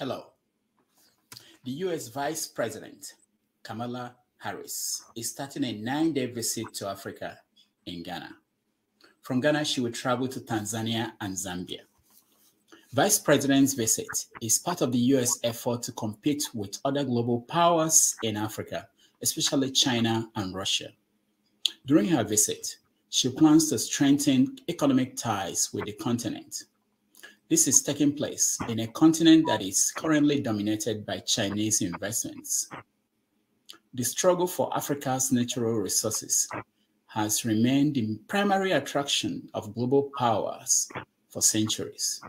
Hello. The US Vice President, Kamala Harris, is starting a nine day visit to Africa in Ghana. From Ghana, she will travel to Tanzania and Zambia. Vice President's visit is part of the US effort to compete with other global powers in Africa, especially China and Russia. During her visit, she plans to strengthen economic ties with the continent this is taking place in a continent that is currently dominated by Chinese investments. The struggle for Africa's natural resources has remained the primary attraction of global powers for centuries.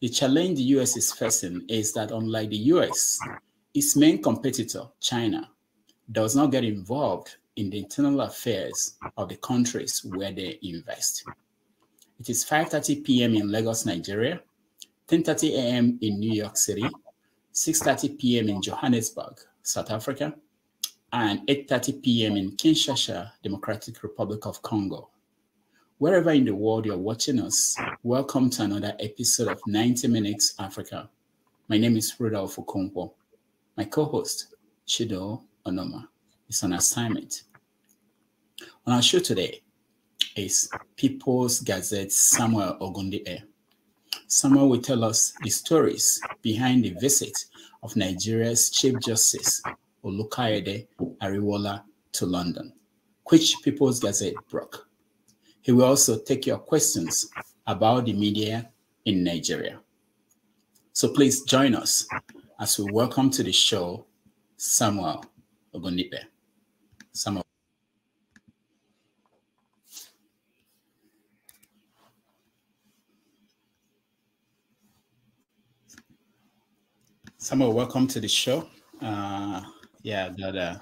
The challenge the US is facing is that unlike the US, its main competitor, China, does not get involved in the internal affairs of the countries where they invest. It is 5.30 p.m. in Lagos, Nigeria, 10.30 a.m. in New York City, 6.30 p.m. in Johannesburg, South Africa, and 8.30 p.m. in Kinshasa, Democratic Republic of Congo. Wherever in the world you're watching us, welcome to another episode of 90 Minutes Africa. My name is Rudolf Okonkwo. My co-host, Chido Onumah, is on assignment. On our show today, is People's Gazette Samuel Ogundipe. Samuel will tell us the stories behind the visit of Nigeria's Chief Justice Olukayode Ariwoola to London, which People's Gazette broke. He will also take your questions about the media in Nigeria. So please join us as we welcome to the show Samuel Ogundipe. Samuel. Samuel, welcome to the show. Uh, yeah, got uh,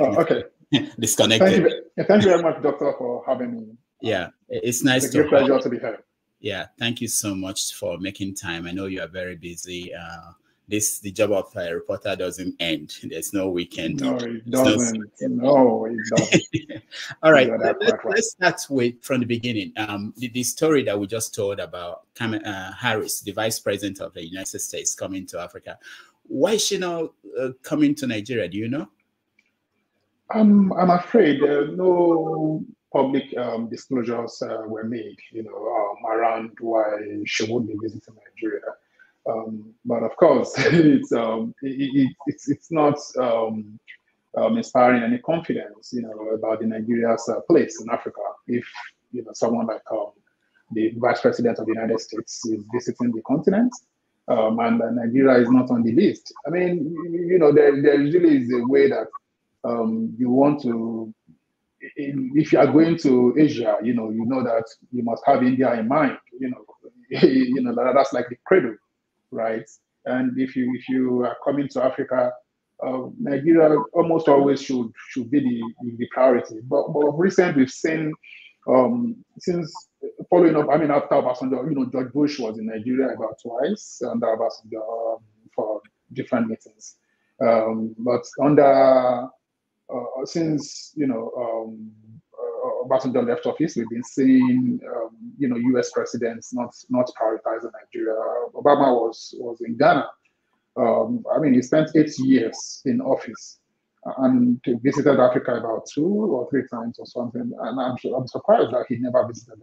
oh, okay. disconnected. Thank you, thank you very much, Doctor, for having me. Yeah, it's nice it's to. pleasure to be here. Yeah, thank you so much for making time. I know you are very busy. Uh, this the job of a reporter doesn't end. There's no weekend. No, it doesn't. No, it doesn't. All right, let, us right. start with from the beginning. Um, the, the story that we just told about uh, Harris, the Vice President of the United States, coming to Africa. Why is she now uh, coming to Nigeria? Do you know? Um, I'm afraid uh, no public um, disclosures uh, were made, you know, um, around why she would be visiting Nigeria. Um, but of course, it's, um, it, it, it's it's not um, um, inspiring any confidence, you know, about the Nigeria's uh, place in Africa. If you know someone like the Vice President of the United States is visiting the continent, and Nigeria is not on the list. I mean, you know, there, there usually is a way that you want to, if you are going to Asia, you know, you know that you must have India in mind. You know, you know that, that's like the cradle, right? And if you if you are coming to Africa, uh, Nigeria almost always should should be the, the priority. But but recently we've seen um, since following up, I mean, after Obasanjo, you know, George Bush was in Nigeria about twice under Obasanjo um, for different meetings. Um, but under, uh, since, you know, um, uh, Obasanjo left office, we've been seeing, um, you know, U.S. presidents not not prioritizing Nigeria. Obama was was in Ghana. Um, I mean, he spent eight years in office and visited Africa about two or three times or something. And I'm, I'm surprised that he never visited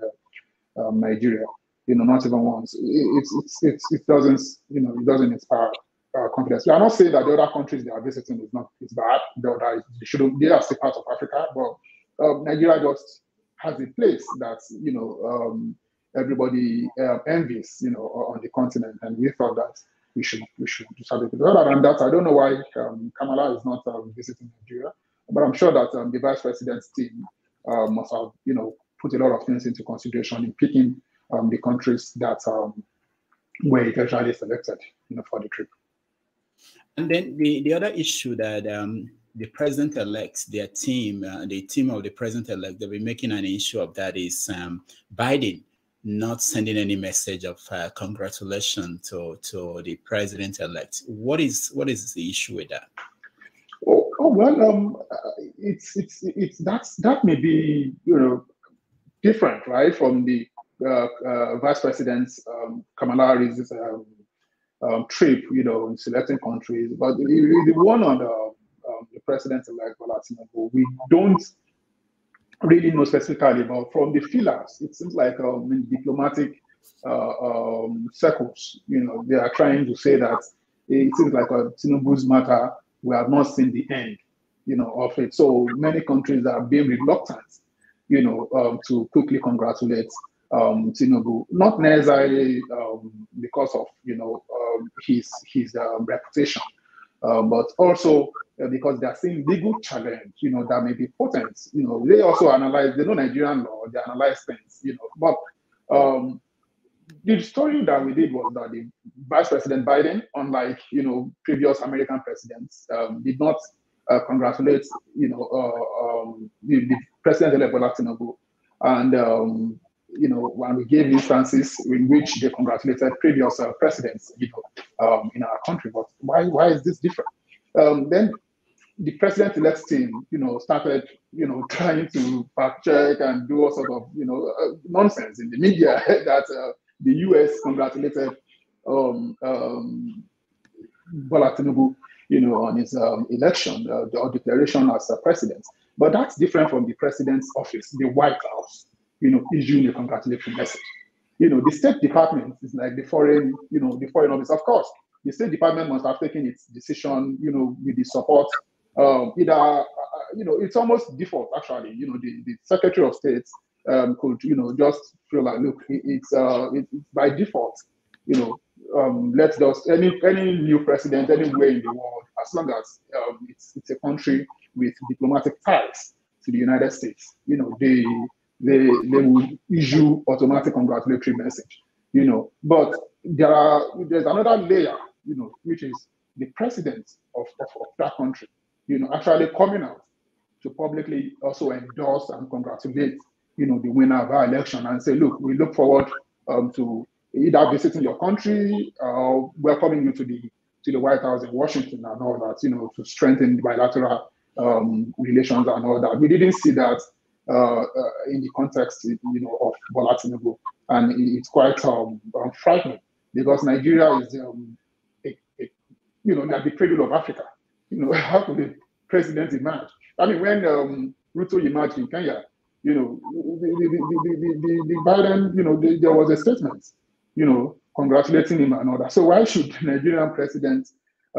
um, Nigeria. You know, not even once. It, it's, it's, it doesn't, you know, it doesn't inspire uh, confidence. I'm not saying that the other countries they are visiting is not is bad. That they should they are still part of Africa, but um, Nigeria just has a place that you know um, everybody uh, envies, you know, on the continent, and we thought that we should we should do something. Other than that, I don't know why um, Kamala is not um, visiting Nigeria, but I'm sure that um, the vice president's team uh, must have you know put a lot of things into consideration in picking um, the countries that um, were eventually selected you know for the trip. And then the the other issue that um, the president-elect, their team, uh, the team of the president-elect, they've been making an issue of that is um, Biden not sending any message of uh, congratulations to to the president elect. What is what is the issue with that? Oh, oh well, um, it's it's it's that's that may be you know different, right, from the uh, uh, vice president's um, Kamala Harris's um, um, trip, you know, in selecting countries. But the, the one on the, um, the president-elect Bola we don't really know specifically, but from the feelers, it seems like um, in diplomatic uh, um, circles, you know, they are trying to say that it seems like a Tinubu's matter, we have not seen the end, you know, of it. So many countries are being reluctant, you know, um, to quickly congratulate um, Tinubu, not necessarily um, because of you know um, his his um, reputation, um, but also uh, because they are seeing legal challenge, you know, that may be potent. You know, they also analyze, they know Nigerian law, they analyze things, you know. But um, the story that we did was that the Vice President Biden, unlike you know previous American presidents, did not uh, congratulate you know uh, the, the president-elect Bola Tinubu, and um, you know, when we gave instances in which they congratulated previous uh, presidents, you know, um, in our country. But why, why is this different? Um, then the president-elect team, you know, started, you know, trying to fact check and do all sort of, you know, uh, nonsense in the media that uh, the U.S. congratulated um, um, Bola Tinubu, you know, on his um, election uh, or declaration as a president. But that's different from the president's office, the White House you know, issuing a congratulatory message. You know, the State Department is like the foreign, you know, the foreign office. Of course, the State Department must have taken its decision, you know, with the support. Um, either, uh, you know, it's almost default actually. You know, the, the Secretary of State um, could, you know, just feel like, look, it, it's uh, it, by default. You know, um, let's just any any new president anywhere in the world, as long as um, it's it's a country with diplomatic ties to the United States, you know, they they they will issue automatic congratulatory message, you know. But there are there's another layer, you know, which is the president of, of, of that country, you know, actually coming out to publicly also endorse and congratulate, you know, the winner of our election and say, look, we look forward um, to either visiting your country or welcoming you to the to the White House in Washington and all that, you know, to strengthen bilateral um, relations and all that. We didn't see that in the context, you know, of Bola Tinubu, and it's quite um, um, frightening because Nigeria is, um, a, a, you know, the cradle of Africa. You know, how could the president emerge? I mean, when um, Ruto emerged in Kenya, you know, the, the, the, the, the, Biden, you know, the, there was a statement, you know, congratulating him and all that. So why should Nigerian president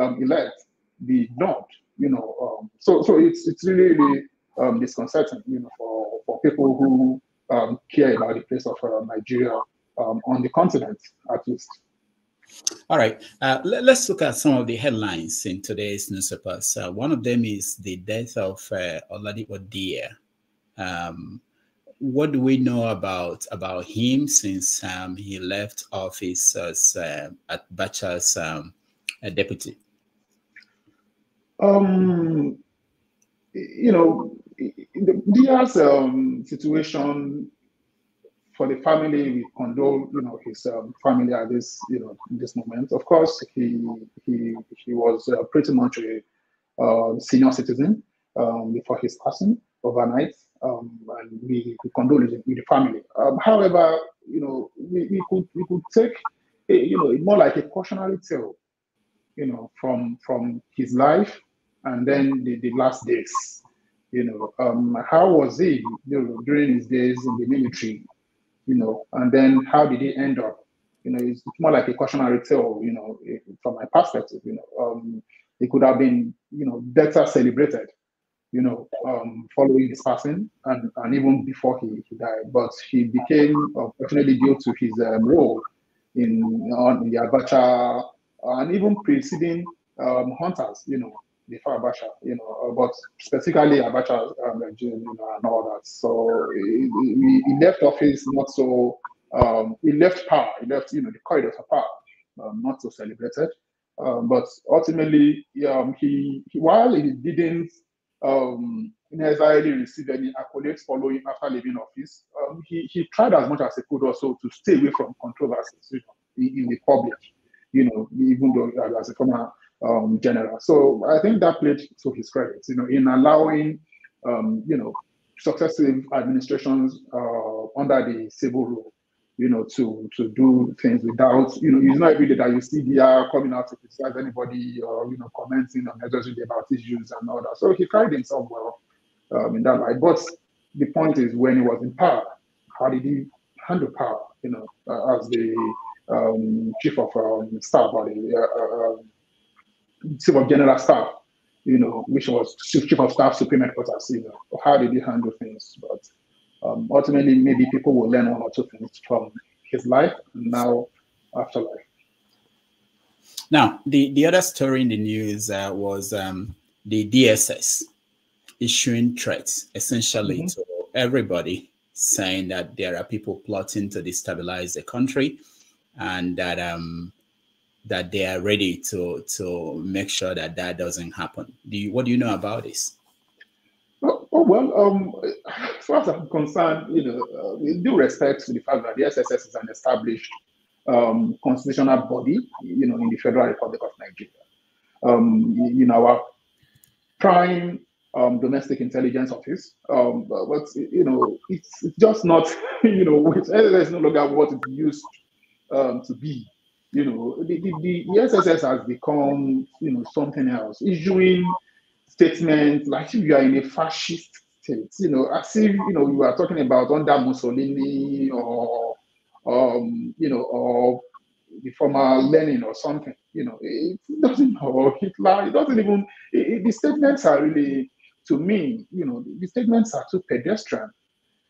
um, elect be ignored? You know, um, so so it's it's really really um, disconcerting, you know, for people who um, care about the place of uh, Nigeria um, on the continent, at least. All right, uh, let, us look at some of the headlines in today's newspapers. Uh, one of them is the death of uh, Oladipo Diya. Um, what do we know about about him since um, he left office as uh, at Bacha's um, deputy? Um, you know, the Diya's um, situation for the family, we condole, you know, his um, family at this, you know, this moment. Of course, he he he was uh, pretty much a uh, senior citizen um, before his passing overnight, um, and we, we condole with the family. Um, however, you know, we, we could we could take, a, you know, more like a cautionary tale, you know, from from his life and then the, the last days you know, um, how was he you know, during his days in the military? You know, and then how did he end up? You know, it's more like a cautionary tale. You know, from my perspective, you know, um, he could have been, you know, better celebrated. You know, um, following his passing and, and even before he, he died, but he became, unfortunately, due to his um, role in on in the Abacha and even preceding um, juntas, you know, before Abacha, you know, uh, but specifically Abacha um, you know, and all that. So he, he, left office not so, um, he left power, he left, you know, the corridors of power, um, not so celebrated. Um, but ultimately, um, he, he, while he didn't um, necessarily receive any accolades following after leaving office. He, he tried as much as he could also to stay away from controversies you know, in, in, the public, you know, even though uh, as a former um, general. So I think that played to his credit, you know, in allowing, um, you know, successive administrations uh, under the civil rule you know, to to do things without, you know, it's not every day that you see DR coming out to criticize anybody or you know commenting unnecessarily about issues and all that. So he carried himself well um, in that light. But the point is, when he was in power, how did he handle power? You know, uh, as the um, chief of um, staff or the uh, uh, um, chief of general staff, you know, which was chief of staff supreme headquarters. You know, how did he handle things? But um, ultimately, maybe people will learn one or two things from his life and now afterlife. Now, the, the other story in the news uh, was um, the DSS issuing threats essentially mm -hmm. to everybody, saying that there are people plotting to destabilize the country and that um, that they are ready to to make sure that that doesn't happen. Do you, what do you know about this? Oh, well, um, as far as I'm concerned, you know, uh, with due respect to the fact that the SSS is an established um, constitutional body, you know, in the Federal Republic of Nigeria. Um, you know, our prime um, domestic intelligence office, um, but, you know, it's, it's just not, you know, SSS is no longer what it used um, to be. You know, the, the, the SSS has become, you know, something else, issuing statements like if you are in a fascist state, you know, as if you know you are talking about under Mussolini or um, you know, or the former Lenin or something, you know, it doesn't or Hitler, it doesn't even it, the statements are really to me, you know, the statements are too pedestrian,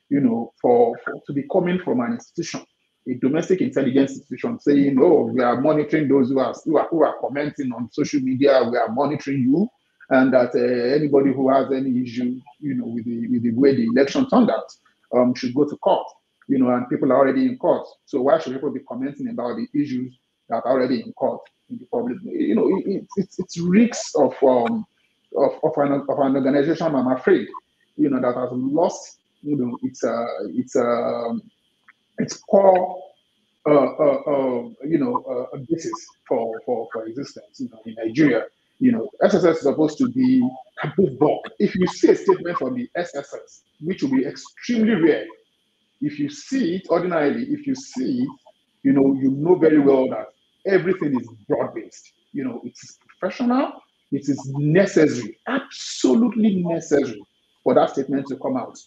you know, for, for to be coming from an institution a domestic intelligence institution saying, "Oh, we are monitoring those who are, who are who are commenting on social media. We are monitoring you and that uh, anybody who has any issue, you know, with the with the way the election turned out, um, should go to court. You know, and people are already in court. So why should people be commenting about the issues that are already in court in the public? You know, it, it, it's it's risks of um of, of an of an organization. I'm afraid, you know, that has lost, you know, its uh its um its core uh, uh, uh, you know, uh, basis for, for, for existence, you know, in Nigeria you know, SSS is supposed to be above board. If you see a statement from the SSS, which will be extremely rare, if you see it ordinarily, if you see you know, you know very well that everything is broad-based. You know, it is professional, it is necessary, absolutely necessary for that statement to come out.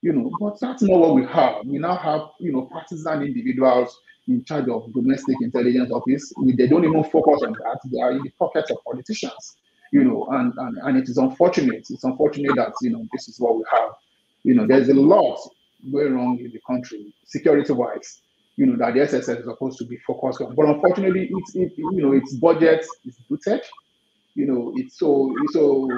You know, but that's not what we have. We now have, you know, partisan individuals in charge of domestic intelligence office. They don't even focus on that. They are in the pockets of politicians, you know, and, and, and it is unfortunate. It's unfortunate that, you know, this is what we have. You know, there's a lot going wrong in the country, security-wise, you know, that the SSS is supposed to be focused on. But unfortunately, it's, it, you know, its budget is booted. You know, it's so, so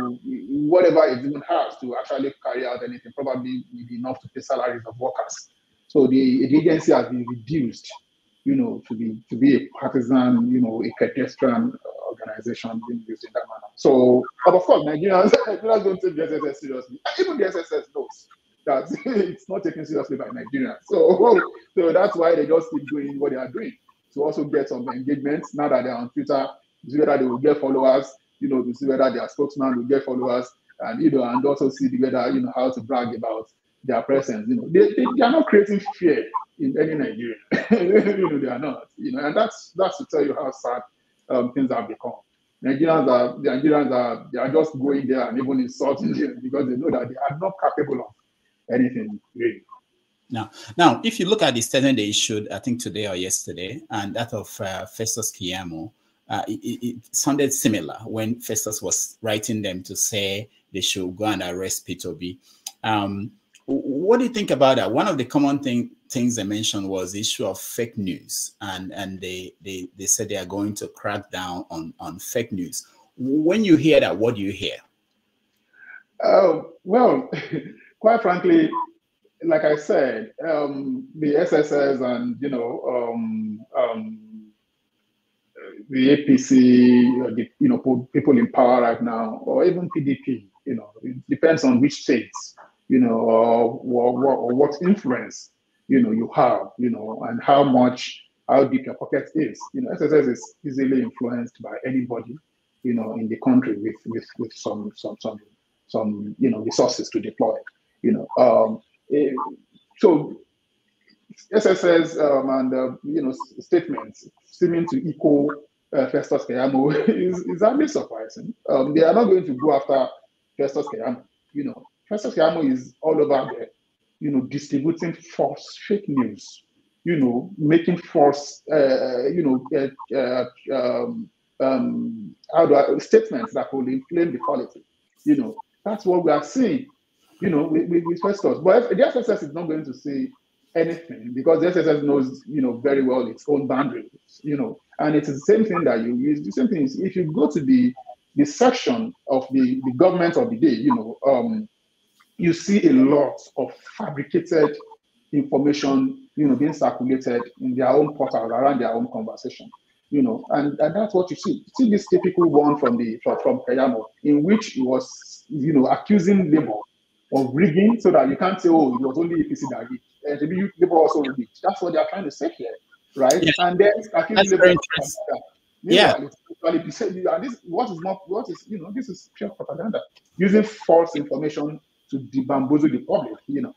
whatever it even has to actually carry out anything, probably enough to pay salaries of workers. So the, the agency has been reduced you know, to be to be a partisan, you know, a pedestrian organization being used in that manner. So, but of course, Nigerians, Nigerians don't take the SSS seriously. Even the SSS knows that it's not taken seriously by Nigerians. So, so that's why they just keep doing what they are doing to also get some engagement. Now that they're on Twitter, see whether they will get followers, you know, to see whether their spokesman will get followers, and you know, and also see whether you know how to brag about their presence. You know, they, they, they are not creating fear in any Nigerian. you know, they are not. You know, and that's that's to tell you how sad um, things have become. Nigerians are the Nigerians are they are just going there and even insulting them because they know that they are not capable of anything really. Now, now, if you look at the statement they issued, I think today or yesterday, and that of uh, Festus Keyamo, uh, it, it, sounded similar when Festus was writing them to say they should go and arrest Peter Obi. Um, what do you think about that? One of the common thing, things they mentioned was the issue of fake news, and and they they they said they are going to crack down on on fake news. When you hear that, what do you hear? Uh, well, quite frankly, like I said, um, the SSS and you know um, um, the APC, you know people in power right now, or even PDP, You know, it depends on which states, you know, or, or, or what influence, you know, you have, you know, and how much, how deep your pocket is. You know, SSS is easily influenced by anybody, you know, in the country with with with some some some some you know resources to deploy. You know, um, it, eh, so SSS um, and uh, you know statements seeming to equal uh, Festus Keyamo is, is hardly surprising. Um, they are not going to go after Festus Keyamo. You know, Festus Keyamo is all over there, you know, distributing false fake news, you know, making false, uh, you know, uh, uh um, um, how do I, statements that will inflame the quality. You know, that's what we are seeing, you know, with, with, Festus. But the SSS is not going to say anything because the SSS knows, you know, very well its own boundaries, you know, and it's the same thing that you use. The same thing is if you go to the the section of the, the government of the day, you know, um, you see a lot of fabricated information, you know, being circulated in their own portals around their own conversation, you know, and, and that's what you see. You see this typical one from the from, from Keyamo, in which he was, you know, accusing Labour of rigging so that you can't say, oh, it was only APC that rigged. And maybe Labour also rigged. That's what they are trying to say here right? Yeah. And then accusing Labour yeah. And this what is not what is you know this is pure propaganda using false information to debamboozle the public, you know.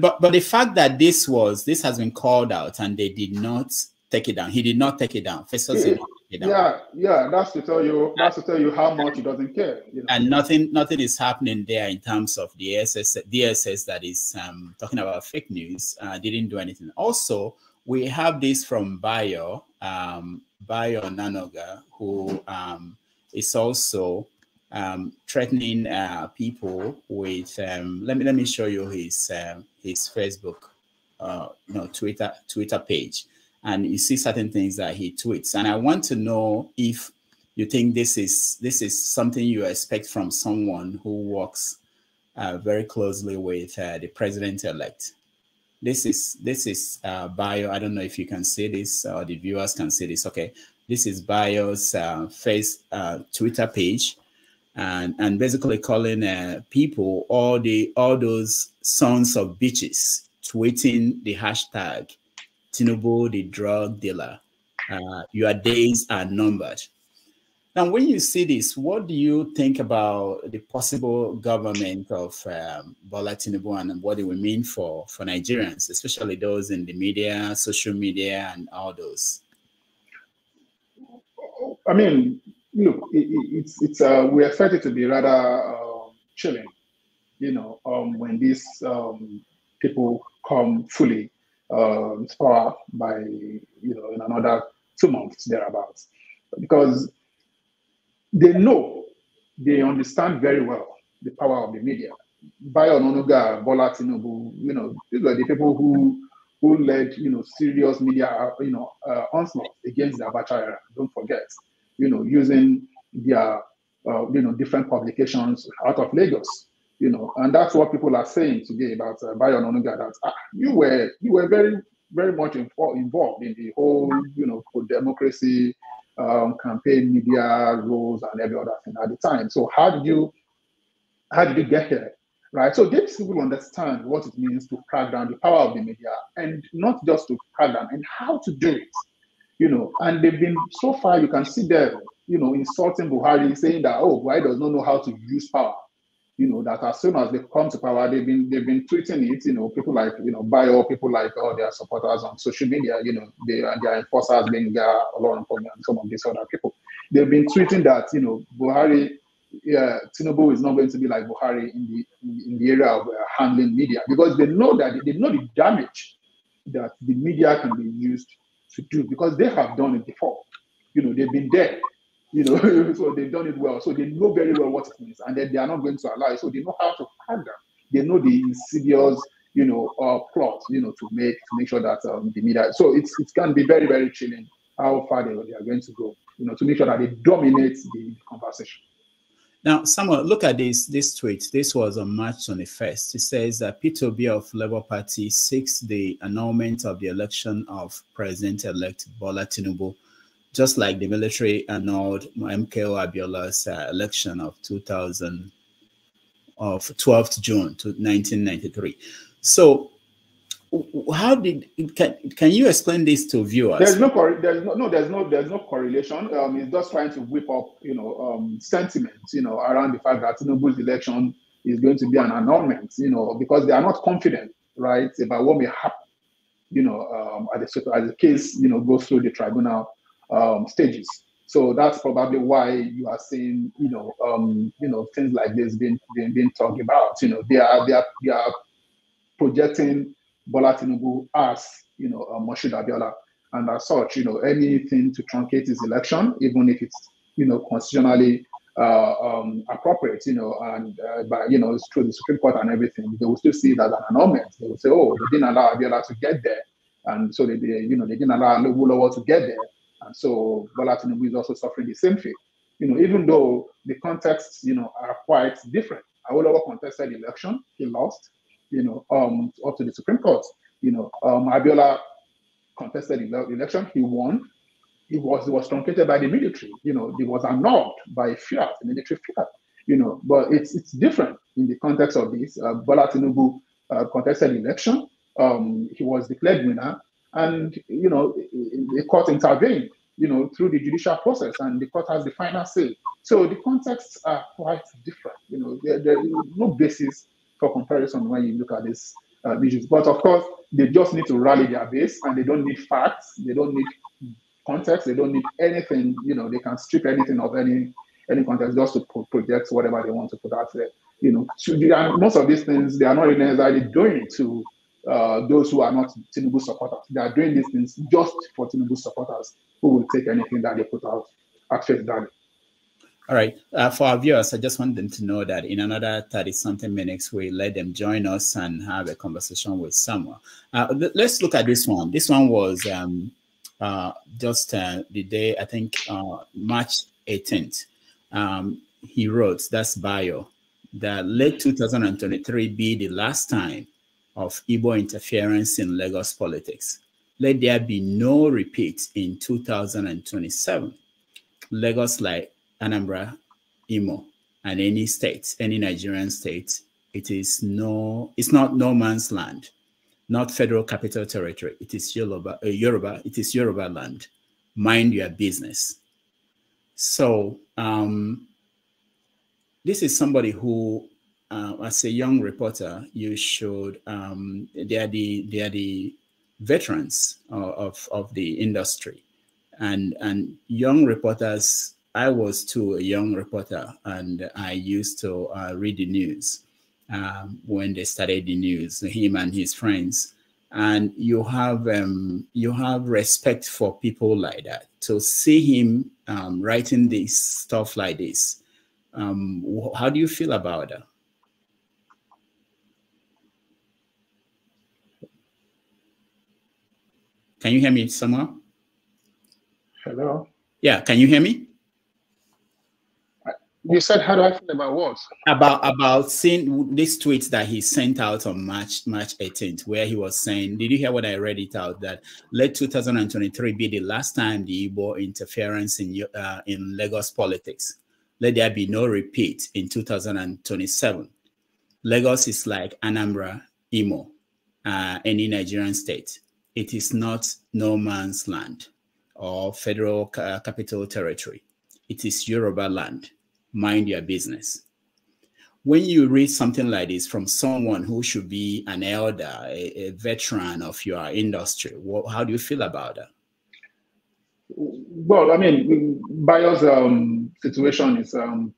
But but the fact that this was this has been called out and they did not take it down. He did not take it down. Festus yeah, yeah, yeah, that's to tell you that's to tell you how much he doesn't care. You know? And nothing nothing is happening there in terms of the SS DSS that is um, talking about fake news. Uh, didn't do anything. Also, we have this from Bayo, um, Bayo Onanuga, who um, is also um, threatening uh, people with. Um, let me let me show you his um, his Facebook, uh, you know, Twitter Twitter page, and you see certain things that he tweets. And I want to know if you think this is this is something you expect from someone who works uh, very closely with uh, the president elect. This is this is uh, Bayo. I don't know if you can see this or the viewers can see this. Okay, this is Bayo's uh, face uh, Twitter page, and and basically calling uh, people all the all those sons of bitches tweeting the hashtag Tinubu the drug dealer. Uh, your days are numbered. Now, when you see this, what do you think about the possible government of um, Bola Tinubu and what it will mean for, for Nigerians, especially those in the media, social media, and all those? I mean, look, it, it's it's uh, we expect it to be rather uh, chilling, you know, um, when these um, people come fully uh, power by you know in another two months thereabouts, because they know, they understand very well the power of the media. Bayo Onanuga, Bola Tinubu, you know, these are the people who who led, you know, serious media, you know, uh, onslaught against the Abacha era. Don't forget, you know, using their, uh, you know, different publications out of Lagos, you know, and that's what people are saying today about uh, Bayo Onanuga. That ah, you were you were very very much involved in the whole, you know, for democracy um, campaign media roles and every other thing at the time. So how did you how did you get here? Right. So these people understand what it means to crack down the power of the media and not just to crack down and how to do it. You know, and they've been so far you can see them, you know, insulting Buhari, saying that oh Buhari does not know how to use power you know, that as soon as they come to power, they've been they've been tweeting it. You know, people like you know, Bayo, people like all their supporters on social media. You know, they and their enforcers being uh, Lauren Pong and some of these other people. They've been tweeting that you know, Buhari, yeah, Tinubu is not going to be like Buhari in the in the area of uh, handling media because they know that they know the damage that the media can be used to do because they have done it before. You know, they've been there you know, so they've done it well. So they know very well what it means, and then they are not going to allow it. So they know how to handle. They know the insidious, you know, uh, plot, you know, to make to make sure that um, the media. So it's it can be very very chilling how far they, they are going to go, you know, to make sure that they dominate the conversation. Now, Samuel, look at this this tweet. This was on March 21st. It says that Peter Obi of Labour Party seeks the annulment of the election of President-elect Bola Tinubu just like the military annulled MKO Abiola's uh, election of 2000, of 12th June to 1993. So how did can can you explain this to viewers? There's no there's no, no there's no there's no correlation. Um, it's just trying to whip up you know um, sentiment you know around the fact that Tinubu's election is going to be an annulment you know because they are not confident right about what may happen you know um, as the as the case you know goes through the tribunal um, stages. So that's probably why you are seeing you know um, you know things like this being being, being talked about. You know they are they are they are projecting Bola Tinubu as, you know, uh, Moshood Abiola. And as such, you know, anything to truncate his election, even if it's, you know, constitutionally uh, um, appropriate, you know, and uh, by, you know, it's through the Supreme Court and everything, they will still see it as an annulment. They will say, oh, they didn't allow Abiola to get there. And so they, they you know, they didn't allow Lawal to get there. And so Bola Tinubu is also suffering the same fate. You know, even though the contexts, you know, are quite different. Awolowo contested the election, he lost you know, um, up to the Supreme Court. You know, um, Abiola contested the election, he won. He was he was truncated by the military. You know, he was annulled by fiat, military fiat. You know, but it's it's different in the context of this. Uh, Bola Tinubu uh, contested the election. Um, he was declared winner, and you know, the court intervened. You know, through the judicial process, and the court has the final say. So the contexts are quite different. You know, there, there is no basis for comparison when you look at these uh, issues. But of course, they just need to rally their base and they don't need facts, they don't need context, they don't need anything, you know, they can strip anything of any any context just to project whatever they want to put out there. You know, to, most of these things, they are not even necessarily doing to uh, those who are not Tinubu supporters. They are doing these things just for Tinubu supporters who will take anything that they put out at face value. All right. Uh, for our viewers, I just want them to know that in another 30 something minutes, we let them join us and have a conversation with someone. Uh, let's look at this one. This one was um, uh, just uh, the day, I think, uh, March 18th. Um, he wrote, that's Bayo, that late 2023 be the last time of Igbo interference in Lagos politics. Let there be no repeat in 2027. Lagos like Anambra, Imo, and any state, any Nigerian state, it is no, it's not no man's land, not federal capital territory. It is Yoruba, uh, Yoruba, it is Yoruba land. Mind your business. So um, this is somebody who, uh, as a young reporter, you should. Um, they are the they are the veterans of, of, the industry, and and young reporters I was too a young reporter, and I used to uh, read the news um, when they started the news. Him and his friends, and you have um, you have respect for people like that. To see him um, writing this stuff like this, um, how do you feel about that? Can you hear me, someone? Hello. Yeah, can you hear me? You said, how do I feel about what? About about seeing this tweet that he sent out on March March 18th, where he was saying, "Did you hear what I read it out? That let 2023 be the last time the Igbo interference in uh, in Lagos politics. Let there be no repeat in 2027. Lagos is like Anambra, Imo, uh, any Nigerian state. It is not no man's land or federal uh, capital territory. It is Yoruba land." mind your business. When you read something like this from someone who should be an elder, a, a veteran of your industry, what, how do you feel about that? Well, I mean, Bayo's um, situation is um,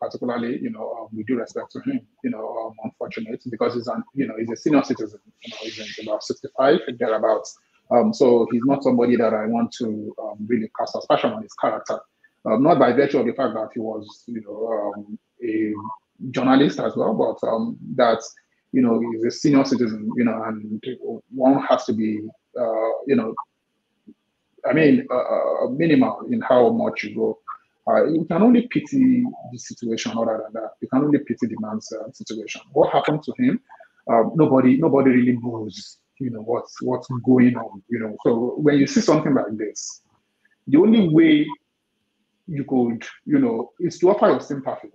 particularly, you know, um, with due respect to him, you know, um, unfortunate because he's an, you know, he's a senior citizen. You know, he's about 65 thereabouts. Um, so he's not somebody that I want to um, really cast aspersion on his character not by virtue of the fact that he was, you know, a journalist as well, but that, you know, he's a senior citizen, you know, and one has to be, uh, you know, I mean, uh, uh, minimal in how much you go. Uh, you can only pity the situation other than that. You can only pity the man's uh, situation. What happened to him? Um, nobody, nobody really knows, you know, what's what's going on. You know, so when you see something like this, the only way you could, you know, is to offer your sympathy.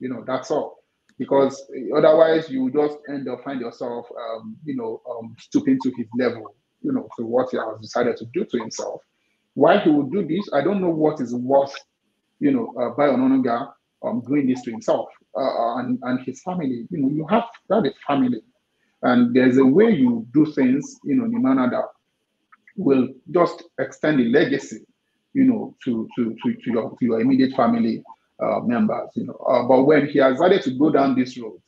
You know, that's all. because otherwise you just end up find yourself, um, you know, um, stooping to his level, you know, to what he has decided to do to himself. Why he would do this, I don't know what is worth, you know, uh, Bayo Onanuga um, doing this to himself uh, and, and his family. You know, you have that is family, and there's a way you do things, you know, in a manner that will just extend the legacy, you know, to to to, to your to your immediate family uh, members, you know. Uh, but when he has decided to go down this road,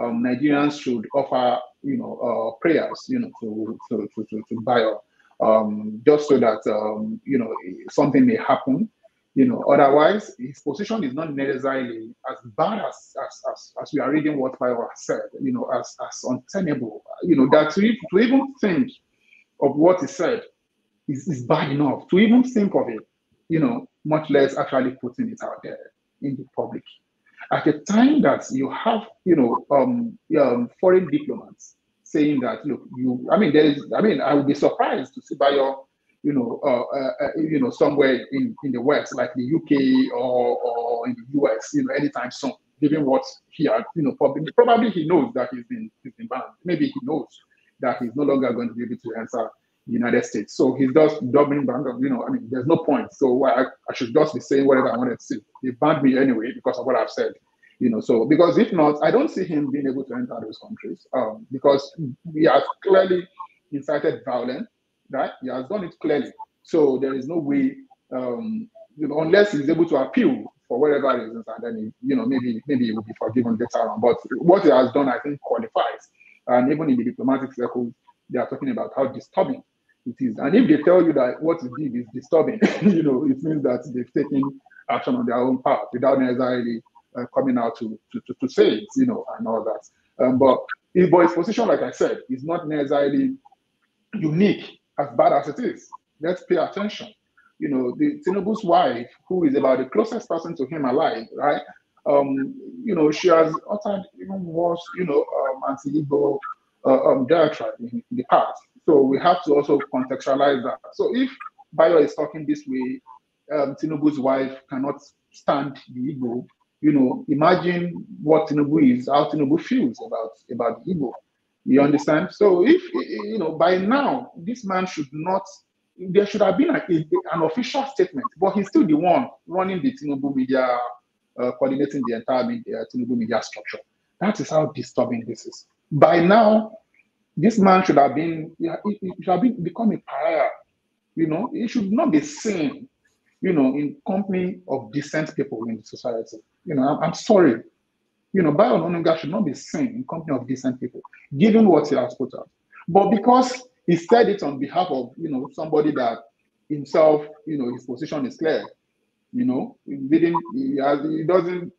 um, Nigerians should offer, you know, uh, prayers, you know, to to to to, to Bayo, um, just so that um, you know something may happen. You know, otherwise his position is not necessarily as bad as as, as, as we are reading what has said. You know, as as untenable. You know, that to, to even think of what he said is, is bad enough. To even think of it, you know, much less actually putting it out there in the public. At a time that you have, you know, um, um, foreign diplomats saying that, look, you, I mean, there is, I mean, I would be surprised to see Bayo, you know, uh, uh, uh you know, somewhere in, in the West, like the UK or, or in the US, you know, anytime soon, given what he had, you know, probably, probably he knows that he's been, he's been banned. Maybe he knows that he's no longer going to be able to answer the United States. So he's just doubling back you know, I mean, there's no point. So I, I should just be saying whatever I wanted to say. They banned me anyway because of what I've said. You know, so because if not, I don't see him being able to enter those countries um, because he has clearly incited violence, right? He has done it clearly. So there is no way, um, you know, unless he's able to appeal for whatever reasons, and then he, you know maybe maybe he will be forgiven later on. But what he has done, I think, qualifies. And even in the diplomatic circles, they are talking about how disturbing it is. And if they tell you that what he did is disturbing, you know, it means that they've taken action on their own part without necessarily uh, coming out to, to, to, to, say it, you know, and all that. Um, but, his position, like I said, is not necessarily unique as bad as it is. Let's pay attention. You know, the Tinubu's wife, who is about the closest person to him alive, right? Um, you know, she has uttered even worse, you know, um, anti-Igbo uh, um, diatribe in, in the past. So we have to also contextualize that. So if Bayo is talking this way, um, Tinubu's wife cannot stand the Igbo, you know, imagine what Tinubu is, how Tinubu feels about, about Igbo. You understand? So if, you know, by now, this man should not, there should have been a, an official statement, but he's still the one running the Tinubu media, uh, coordinating the entire media, Tinubu media structure. That is how disturbing this is. By now, this man should have been, he should have been, become a pariah. You know, he should not be seen, you know, in company of decent people in society. You know, I'm, I'm sorry. You know, Bayo Onanuga should not be seen in company of decent people, given what he has put out. But because he said it on behalf of, you know, somebody that himself, you know, his position is clear. You know, he didn't, he, has, he doesn't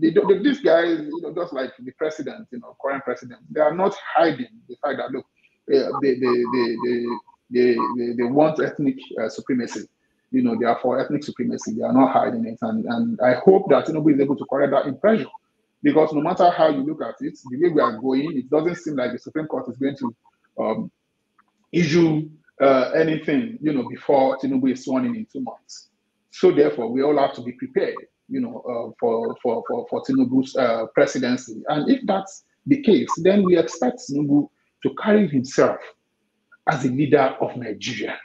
they, they, these you know, just like the president, you know, current president, they are not hiding the fact that look, uh, they, they, they, they, they, they, they want ethnic uh, supremacy. You know, they are for ethnic supremacy. They are not hiding it, and and I hope that Tinubu is able to correct that impression, because no matter how you look at it, the way we are going, it doesn't seem like the Supreme Court is going to um, issue uh, anything, you know, before Tinubu is sworn in in two months. So therefore, we all have to be prepared you know, uh, for, for, for, for Tinubu's uh, presidency. And if that's the case, then we expect Tinubu to carry himself as a leader of Nigeria.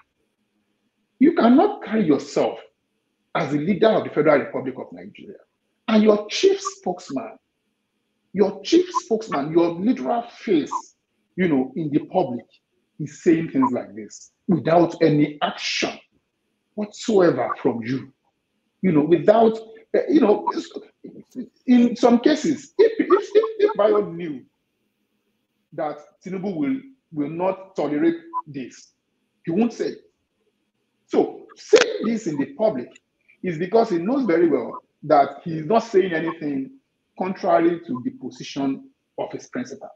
You cannot carry yourself as a leader of the Federal Republic of Nigeria. And your chief spokesman, your chief spokesman, your literal face, you know, in the public is saying things like this without any action whatsoever from you. You know, without Eh, you know, in some cases, if if, if, if Bayo knew that Tinubu will will not tolerate this, he won't say. So saying this in the public is because he knows very well that he is not saying anything contrary to the position of his principal.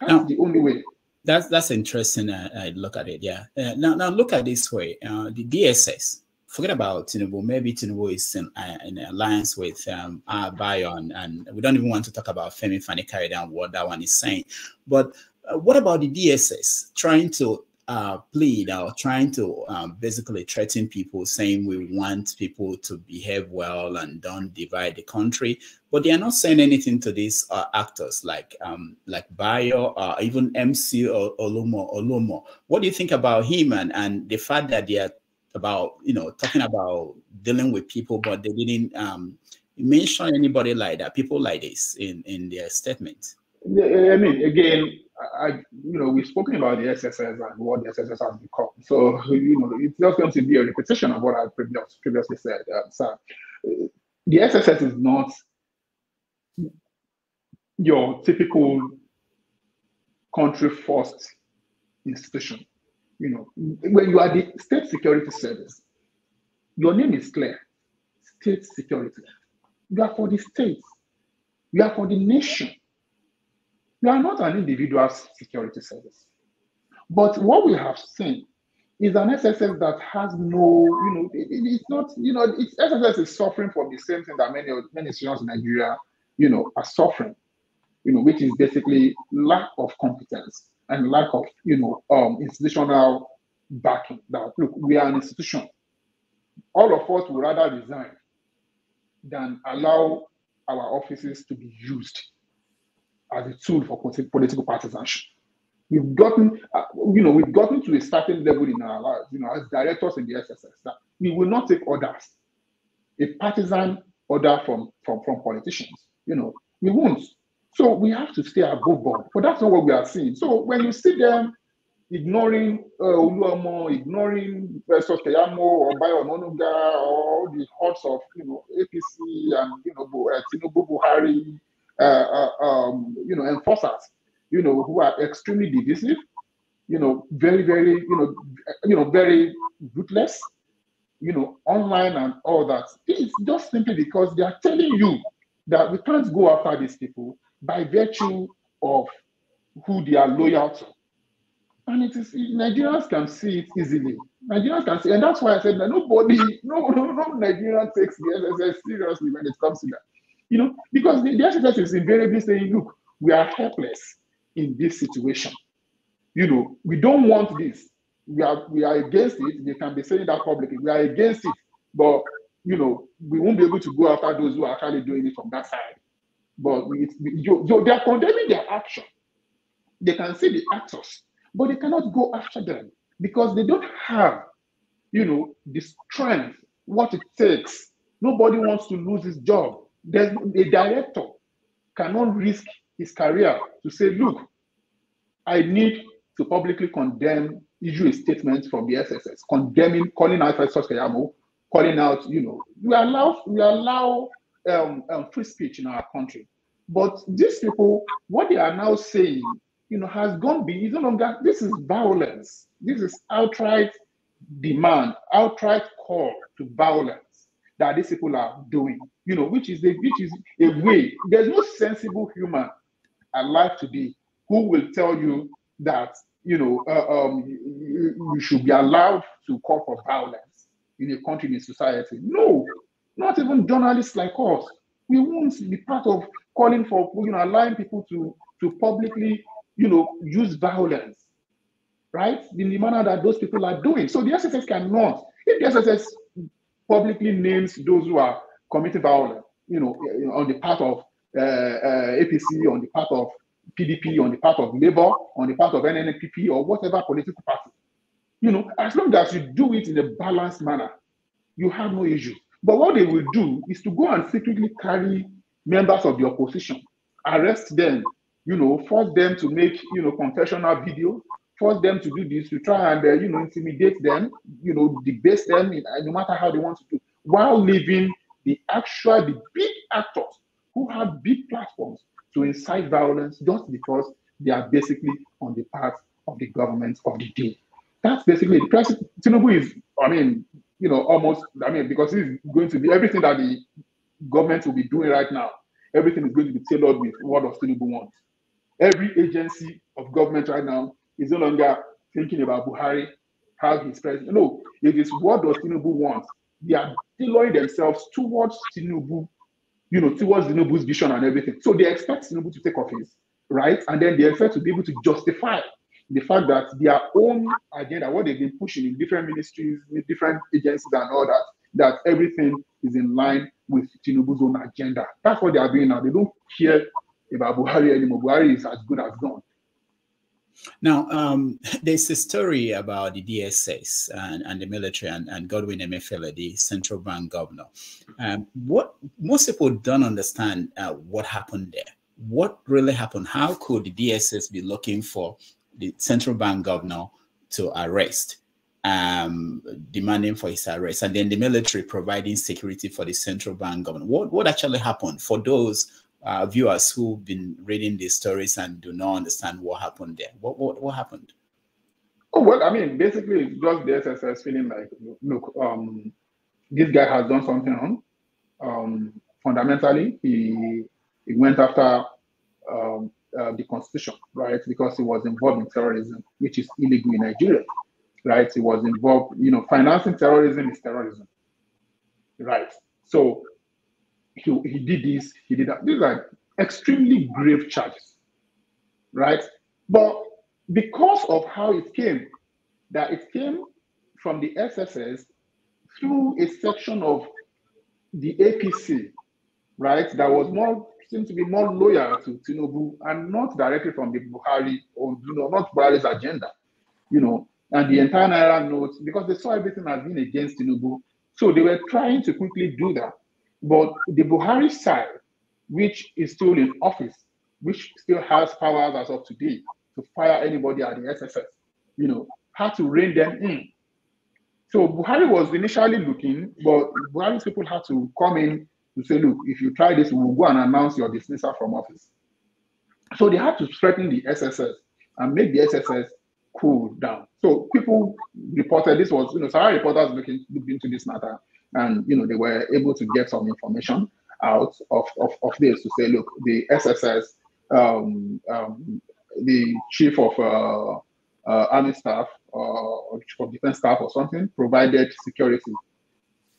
That's now, the only way. That's that's interesting. Uh, I look at it. Yeah. Uh, now, now look at this way. Uh, the DSS forget about Tinubu. Maybe Tinubu is in, uh, in alliance with um, uh, Bayon, and we don't even want to talk about Femi Fani Kayode and what that one is saying. But uh, what about the DSS trying to uh, plead or trying to um, basically threaten people, saying we want people to behave well and don't divide the country. But they are not saying anything to these uh, actors like um, like Bayo or even MC or Oluomo. Oluomo. What do you think about him and, and the fact that they are about you know talking about dealing with people, but they didn't um, mention anybody like that, people like this in in their statement? I mean, again, I, you know, we've spoken about the SSS and what the SSS has become. So, you know, it's just going to be a repetition of what I previous, previously said. Um, so, the SSS is not your typical country first institution. You know, when you are the state security service, your name is clear state security. You are for the state, you are for the nation you are not an individual security service. But what we have seen is an SSS that has no, you know, it, it's not, you know, it's, SSS is suffering from the same thing that many of many institutions in Nigeria, you know, are suffering, you know, which is basically lack of competence and lack of, you know, um, institutional backing. That look, we are an institution. All of us would rather resign than allow our offices to be used as a tool for political partisanship. We've gotten, uh, you know, we've gotten to a certain level in our lives, you know, as directors in the SSS, that we will not take orders, a partisan order from, from, from politicians, you know, we won't. So we have to stay above board, but that's not what we are seeing. So when you see them ignoring uh, ignoring Festus Keyamo or Bayo Onanuga or the hordes of, you know, APC and, you know, uh, Tinubu Buhari, uh, uh, um, you know, enforcers, you know, who are extremely divisive, you know, very, very, you know, you know, very ruthless, you know, online and all that. It's just simply because they are telling you that we can't go after these people by virtue of who they are loyal to. And it is Nigerians can see it easily. Nigerians can see, and that's why I said that nobody, no, no, no Nigerian takes the SSS seriously when it comes to that. You know, because the, the SSS is invariably saying, look, we are helpless in this situation. You know, we don't want this. We are we are against it. They can be saying that publicly. We are against it, but you know, we won't be able to go after those who are actually doing it from that side. But we, you, you, they are condemning their action. They can see the actors, but they cannot go after them because they don't have, you know, the strength, what it takes. Nobody wants to lose his job. There's a director cannot risk his career to say, look, I need to publicly condemn, issue a statement from the SSS, condemning, calling out Festus Keyamo, calling out, you know, we allow we allow um, um, free speech in our country. But these people, what they are now saying, you know, has gone beyond. No longer. This is violence. This is outright demand, outright call to violence that these people are doing, you know, which is a which is a way. There's no sensible human alive today who will tell you that you know uh, um, you, you, should be allowed to call for violence in a country in a society. No, not even journalists like us. We won't be part of calling for you know allowing people to to publicly you know use violence, right? In the manner that those people are doing. So the SSS cannot. If the SSS publicly names those who are committing violence, you know, on the part of uh, uh, APC, on the part of PDP, on the part of Labour, on the part of NNPP, or whatever political party. You know, as long as you do it in a balanced manner, you have no issue. But what they will do is to go and secretly carry members of the opposition, arrest them, you know, force them to make, you know, confessional video, force them to do this, to try and, uh, you know, intimidate them, you know, debase them, in, uh, no matter how they want to do, while leaving the actual, the big actors who have big platforms to incite violence just because they are basically on the path of the government of the day. That's basically the president. Tinubu is, I mean, you know, almost, I mean, because he's going to be everything that the government will be doing right now, everything is going to be tailored with what does Tinubu want. Every agency of government right now is no longer thinking about Buhari, how he's president. No, it is what does Tinubu want. They are tailoring themselves towards Tinubu, you know, towards Tinubu's vision and everything. So they expect Tinubu to take office, right? And then they expect to be able to justify the fact that their own agenda, what they've been pushing in different ministries, with different agencies and all that, that everything is in line with Tinubu's own agenda. That's what they are doing now. They don't care about Buhari anymore. Buhari is as good as gone. Now, um, there's a story about the DSS and, and the military and, and Godwin Emefiele, the central bank governor. Um, what most people don't understand uh, what happened there. What really happened? How could the DSS be looking for the central bank governor to arrest, um, demanding for his arrest, and then the military providing security for the central bank governor? What what actually happened for those uh, viewers who've been reading these stories and do not understand what happened there. What what, what happened? Oh well, I mean, basically, it's just the SSS feeling like, look, um, this guy has done something wrong. Um, fundamentally, he he went after um, uh, the constitution, right? Because he was involved in terrorism, which is illegal in Nigeria, right? He was involved, you know, financing terrorism is terrorism, right? So he, he did this, he did that. These are extremely grave charges, right? But because of how it came, that it came from the SSS through a section of the APC, right, that was more seemed to be more loyal to Tinubu and not directly from the Buhari or you know not Buhari's agenda, you know, and the entire Naira notes because they saw everything as being against Tinubu, so they were trying to quickly do that. But the Buhari side, which is still in office, which still has powers as of today to fire anybody at the SSS, you know, had to rein them in. So Buhari was initially looking, but Buhari's people had to come in to say, look, if you try this, we'll go and announce your dismissal from office. So they had to threaten the SSS and make the SSS cool down. So people reported this was, you know, Sahara reporters looking into this matter and you know they were able to get some information out of, of, of this to say, look, the SSS, um, um, the chief of uh, uh, army staff uh, or chief of defense staff or something provided security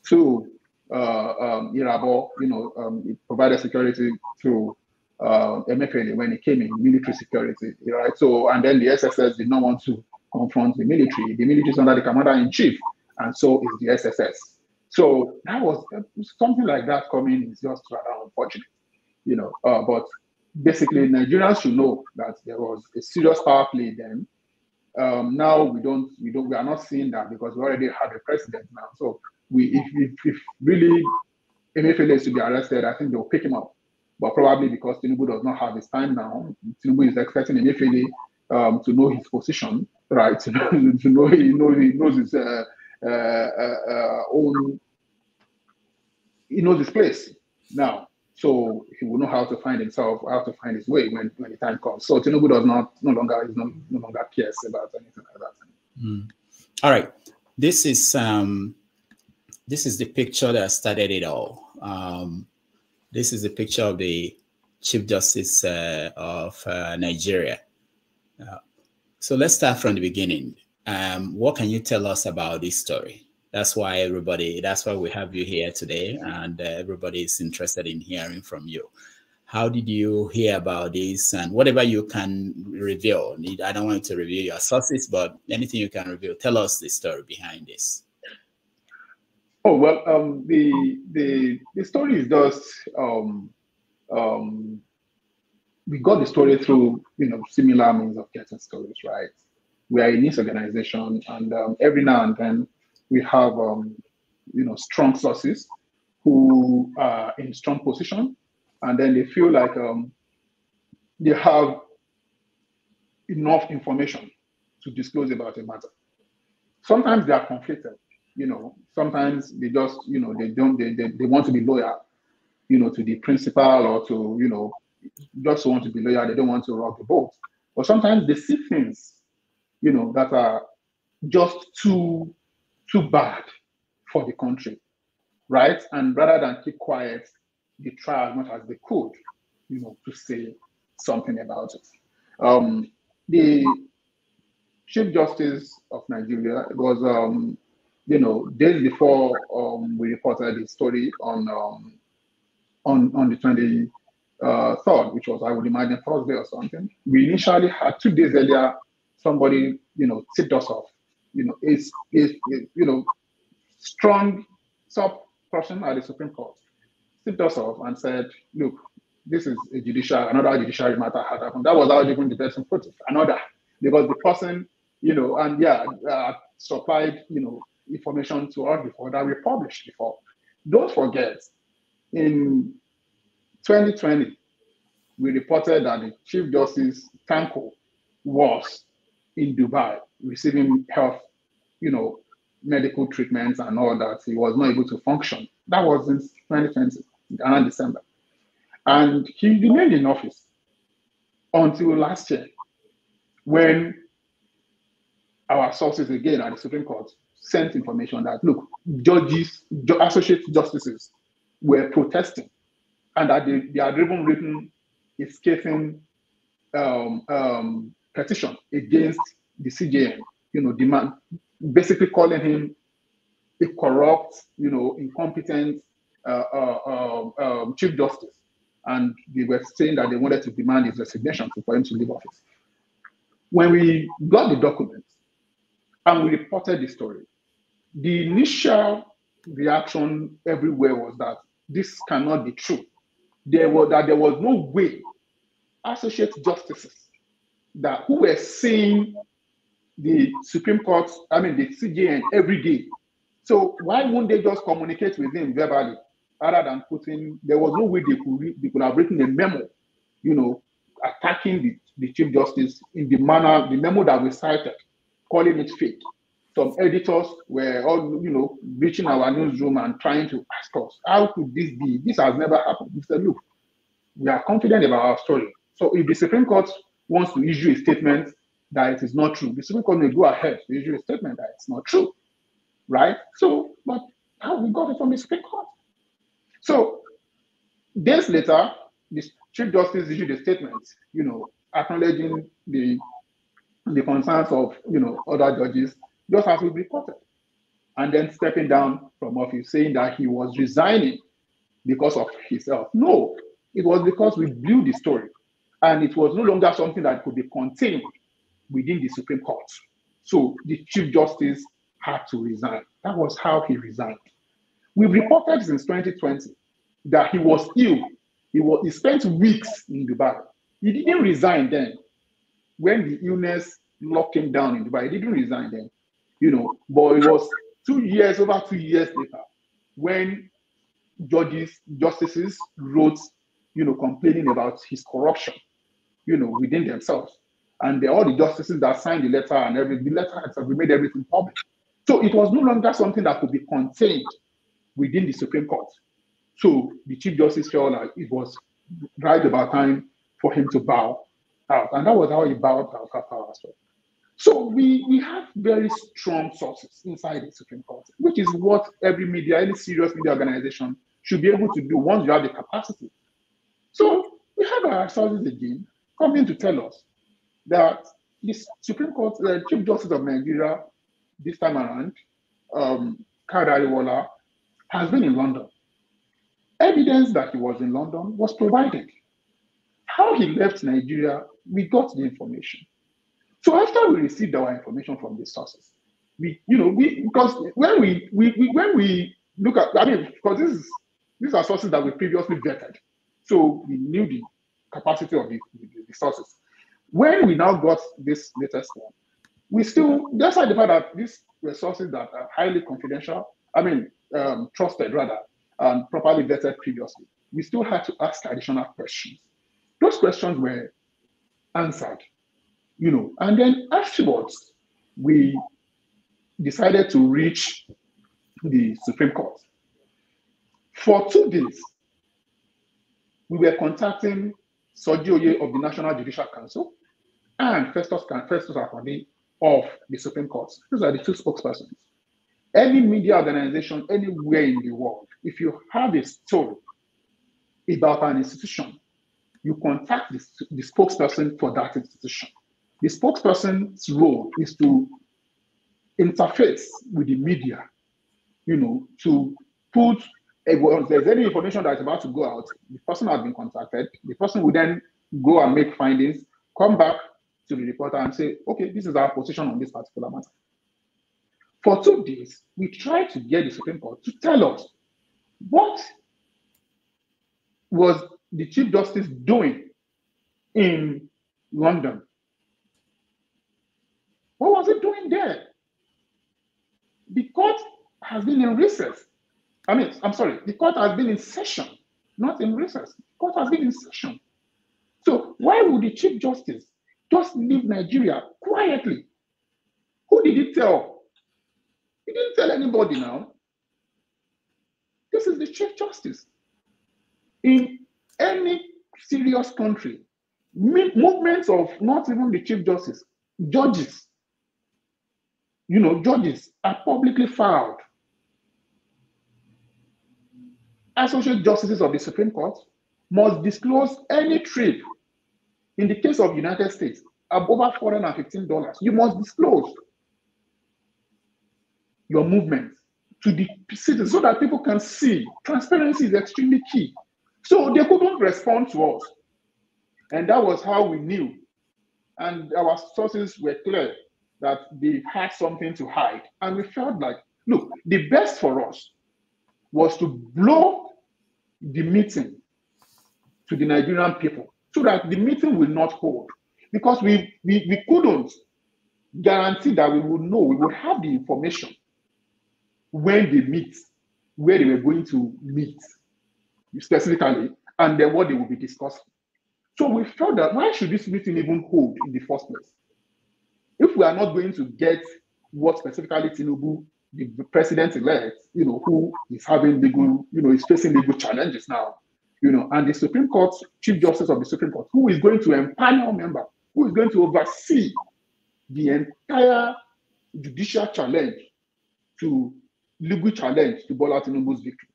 to uh, um, Irabo, you know, um, it provided security to uh, when he came in, military security, right? So, and then the SSS did not want to confront the military. The military is under the commander in chief, and so is the SSS. So that was something like that coming is just rather unfortunate, you know. Uh, but basically, Nigerians should know that there was a serious power play then. Um, now we don't, we don't, we are not seeing that because we already have a president now. So we, if, if, if really Emefiele is to be arrested, I think they'll pick him up. But probably because Tinubu does not have his time now, Tinubu is expecting Emefiele um, to know his position, right? to know he, know, he knows his. Uh, own, he knows his place now. So he will know how to find himself, how to find his way when, when the time comes. So Tinubu does not no longer is no, no longer cares about anything like that. Mm. All right, this is um, this is the picture that started it all. Um, this is the picture of the Chief Justice uh, of uh, Nigeria. Uh, so let's start from the beginning. Um, what can you tell us about this story? That's why everybody, that's why we have you here today, and uh, everybody is interested in hearing from you. How did you hear about this, and whatever you can reveal? I don't want to reveal your sources, but anything you can reveal, tell us the story behind this. Oh well, um, the the the story is just um, um, we got the story through you know similar means of getting stories, right? We are a news organization, and um, every now and then we have um, you know strong sources who are in strong position, and then they feel like um, they have enough information to disclose about a matter. Sometimes they are conflicted, you know. Sometimes they just you know they don't they, they, they want to be loyal, you know, to the principal or to you know just want to be loyal. They don't want to rock the boat. But sometimes they see things you know, that are just too too bad for the country, right? And rather than keep quiet, they try as much as they could, you know, to say something about it. Um, the Chief Justice of Nigeria was, um, you know, days before um, we reported the story on um, on on the 23rd, uh, which was I would imagine Thursday or something. We initially had two days earlier somebody, you know, tipped us off. You know, is is you know, strong top person at the Supreme Court tipped us off and said, look, this is a judicial, another judiciary matter had happened. That was how even the person put it, another, because the person, you know, and yeah, uh, supplied, you know, information to us before that we published before. Don't forget, in 2020, we reported that the Chief Justice Tanko was in Dubai receiving health, you know, medical treatments and all that. He was not able to function. That was in 2020, around December. And he remained in office until last year when our sources again at the Supreme Court sent information that look, judges, associate justices were protesting and that they, they had even written a scathing um, um, petition against the CJN, you know, demand basically calling him a corrupt, you know, incompetent uh, uh, um, um, chief justice, and they were saying that they wanted to demand his resignation for him to leave office. When we got the documents and we reported the story, the initial reaction everywhere was that this cannot be true. There was that there was no way associate justices that who were seeing the Supreme Court, I mean the CJN every day. So why wouldn't they just communicate with him verbally rather than putting? There was no way they could read, they could have written a memo, you know, attacking the, the Chief Justice in the manner the memo that we cited, calling it fake. Some editors were all, you know, reaching our newsroom and trying to ask us, how could this be? This has never happened. We said, look, we are confident about our story. So if the Supreme Court wants to issue a statement that it is not true. The Supreme Court may go ahead to issue a statement that it's not true, right? So, but how we got it from the Supreme Court. So, days later, the Chief Justice issued a statement, you know, acknowledging the the concerns of you know other judges, just as we reported, and then stepping down from office, saying that he was resigning because of his health. No, it was because we blew the story, and it was no longer something that could be contained within the Supreme Court. So the Chief Justice had to resign. That was how he resigned. We've reported since 2020 that he was ill. He was he spent weeks in Dubai. He didn't resign then. When the illness locked him down in Dubai, he didn't resign then. You know, but it was two years, over two years later, when judges, justices wrote, you know, complaining about his corruption, you know, within themselves and the, all the justices that signed the letter and every the letter has made everything public. So it was no longer something that could be contained within the Supreme Court. So the Chief Justice felt like it was right about time for him to bow out. And that was how he bowed out power as well. So we, we have very strong sources inside the Supreme Court, which is what every media, any serious media organization should be able to do once you have the capacity. So we have our sources again coming to tell us that the Supreme Court, the Chief Justice of Nigeria, this time around, um, has been in London. Evidence that he was in London was provided. How he left Nigeria, we got the information. So after we received our information from the sources, we, you know, we because when we, we, we when we look at, I mean, because this is these are sources that we previously vetted, so we knew the capacity of the, the, the sources. When we now got this latest one, we still, despite the fact that these resources that are highly confidential, I mean, um, trusted rather, and properly vetted previously, we still had to ask additional questions. Those questions were answered, you know, and then afterwards, we decided to reach the Supreme Court. For two days, we were contacting Soji Oye of the National Judicial Council and Festus, Festus Akande of the Supreme Court. Those are the two spokespersons. Any media organization anywhere in the world, if you have a story about an institution, you contact the, the spokesperson for that institution. The spokesperson's role is to interface with the media, you know, to put if there's any information that's about to go out, the person has been contacted. The person will then go and make findings, come back, to the reporter and say, okay, this is our position on this particular matter. For two days, we tried to get the Supreme Court to tell us what was the Chief Justice doing in London. What was he doing there? The court has been in recess. I mean, I'm sorry, the court has been in session, not in recess. The court has been in session. So why would the Chief Justice just leave Nigeria quietly? Who did he tell? He didn't tell anybody now. This is the Chief Justice. In any serious country, movements of not even the Chief Justice, judges, you know, judges are publicly filed. Associate justices of the Supreme Court must disclose any trip. In the case of United States, over $415, you must disclose your movement to the citizens so that people can see. Transparency is extremely key. So they couldn't respond to us. And that was how we knew. And our sources were clear that they had something to hide. And we felt like, look, the best for us was to blow the meeting to the Nigerian people so that the meeting will not hold. Because we, we, we couldn't guarantee that we would know, we would have the information when they meet, where they were going to meet specifically, and then what they will be discussing. So we felt that why should this meeting even hold in the first place? If we are not going to get what specifically Tinubu, the president-elect, you know, who is having legal, you know, is facing legal challenges now, you know, and the Supreme Court, Chief Justice of the Supreme Court, who is going to empanel member, who is going to oversee the entire judicial challenge to legal challenge to Bola Tinubu's victory.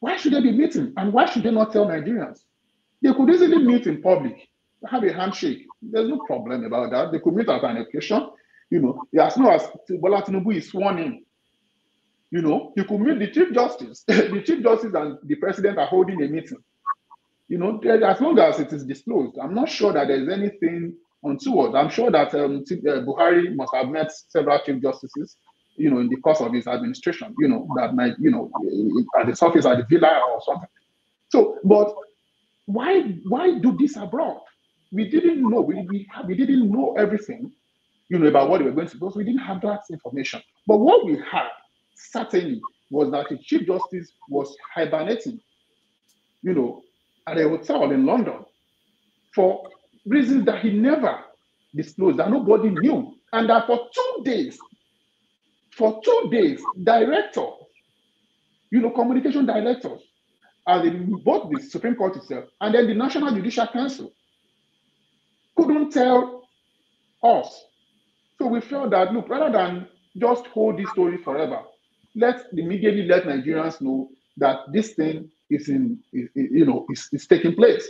Why should they be meeting? And why should they not tell Nigerians? They could easily meet in public, have a handshake. There's no problem about that. They could meet at an occasion. You know, as long as Bola Tinubu is sworn in, you know, you could meet the Chief Justice. the Chief Justice and the President are holding a meeting. You know, as long as it is disclosed, I'm not sure that there's anything untoward. I'm sure that um, uh, Buhari must have met several Chief Justices you know, in the course of his administration, you know, that might, you know, at the surface at the villa or something. So, but why why do this abroad? We didn't know. We, we, we didn't know everything, you know, about what we were going to do. So we didn't have that information. But what we had certainly was that the Chief Justice was hibernating, you know, at a hotel in London for reasons that he never disclosed, that nobody knew. And that for two days, for two days, director, you know, communication directors, and both the Supreme Court itself and then the National Judicial Council, couldn't tell us. So we felt that look, rather than just hold this story forever, let's immediately let Nigerians know that this thing is in, is, you know, is, is taking place.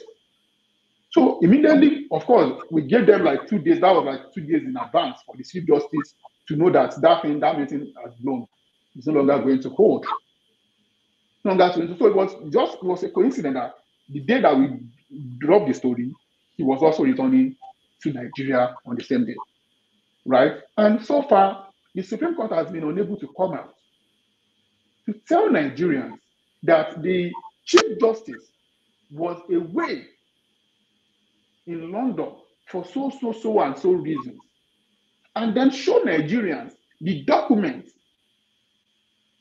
So immediately, of course, we gave them like two days. That was like two days in advance for the Chief Justice to know that that thing, that meeting has blown. It's no longer going to hold. No longer going to. So it was just it was a coincidence that the day that we dropped the story, he was also returning to Nigeria on the same day, right? And so far, the Supreme Court has been unable to come out to tell Nigerians that the Chief Justice was away in London for so, so, so, and so reasons and then show Nigerians the documents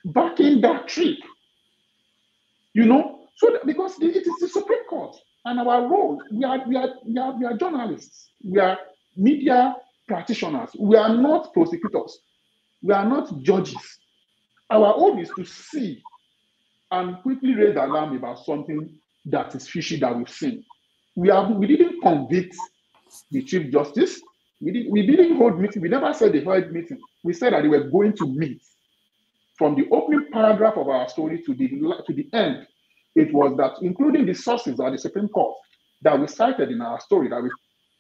backing that trip. You know, so that, because it is the Supreme Court and our role, we are, we are, we are, we are journalists, we are media practitioners, we are not prosecutors, we are not judges. Our own is to see and quickly raise alarm about something that is fishy that we've seen. We have we didn't convict the Chief Justice, we, did, we didn't hold meeting. We never said they held meeting. We said that they were going to meet. From the opening paragraph of our story to the to the end, it was that, including the sources at the Supreme Court that we cited in our story, that we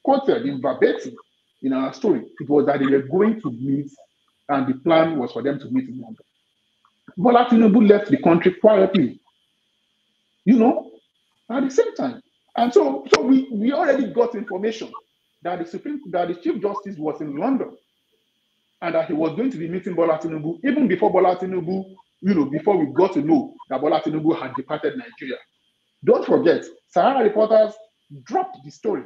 quoted in verbatim in our story, it was that they were going to meet, and the plan was for them to meet in London. Bola Tinubu left the country quietly, you know, at the same time. And so, so we, we already got information that the Supreme that the Chief Justice was in London and that he was going to be meeting Bola Tinubu even before Bola Tinubu, you know, before we got to know that Bola Tinubu had departed Nigeria. Don't forget, Sahara reporters dropped the story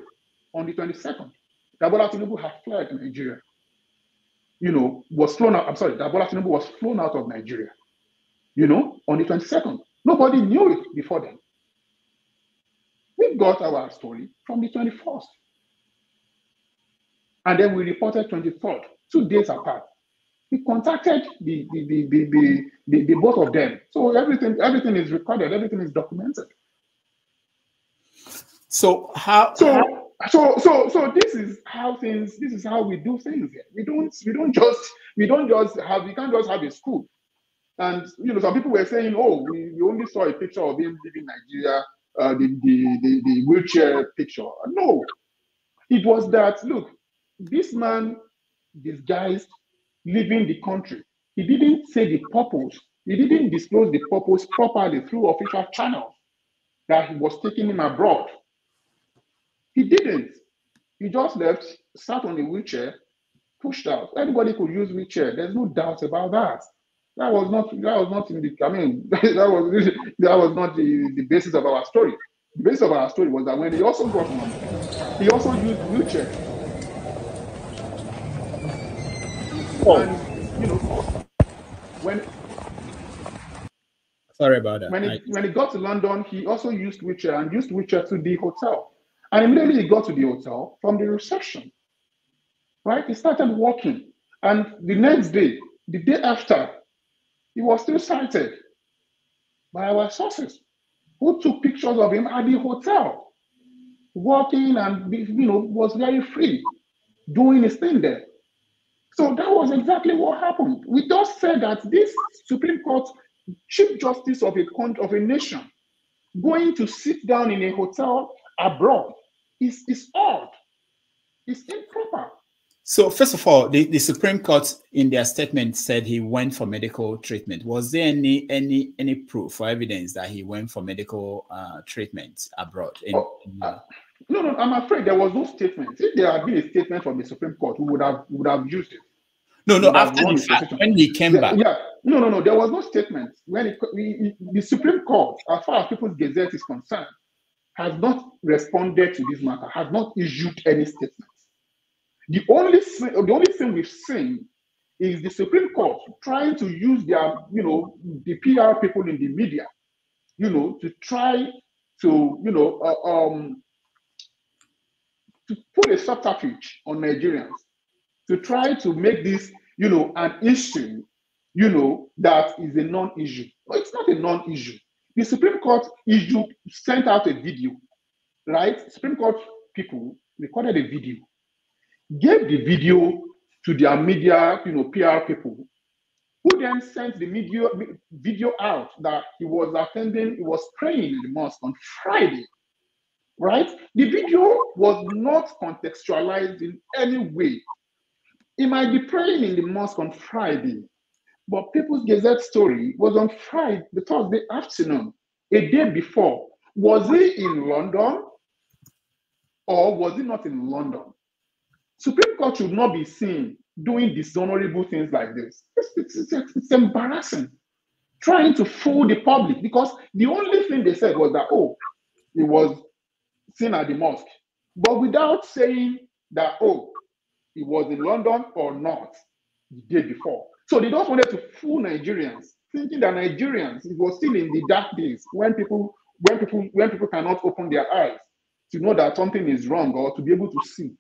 on the 22nd that Bola Tinubu had fled Nigeria. You know, was flown out. I'm sorry, that Bola Tinubu was flown out of Nigeria. You know, on the 22nd. Nobody knew it before then. We got our story from the 21st. And then we reported 23rd, two days apart. We contacted the, the, the, the, the, the, the both of them. So everything, everything is recorded, everything is documented. So how so how, so so so this is how things this is how we do things here. We don't we don't just we don't just have we can't just have a school. And you know, some people were saying, oh, we, we only saw a picture of him leaving Nigeria, uh, the, the, the, the wheelchair picture. No, it was that look, this man disguised leaving the country. He didn't say the purpose, he didn't disclose the purpose properly through official channels that he was taking him abroad. He didn't. He just left, sat on the wheelchair, pushed out. Anybody could use wheelchair. There's no doubt about that. That was not that was not in the I mean that was that was not the, the basis of our story. The basis of our story was that when he also got money, he also used wheelchair. Oh. And you know when sorry about that. when he I- when he got to London, he also used wheelchair and used wheelchair to the hotel. And immediately he got to the hotel from the reception. Right? He started walking. And the next day, the day after, he was still cited by our sources who took pictures of him at the hotel, walking and you know was very free, doing his thing there. So that was exactly what happened. We just said that this Supreme Court Chief Justice of a country of a nation going to sit down in a hotel abroad is, is odd. It's improper. So first of all, the, the Supreme Court in their statement said he went for medical treatment. Was there any any any proof or evidence that he went for medical uh, treatment abroad? In, Oh, uh, No, no, I'm afraid there was no statement. If there had been a statement from the Supreme Court, we would have we would have used it. no, no. After the fact, when he came Yeah, back, yeah. no, no, no. There was no statement. When it, we, the Supreme Court, as far as People's Gazette is concerned, has not responded to this matter, has not issued any statement. The only the only thing we've seen is the Supreme Court trying to use their, you know, the PR people in the media, you know, to try to, you know, uh, um, to put a subterfuge on Nigerians, to try to make this, you know, an issue, you know, that is a non-issue. No, it's not a non-issue. The Supreme Court issued, sent out a video, right? Supreme Court people recorded a video, gave the video to their media, you know, PR people, who then sent the video, video out that he was attending, he was praying in the mosque on Friday, right? The video was not contextualized in any way. He might be praying in the mosque on Friday, but People's Gazette story was on Friday, the Thursday afternoon, a day before. Was he in London or was he not in London? Supreme Court should not be seen doing dishonorable things like this. It's, it's, it's, it's embarrassing. Trying to fool the public because the only thing they said was that, oh, he was seen at the mosque, but without saying that, oh, he was in London or not the day before. So they just wanted to fool Nigerians, thinking that Nigerians, it was still in the dark days when people when people when people cannot open their eyes to know that something is wrong or to be able to see.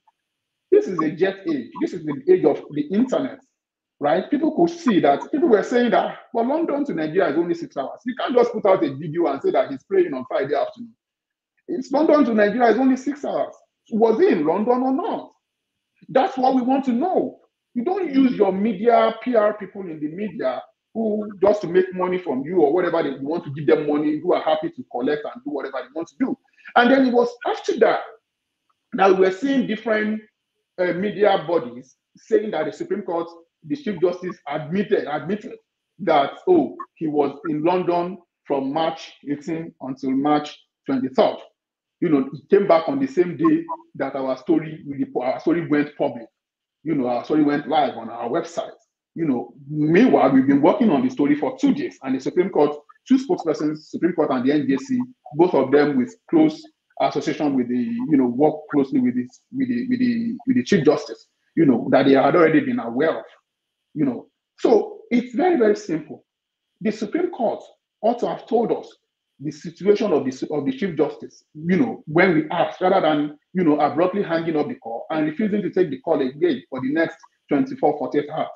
This is a jet age. This is the age of the internet, right? People could see that people were saying that, well, London to Nigeria is only six hours. You can't just put out a video and say that he's praying on Friday afternoon. It's London to Nigeria is only six hours. Was he in London or not? That's what we want to know. You don't use your media, PR people in the media who just to make money from you or whatever they want to give them money, who are happy to collect and do whatever they want to do. And then it was after that that we were seeing different uh, media bodies saying that the Supreme Court, the Chief Justice admitted admitted that oh he was in London from March 18 until March 23rd. You know, it came back on the same day that our story, our story went public. You know, our story went live on our website. You know, meanwhile, we've been working on the story for two days, and the Supreme Court, two spokespersons, Supreme Court and the NJC, both of them with close association with the, you know, work closely with this, with the, with the, with the Chief Justice, you know, that they had already been aware of, you know. So it's very, very simple. The Supreme Court ought to have told us the situation of the, of the Chief Justice, you know, when we asked, rather than, you know, abruptly hanging up the call and refusing to take the call again for the next 24, 48 hours.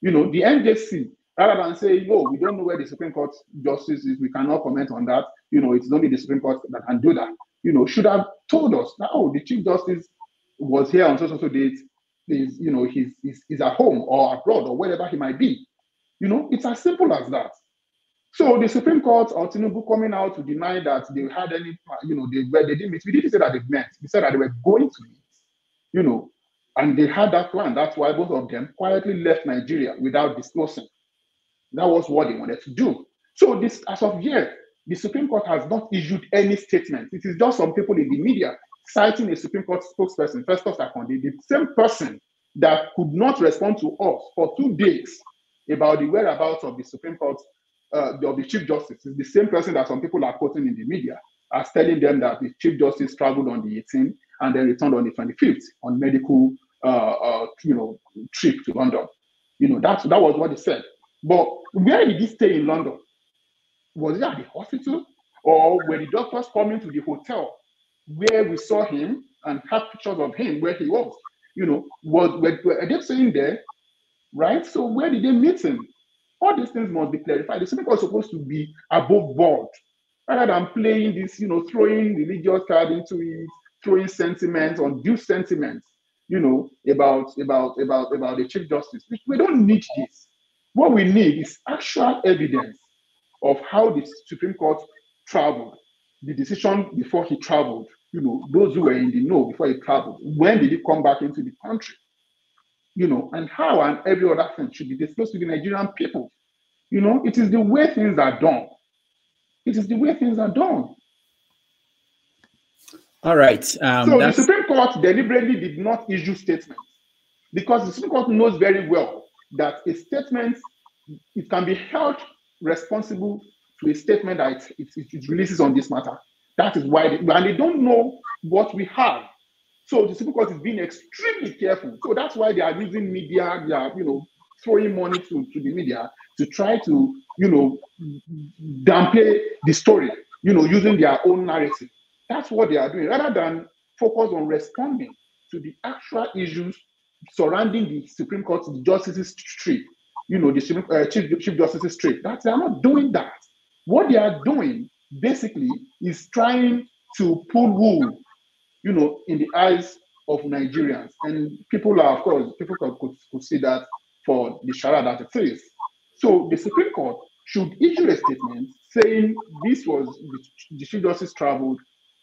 You know, the NJC, rather than saying, oh, we don't know where the Supreme Court justice is, we cannot comment on that, you know, it's only the Supreme Court that can do that, you know, should have told us that, oh, the Chief Justice was here on and so date, is, you know, he's, he's, he's at home or abroad or wherever he might be. You know, it's as simple as that. So the Supreme Court or Tinubu coming out to deny that they had any, you know, they they didn't meet. We didn't say that they met. We said that they were going to meet, you know, and they had that plan. That's why both of them quietly left Nigeria without disclosing. That was what they wanted to do. So this, as of yet, the Supreme Court has not issued any statement. It is just some people in the media citing a Supreme Court spokesperson, Festus Akande, the same person that could not respond to us for two days about the whereabouts of the Supreme Court uh, of the Chief Justice is the same person that some people are quoting in the media as telling them that the Chief Justice traveled on the 18th and then returned on the 25th on medical, uh, uh, you know, trip to London. You know, that that was what they said. But where did he stay in London? Was he at the hospital, or were the doctors coming to the hotel where we saw him and had pictures of him where he was? You know, was were, were they saying there, right? So where did they meet him? All these things must be clarified. The Court is supposed to be above board rather than playing this, you know, throwing religious card into it, throwing sentiments, undue sentiments, you know, about about about about the Chief Justice. We, we don't need this. What we need is actual evidence of how the Supreme Court traveled, the decision before he traveled, you know, those who were in the know before he traveled, when did he come back into the country? you know, and how and every other thing should be disclosed to the Nigerian people. You know, it is the way things are done. It is the way things are done. All right. Um, so that's... the Supreme Court deliberately did not issue statements because the Supreme Court knows very well that a statement it can be held responsible to a statement that it, it, it releases on this matter. That is why, they, and they don't know what we have so the Supreme Court is being extremely careful. So that's why they are using media, they are, you know, throwing money to, to the media to try to, you know, downplay the story, you know, using their own narrative. That's what they are doing, rather than focus on responding to the actual issues surrounding the Supreme Court, Justice's trip, you know, the Supreme, uh, Chief, Chief Justice's trip. That they are not doing that. What they are doing basically is trying to pull wool you know, in the eyes of Nigerians. And people are, of course, people could, could, see that for the Shara that it is. So the Supreme Court should issue a statement saying this was the, the Chief Justice traveled.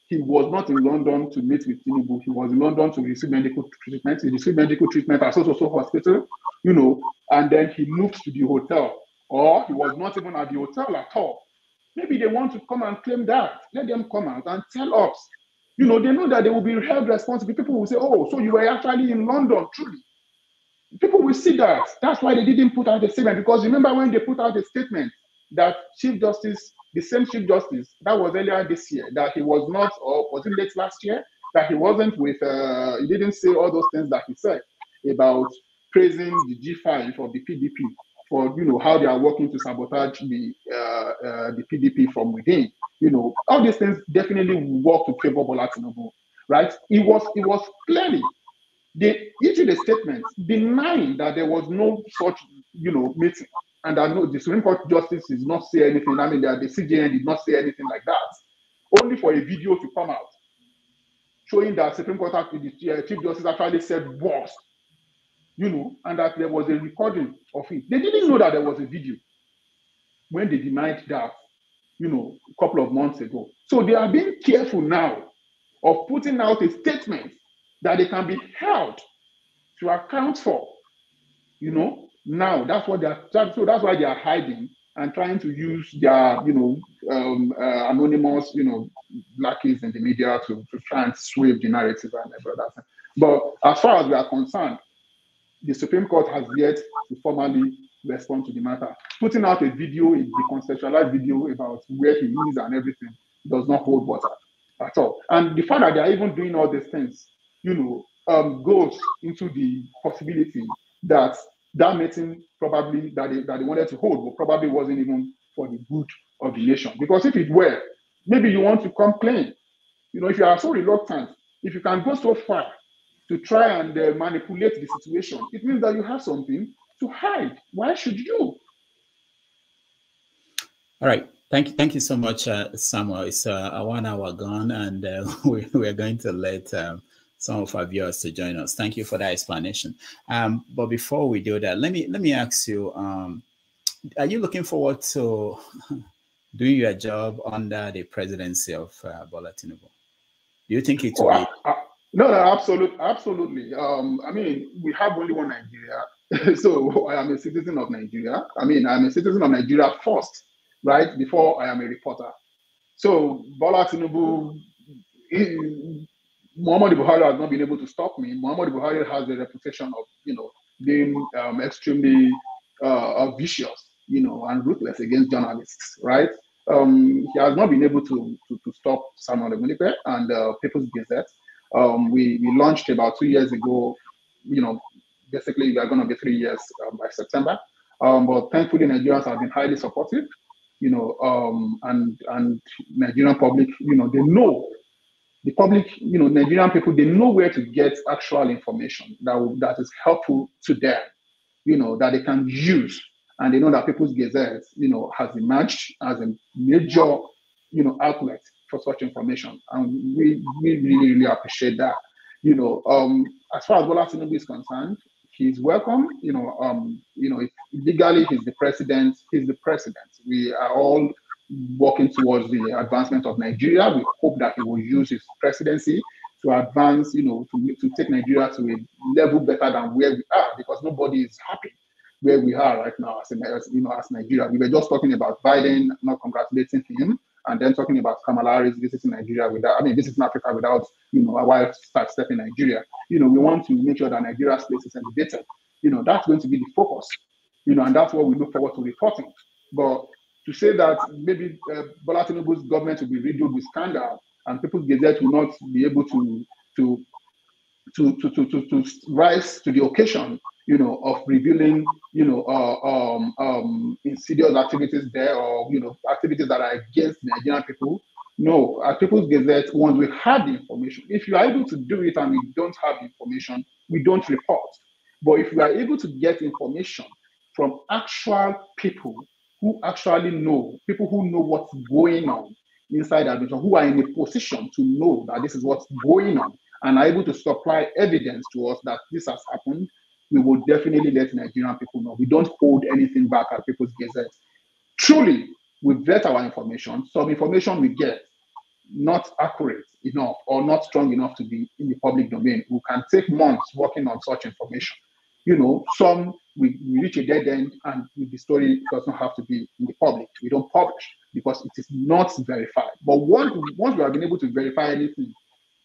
He was not in London to meet with Tinubu. He was in London to receive medical treatment. He received medical treatment at so hospital, you know, and then he moved to the hotel, or he was not even at the hotel at all. Maybe they want to come and claim that. Let them come out and tell us you know, they know that they will be held responsible. People will say, oh, so you were actually in London, truly. People will see that. That's why they didn't put out a statement. Because remember when they put out a statement that Chief Justice, the same Chief Justice, that was earlier this year, that he was not, or was it late last year, that he wasn't with, uh, he didn't say all those things that he said about praising the G5 of the PDP for you know how they are working to sabotage the uh, uh, the PDP from within. You know, all these things definitely work to favor Bola Tinubu, right? It was it was clearly they issued a statement denying that there was no such you know meeting and that no the Supreme Court justice did not say anything. I mean, that the CJN did not say anything like that, only for a video to come out showing that Supreme Court the uh, Chief Justice actually said worse you know, and that there was a recording of it. They didn't know that there was a video when they denied that, you know, a couple of months ago. So they are being careful now of putting out a statement that they can be held to account for. You know, now that's what they are so that's why they are hiding and trying to use their, you know, um, uh, anonymous, you know, lackeys in the media to, to try and sweep the narrative and everything. But as far as we are concerned, the Supreme Court has yet to formally respond to the matter. Putting out a video, a deconceptualized video about where he is and everything does not hold water at all. And the fact that they are even doing all these things, you know, um, goes into the possibility that that meeting probably that they, that they wanted to hold, but probably wasn't even for the good of the nation. Because if it were, maybe you want to complain. You know, if you are so reluctant, if you can go so far to try and uh, manipulate the situation, it means that you have something to hide. Why should you? All right. Thank you. Thank you so much, uh, Samuel. It's uh, one hour gone, and uh, we, we, are going to let um, some of our viewers to join us. Thank you for that explanation. Um, but before we do that, let me let me ask you: um, Are you looking forward to doing your job under the presidency of uh, Bola Tinubu? Do you think it will oh, be? no, no, absolutely, absolutely. Um, I mean, we have only one Nigeria, so I am a citizen of Nigeria. I mean, I'm a citizen of Nigeria first, right? Before I am a reporter. So Bola Tinubu, Muhammad Buhari has not been able to stop me. Muhammad Buhari has the reputation of, you know, being um, extremely uh, vicious, you know, and ruthless against journalists, right? Um, he has not been able to to, to stop Samuel Ogundipe and uh, People's Gazette. Um, we, we launched about two years ago, you know, basically we are going to be three years um, by September. Um, but thankfully, Nigerians have been highly supportive, you know, um, and and Nigerian public, you know, they know the public, you know, Nigerian people, they know where to get actual information that, that is helpful to them, you know, that they can use. And they know that People's Gazette, you know, has emerged as a major, you know, outlet for such information. And we, we really, really appreciate that. You know, um, as far as Bola Tinubu is concerned, he's welcome. You know, um, you know, legally he's the president, he's the president. We are all working towards the advancement of Nigeria. We hope that he will use his presidency to advance, you know, to, to take Nigeria to a level better than where we are, because nobody is happy where we are right now as, as you know as Nigeria. We were just talking about Biden, not congratulating him, and then talking about Kamala Harris visiting Nigeria without, I mean, visiting Africa without, you know, a wife start stepping in Nigeria. You know, we want to make sure that Nigeria's place is elevated. You know, that's going to be the focus. You know, and that's what we look forward to reporting. But to say that maybe uh, Bola Tinubu's government will be riddled with scandal and People's Gazette will not be able to to to to to, to, to rise to the occasion, you know, of revealing, you know, uh, um, um, insidious activities there or you know activities that are against Nigerian people. No, at People's Gazette, once we have the information, if you are able to do it and we don't have information, we don't report. But if we are able to get information from actual people who actually know, people who know what's going on inside administration, who are in a position to know that this is what's going on and are able to supply evidence to us that this has happened, we will definitely let Nigerian people know. We don't hold anything back at People's Gazette. Truly, we vet our information. Some information we get not accurate enough or not strong enough to be in the public domain. We can take months working on such information you know, some we, we reach a dead end and the story doesn't have to be in the public. We don't publish because it is not verified. But once, once we have been able to verify anything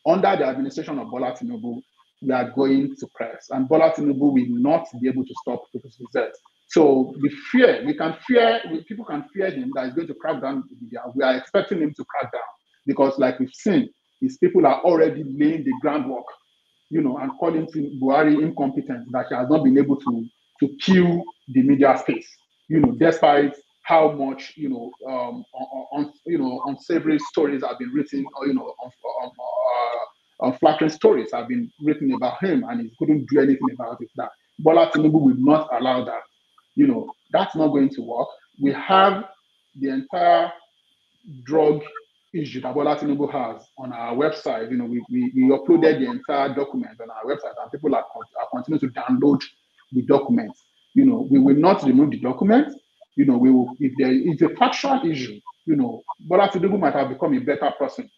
under the administration of Bola Tinubu, we are going to press. And Bola Tinubu will not be able to stop people's results. So the fear, we can fear, people can fear him that he's going to crack down the media. We are expecting him to crack down because, like we've seen, his people are already laying the groundwork you know, and calling Buhari incompetent that he has not been able to to kill the media space, you know, despite how much you know um, on, on you know unsavory stories have been written, or you know, on, on, uh, unflattering stories have been written about him, and he couldn't do anything about it. That Bola Tinubu will not allow that. You know, that's not going to work. We have the entire drug issue that Bola Tinubu has on our website. You know, we, we, we uploaded the entire document on our website and people are, are continuing to download the document. You know, we will not remove the document. You know, we will, if there is a factual issue, you know, Bola Tinubu might have become a better person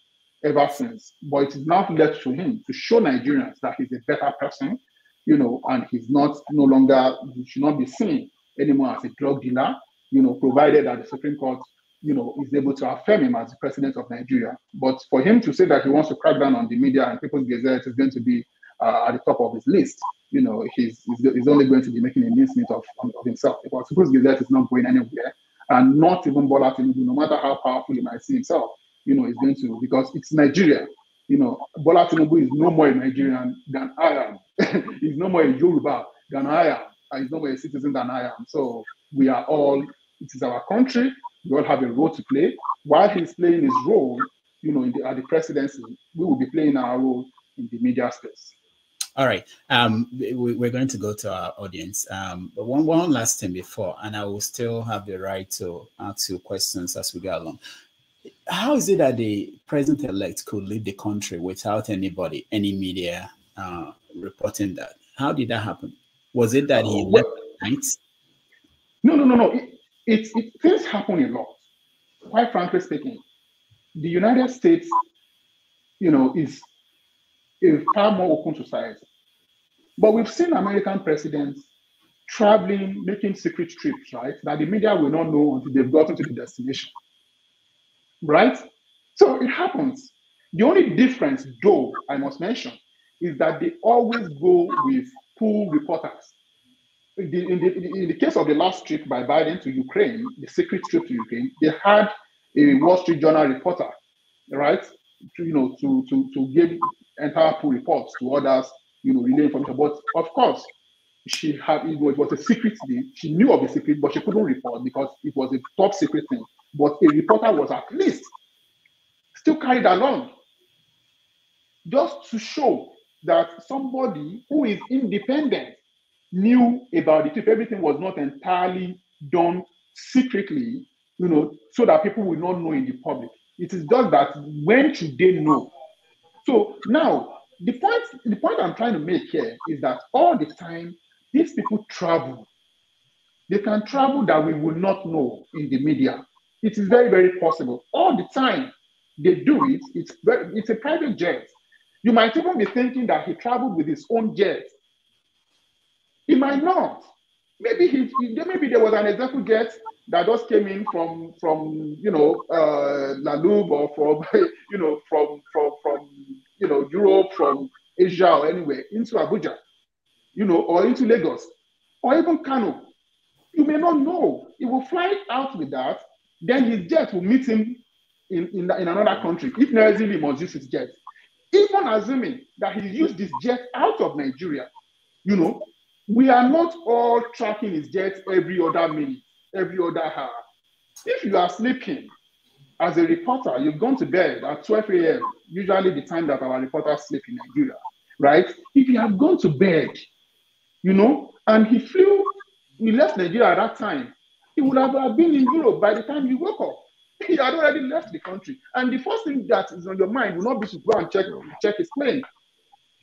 ever since, but it is now left to him to show Nigerians that he's a better person, you know, and he's not no longer, he should not be seen anymore as a drug dealer, you know, provided that the Supreme Court you know, is able to affirm him as the president of Nigeria. But for him to say that he wants to crack down on the media and People's Gazette is going to be uh, at the top of his list, you know, he's, he's, only going to be making a mincemeat of, of himself because People's Gazette is not going anywhere. And not even Bola no matter how powerful he might see himself, you know, he's going to, because it's Nigeria. You know, Bola Tinubu is no more a Nigerian than I am. he's no more a Yoruba than I am. He's no more a citizen than I am. So we are all, it is our country we all have a role to play. While he's playing his role, you know, in the, at the presidency, we will be playing our role in the media space. All right. Um, we, are going to go to our audience. Um, but one, one last thing before, and I will still have the right to ask you questions as we go along. How is it that the president-elect could leave the country without anybody, any media uh, reporting that? How did that happen? Was it that he left well, night? No, no, no, no. It, it, it things happen a lot. Quite frankly speaking, the United States, you know, is a far more open society. But we've seen American presidents traveling, making secret trips, right? That the media will not know until they've gotten to the destination. Right? So it happens. The only difference, though, I must mention, is that they always go with pool reporters in the, in the, in the case of the last trip by Biden to Ukraine, the secret trip to Ukraine, they had a Wall Street Journal reporter, right? To, you know, to to to give entire full reports to others, you know, relay information. But of course, she had it was, it was a secret. She knew of the secret, but she couldn't report because it was a top secret thing. But a reporter was at least still carried along, just to show that somebody who is independent knew about it, if everything was not entirely done secretly, you know, so that people would not know in the public. It is just that when should they know? So now the point, the point I'm trying to make here is that all the time these people travel. They can travel that we will not know in the media. It is very, very possible. All the time they do it, it's very, it's a private jet. You might even be thinking that he traveled with his own jet he might not. Maybe he, he maybe there was an executive jet that just came in from from you know uh, or from you know from from from you know Europe, from Asia or anywhere into Abuja, you know, or into Lagos, or even Kano. You may not know. He will fly out with that. Then his jet will meet him in, in, in another country. If necessarily, he must use his jet. Even assuming that he used this jet out of Nigeria, you know, we are not all tracking his jet every other minute, every other hour. If you are sleeping as a reporter, you've gone to bed at 12 a.m., usually the time that our reporters sleep in Nigeria, right? If you have gone to bed, you know, and he flew, he left Nigeria at that time, he would have been in Europe by the time he woke up. He had already left the country. And the first thing that is on your mind will not be to go and check, check his plane.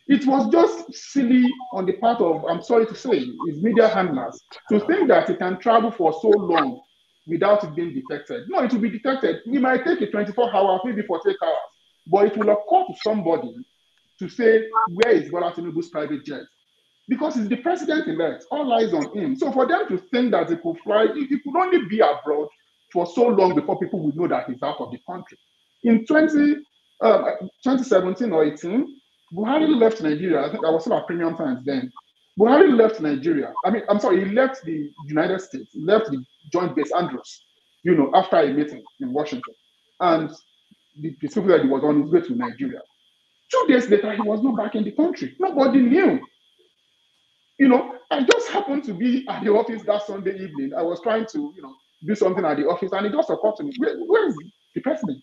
It was just silly on the part of, I'm sorry to say, his media handlers to think that he can travel for so long without it being detected. No, it will be detected. It might take a 24 hours, maybe 48 hours, but it will occur to somebody to say, where is Bola Tinubu's private jet? Because he's the president elect, all eyes on him. So for them to think that he could fly, it could only be abroad for so long before people would know that he's out of the country. In 20, uh, 2017 or 18, Buhari left Nigeria. I think I was still at Premium Times then. Buhari left Nigeria. I mean, I'm sorry, he left the United States. He left the joint base Andrews, you know, after a meeting in Washington. And the, people that he was on his way to Nigeria. Two days later, he was not back in the country. Nobody knew. You know, I just happened to be at the office that Sunday evening. I was trying to, you know, do something at the office, and it just occurred to me, where, where is the president?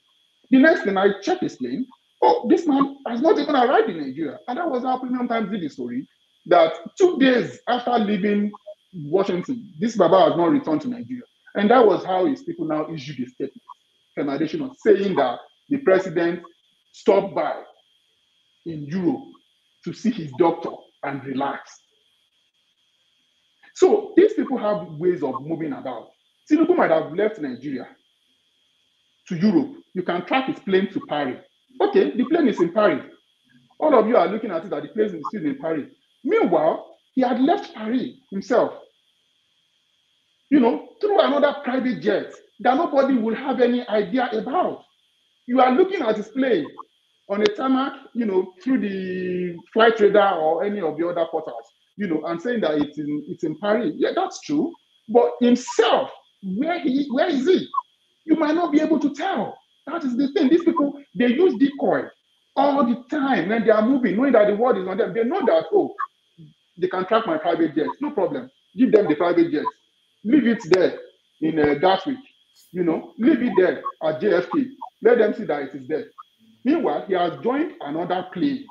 The next thing I checked his plane, Oh, this man has not even arrived in Nigeria. And that was how Premium Times did the story that two days after leaving Washington, this Baba has not returned to Nigeria. And that was how his people now issued a statement, Canadation, saying that the president stopped by in Europe to see his doctor and relax. So these people have ways of moving about. Tinubu might have left Nigeria to Europe. You can track his plane to Paris. Okay, the plane is in Paris. All of you are looking at it that the plane is still in Paris. Meanwhile, he had left Paris himself. You know, through another private jet. that nobody will have any idea about. You are looking at his plane on a tarmac, you know, through the flight radar or any of the other portals, you know, and saying that it's in it's in Paris. Yeah, that's true. But himself, where he where is he? You might not be able to tell. That is the thing. These people they use decoy all the time when they are moving, knowing that the world is on them. They know that oh, they can track my private jet. No problem. Give them the private jet. Leave it there in uh, Gatwick. You know, leave it there at JFK. Let them see that it is there. Meanwhile, he has joined another plane.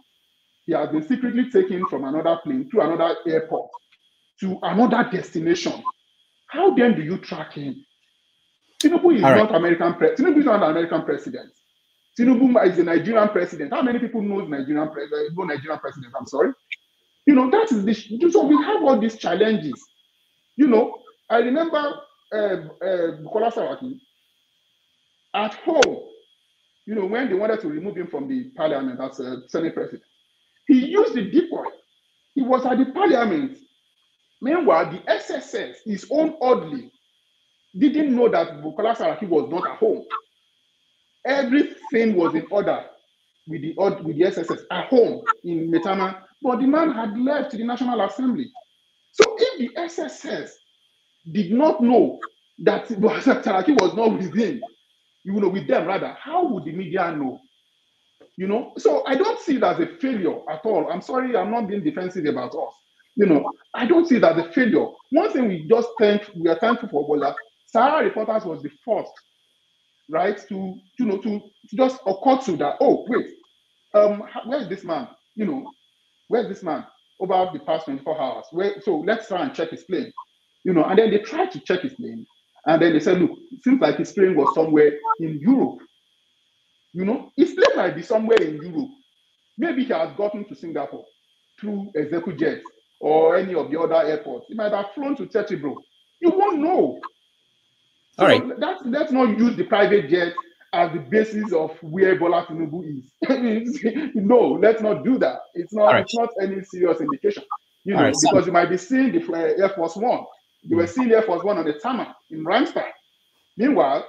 He has been secretly taken from another plane to another airport to another destination. How then do you track him? Tinubu is right. not American president. Tinubu is not an American president. Tinubu is a Nigerian president. How many people know Nigerian president? No Nigerian president. I'm sorry. You know that is the so we have all these challenges. You know, I remember uh, uh, Bukola Saraki at home. You know when they wanted to remove him from the parliament as a senate president, he used the decoy. He was at the parliament. Meanwhile, the SSS, his own oddly, didn't know that Bukola Saraki was not at home. Everything was in order with the with the SSS at home in Maitama, but the man had left the National Assembly. So if the SSS did not know that Saraki was not with him, you know, with them rather, how would the media know? You know, so I don't see it as a failure at all. I'm sorry, I'm not being defensive about us. You know, I don't see it as a failure. One thing we just thank we are thankful for was that Sahara Reporters was the first, right, to you know to, to just occur to that. Oh wait, um, where is this man? You know, where's this man over the past 24 hours? Where so let's try and check his plane. You know, and then they tried to check his plane, and then they said, look, it seems like his plane was somewhere in Europe. You know, his plane might be somewhere in Europe. Maybe he has gotten to Singapore through ExecuJet or any of the other airports. He might have flown to Teterboro. You won't know. All right. That's, let's not use the private jet as the basis of where Bola Tinubu is. no, let's not do that. It's not. Right. It's not any serious indication. You know, right, because you might be seeing the uh, Air Force One. You were seeing Air Force One on the tarmac in Ramstein. Meanwhile,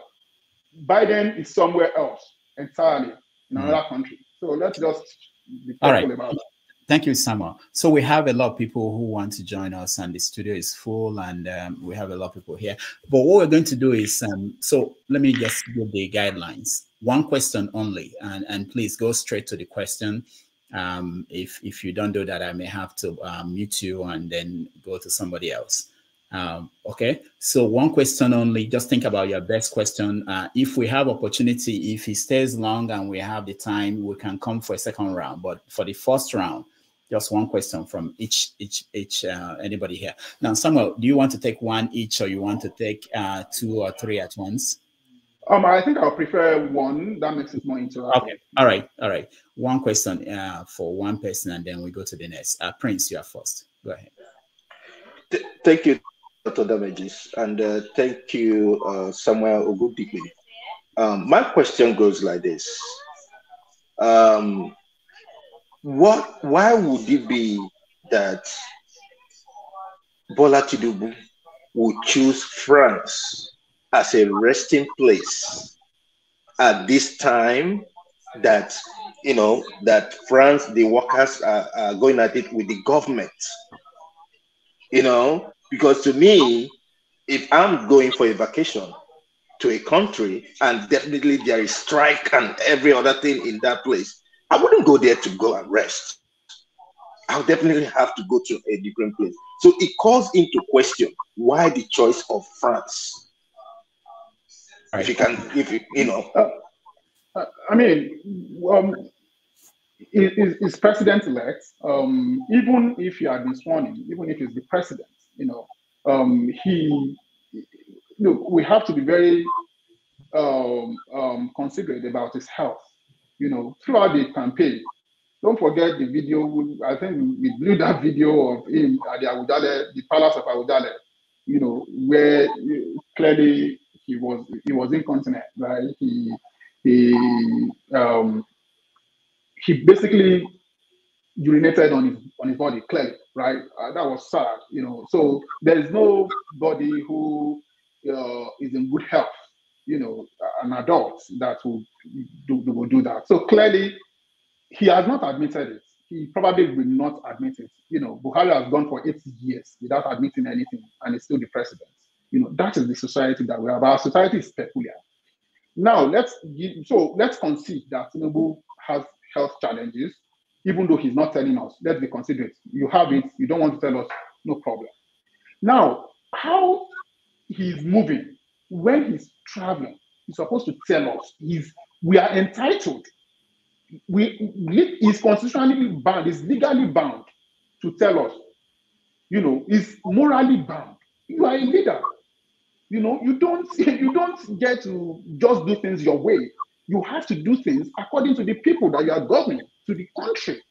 Biden is somewhere else entirely in mm-hmm. another country. So let's just be careful about that. Thank you, Samuel. So we have a lot of people who want to join us, and the studio is full, and um, we have a lot of people here. But what we're going to do is, um, so let me just give the guidelines. One question only, and and please go straight to the question. Um, if if you don't do that, I may have to um, mute you and then go to somebody else. Um, okay, so one question only. Just think about your best question. Uh, if we have opportunity, if he stays long and we have the time, we can come for a second round. But for the first round, just one question from each each each uh, anybody here. Now, Samuel, do you want to take one each, or you want to take uh, two or three at once? Um, I think I'll prefer one. That makes it more interactive. Okay. All right. All right. One question uh, for one person, and then we go to the next. Uh, Prince, you are first. Go ahead. Th thank you, Dr. Damages, and uh, thank you, uh, Samuel Ogundipe. Um, my question goes like this. Um, what why would it be that Bola Tinubu would choose France as a resting place at this time that you know that France the workers are, are going at it with the government? You know because to me if I'm going for a vacation to a country and definitely there is strike and every other thing in that place I wouldn't go there to go and rest. I'll definitely have to go to a different place. So it calls into question why the choice of France. Right. If you can, if you, you know. Uh, I mean, um, is, president elect, um, even if he had been sworn in, even if he's the president, you know, um, he, look, we have to be very um, um, considerate about his health you know, throughout the campaign. Don't forget the video. I think we blew that video of him at the Awujale, the palace of Awujale, you know, where clearly he was he was incontinent, right? He he um he basically urinated on his on his body, clearly, right? Uh, that was sad, you know. So there is nobody who uh, is in good health you know, an adult that will do, will do that. So clearly, he has not admitted it. He probably will not admit it. You know, Buhari has gone for eight years without admitting anything, and is still the president. You know, that is the society that we have. Our society is peculiar. Now let's so let's concede that Tinubu has health challenges, even though he's not telling us. Let's be considerate. You have it. You don't want to tell us. No problem. Now, how he's moving when he's traveling, he's supposed to tell us. He's we are entitled. We is constitutionally bound, is legally bound to tell us. You know, is morally bound. You are a leader. You know, you don't you don't get to just do things your way. You have to do things according to the people that you are governing, to the country.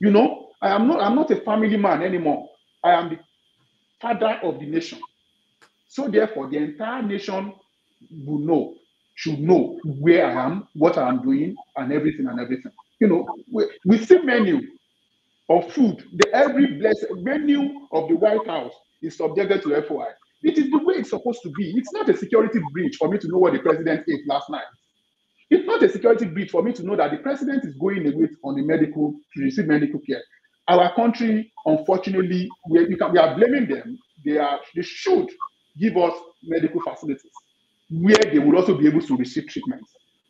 You know, I am not I'm not a family man anymore. I am the father of the nation. So therefore, the entire nation will know, should know where I am, what I am doing, and everything and everything. You know, we, we see menu of food. The every blessed menu of the White House is subjected to FOI. It is the way it's supposed to be. It's not a security breach for me to know what the president ate last night. It's not a security breach for me to know that the president is going away on the medical to receive medical care. Our country, unfortunately, we, we, can, we are blaming them. They are they should give us medical facilities where they will also be able to receive treatment.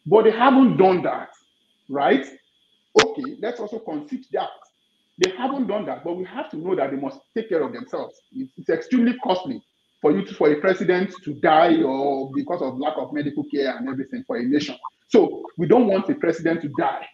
But they haven't done that, right? Okay, let's also concede that. They haven't done that, but we have to know that they must take care of themselves. It's, it's extremely costly for you to, for a president to die or because of lack of medical care and everything for a nation. So we don't want a president to die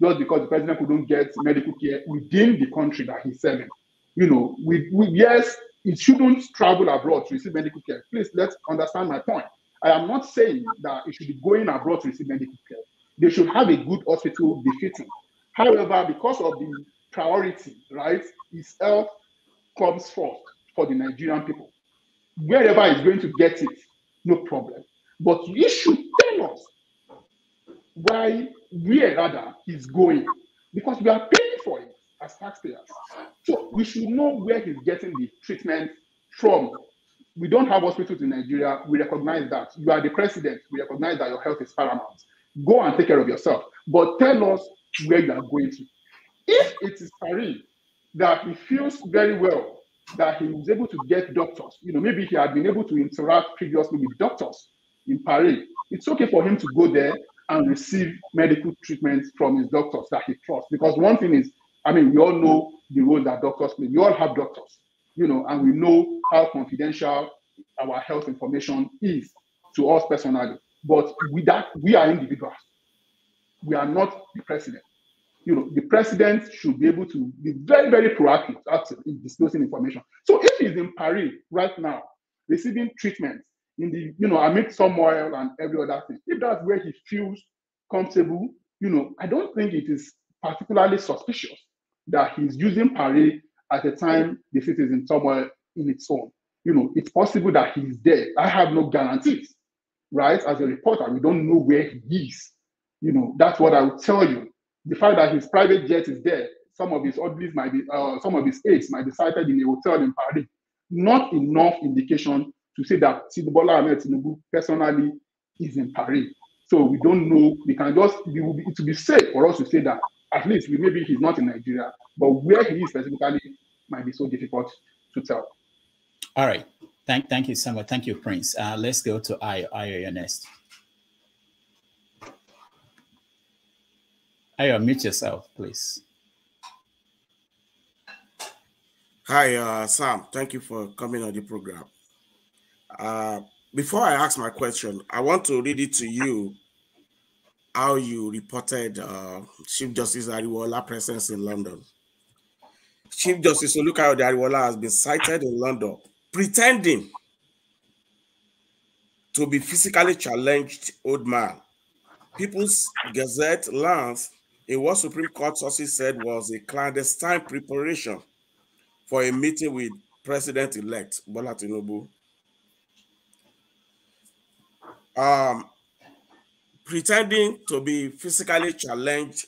just because the president couldn't get medical care within the country that he's serving. You know, we, we yes, it shouldn't travel abroad to receive medical care. Please let's understand my point. I am not saying that it should be going abroad to receive medical care. They should have a good hospital befitting. However, because of the priority, right, his health comes first for the Nigerian people. Wherever he's going to get it, no problem. But you should tell us why, where rather, he's going, because we are paying as taxpayers. So we should know where he's getting the treatment from. We don't have hospitals in Nigeria. We recognize that. You are the president. We recognize that your health is paramount. Go and take care of yourself. But tell us where you are going to. If it is Paris that he feels very well, that he was able to get doctors, you know, maybe he had been able to interact previously with doctors in Paris, it's okay for him to go there and receive medical treatment from his doctors that he trusts. Because one thing is I mean, we all know the role that doctors play. We all have doctors, you know, and we know how confidential our health information is to us personally. But with that, we are individuals. We are not the president. You know, the president should be able to be very, very proactive in disclosing information. So if he's in Paris right now, receiving treatment in the, you know, amid turmoil and every other thing, if that's where he feels comfortable, you know, I don't think it is particularly suspicious that he's using Paris at a time the city is in turmoil in its own. You know, it's possible that he's there. I have no guarantees, right? As a reporter, we don't know where he is. You know, that's what I would tell you. The fact that his private jet is there, some of his oddlies might be, uh, some of his aides might be sighted in a hotel in Paris. Not enough indication to say that Tinubu Ahmed Tinubu personally is in Paris. So we don't know. We can just it will be, it will be safe for us to say that at least we, maybe he's not in Nigeria, but where he is specifically might be so difficult to tell. All right. Thank, thank you so much. Thank you, Prince. Uh, let's go to Ayo. Ayo, you're next. Ayo, mute yourself, please. Hi, uh, Sam. Thank you for coming on the program. Uh, before I ask my question, I want to read it to you how you reported uh, Chief Justice Ariwoola presence in London. Chief Justice Oluka Ariwoola has been sighted in London pretending to be physically challenged old man. People's Gazette learns in what Supreme Court sources said was a clandestine preparation for a meeting with President-elect Bola Tinubu. Um, pretending to be physically challenged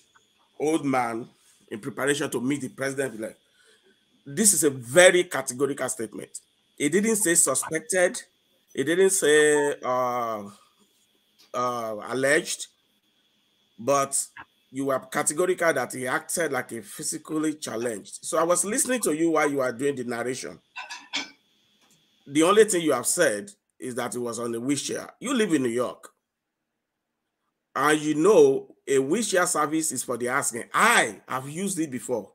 old man in preparation to meet the president. This is a very categorical statement. It didn't say suspected. It didn't say uh, uh, alleged, but you were categorical that he acted like a physically challenged. So I was listening to you while you were doing the narration. The only thing you have said is that it was on a wheelchair. You live in New York. And you know a wheelchair service is for the asking. I have used it before.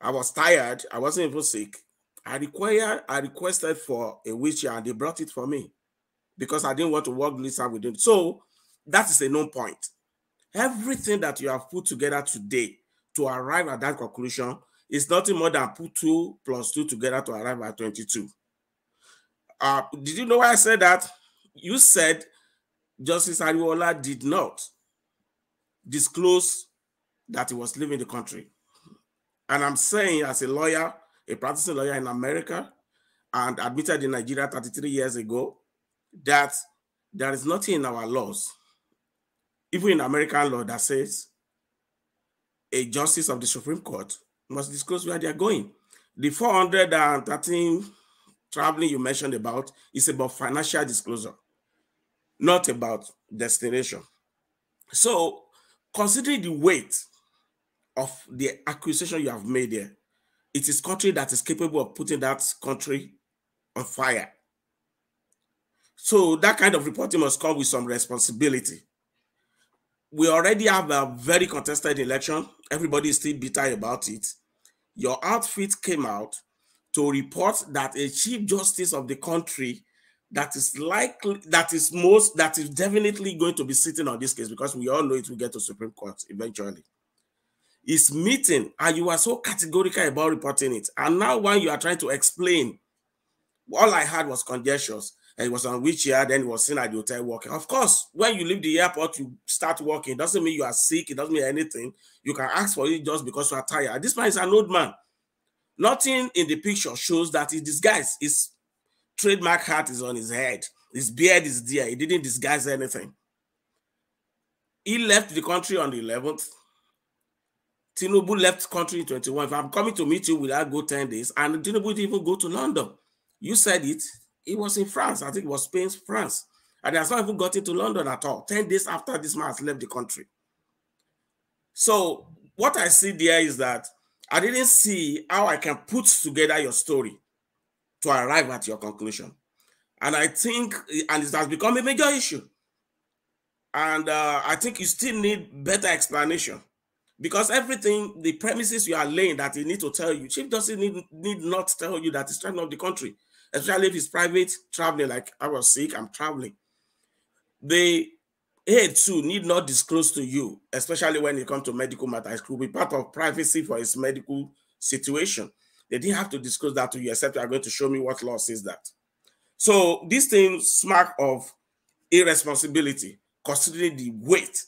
I was tired. I wasn't even sick. I required, I requested for a wheelchair and they brought it for me because I didn't want to work this out with them. So that is a known point. Everything that you have put together today to arrive at that conclusion is nothing more than put two plus two together to arrive at 22. Uh, did you know why I said that? You said Justice Ariwoola did not disclose that he was leaving the country. And I'm saying, as a lawyer, a practicing lawyer in America, and admitted in Nigeria 33 years ago, that there is nothing in our laws, even in American law, that says a justice of the Supreme Court must disclose where they are going. The 413 traveling you mentioned about is about financial disclosure, not about destination. So, considering the weight of the accusation you have made here, it is country that is capable of putting that country on fire. So that kind of reporting must come with some responsibility. We already have a very contested election. Everybody is still bitter about it. Your outfit came out to report that a chief justice of the country that is likely that is most that is definitely going to be sitting on this case because we all know it will get to Supreme Court eventually is meeting and you are so categorical about reporting it. And now when you are trying to explain, all I had was congestions. And it was on which year, then it was seen at the hotel working. Of course, when you leave the airport, you start working. It doesn't mean you are sick, it doesn't mean anything. You can ask for it just because you are tired. This man is an old man. Nothing in the picture shows that he disguised. His trademark hat is on his head. His beard is there. He didn't disguise anything. He left the country on the 11th Tinubu left country in 21. If I'm coming to meet you, will I go 10 days? And Tinubu didn't even go to London. You said it. He was in France. I think it was Spain, France. And he has not even gotten to London at all. 10 days after this man has left the country. So what I see there is that I didn't see how I can put together your story to arrive at your conclusion. And I think, and it has become a major issue. And uh, I think you still need better explanation because everything, the premises you are laying that he need to tell you, chief doesn't need, need not tell you that he's traveling off the country, especially if he's private traveling, like I was sick, I'm traveling. The aid too need not disclose to you, especially when it comes to medical matters. It could be part of privacy for his medical situation. They didn't have to disclose that to you, except you are going to show me what law says that. So this thing smack of irresponsibility, considering the weight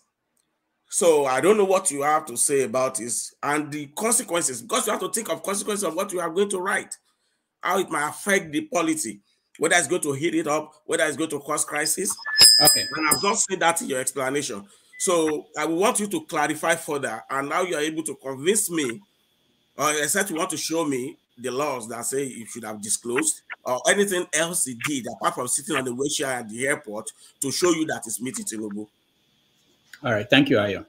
so I don't know what you have to say about this and the consequences, because you have to think of consequences of what you are going to write, how it might affect the polity, whether it's going to heat it up, whether it's going to cause crisis. Okay. And I've not seen that in your explanation. So I want you to clarify further. And now you are able to convince me, or except you want to show me the laws that say you should have disclosed, or anything else he did apart from sitting on the wheelchair at the airport to show you that it's meeting Tinubu. All right. Thank you, Ayo.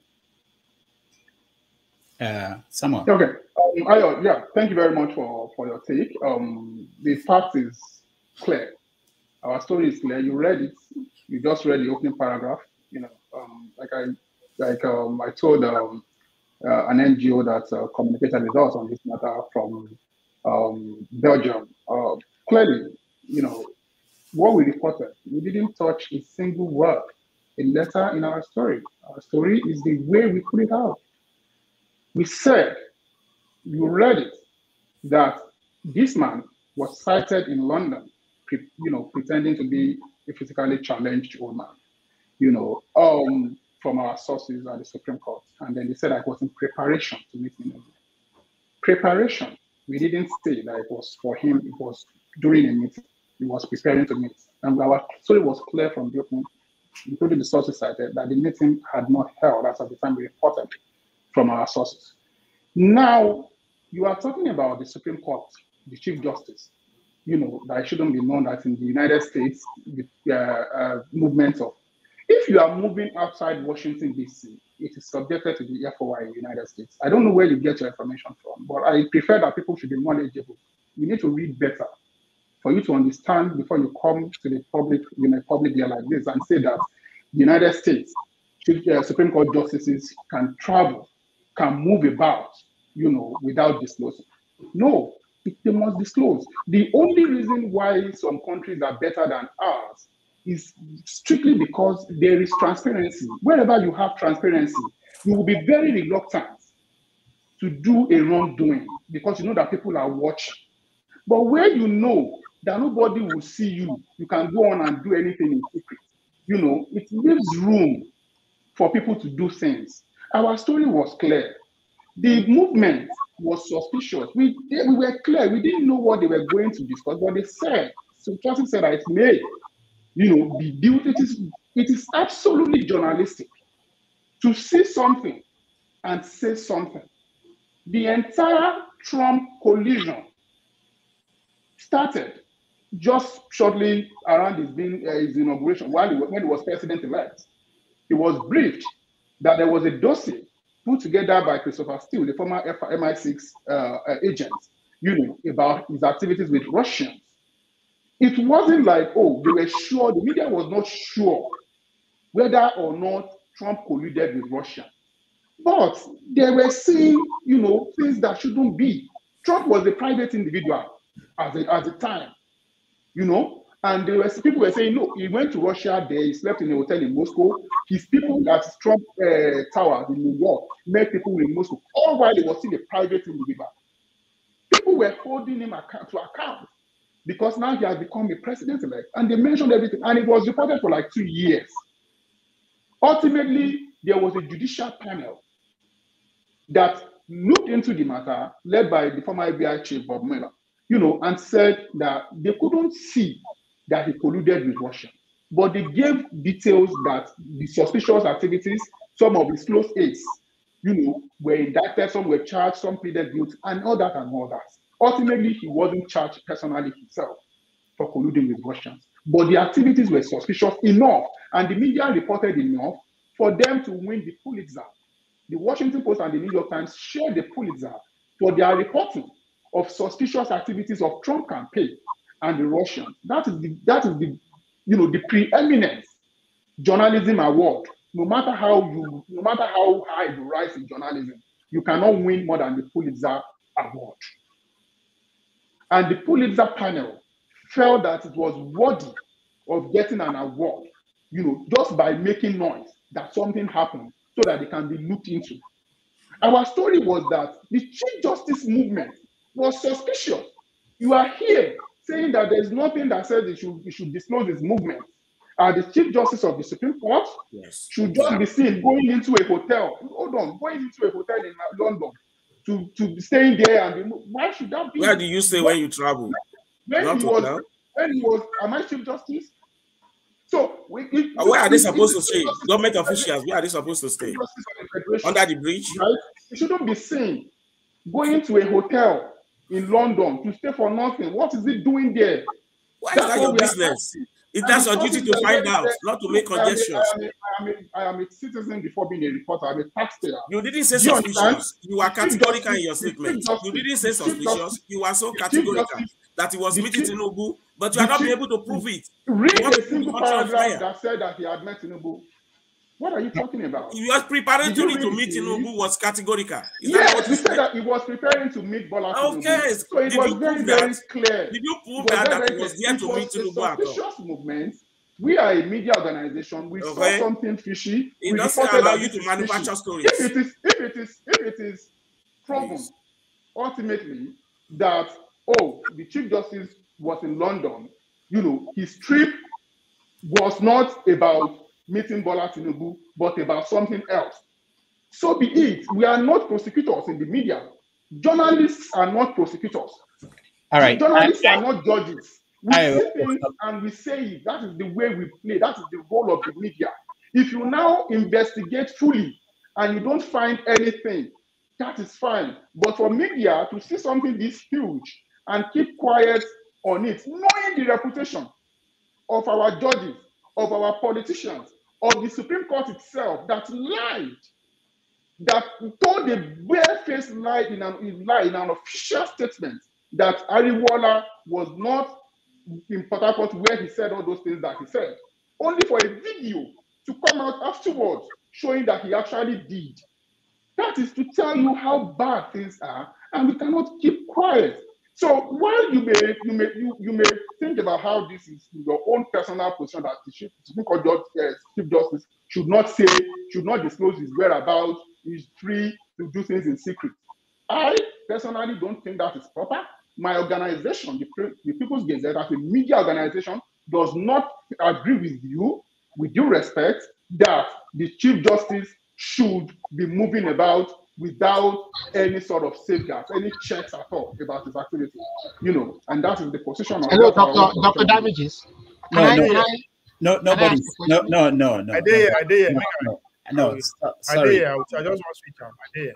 Uh, someone. Okay. Um, Ayo, yeah. Thank you very much for, for your take. Um, the fact is clear. Our story is clear. You read it. You just read the opening paragraph. You know, um, like I like um, I told um, uh, an NGO that uh, communicated with us on this matter from um, Belgium. Uh, clearly, you know, what we reported, we didn't touch a single word a letter in our story. Our story is the way we put it out. We said, you read it, that this man was sighted in London, you know, pretending to be a physically challenged old man, you know, um, from our sources at the Supreme Court. And then they said I was in preparation to meet him. Preparation. We didn't say that it was for him, it was during a meeting. He was preparing to meet. And our story was clear from the opening including the sources cited, that the meeting had not held as at the time we reported from our sources. Now, you are talking about the Supreme Court, the Chief Justice. You know, that it shouldn't be known that in the United States, the uh, uh, movement of if you are moving outside Washington, D.C., it is subjected to the FOI in the United States. I don't know where you get your information from, but I prefer that people should be knowledgeable. You need to read better for you to understand before you come to the public, you know, public here like this and say that the United States uh, Supreme Court justices can travel, can move about, you know, without disclosing. No, they must disclose. The only reason why some countries are better than ours is strictly because there is transparency. Wherever you have transparency, you will be very reluctant to do a wrongdoing because you know that people are watching. But where you know that nobody will see you, you can go on and do anything in secret. You know, it leaves room for people to do things. Our story was clear. The movement was suspicious. We, we were clear. We didn't know what they were going to discuss, but they said, so Chelsea said that it may you know, be built. It is, it is absolutely journalistic to see something and say something. The entire Trump collision started just shortly around his, being, uh, his inauguration, while he, when he was president-elect. He was briefed that there was a dossier put together by Christopher Steele, the former MI6 uh, uh, agent, you know, about his activities with Russians it wasn't like, oh, they were sure, the media was not sure whether or not Trump colluded with Russia. But they were seeing, you know, things that shouldn't be. Trump was a private individual at the, at the time, you know, and there was people were saying, no, he went to Russia there, he slept in a hotel in Moscow. His people at Trump uh, Tower in New York met people in Moscow, all while he was still a private individual. People were holding him account, to account because now he has become a president elect and they mentioned everything and it was reported for like two years. Ultimately, there was a judicial panel that looked into the matter led by the former FBI chief Bob Mueller, you know, and said that they couldn't see that he colluded with Russia, but they gave details that the suspicious activities, some of his close aides, you know, were indicted, some were charged, some pleaded guilty, and all that and all that. Ultimately, he wasn't charged personally himself for colluding with Russians. But the activities were suspicious enough, and the media reported enough for them to win the Pulitzer. The Washington Post and the New York Times shared the Pulitzer for their reporting of suspicious activities of Trump campaign and the Russians. That is the that is the you know the preeminent journalism award. No matter how you no matter how high you rise in journalism, you cannot win more than the Pulitzer award. And the Pulitzer panel felt that it was worthy of getting an award, you know, just by making noise that something happened so that it can be looked into. Our story was that the Chief Justice movement was suspicious. You are here saying that there's nothing that says they should, should disclose this movement. Uh, the Chief Justice of the Supreme Court yes. should just be seen going into a hotel. Hold on, going into a hotel in London to to staying there and why should that be? Where do you say when you travel? When Not he was when he was am I Chief Justice? So we, it, uh, where are they supposed to stay? Government officials, where are they supposed to stay? Under the bridge? Right? It shouldn't be seen going to a hotel in London to stay for nothing. What is it doing there? Why That's is that your business? It that's your duty to find out, not to make congestions. I am, a, I, am a, I am a citizen before being a reporter. I'm a taxpayer. You didn't say suspicious. You were categorical in your statement. You didn't say suspicious. You were so categorical that he was meeting Tinubu, but you are not able to prove it. Read a single paragraph that said that he had met Tinubu. What are you talking about? You was preparatory to meet Tinubu was categorical. Is yes, he said that he was preparing to meet Bola Okay, so it Did was very, very clear. Did you prove that, that he was there to meet Tinubu suspicious movement. We are a media organization. We okay. saw something fishy. It doesn't allow you to manufacture fishy. stories. If it is, if it is, if it is proven Please. ultimately that oh, the chief justice was in London, you know, his trip was not about meeting Bola Tinubu, but about something else. So be it. We are not prosecutors in the media. Journalists are not prosecutors. All right. Journalists I, are not judges. We I, say things and we say it. That is the way we play. That is the role of the media. If you now investigate fully and you don't find anything, that is fine. But for media to see something this huge and keep quiet on it, knowing the reputation of our judges, of our politicians, or the Supreme Court itself that lied, that told a barefaced lie in an, in, lie in an official statement that Ariwoola was not in Port Harcourt where he said all those things that he said, only for a video to come out afterwards showing that he actually did. That is to tell you how bad things are, and we cannot keep quiet. So while you may you may you, you may think about how this is your own personal position that the Chief, uh, Chief Justice should not say, should not disclose his whereabouts, is free to do things in secret. I personally don't think that is proper. My organization, the, the People's Gazette, as a media organization, does not agree with you, with due respect, that the Chief Justice should be moving about without any sort of safeguards, any checks at all about his activity. You know, and that is the position of Hello, Dr. Dr. Damages. No, no, no, nobody. No, no, no, no. I did, I did. No, no, no, so- I sorry. did. I just want to switch on. I did.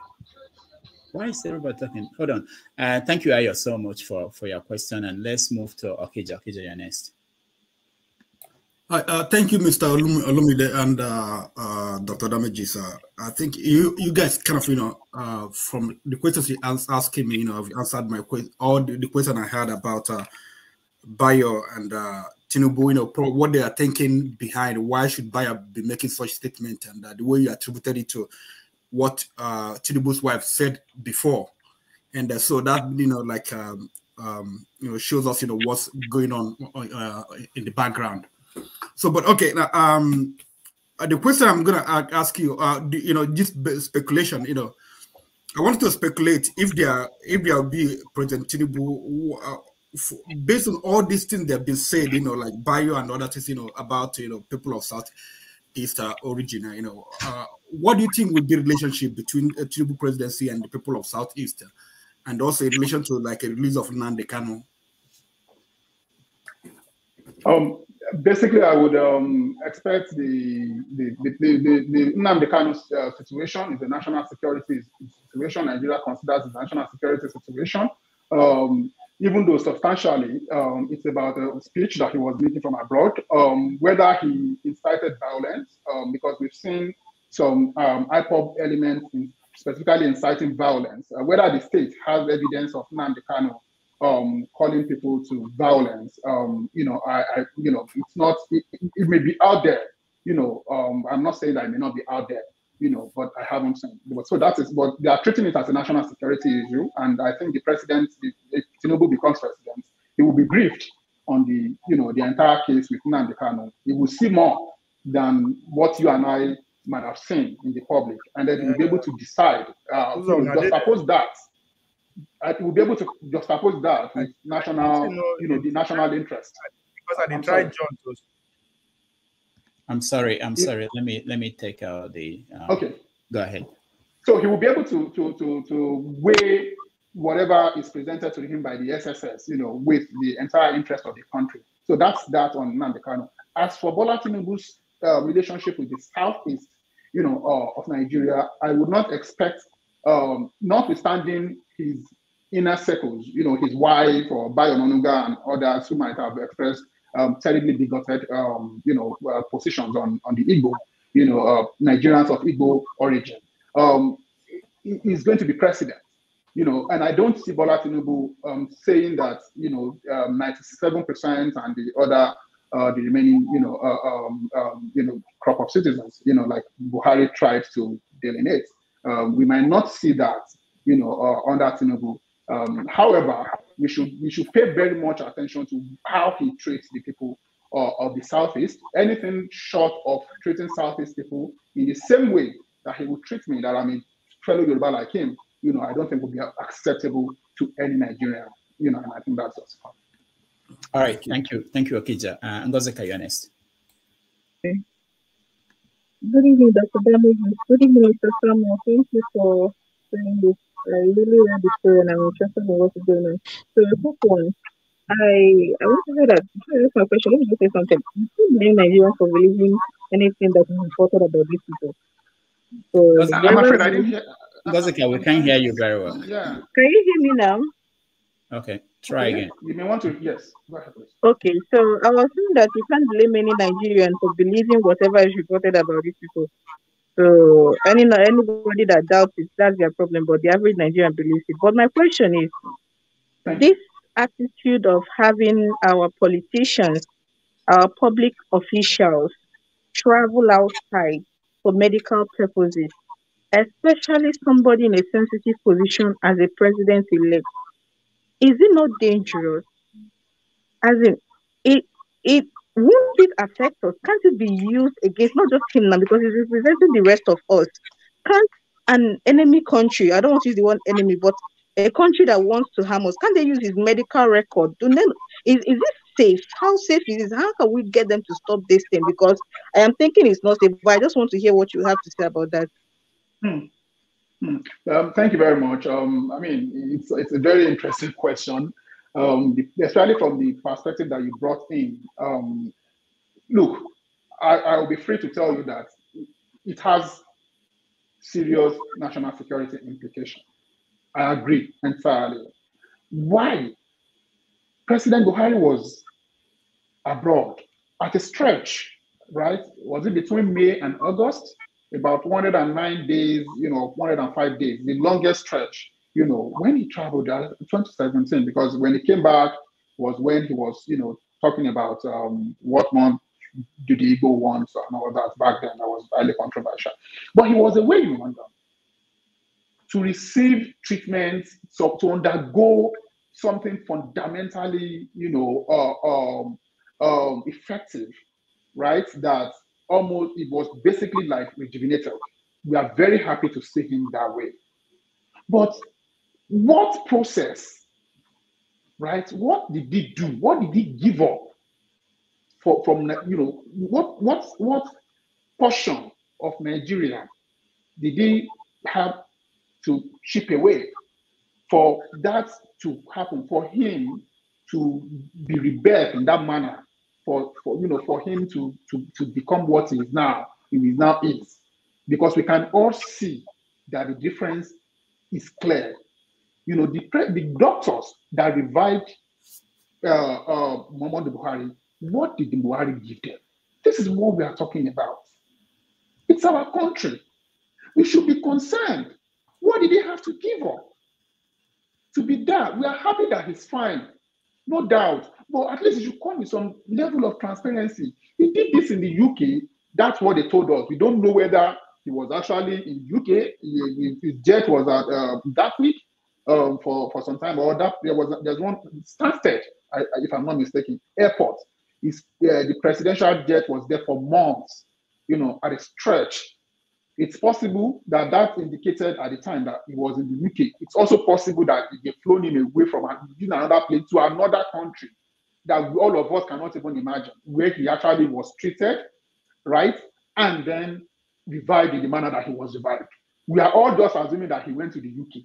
Why is everybody talking? Hold on. Uh, thank you, Ayo, so much for, for your question. And let's move to Okija. Okija, you're next. Uh, thank you, Mr. Olum- Olumide and uh, uh, Dr. Damages. I think you you guys kind of, you know, uh, from the questions you asked asking me, you know, have answered my question, all the, the question I had about uh, Bayo and uh, Tinubu, you know, what they are thinking behind why should Bayo be making such statement and the way you attributed it to what Tinubu's wife said before. And so that, you know, like, um, um, you know, shows us, you know, what's going on in the background. So, but okay, now, um, uh, the question I'm gonna ask you, uh, you know, just speculation, you know, I want to speculate if there if there will be President Tinubu, uh, f- based on all these things that have been said, you know, like bio and other things, you know, about you know people of South East uh, origin, uh, you know, uh, what do you think would be relationship between uh, Tinubu presidency and the people of Southeast, and also in relation to like a release of Nnamdi Kanu? Um, basically, I would um, expect the the the the, the, the uh, situation is a national security situation. Nigeria considers a national security situation. Um, even though substantially um, it's about a speech that he was making from abroad, um, whether he incited violence, um, because we've seen some um, IPOB elements in specifically inciting violence, uh, whether the state has evidence of Nnamdi Kanu um, calling people to violence. Um, you know, I, I, you know, it's not. It, it may be out there. You know, um, I'm not saying that it may not be out there. You know, but I haven't seen. But so that is. But they are treating it as a national security issue, and I think the president, if, if Tinubu becomes president, he will be briefed on the, you know, the entire case with Nnamdi Kanu. He will see more than what you and I might have seen in the public, and then he will be able to decide. Uh, So, you know, now just suppose that I will be able to juxtapose that with national, you know, the national interest. Because I I'm did try sorry. John to I'm sorry. I'm sorry. Let me let me take uh, the. Uh, Okay, Go ahead. so he will be able to to to to weigh whatever is presented to him by the SSS, you know, with the entire interest of the country. So that's that on Nnamdi Kanu. As for Bola Tinubu's uh, relationship with the southeast, you know, uh, of Nigeria, I would not expect, um, notwithstanding his inner circles, you know, his wife or Bayo Onanuga and others who might have expressed um, terribly bigoted, um, you know, uh, positions on, on the Igbo, you know, uh, Nigerians of Igbo origin. Um, he- he's going to be president, you know, and I don't see Bola Tinubu um, saying that, you know, um, 97% and the other, uh, the remaining, you know, uh, um, um, you know, crop of citizens, you know, like Buhari tried to delineate. Um, we might not see that, you know, uh, under Tinubu. Um, however, we should we should pay very much attention to how he treats the people uh, of the southeast. Anything short of treating southeast people in the same way that he would treat me, that I'm a fellow Yoruba like him, you know, I don't think would be acceptable to any Nigerian. You know, and I think that's just fine. All right. Thank you. Thank you, Okija. Uh, Ngozeka, you're next. Good evening, Dr. Damages. Good evening, Mr. Samuel. Thank you for saying this. I really read the story and I'm interested in what's going on. So, the first one, I I want to say that before I ask my question, let me just say something. You don't blame Nigerians for believing anything that is reported about these people. So, Because I'm afraid I didn't hear. Ngozeka, we can't hear you very well. Yeah. Can you hear me now? Okay, try Okay, again. You may want to, yes, go ahead, please. Okay, so I was saying that you can't blame any Nigerian for believing whatever is reported about these people. So any anybody that doubts it, that's their problem. But the average Nigerian believes it. But my question is, this attitude of having our politicians, our public officials, travel outside for medical purposes, especially somebody in a sensitive position as a president elect, is it not dangerous? As in, it it won't it affect us? Can't it be used against not just him now because he's representing the rest of us? Can't an enemy country, I don't want to use the word enemy, but a country that wants to harm us, can't they use his medical record? Do they, is, is it safe? How safe is it? How can we get them to stop this thing? Because I am thinking it's not safe, but I just want to hear what you have to say about that. Hmm. Hmm. Um, thank you very much. Um, I mean, it's it's a very interesting question, um, the- especially from the perspective that you brought in. Um, look, I, I will be free to tell you that it has serious national security implications. I agree entirely. Why? President Buhari was abroad at a stretch, right? Was it between May and August? About 109 days, you know, 105 days, the longest stretch, you know, when he traveled uh, 2017, because when he came back was when he was, you know, talking about um, what month do the Igbo want and all that back then. That was highly controversial. But he was away in London to receive treatment, so to undergo something fundamentally, you know, uh, um, um, effective, right? That almost it was basically like rejuvenated. We are very happy to see him that way. But what process, right? What did he do? What did he give up for from you know what what what portion of Nigeria did he have to chip away for that to happen, for him to be rebirthed in that manner, for, for you know, for him to, to, to become what he is now, he is now is. Because we can all see that the difference is clear. You know, the, the doctors that revived uh, uh, Muhammadu Buhari, what did the Buhari give them? This is what we are talking about. It's our country. We should be concerned. What did he have to give up to be there? We are happy that he's fine, no doubt. But at least it should come with some level of transparency. He did this in the UK. That's what they told us. We don't know whether he was actually in UK. His jet was at uh, Gatwick um, for for some time, or that there was there's one Stansted, if I'm not mistaken, airport. His, uh, the presidential jet was there for months, you know, at a stretch. It's possible that that indicated at the time that he was in the UK. It's also possible that they flown him away from another place to another country that all of us cannot even imagine, where he actually was treated, right? And then revived in the manner that he was revived. We are all just assuming that he went to the UK.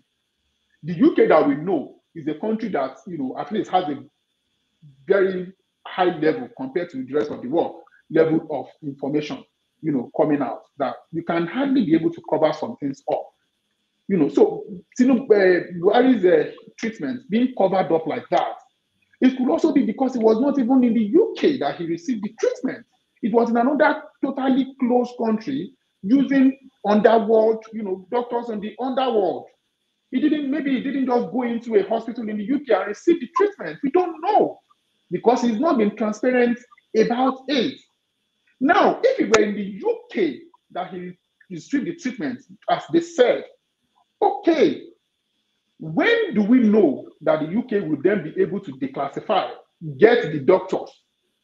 The UK that we know is a country that, you know, at least has a very high level compared to the rest of the world level of information, you know, coming out that you can hardly be able to cover some things up. You know, so Tinubu, uh, Buhari's uh, treatment being covered up like that, it could also be because it was not even in the UK that he received the treatment. It was in another totally closed country using underworld, you know, doctors on the underworld. He didn't, maybe he didn't just go into a hospital in the UK and receive the treatment. We don't know because he's not been transparent about it. Now, if it were in the UK that he received the treatment, as they said, okay, when do we know that the UK will then be able to declassify, get the doctors,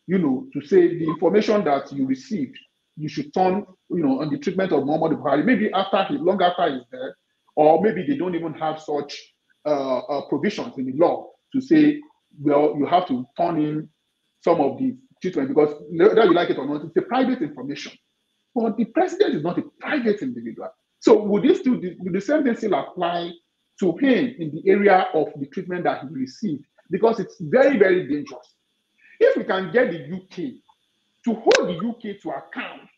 you know, to say the information that you received, you should turn, you know, on the treatment of Muhammad Buhari, maybe after he, long after he's dead, or maybe they don't even have such uh, uh, provisions in the law to say, well, you have to turn in some of the treatment because whether you like it or not, it's a private information. But the president is not a private individual. So would this still would the same thing still apply to him in the area of the treatment that he received? Because it's very, very dangerous. If we can get the UK to hold the UK to account,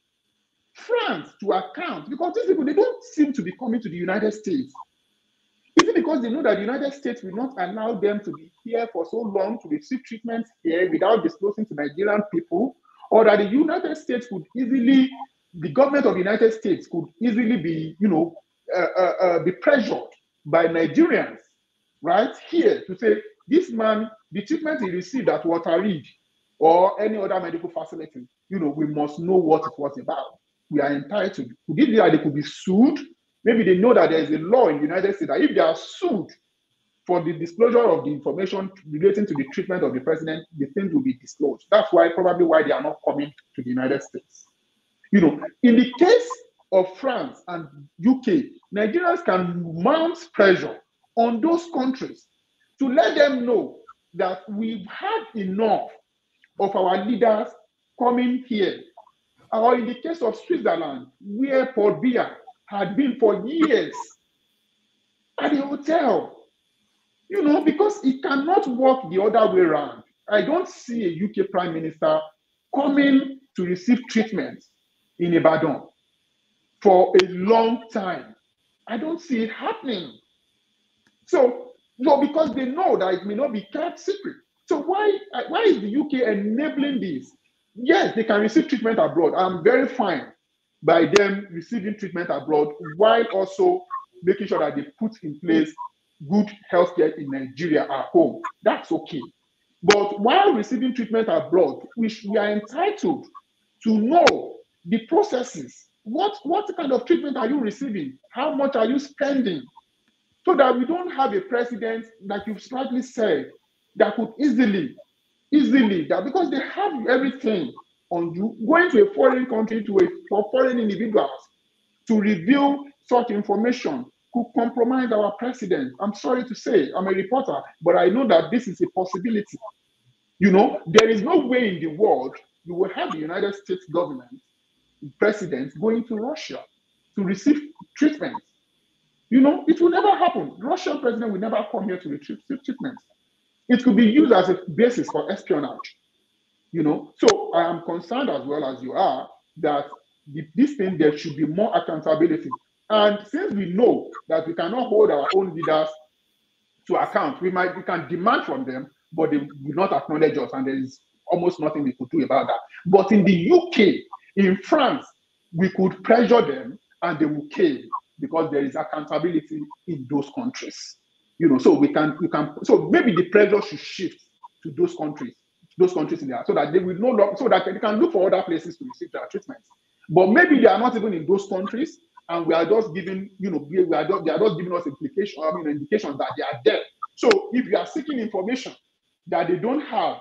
France to account, because these people they don't seem to be coming to the United States. Is it because they know that the United States will not allow them to be here for so long to receive treatment here without disclosing to Nigerian people, or that the United States could easily, the government of the United States could easily be, you know, uh, uh, uh, be pressured by Nigerians, right here to say this man, the treatment he received at Walter Reed or any other medical facility, you know, we must know what it was about. We are entitled. To give that they could be sued. Maybe they know that there is a law in the United States that if they are sued for the disclosure of the information relating to the treatment of the president, the things will be disclosed. That's why probably why they are not coming to the United States. You know, in the case of France and UK, Nigerians can mount pressure on those countries to let them know that we've had enough of our leaders coming here. Or in the case of Switzerland, where Paul had been for years at the hotel. You know, because it cannot work the other way around. I don't see a UK prime minister coming to receive treatment in Ibadan for a long time. I don't see it happening. So, no, because they know that it may not be kept secret. So why why is the UK enabling this? Yes, they can receive treatment abroad. I'm very fine by them receiving treatment abroad while also making sure that they put in place good healthcare in Nigeria at home. That's okay. But while receiving treatment abroad, we, we are entitled to know the processes. What, what kind of treatment are you receiving? How much are you spending? So that we don't have a president, like you've slightly said, that could easily, easily, that because they have everything on you, going to a foreign country to a for foreign individuals to reveal such information could compromise our president. I'm sorry to say, I'm a reporter, but I know that this is a possibility. You know, there is no way in the world you will have the United States government, president going to Russia to receive treatment. You know, it will never happen. Russian president will never come here to receive treatment. It could be used as a basis for espionage. You know, so I am concerned as well as you are that the, this thing there should be more accountability. And since we know that we cannot hold our own leaders to account, we might we can demand from them, but they will not acknowledge us, and there is almost nothing we could do about that. But in the UK, in France, we could pressure them and they will cave because there is accountability in those countries. You know, so we can we can so maybe the pressure should shift to those countries those countries in there so that they will no longer so that they can look for other places to receive their treatment. But maybe they are not even in those countries, and we are just giving, you know, we are just, they are just giving us implication, I mean, indications that they are there. So if you are seeking information that they don't have,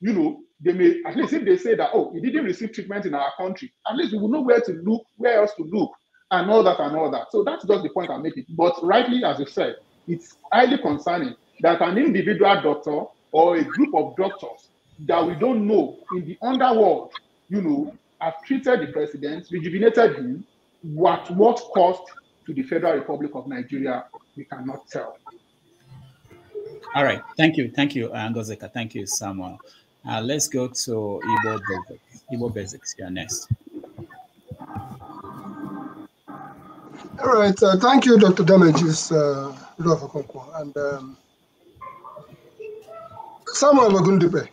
you know, they may at least if they say that oh, he didn't receive treatment in our country, at least we will know where to look, where else to look, and all that and all that. So that's just the point I'm making. But rightly, as you said, it's highly concerning that an individual doctor or a group of doctors that we don't know in the underworld, you know, have treated the president, rejuvenated him, what what cost to the Federal Republic of Nigeria, we cannot tell. All right, thank you, thank you, Angozeka, thank you, Samuel. Uh, let's go to Igbo Basics. Igbo Basics, you're next. All right, uh, thank you, Dr. Damages, uh, and um, Samuel Ogundipe.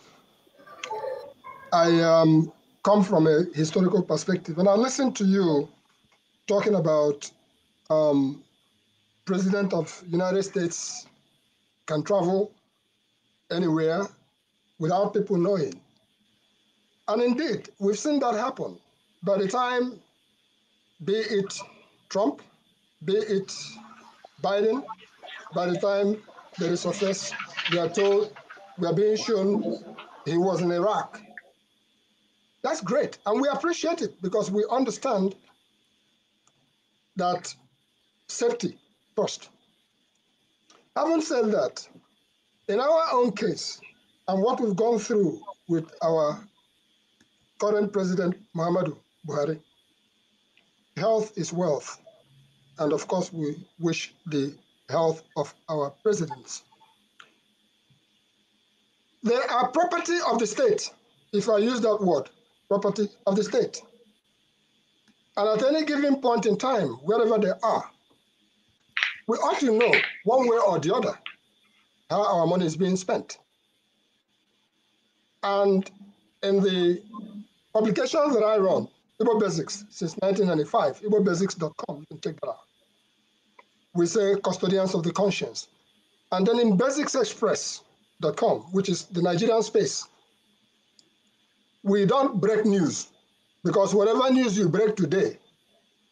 I um, come from a historical perspective, and I listened to you talking about um, President of United States can travel anywhere without people knowing. And indeed, we've seen that happen. By the time, be it Trump, be it Biden, by the time there is success, we are told, we are being shown he was in Iraq that's great. And we appreciate it because we understand that safety first. Having said that, in our own case, and what we've gone through with our current president, Muhammadu Buhari, health is wealth. And of course, we wish the health of our presidents. They are property of the state, if I use that word property of the state. And at any given point in time, wherever they are, we ought to know one way or the other how our money is being spent. And in the publications that I run, Igbo Basics, since 1995, IgboBasics.com, you can check that out. We say custodians of the conscience. And then in basicsexpress.com, which is the Nigerian space, we don't break news because whatever news you break today,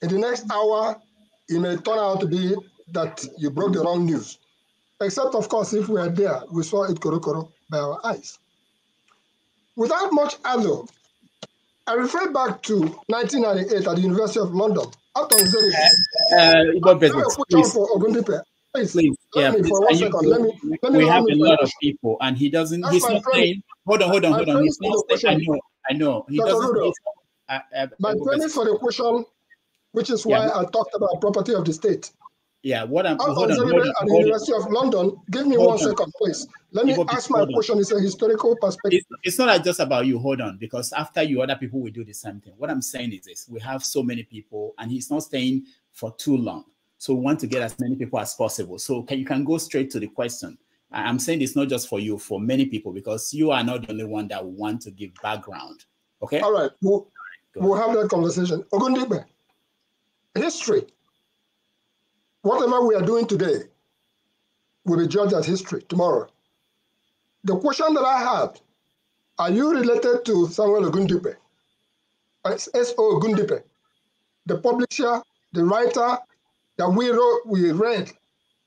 in the next hour, it may turn out to be that you broke the wrong news. Except, of course, if we are there, we saw it korokoro by our eyes. Without much ado, I refer back to 1998 at the University of London. Zeri. Uh, Igbo Basics, please. for Ogundipe. Please, Please, yeah, me please. for Are you- Let me, let me we have a lot of people, and he doesn't. That's he's not premise. saying. Hold on, hold on, My hold on. He's not saying. I know, I know. He Dr. doesn't. Rudo, uh, uh, My premise for the question, which is why Yeah. I talked about property of the state. Yeah, what I'm. Out Hold on hold on, at the. University of London. Give me Hold one on. second, please. Let me ask my on. question. It's a historical perspective. It's, it's not just about you. Hold on, because after you, other people will do the same thing. What I'm saying is this: we have so many people, and he's not staying for too long. So we want to get as many people as possible. So can you can go straight to the question? I'm saying it's not just for you, for many people, because you are not the only one that want to give background. Okay. All right, we'll, Go we'll have that conversation. Ogundipe, history. Whatever we are doing today will be judged as history tomorrow. The question that I have, are you related to Samuel Ogundipe? S.O. Ogundipe, the publisher, the writer that we wrote, we read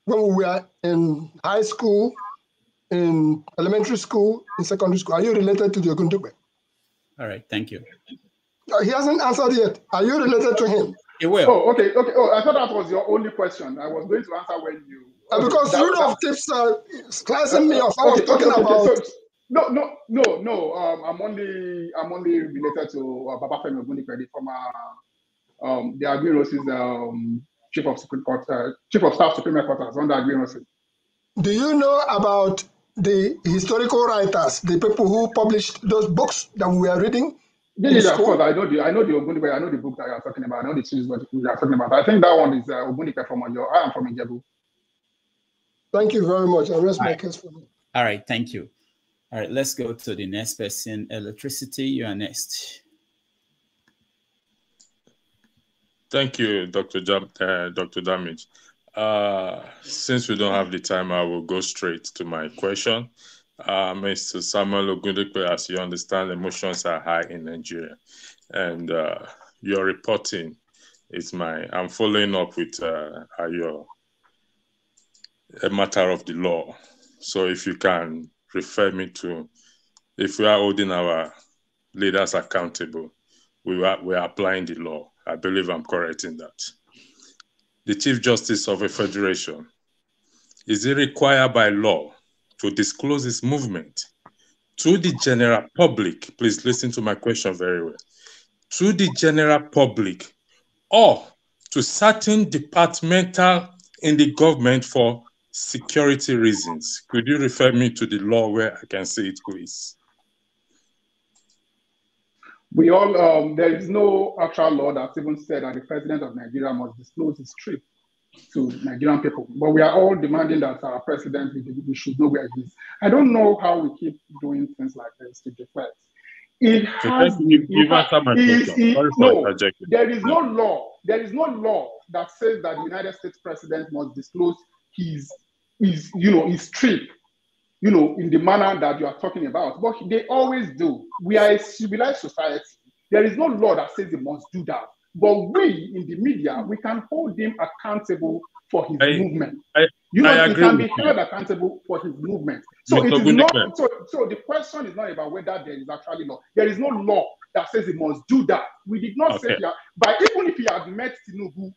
when we were in high school, in elementary school, in secondary school. Are you related to the Ogundipe? All right. Thank you. He hasn't answered yet. Are you related to him? He will. Oh, okay, okay. Oh, I thought that was your only question. I was going to answer when you. Uh, because that- Rudolph keeps uh, slicing me off. I was Okay, talking okay, okay, about. so- no, no, no, no. Um, I'm only, I'm only related to uh, Baba Femi Ogundipe, the former, um, the Aguiyi-Ironsi um, chief of Supreme Court, uh, chief of staff Supreme Headquarters under Aguiyi-Ironsi. Do you know about the historical writers, the people who published those books that we are reading? Yeah, yeah, yeah, of course. I know the, I know the Ogundipe. I know the book that you are talking about. I know the series that you are talking about. I think that one is uh, Ogundipe from Oyo. I am from Ijebu. Thank you very much. I rest my Right. case for me. All right. Thank you. All right. Let's go to the next person. Electricity. You are next. Thank you, Dr. Jam, uh, Dr. Damage. Uh, since we don't have the time, I will go straight to my question. Uh, Mr. Samuel Ogundipe, as you understand, emotions are high in Nigeria, and uh, your reporting is my. I'm following up with uh, your a matter of the law. So if you can refer me to, if we are holding our leaders accountable, we are we are applying the law. I believe I'm correct in that. The Chief Justice of a Federation is it required by law to disclose his movement to the general public? Please listen to my question very well. To the general public or to certain departmental in the government for security reasons. Could you refer me to the law where I can see it, please? We all, um, there is no actual law that's even said that the president of Nigeria must disclose his trip to Nigerian people. But we are all demanding that our president, we, should know where he is. I don't know how we keep doing things like this to deflect. It has, thank you. in You've fact, answered my is- question. is- Sorry for no, there is no law. There is no law that says that the United States president must disclose his, his, you know, his trip, you know, in the manner that you are talking about. But they always do. We are a civilized society. There is no law that says he must do that. But we in the media, we can hold him accountable for his I- movement. I- you know, I he can be you. held accountable for his movement. So Mr. it is not. So, so the question is not about whether there is actually law. There is no law that says he must do that. We did not say Okay. he, ha- but even if he had met Tinubu,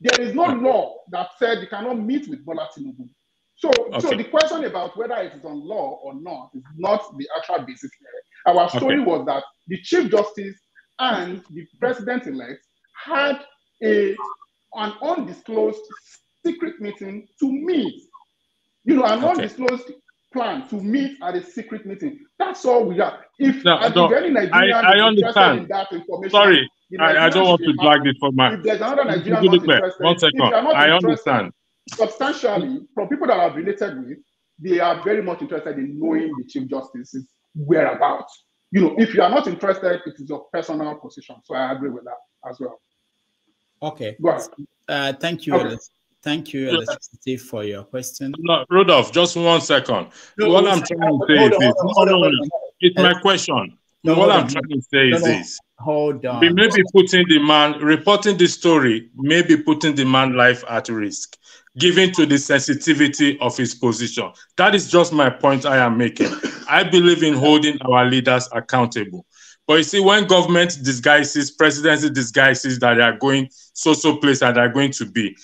there is no law that said he cannot meet with Bola Tinubu. So, so the question about whether it is on law or not is not the actual basis here. Our story Okay. was that the Chief Justice and the President-elect had a an undisclosed secret meeting to meet. You know, an Okay. undisclosed plan to meet at a secret meeting. That's all we have. If, No, if no, any Nigerian I- I understand. in that information, Sorry, I, I don't want to drag this for my. If there's another Nigerian not interested, one second. I understand. substantially, from people that I've related with, they are very much interested in knowing the Chief Justice's whereabouts. You know, if you are not interested, it is your personal position. So I agree with that as well. Okay. Go ahead. Uh, thank you, Okay. Elis- thank you, Electricity, for your question. No, Rudolph, just one second. No, what I'm trying to say is this. hold on, no, hold no. on. It's my question. No, what hold I'm on. trying to say is this. Hold on. We may be putting the man, reporting the story, may be putting the man life at risk, given to the sensitivity of his position. That is just my point I am making. I believe in holding our leaders accountable. But you see, when government disguises, presidency disguises that they are going so so place and they are going to be,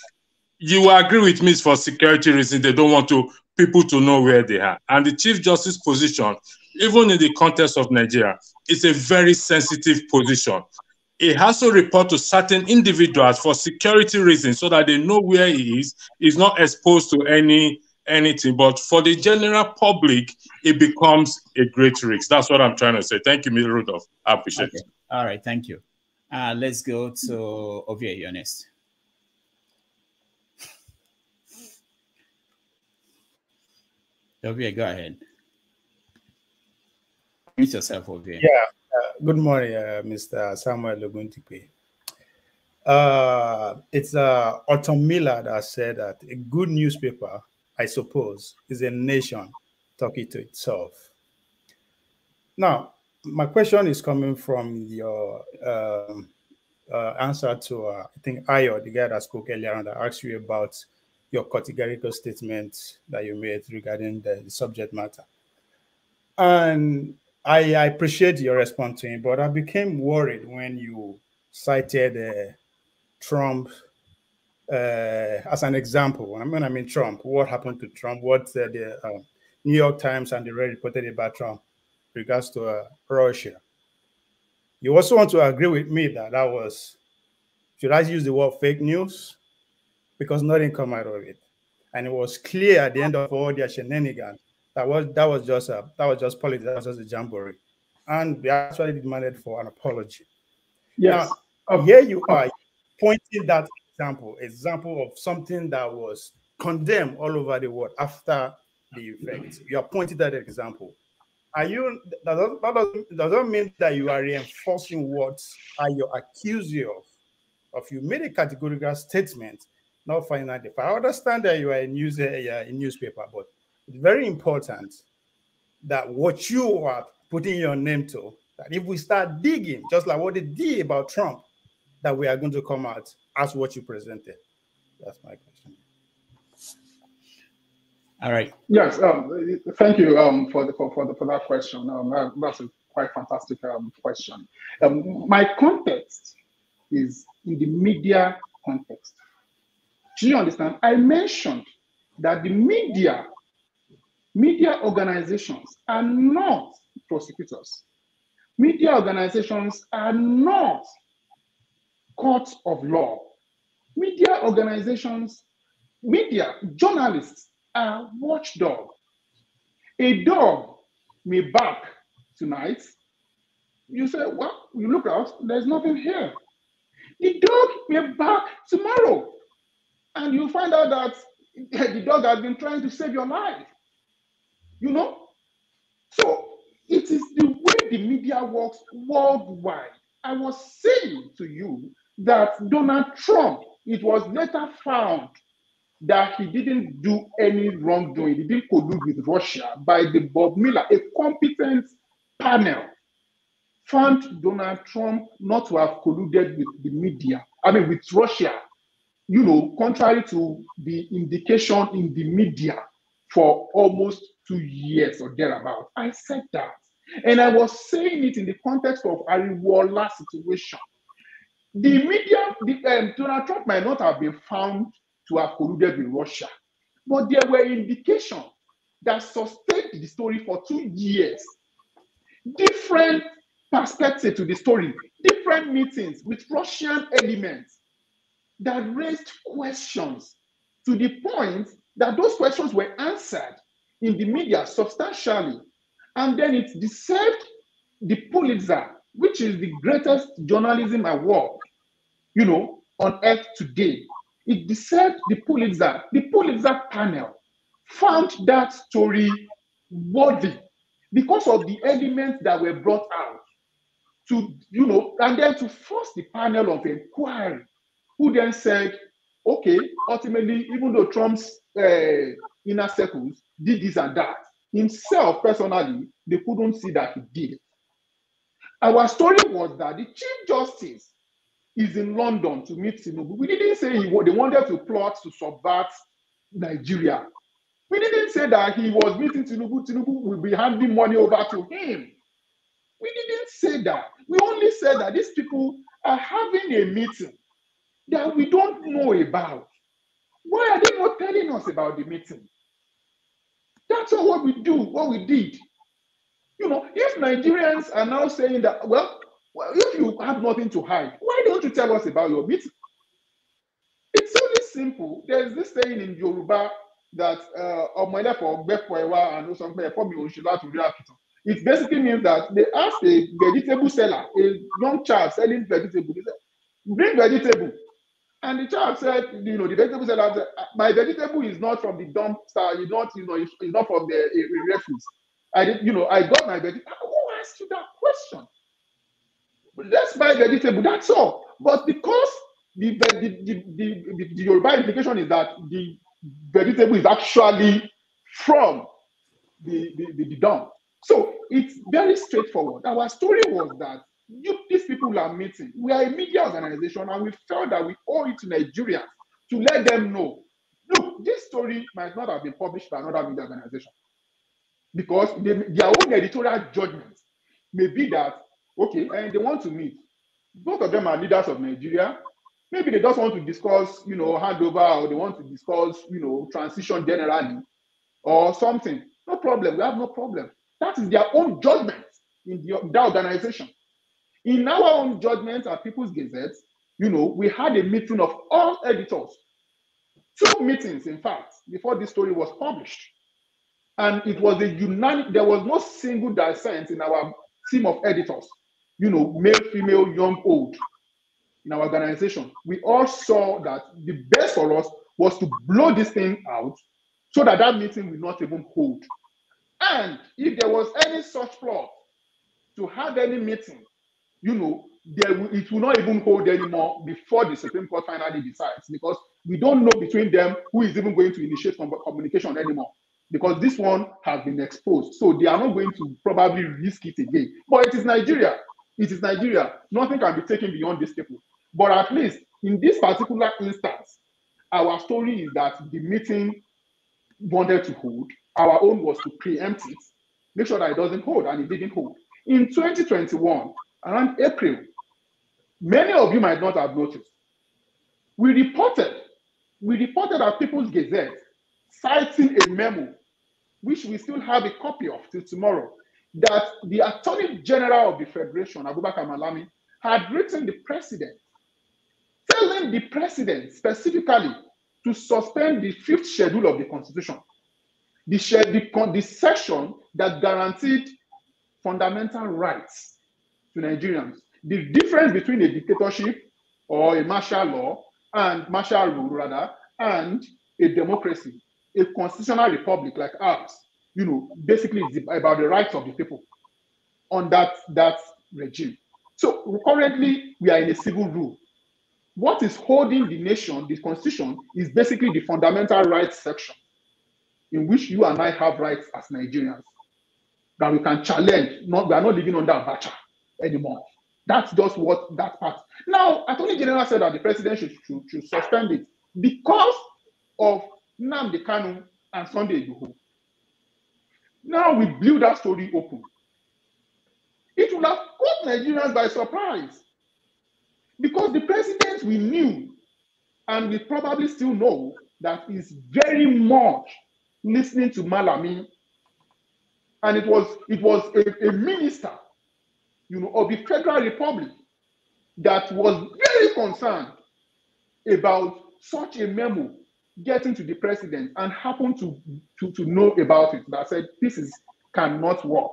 you agree with me for security reasons. They don't want to people to know where they are. And the chief justice position, even in the context of Nigeria, is a very sensitive position. It has to report to certain individuals for security reasons so that they know where he is. He's not exposed to any anything. But for the general public, it becomes a great risk. That's what I'm trying to say. Thank you, Mr. Rudolph. I appreciate Okay. it. All right. Thank you. Uh, let's go to Ovie Ernest. Ovie, go ahead. Mute yourself, Ovie. Yeah. Uh, good morning, uh, Mr. Samuel Ogundipe. Uh, it's uh, Arthur Miller that said that a good newspaper, I suppose, is a nation talking to itself. Now, my question is coming from your um, uh, answer to, uh, I think, Ayo, the guy that spoke earlier, and I asked you about your categorical statement that you made regarding the, the subject matter. And I, I appreciate your response to him, but I became worried when you cited uh, Trump as an example. When I mean, I mean Trump, what happened to Trump? What uh, the uh, New York Times and the Red reported about Trump regards to uh, Russia. You also want to agree with me that that was, should I use the word fake news? Because nothing come out of it, and it was clear at the end of all their shenanigans that was that was just a that was just politics. That was just a jamboree, and they actually demanded for an apology. Yes. Now, here you are pointing that example, example of something that was condemned all over the world after the event. You are pointing that example. Are you that doesn't, that doesn't, does that mean that you are reinforcing what are you accused of? Of you made a categorical statement, not finding out if I understand that you are a news eh, a, a newspaper, but it's very important that what you are putting your name to, that if we start digging, just like what they did about Trump, that we are going to come out as what you presented. That's my question. All right. Yes, um, thank you um, for, the, for, for, the, for that question. Um, that's a quite fantastic um, question. Um, my context is in the media context. Do you understand? I mentioned that the media, media organizations are not prosecutors. Media organizations are not courts of law. Media organizations, media, journalists are watchdog. A dog may bark tonight. You say, well, you look out, there's nothing here. The dog may bark tomorrow, and you find out that the dog has been trying to save your life. You know? So it is the way the media works worldwide. I was saying to you that Donald Trump, it was later found that he didn't do any wrongdoing. He didn't collude with Russia by the Bob Mueller, a competent panel, found Donald Trump not to have colluded with the media, I mean, with Russia, you know, contrary to the indication in the media for almost two years or thereabout. I said that. And I was saying it in the context of Ariwoola situation. The media, the, um, Donald Trump might not have been found to have colluded with Russia, but there were indications that sustained the story for two years. Different perspective to the story, different meetings with Russian elements that raised questions to the point that those questions were answered in the media substantially. And then it deserved the Pulitzer, which is the greatest journalism award, you know, on earth today. it deserved the Pulitzer. The Pulitzer panel found that story worthy because of the elements that were brought out to, you know, and then to force the panel of inquiry, who then said, okay, ultimately, even though Trump's uh, inner circles did this and that, himself personally, they couldn't see that he did. Our story was that the Chief Justice is in London to meet Tinubu. We didn't say he, they wanted to plot to subvert Nigeria. We didn't say that he was meeting Tinubu. Tinubu will be handing money over to him. We didn't say that. We only said that these people are having a meeting that we don't know about. Why are they not telling us about the meeting? That's all what we do, what we did. You know, if Nigerians are now saying that, well, well, if you have nothing to hide, why don't you tell us about your meeting? It's only simple. There's this saying in Yoruba that ọmọ ẹlẹ́fọ̀ gbẹ́pọ̀ ẹwà and something ẹ̀fọ́ mi ò ṣe láti rí àkìtàn. It basically means that they asked a vegetable seller, a young child selling vegetable, said, bring vegetable. And the child said, you know, the vegetable seller said, my vegetable is not from the dumpster, it's not, you know, it's, not from the uh, refuse. I did, you know, I got my vegetable. Who asked you that question? Let's buy vegetable, that's all. But because the, the, the, the, the Yoruba implication is that the vegetable is actually from the, the, the, the dump. So it's very straightforward. Our story was that you, these people are meeting. We are a media organization, and we felt that we owe it to Nigerians to let them know. Look, this story might not have been published by another media organization because they, their own editorial judgment may be that okay, and they want to meet. Both of them are leaders of Nigeria. Maybe they just want to discuss, you know, handover, or they want to discuss, you know, transition generally, or something. No problem. We have no problem. That is their own judgment in the, that organization. In our own judgment at People's Gazette, you know, we had a meeting of all editors. Two meetings, in fact, before this story was published. And it was a unanimous, there was no single dissent in our team of editors, you know, male, female, young, old, in our organization. We all saw that the best for us was to blow this thing out so that that meeting will not even hold. And if there was any such plot to have any meeting, you know, there it will not even hold anymore before the Supreme Court finally decides because we don't know between them who is even going to initiate communication anymore because this one has been exposed. So they are not going to probably risk it again. But it is Nigeria. It is Nigeria. Nothing can be taken beyond these people. But at least in this particular instance, our story is that the meeting wanted to hold. Our own was to preempt it, make sure that it doesn't hold, and it didn't hold. In 2021, around April, many of you might not have noticed, we reported, we reported at People's Gazette, citing a memo, which we still have a copy of till tomorrow, that the Attorney General of the Federation, Abubakar Malami, had written the president, telling the president specifically to suspend the fifth schedule of the Constitution, the, the, the section that guaranteed fundamental rights to Nigerians. The difference between a dictatorship or a martial law and martial rule, rather, and a democracy, a constitutional republic like ours, you know, basically it's about the rights of the people on that, that regime. So currently, we are in a civil rule. What is holding the nation, the constitution, is basically the fundamental rights section in which you and I have rights as Nigerians that we can challenge. Not we are not living under Abacha anymore. That's just what that part. Now, Attorney General said that the president should, should, should suspend it because of Nnamdi Kanu and Sunday Igboho. Now we blew that story open. It would have caught Nigerians by surprise because the president we knew and we probably still know that is very much listening to Malami. And it was it was a, a minister, you know, of the Federal Republic that was very concerned about such a memo getting to the president and happened to, to, to know about it that said this is cannot work.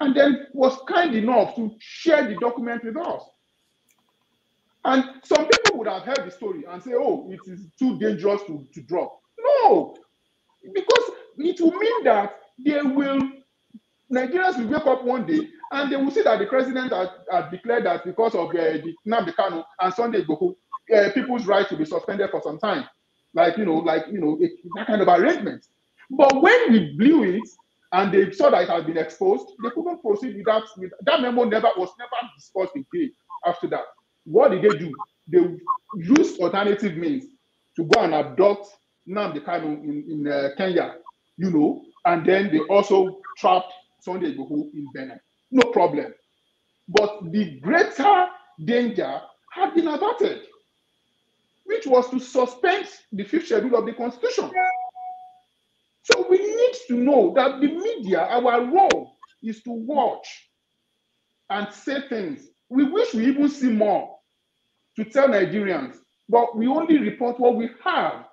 And then was kind enough to share the document with us. And some people would have heard the story and say, oh, it is too dangerous to, to drop. No, because it will mean that they will, Nigerians will wake up one day and they will see that the president has, has declared that because of uh, the Nnamdi Kanu and Sunday Igboho, uh, people's right to be suspended for some time. Like, you know, like, you know, it, that kind of arrangement. But when we blew it and they saw that it had been exposed, they couldn't proceed with that. With, that memo never was never discussed again after that. What did they do? They used alternative means to go and abduct Nnamdi Kanu in, in uh, Kenya, you know, and then they also trapped Sunday Igboho in Benin. No problem. But the greater danger had been averted, which was to suspend the fifth schedule of the Constitution. So we need to know that the media, our role is to watch and say things. We wish we even see more to tell Nigerians, but we only report what we have.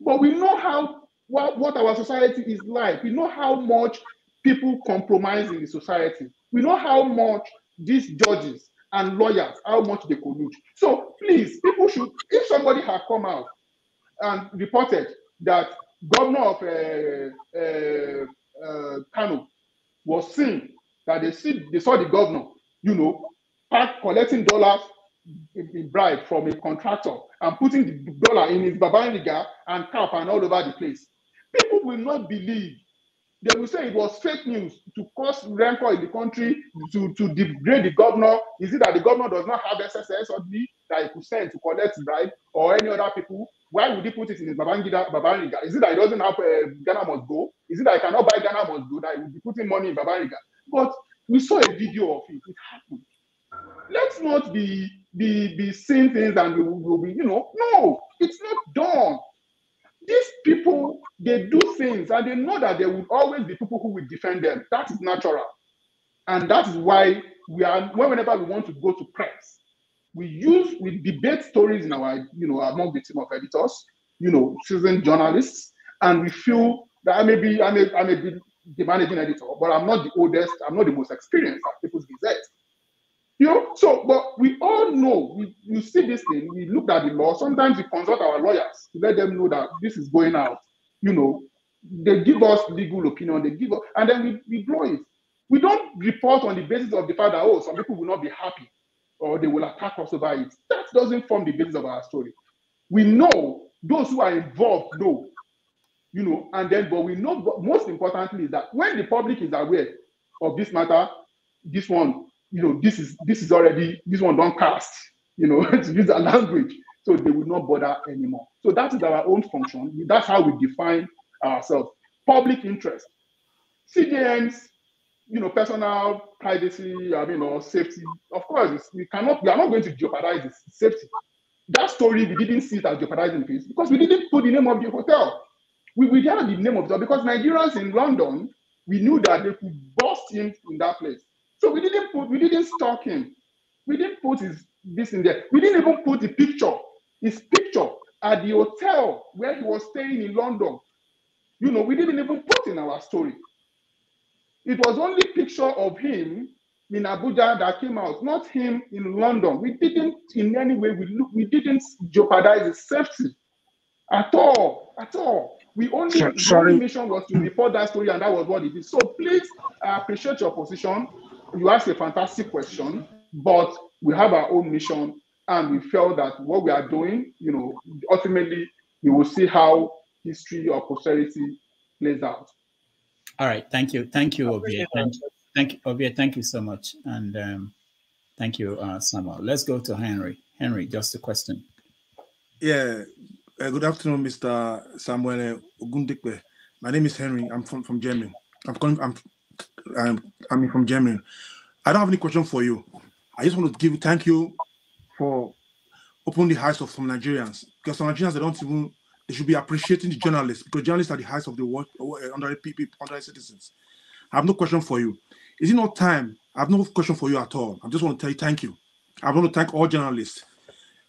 But we know how what, what our society is like. We know how much people compromise in the society. We know how much these judges and lawyers, how much they collude. So please, people should, if somebody had come out and reported that governor of uh, uh, uh, Kano was seen that they see they saw the governor, you know, pack, collecting dollars in bribe from a contractor and putting the dollar in his babaniga and cap and all over the place. People will not believe. They will say it was fake news to cause rancor in the country, to, to degrade the governor. Is it that the governor does not have SSS or D that he could send to collect bribe or any other people? Why would he put it in his Babangida, Babariga? Is it that he doesn't have uh, Ghana must go? Is it that he cannot buy Ghana must go that he would be putting money in Babariga? But we saw a video of it. It happened. Let's not be be be seeing things and we will be, you know, no, it's not done. These people they do things and they know that there will always be people who will defend them. That is natural, and that is why we are whenever we want to go to press, we use we debate stories in our you know among the team of editors, you know, seasoned journalists, and we feel that I may be I may I may be the managing editor, but I'm not the oldest, I'm not the most experienced at People's Gazette. You know, so but we all know we you see this thing, we look at the law. Sometimes we consult our lawyers to let them know that this is going out. You know, they give us legal opinion, they give us, and then we, we blow it. We don't report on the basis of the fact that oh, some people will not be happy or they will attack us over it. That doesn't form the basis of our story. We know those who are involved know, you know, and then but we know most importantly is that when the public is aware of this matter, this one you know, this is this is already this one don't cast, you know, to use a language. So they will not bother anymore. So that is our own function. That's how we define ourselves. Public interest. CJN's, you know, personal privacy, I mean, or safety. Of course, we cannot, we are not going to jeopardize the safety. That story, we didn't see it as jeopardizing things because we didn't put the name of the hotel. We, we had the name of the because Nigerians in London, we knew that they could bust in in that place. So we didn't put, we didn't stalk him. We didn't put his this in there. We didn't even put the picture, his picture at the hotel where he was staying in London. You know, we didn't even put in our story. It was only picture of him in Abuja that came out, not him in London. We didn't in any way we look, we didn't jeopardize his safety at all, at all. We only So- sorry. only mission was to report that story, and that was what it is. So please, I appreciate your position. You asked a fantastic question, but we have our own mission, and we felt that what we are doing, you know, ultimately, we will see how history or posterity plays out. All right. Thank you. Thank you, Ovie. Thank, thank you, Ovie. Thank you so much. And um, thank you, uh, Samuel. Let's go to Henry. Henry, just a question. Yeah. Uh, good afternoon, Mr. Samuel Ogundipe. My name is Henry. I'm from, from Germany. I'm calling. I'm, I'm I'm from Germany. I don't have any question for you. I just want to give thank you for opening the eyes of some Nigerians because some Nigerians they don't even they should be appreciating the journalists because journalists are the eyes of the world uh, under people under citizens. I have no question for you. Is it not time? I have no question for you at all. I just want to tell you thank you. I want to thank all journalists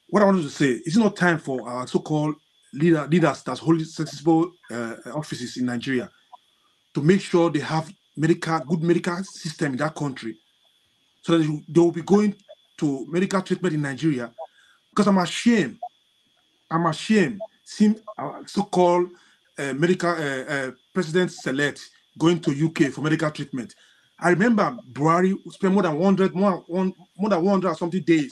what I wanted to say is it not time for our so-called leader, leaders that hold sensible uh, offices in Nigeria to make sure they have medical good medical system in that country, so that they will be going to medical treatment in Nigeria because I'm ashamed. I'm ashamed seeing so-called uh, medical uh, uh, president select going to UK for medical treatment. I remember Buhari spent more than 100, more, one, more than 100 or something days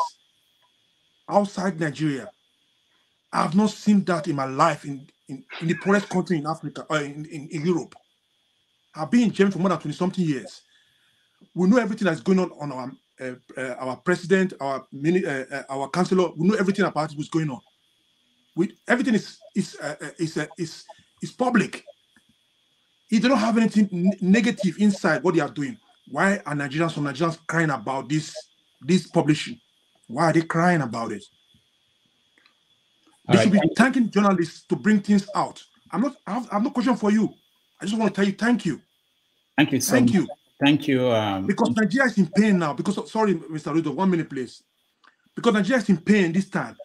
outside Nigeria. I have not seen that in my life in, in, in the poorest country in Africa or in, in, in Europe. I've been in Germany for more than 20 something years. We know everything that's going on on our uh, uh, our president, our mini, uh, our councillor. We know everything about what's going on. We everything is is is uh, is is public. If they don't have anything negative inside what they are doing, why are Nigerians some Nigerians crying about this this publishing? Why are they crying about it? All They right, should be thanking journalists to bring things out. I'm not. I have, I have no question for you. I just want to tell you thank you, Thank you so thank much. you, Thank you. Um, because Nigeria is in pain now. Because sorry, Mr. Rudo, one minute, please. Because Nigeria is in pain this time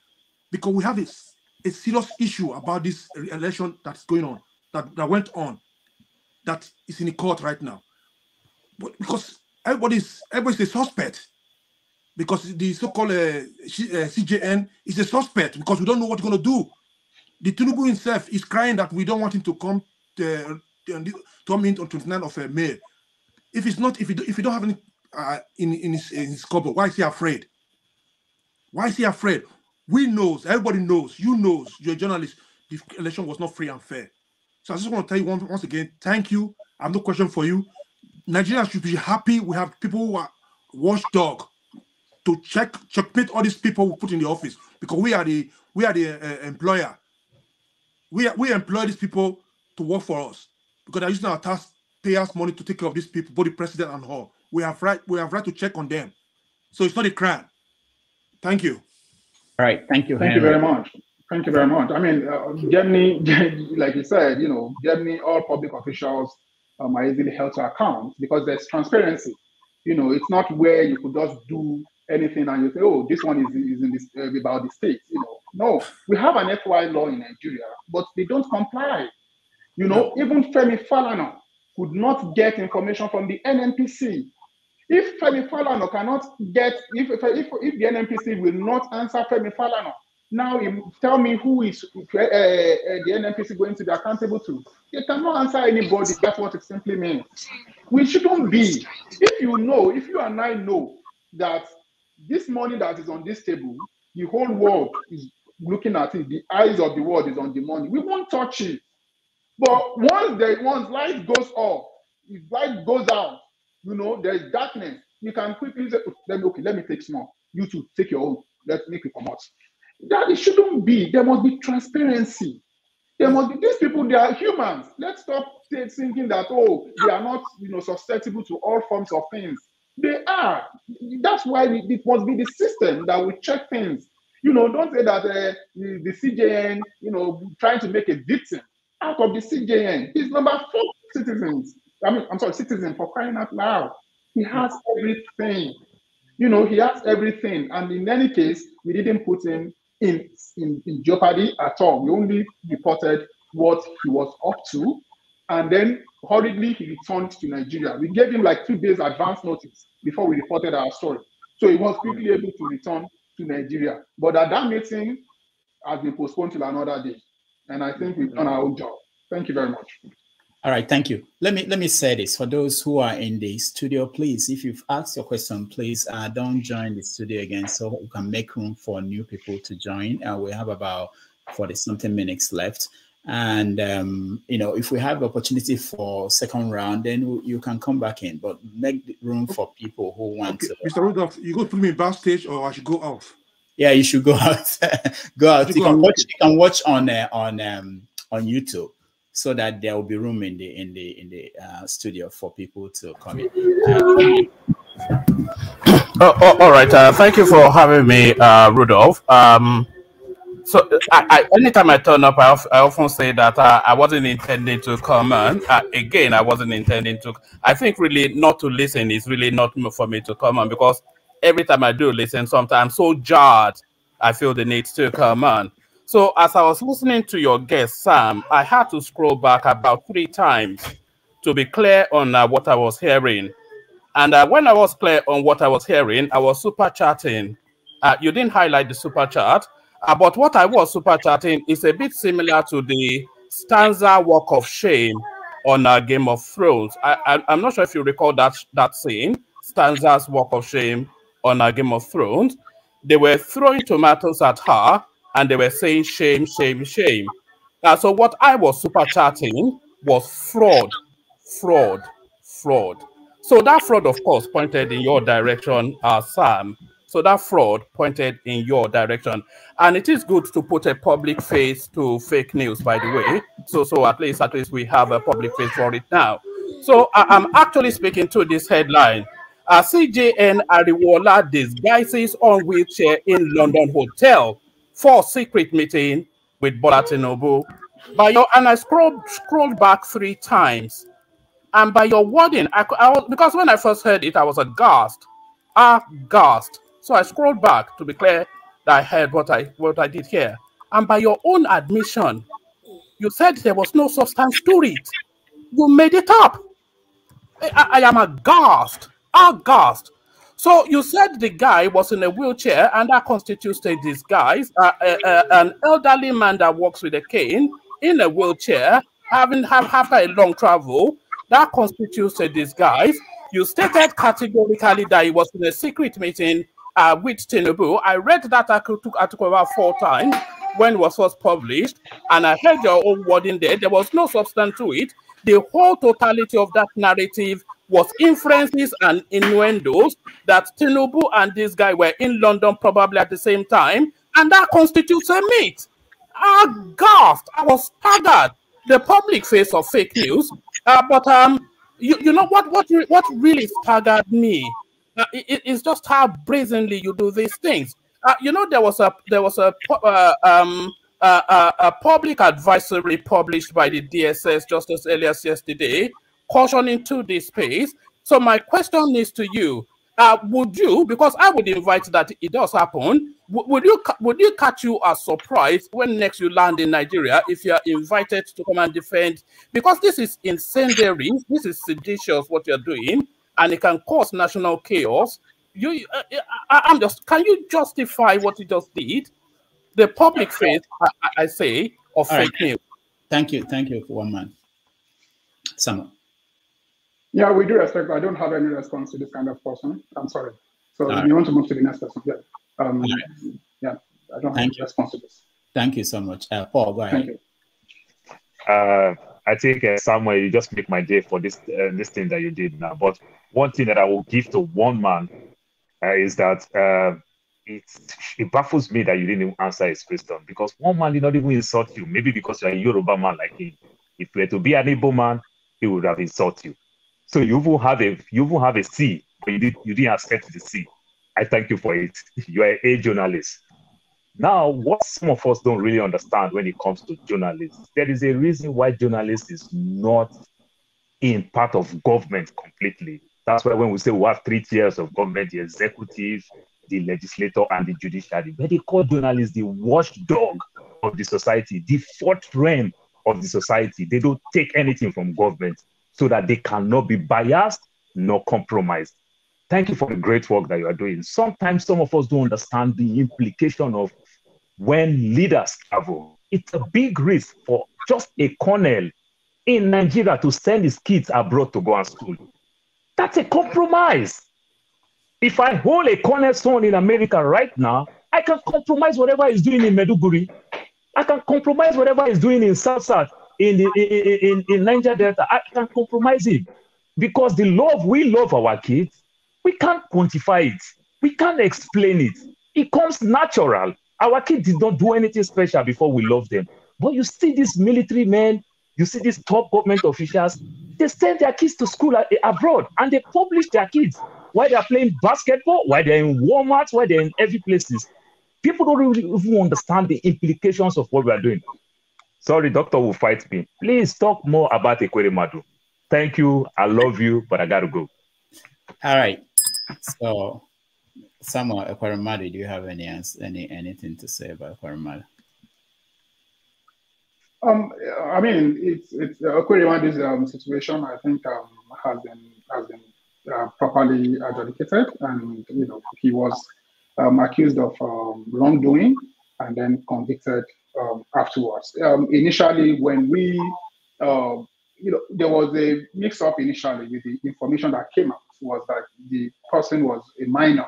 because we have a serious issue about this election that's going on that, that went on that is in the court right now. But because everybody's everybody's a suspect because the so-called uh, uh, CJN is a suspect because we don't know what we're going to do. The Tinubu himself is crying that we don't want him to come to, to, on 29th of uh, May. If it's not, if you if he don't have any uh, in in his, in his cupboard, why is he afraid? Why is he afraid? We knows, everybody knows, you knows, you're a journalist. The election was not free and fair. So I just want to tell you once, once again, thank you. I have no question for you. Nigerians should be happy. We have people who are watchdog to check checkmate all these people we put in the office because we are the we are the uh, employer. We we employ these people to work for us because they're using our taxpayers' money to take care of these people, both the president and all. We have right we have right to check on them. So it's not a crime. Thank you. all right. Thank you, Thank you very much. Thank you very much. I mean, uh, Germany, like you said, you know, Germany, all public officials um, are easily held to account because there's transparency. You know, it's not where you could just do anything and you say, oh, this one is, is in this uh, about the state. You know, no, we have an FOI law in Nigeria, but they don't comply. You know, even Femi Falana could not get information from the NNPC. If Femi Falana cannot get, if, if, if, if the NNPC will not answer Femi Falana, now tell me who is uh, uh, the NNPC going to be accountable to? They cannot answer anybody. That's what it simply means. We shouldn't be. If you know, if you and I know that this money that is on this table, the whole world is looking at it, the eyes of the world is on the money. We won't touch it. But once the once light goes off, if light goes out, you know, there's darkness. You can quickly say, "Oh, let me okay, let me take small. You two take your own. Let's make it come out. That it shouldn't be. There must be transparency. There must be these people, they are humans. Let's stop thinking that oh, they are not you know susceptible to all forms of things. They are. That's why we, it must be the system that will check things. You know, don't say that uh, the, the CJN, you know, trying to make a victim out of the CJN. He's number four citizens. I mean, I'm sorry, citizen for crying out loud. He has everything. You know, he has everything. And in any case, we didn't put him in, in, in jeopardy at all. We only reported what he was up to. And then hurriedly he returned to Nigeria. We gave him like two days advance notice before we reported our story. So he was quickly able to return to Nigeria. But that, that meeting has been postponed till another day. And I think we've done our own job. Thank you very much. All right, thank you. Let me let me say this for those who are in the studio, please. If you've asked your question, please uh, don't join the studio again, so we can make room for new people to join. Uh, we have about forty something minutes left, and um, you know if we have opportunity for second round, then we- you can come back in. But make room for people who want Okay, to. Mr. Rudolph, you go put me backstage or I should go off? Yeah, you should go out. go out. should You go can watch. You can watch on uh, on um, on YouTube, so that there will be room in the in the in the uh, studio for people to come in. Uh, Oh, oh, all right. Uh, thank you for having me, uh, Rudolph. Um, so, I, I, anytime I turn up, I, of, I often say that uh, I wasn't intending to come on. Uh, again, I wasn't intending to. I think really not to listen is really not for me to come on because every time I do listen, sometimes I'm so jarred, I feel the need to come on. So, as I was listening to your guest, Sam, I had to scroll back about three times to be clear on uh, what I was hearing. And uh, when I was clear on what I was hearing, I was super chatting Uh, you didn't highlight the super chat, uh, but what I was super chatting is a bit similar to the stanza walk of shame on uh, Game of Thrones. I, am not sure if you recall that that scene, stanza's walk of shame on uh, Game of Thrones. They were throwing tomatoes at her and they were saying shame, shame, shame. Uh, so what I was super chatting was fraud, fraud, fraud. So that fraud, of course, pointed in your direction, uh, Sam. So that fraud pointed in your direction. And it is good to put a public face to fake news, by the way. So so at least at least we have a public face for it now. So I, am actually speaking to this headline. Uh, CJN Ariwoola disguises on wheelchair in London hotel for secret meeting with Bola Tinubu. By your and I scrolled scrolled back three times and by your wording, I, I was, because when I first heard it, I was aghast, aghast. So I scrolled back to be clear that I heard what I what I did here. And by your own admission, you said there was no substance to it. You made it up. I, I am aghast, aghast. So you said the guy was in a wheelchair, and that constitutes a disguise. Uh, uh, uh, an elderly man that walks with a cane in a wheelchair, having have after a long travel, that constitutes a disguise. You stated categorically that it was in a secret meeting with Tinubu. I read that article, article about four times when it was first published, and I heard your own wording there. There was no substance to it. The whole totality of that narrative was inferences and innuendos that Tinubu and this guy were in London probably at the same time, and that constitutes a myth. I gasped. I was staggered the public face of fake news. Uh, but um, you, you know what what what really staggered me uh, it, it's just how brazenly you do these things. Uh, you know there was a there was a uh, um a, a public advisory published by the DSS just as early as yesterday, cautioning to this space. So my question is to you: uh, Would you, because I would invite that it does happen, would you would you catch you as surprised when next you land in Nigeria if you are invited to come and defend? Because this is incendiary, this is seditious what you're doing, and it can cause national chaos. You, uh, I, am just. Can you justify what you just did? The public face, I, I say, of All fake right. news. Thank you, thank you for one man. Someone. Yeah, we do respect. but I don't have any response to this kind of person. I'm sorry. So All you right. want to move to the next person? Yeah. Um, yeah, I don't Thank have you. response to this. Thank you so much. Uh, Paul, go ahead. Uh, I think uh, Samuel, you just make my day for this uh, this thing that you did now. But one thing that I will give to one man uh, is that uh, it it baffles me that you didn't answer his question because one man did not even insult you. Maybe because you're a Yoruba man like him. If you were to be an Igbo man, he would have insulted you. So you will have a you will have a C, but you, did, you didn't accept the C. I thank you for it. You are a journalist. Now, what some of us don't really understand when it comes to journalists, there is a reason why journalists is not in part of government completely. That's why when we say we have three tiers of government, the executive, the legislator, and the judiciary, but they call journalists the watchdog of the society, the fourth realm of the society. They don't take anything from government so that they cannot be biased nor compromised. Thank you for the great work that you are doing. Sometimes some of us don't understand the implication of when leaders travel. It's a big risk for just a colonel in Nigeria to send his kids abroad to go and school. That's a compromise. If I hold a colonel's son in America right now, I can compromise whatever he's doing in Maiduguri. I can compromise whatever he's doing in South South, in, the, in, in, in Niger Delta. I can compromise him because the love we love our kids we can't quantify it. We can't explain it. It comes natural. Our kids did not do anything special before we love them. But you see these military men, you see these top government officials, they send their kids to school abroad and they publish their kids while they're playing basketball, while they're in Walmart, while they're in every places. People don't really even understand the implications of what we are doing. Sorry, doctor will fight me. Please talk more about Ekweremadu. Thank you. I love you, but I gotta go. All right. So, Samuel Ekweremadu, do you have any any anything to say about Ekweremadu? Um, I mean, it's it's Ekweremadu's um, situation. I think um, has been has been uh, properly adjudicated, and you know he was um, accused of um, wrongdoing and then convicted um, afterwards. Um, initially, when we, uh, you know, there was a mix-up initially with the information that came out was that the person was a minor,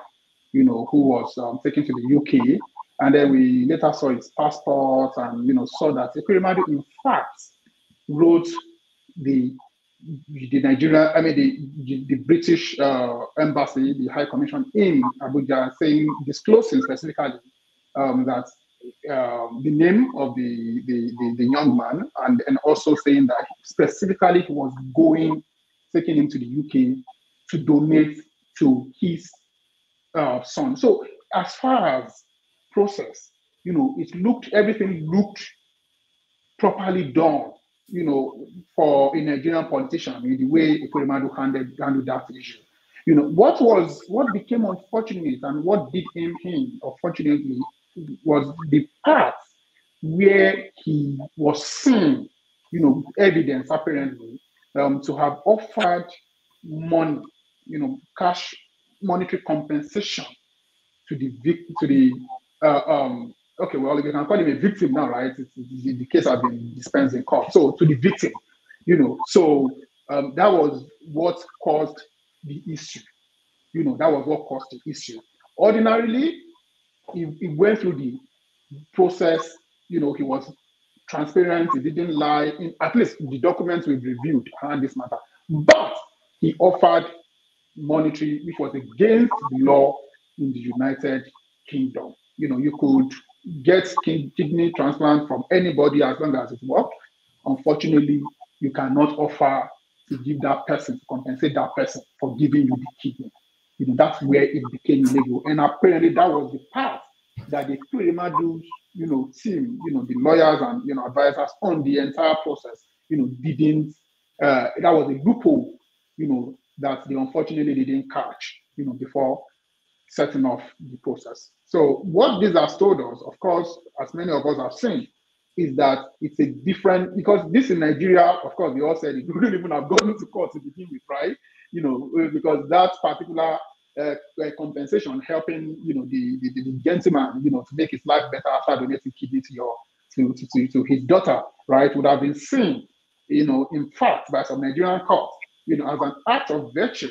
you know, who was um, taken to the UK, and then we later saw his passport and you know saw that Ekweremadu in fact wrote the the Nigeria, I mean the the British uh, embassy, the High Commission in Abuja, saying disclosing specifically um, that um, the name of the, the, the, the, young man and, and also saying that specifically he was going, taking him to the UK to donate to his uh, son. So as far as process, you know, it looked, everything looked properly done, you know, for a Nigerian politician in the way Ekweremadu handled, handled that issue. You know, what was, what became unfortunate and what did him, him, unfortunately, was the part where he was seen, you know, evidence apparently, um, to have offered money, you know, cash monetary compensation to the victim, to the, uh, um, okay, well, you can call him a victim now, right? It's, it's, the case has been dispensed in court. So to the victim, you know, so um, that was what caused the issue. You know, that was what caused the issue. Ordinarily, he, he went through the process, you know, he was transparent, he didn't lie, in, at least the documents we've reviewed on this matter. But he offered monetary, which was against the law in the United Kingdom. You know, you could get kidney transplant from anybody as long as it worked. Unfortunately, you cannot offer to give that person, to compensate that person for giving you the kidney. You know, that's where it became illegal. And apparently that was the path that the Ekweremadu, you know, team, you know, the lawyers and you know advisors on the entire process, you know, didn't uh, that was a loophole, you know, that they unfortunately didn't catch, you know, before setting off the process. So what this has told us, of course, as many of us have seen, is that it's a different because this in Nigeria, of course, we all said it wouldn't even have gone to court to begin with, right? You know, uh, because that particular uh, uh, compensation helping, you know, the, the, the, gentleman, you know, to make his life better after donating kidney to your to, to, to, to his daughter, right, would have been seen, you know, in fact, by some Nigerian courts, you know, as an act of virtue,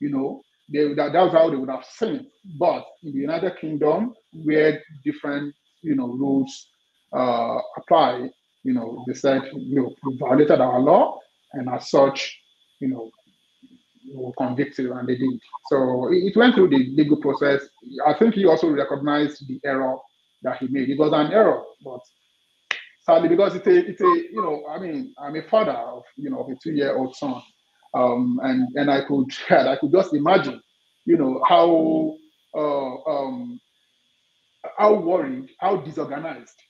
you know, they, that, that was how they would have seen. But in the United Kingdom, where different, you know, rules uh, apply, you know, they said, know, we violated our law, and as such, you know, convict you, and they did. So it went through the legal process. I think he also recognized the error that he made. It was an error, but sadly, because it's a, it's a, you know, I mean, I'm a father of, you know, of a two-year-old son, um, and and I could, I could just imagine, you know, how, uh, um, how worried, how disorganized,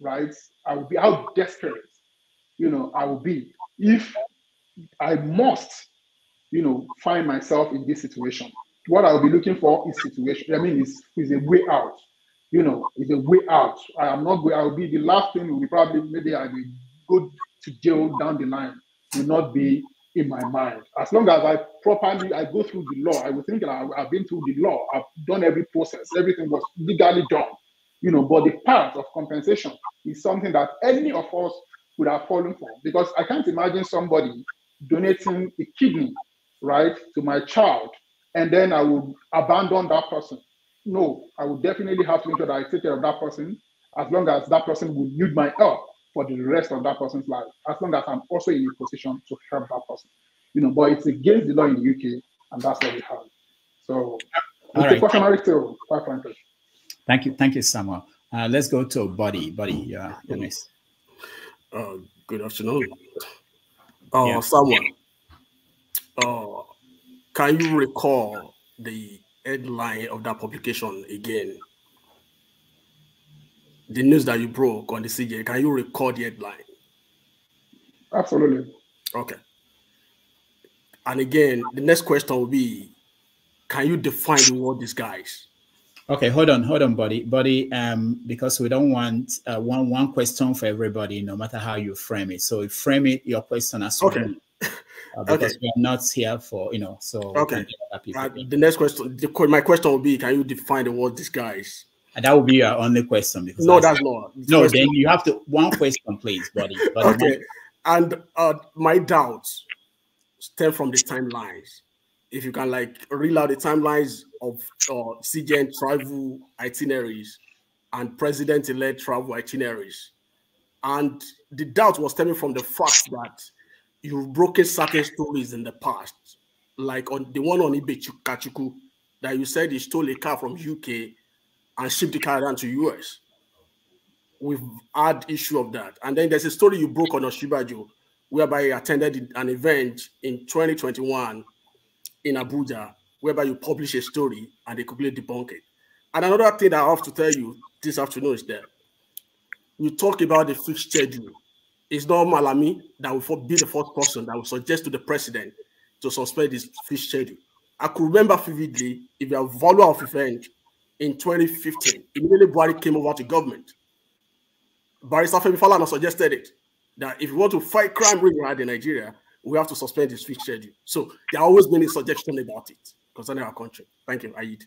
right? I would be, how desperate, you know, I would be if I must you know, find myself in this situation. What I'll be looking for is situation. I mean, is is a way out. You know, is a way out. I am not going. I'll be the last thing. Will be probably maybe I will go to jail down the line. Will not be in my mind. As long as I properly I go through the law, I will think that I, I've been through the law. I've done every process. Everything was legally done. You know, but the part of compensation is something that any of us would have fallen for because I can't imagine somebody donating a kidney right, to my child, and then I would abandon that person. No, I would definitely have to ensure that I take care of that person as long as that person will need my help for the rest of that person's life, as long as I'm also in a position to help that person. You know, but it's against the law in the UK, and that's what we have. So All it's right. a quite frankly. Thank you, thank you, Samuel. Uh, let's go to Buddy. Buddy, yeah, you're. Uh, good afternoon. Uh, Yeah. Someone, uh, can you recall the headline of that publication again? The news that you broke on the CJ, can you recall the headline? Absolutely. Okay. And again, the next question will be can you define the word disguise? Okay, hold on, hold on, buddy, buddy. Um, because we don't want uh, one one question for everybody, no matter how you frame it. So frame it your question as Okay. one. Uh, because Okay. we are not here for you know. So Okay. can get other people. Uh, the next question, the, my question will be: Can you define the word disguise? And that would be your only question. Because No, that's- that's not. No, Question- then you have to one question, please, buddy. buddy okay. And uh, my doubts stem from the timelines. If you can like reel out the timelines of uh, CJN travel itineraries and president-elect travel itineraries, and the doubt was stemming from the fact that you've broken certain stories in the past, like on the one on Ibe Kachikwu, that you said he stole a car from UK and shipped the car down to US we've had issue of that. And then there's a story you broke on Osinbajo, whereby you attended an event in 2021 in Abuja, whereby you published a story and they completely debunk it. And another thing that I have to tell you this afternoon is that you talk about the fixed schedule. It's not Malami that will be the first person that will suggest to the president to suspend this fixed schedule. I could remember vividly if you have follow of event in 2015, immediately Buhari came over to government. Barrister Femi Falana suggested it that if you want to fight crime really hard in Nigeria, we have to suspend the switch schedule. So there have always been a suggestion about it concerning our country. Thank you, Aid.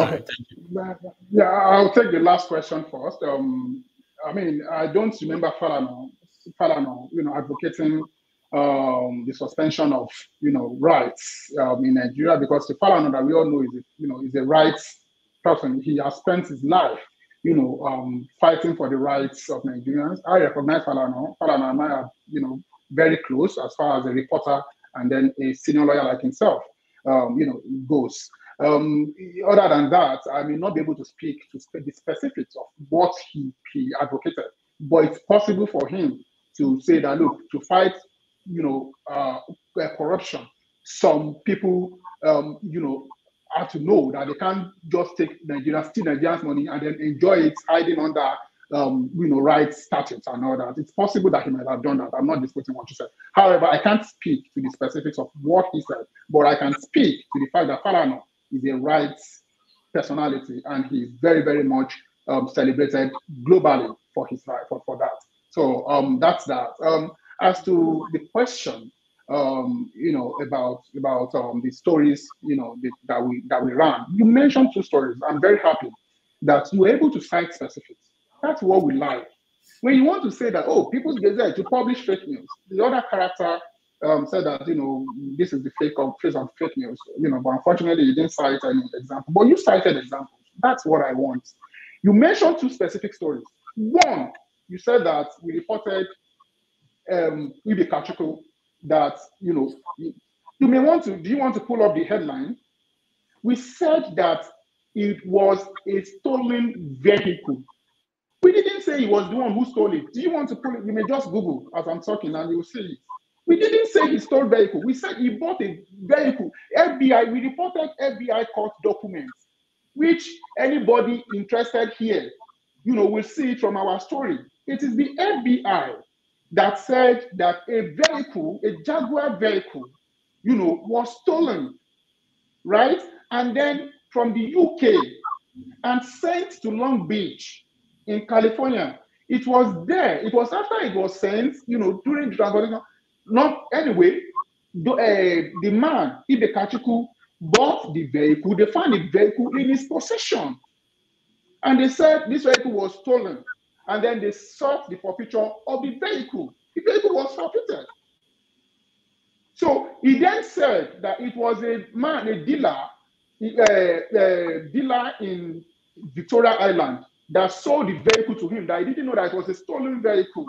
Okay. Yeah, I'll take the last question first. Um, I mean, I don't remember Falana, Falana, you know, advocating um, the suspension of, you know, rights um, in Nigeria because the Falana that we all know is, a, you know, is a rights person. He has spent his life, you know, um, fighting for the rights of Nigerians. I recognize Falana. Falana and I are, you know, very close as far as a reporter and then a senior lawyer like himself, um, you know, goes. Um, other than that, I may not be able to speak to the specifics of what he, he advocated, but it's possible for him to say that look, to fight, you know, uh, uh, corruption, some people, um, you know, have to know that they can't just take Nigeria, steal Nigerians' money and then enjoy it hiding under, um, you know, rights statutes and all that. It's possible that he might have done that. I'm not disputing what you said. However, I can't speak to the specifics of what he said, but I can speak to the fact that Falana is a rights personality and he's very, very much um, celebrated globally for his right for, for that. So um, that's that. Um, as to the question, um, you know, about about um, the stories, you know, the, that we that we ran. You mentioned two stories. I'm very happy that you were able to cite specifics. That's what we like. When you want to say that, oh, People's Gazette to publish fake news, the other character um, said that you know this is the fake of face of fake news. You know, but unfortunately, you didn't cite any example. But you cited examples. That's what I want. You mentioned two specific stories. One, you said that we reported um, Ibe Kachikwu that you know you, may want to. Do you want to pull up the headline? We said that it was a stolen vehicle. We didn't say he was the one who stole it. Do you want to pull it? You may just Google as I'm talking and you'll see. We didn't say he stole vehicle. We said he bought a vehicle. FBI, we reported FBI court documents, which anybody interested here, you know, will see it from our story. It is the FBI that said that a vehicle, a Jaguar vehicle, you know, was stolen, right? And then from the UK and sent to Long Beach in California. It was there. It was after it was sent, you know, during the transportation. Not anyway, the, uh, the man, Ibe Kachikwu, bought the vehicle. They found the vehicle in his possession. And they said this vehicle was stolen. And then they sought the forfeiture of the vehicle. The vehicle was forfeited. So he then said that it was a man, a dealer, uh, uh, dealer in Victoria Island that sold the vehicle to him, that he didn't know that it was a stolen vehicle.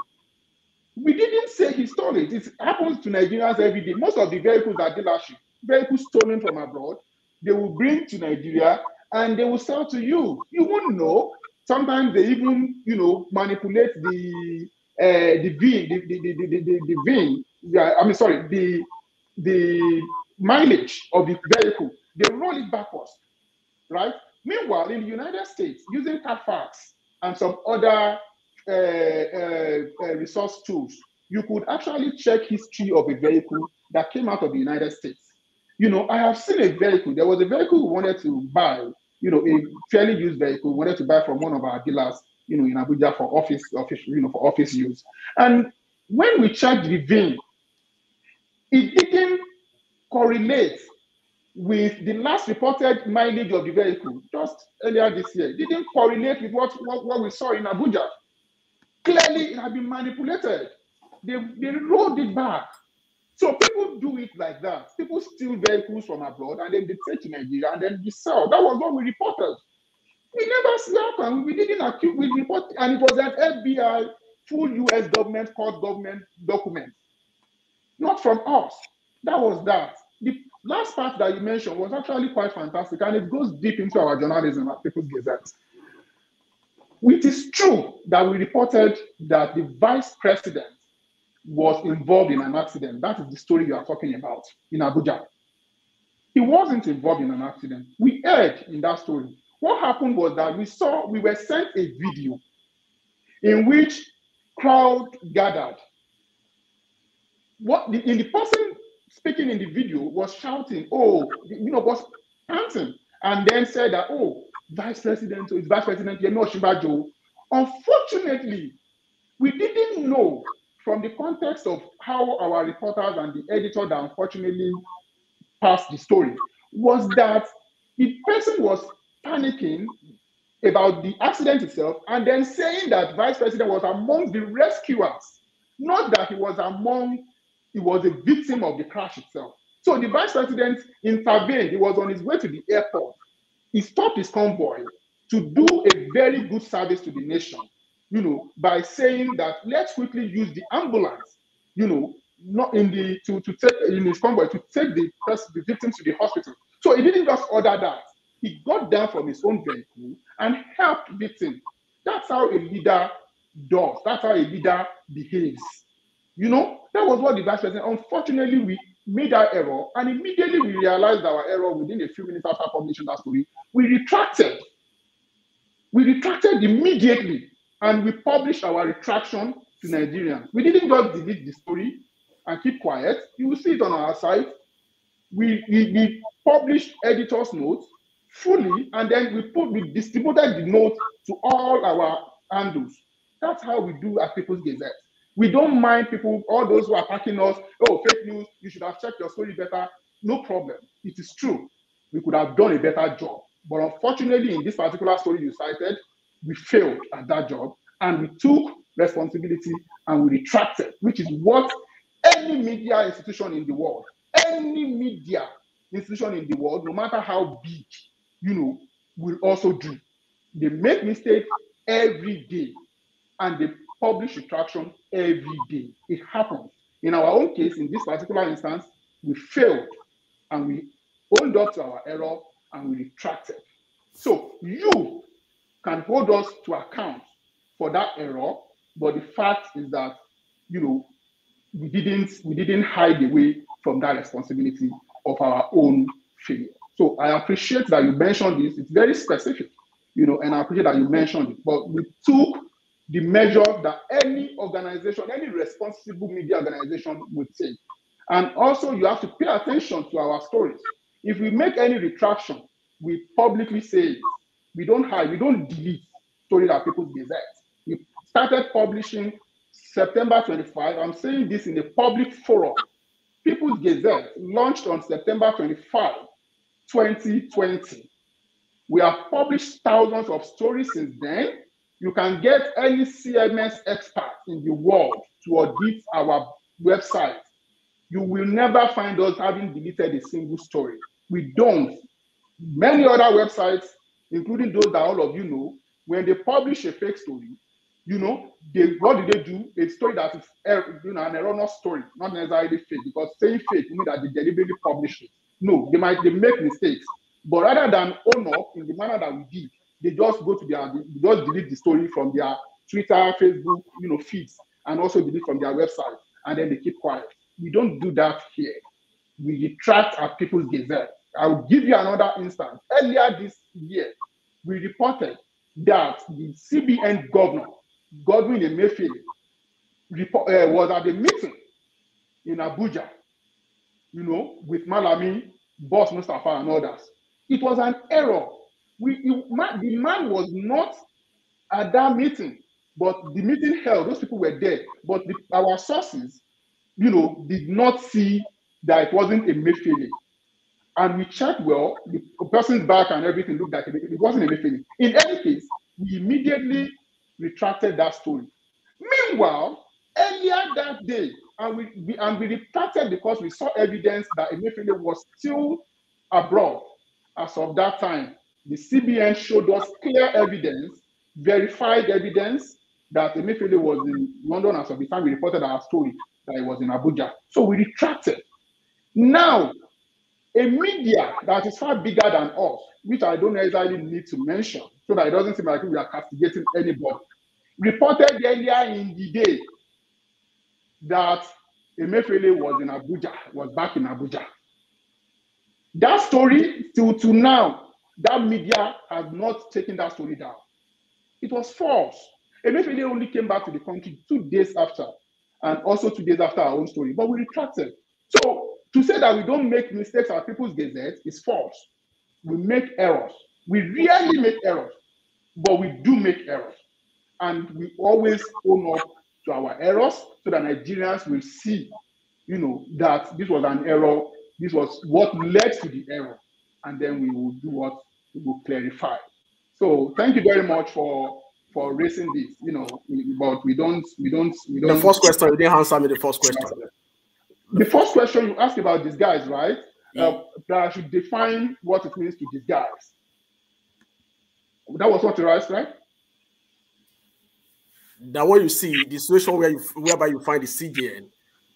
We didn't say he stole it. It happens to Nigerians every day. Most of the vehicles are dealership, vehicles stolen from abroad. They will bring to Nigeria and they will sell to you. You won't know. Sometimes they even, you know, manipulate the uh, the VIN, the the the the, the, the VIN. Yeah, I mean, sorry, the the mileage of the vehicle. They roll it backwards, right? Meanwhile, in the United States, using Carfax and some other Uh, uh, uh, resource tools, you could actually check history of a vehicle that came out of the United States. You know, I have seen a vehicle. There was a vehicle we wanted to buy. You know, a fairly used vehicle we wanted to buy from one of our dealers. You know, in Abuja for office, office, you know, for office use. And when we checked the VIN, it didn't correlate with the last reported mileage of the vehicle just earlier this year. It didn't correlate with what, what, what we saw in Abuja. Clearly, it had been manipulated. They, they rolled it back. So people do it like that. People steal vehicles from abroad and then they take to Nigeria and then they sell. That was what we reported. We never slept and we didn't accuse, we report, and it was an FBI full US government court government document. Not from us. That was that. The last part that you mentioned was actually quite fantastic and it goes deep into our journalism at People's Gazette. It is true that we reported that the vice president was involved in an accident. That is the story you are talking about in Abuja. He wasn't involved in an accident. We heard in that story. What happened was that we saw, we were sent a video in which crowd gathered. What the, in the person speaking in the video was shouting, oh, you know, was panting, and then said that, oh, Vice President, so it's Vice President Yemi Osinbajo. Unfortunately, we didn't know from the context of how our reporters and the editor that unfortunately passed the story was that the person was panicking about the accident itself and then saying that vice president was among the rescuers. Not that he was among he was a victim of the crash itself. So the vice president intervened. He was on his way to the airport he stopped his convoy to do a very good service to the nation you know, by saying that let's quickly use the ambulance, you know, not in the to, to take in his convoy to take the the victims to the hospital. So he didn't just order that. He got down from his own vehicle and helped victims. That's how a leader does. That's how a leader behaves. You know, that was what the vice president. Unfortunately, we made that error, and immediately we realized our error within a few minutes after publishing that story. We retracted. We retracted immediately and we published our retraction to Nigerians. We didn't just delete the story and keep quiet. You will see it on our site. We, we, we published editor's notes fully, and then we put we distributed the note to all our handles. That's how we do at People's Gazette. We don't mind people, all those who are attacking us. Oh, fake news! You should have checked your story better. No problem. It is true. We could have done a better job, but unfortunately, in this particular story you cited, we failed at that job and we took responsibility and we retracted, which is what any media institution in the world, any media institution in the world, no matter how big, you know, will also do. They make mistakes every day and they publish retraction every day. It happens. In our own case, in this particular instance, we failed and we owned up to our error and we retracted. So you can hold us to account for that error, but the fact is that you know we didn't we didn't hide away from that responsibility of our own failure. So I appreciate that you mentioned this. It's very specific, you know, and I appreciate that you mentioned it. But we took the measure that any organization, any responsible media organization would take. And also, you have to pay attention to our stories. If we make any retraction, we publicly say. We don't hide, we don't delete stories that people Gazette. We started publishing September 25. I'm saying this in a public forum. People's Gazette launched on September 25, 2020. We have published thousands of stories since then. You can get any CMS expert in the world to audit our website. You will never find us having deleted a single story. We don't. Many other websites including those that all of you know, when they publish a fake story, you know, they what do they do? A story that is er, you know an erroneous story, not necessarily fake, because saying fake means that they deliberately publish it. No, they might they make mistakes, but rather than own up in the manner that we did, they just go to their they just delete the story from their Twitter, Facebook, you know, feeds, and also delete from their website, and then they keep quiet. We don't do that here. We retract our people's gazette. I'll give you another instance. Earlier this year, we reported that the CBN governor, Godwin Emefiele, uh, was at a meeting in Abuja, you know, with Malami, Boss Mustafa, and others. It was an error. We, it, the man was not at that meeting, but the meeting held, those people were there, but the, our sources, you know, did not see that it wasn't a Emefiele. And we checked well, the person's back and everything looked like Emefiele. It wasn't a Emefiele. In any case, we immediately retracted that story. Meanwhile, earlier that day, and we, we and we retracted because we saw evidence that Emefiele was still abroad as of that time. The CBN showed us clear evidence, verified evidence that Emefiele was in London as of the time we reported our story that he was in Abuja. So we retracted. Now, a media that is far bigger than us, which I don't necessarily need to mention, so that it doesn't seem like we are castigating anybody, reported earlier in the day that Emefiele was in Abuja, was back in Abuja. That story, till to now, that media has not taken that story down. It was false. Emefiele only came back to the country two days after, and also two days after our own story, but we retracted. So to say that we don't make mistakes at People's Gazette is false. We make errors. We rarely make errors, but we do make errors. And we always own up to our errors so that Nigerians will see, you know, that this was an error, this was what led to the error, and then we will do what will clarify. So thank you very much for for raising this, you know, but we don't we don't we don't The first question, you didn't answer me the first question. The first question you asked about disguise, right? Uh, that I should define what it means to disguise. That was what you asked, right? That what you see, the situation where you whereby you find the CJN,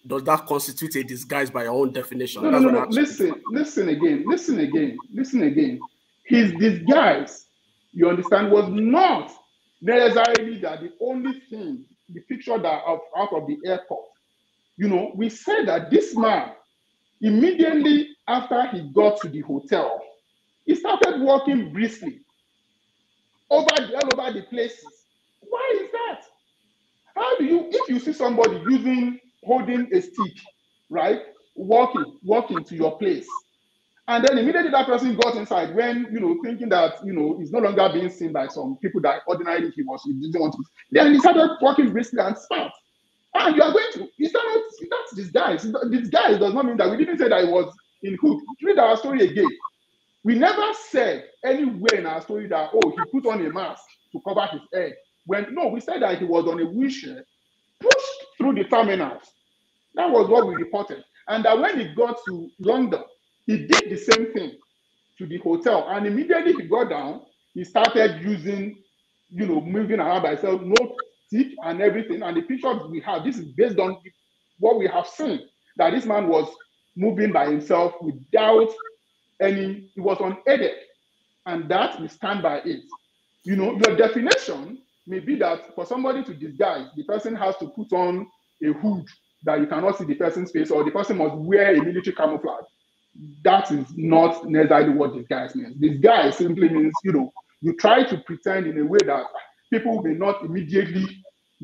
does that constitute a disguise by your own definition? No, no, no, no. Listen, listen again, listen again, listen again. His disguise, you understand, was not necessarily that the only thing, the picture that out, out of the airport. You know, we said that this man, immediately after he got to the hotel, he started walking briskly over the, all over the places. Why is that? How do you, if you see somebody using, holding a stick, right, walking, walking to your place, and then immediately that person got inside when, you know, thinking that, you know, he's no longer being seen by some people that ordinarily he was, he didn't want to. Then he started walking briskly and smart. And you are going to, is that not, that's disguise. Disguise does not mean that we didn't say that it was in hood. Read our story again. We never said anywhere in our story that, oh, he put on a mask to cover his head. When no, we said that he was on a wheelchair, pushed through the terminals. That was what we reported. And that when he got to London, he did the same thing to the hotel. And immediately he got down, he started using, you know, moving around by himself, no stick and everything. And the pictures we have, this is based on what we have seen, that this man was moving by himself without any, he was unaided. And that we stand by it. You know, your definition may be that for somebody to disguise, the person has to put on a hood that you cannot see the person's face, or the person must wear a military camouflage. That is not necessarily what disguise means. Disguise simply means, you know, you try to pretend in a way that people may not immediately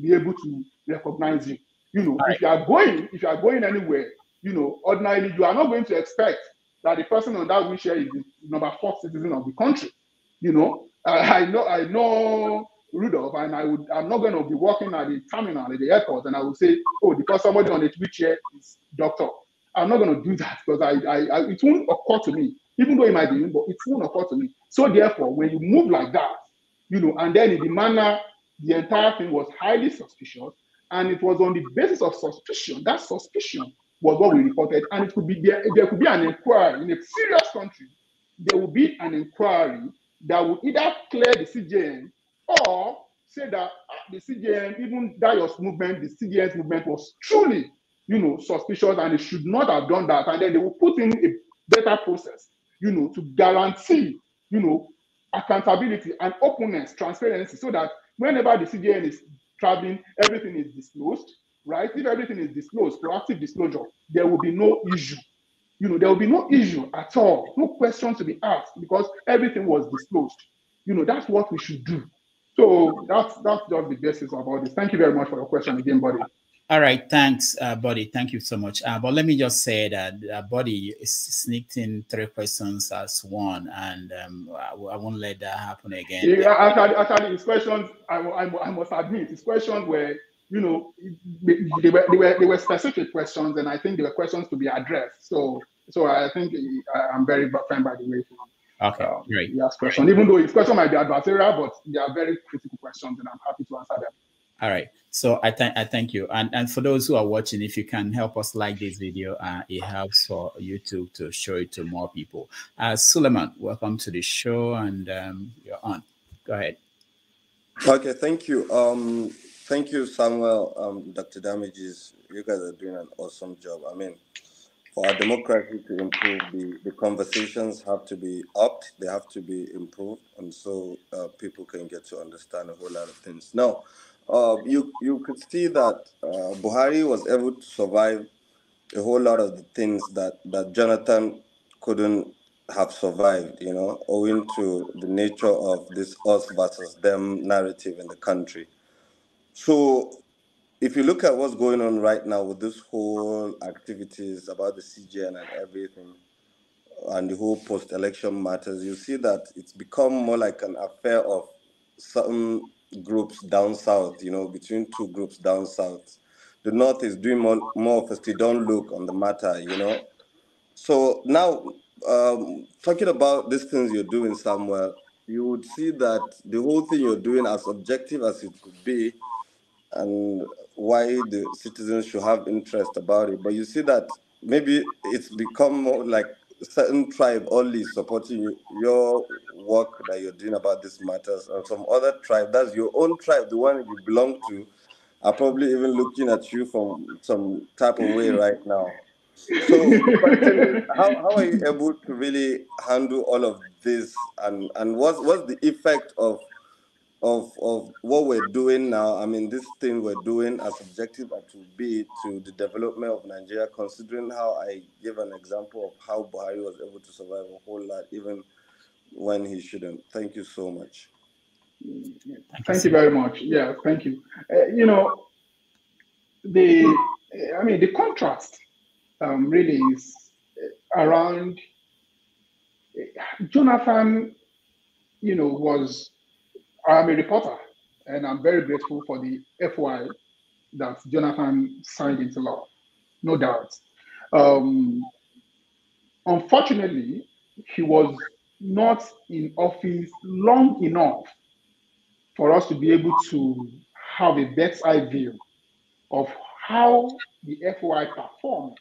be able to recognize you. You know, if you are going, if you are going anywhere, you know, ordinarily you are not going to expect that the person on that wheelchair is the number four citizen of the country. You know, I, I know, I know Rudolph, and I would, I'm not going to be walking at the terminal at the airport, and I would say, oh, because somebody on the wheelchair is doctor. I'm not going to do that because I, I, I, it won't occur to me, even though it might be, but it won't occur to me. So therefore, when you move like that, you know, and then in the manner, the entire thing was highly suspicious, and it was on the basis of suspicion. That suspicion was what we reported, and it could be there. There could be an inquiry in a serious country. There will be an inquiry that will either clear the CJN or say that ah, the CJN, even Dayos movement, the CJN's movement was truly, you know, suspicious and it should not have done that. And then they will put in a better process, you know, to guarantee, you know, accountability and openness, transparency, so that whenever the CJN is traveling, everything is disclosed, right? If everything is disclosed, proactive disclosure, there will be no issue. You know, there will be no issue at all, no questions to be asked because everything was disclosed. You know, that's what we should do. So that's that's just the basis about this. Thank you very much for your question again, buddy. All right, thanks, uh, Buddy. Thank you so much. Uh, but let me just say that uh, Buddy sneaked in three questions as one, and um, I, I, won't let that happen again. Yeah, actually, actually his questions, I, I, I must admit, his questions were you know, they were, they were they were specific questions, and I think they were questions to be addressed. So so I think I'm very fine by the way. Okay, um, great. Asked question, even though his question might be adversarial, but they are very critical questions, and I'm happy to answer them. All right. So I thank I thank you. And and for those who are watching, if you can help us like this video, uh, it helps for YouTube to show it to more people. Uh, Suleiman, welcome to the show, and um, you're on. Go ahead. Okay, thank you. Um, thank you, Samuel. Um, Dr. Damages, you guys are doing an awesome job. I mean, for our democracy to improve, the, the conversations have to be upped, they have to be improved, and so uh, people can get to understand a whole lot of things. Now, uh, you you could see that uh, Buhari was able to survive a whole lot of the things that that Jonathan couldn't have survived, you know, owing to the nature of this us versus them narrative in the country. So if you look at what's going on right now with this whole activities about the CJN and everything, and the whole post-election matters, you see that it's become more like an affair of certain groups down south, you know, between two groups down south. The north is doing more, more of a don't look on the matter, you know. So now, um, talking about these things you're doing somewhere, you would see that the whole thing you're doing, as objective as it could be, and why the citizens should have interest about it. But you see that maybe it's become more like certain tribe only supporting your work that you're doing about these matters, and some other tribe, that's your own tribe, the one you belong to, are probably even looking at you from some type of way right now. So, how, how are you able to really handle all of this, and and what's what's the effect of of of what we're doing now. I mean, this thing we're doing as objective as to be to the development of Nigeria, considering how I give an example of how Buhari was able to survive a whole lot, even when he shouldn't. Thank you so much. Thank you very much. Yeah, thank you. Uh, you know, the I mean, the contrast um, really is around Jonathan. You know, was I'm a reporter, and I'm very grateful for the FOI that Jonathan signed into law, no doubt. Um, unfortunately, he was not in office long enough for us to be able to have a bird's eye view of how the FOI performed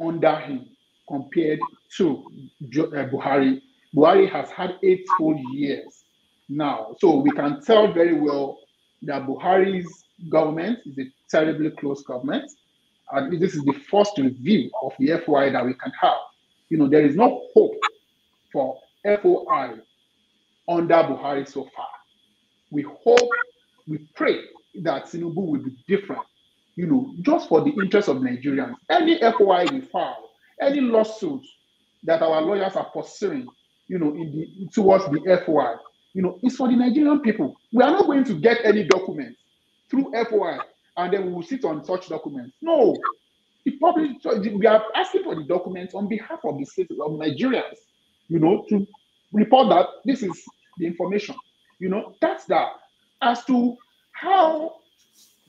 under him compared to uh, Buhari. Buhari has had eight full years now. So we can tell very well that Buhari's government is a terribly close government. And this is the first review of the FOI that we can have. You know, there is no hope for FOI under Buhari so far. We hope, we pray that Tinubu will be different, you know, just for the interest of Nigerians. Any FOI we file, any lawsuit that our lawyers are pursuing, you know, in the towards the FOI, you know, it's for the Nigerian people. We are not going to get any documents through FOI and then we will sit on such documents. No, the public, we are asking for the documents on behalf of the citizens of Nigerians, you know, to report that this is the information. You know, that's that. As to how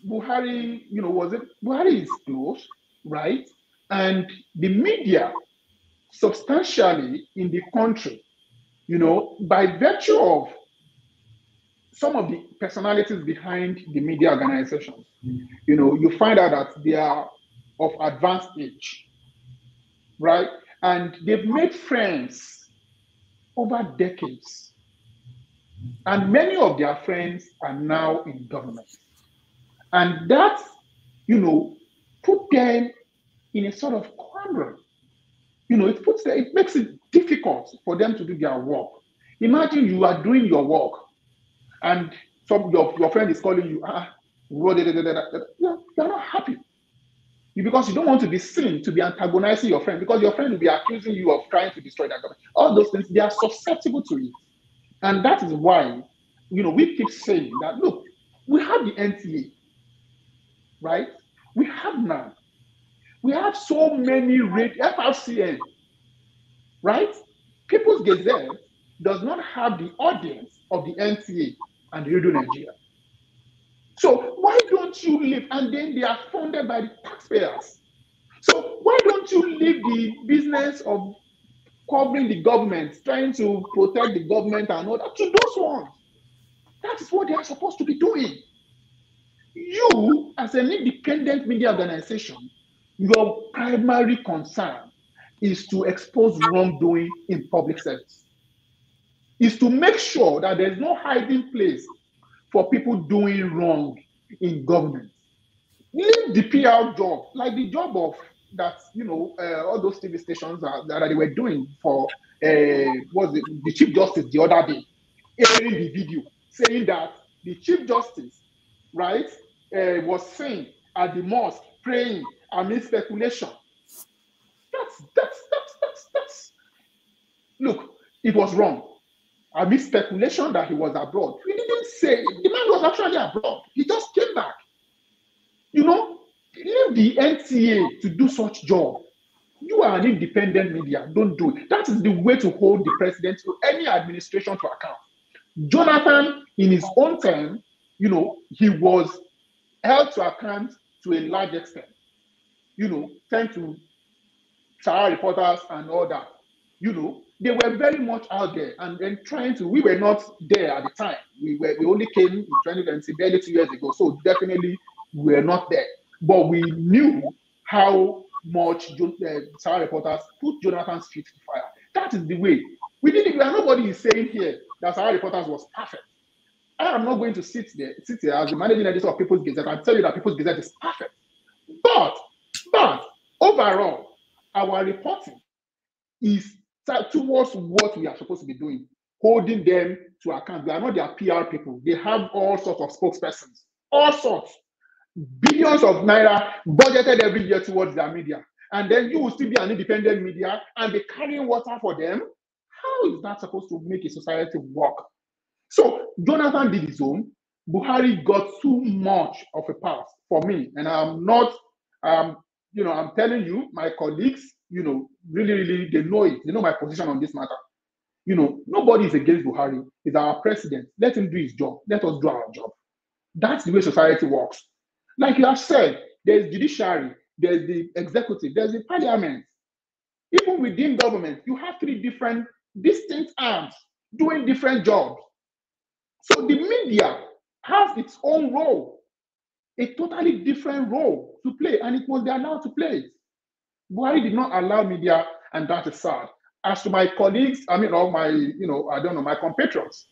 Buhari, you know, was it Buhari is close, right? And the media substantially in the country you know, by virtue of some of the personalities behind the media organizations, you know, you find out that they are of advanced age, right? And they've made friends over decades. And many of their friends are now in government. And that, you know, put them in a sort of quandary. You know, it puts it makes it difficult for them to do their work. Imagine you are doing your work and some your, your friend is calling you, ah, you're, you're not happy. Because you don't want to be seen to be antagonizing your friend, because your friend will be accusing you of trying to destroy that government. All those things, they are susceptible to it. And that is why, you know, we keep saying that look, we have the NTA, right? We have none. We have so many radio, FRCN, right? People's Gazette does not have the audience of the NTA and Radio Nigeria. So why don't you leave? And then they are funded by the taxpayers. So why don't you leave the business of covering the government, trying to protect the government and all that to those ones? That is what they are supposed to be doing. You, as an independent media organization, your primary concern is to expose wrongdoing in public service, is to make sure that there's no hiding place for people doing wrong in government. Leave the PR job, like the job of that, you know, uh, all those TV stations that, that they were doing for uh, was it the Chief Justice the other day, airing the video saying that the Chief Justice, right, uh, was seen at the mosque praying amid speculation. That's that's that's that's that's. Look, it was wrong. I mean speculation that he was abroad, we didn't say the man was actually abroad. He just came back. You know, leave the NTA to do such job. You are an independent media. Don't do it. That is the way to hold the president or any administration to account. Jonathan, in his own time, you know, he was held to account to a large extent. You know, thanks to Sahara reporters and all that. You know, they were very much out there and then trying to. We were not there at the time. We were. We only came in 2020, barely two years ago. So definitely we were not there. But we knew how much uh, reporters put Jonathan's feet to fire. That is the way. We didn't. Nobody is saying here that Sahara reporters was perfect. I am not going to sit there, sit here as the managing editor of People's Gazette and tell you that People's Gazette is perfect. But, but overall, our reporting is towards what we are supposed to be doing, holding them to account. They are not their PR people. They have all sorts of spokespersons, all sorts, billions of naira budgeted every year towards their media. And then you will still be an independent media and be carrying water for them. How is that supposed to make a society work? So Jonathan did his own. Buhari got too much of a pass for me, and I'm not. Um, you know, I'm telling you, my colleagues, you know, really, really, they know it. They know my position on this matter. You know, nobody is against Buhari. He's our president. Let him do his job. Let us do our job. That's the way society works. Like you have said, there's judiciary, there's the executive, there's the parliament. Even within government, you have three different distinct arms doing different jobs. So the media has its own role, a totally different role to play, and it was allowed to play it. Buhari did not allow media, and that is sad. As to my colleagues, I mean, all my, you know, I don't know, my compatriots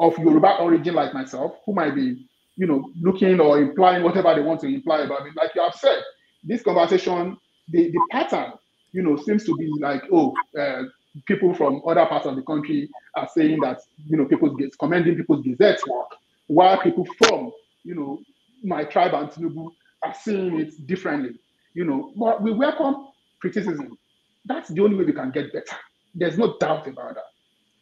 of Yoruba origin like myself, who might be, you know, looking or implying whatever they want to imply about me, like you have said, this conversation, the, the pattern, you know, seems to be like, oh, uh, people from other parts of the country are saying that you know people's commending people's gazette work, while people from you know my tribe and Tinubu are seeing it differently. You know, but we welcome criticism. That's the only way we can get better. There's no doubt about that.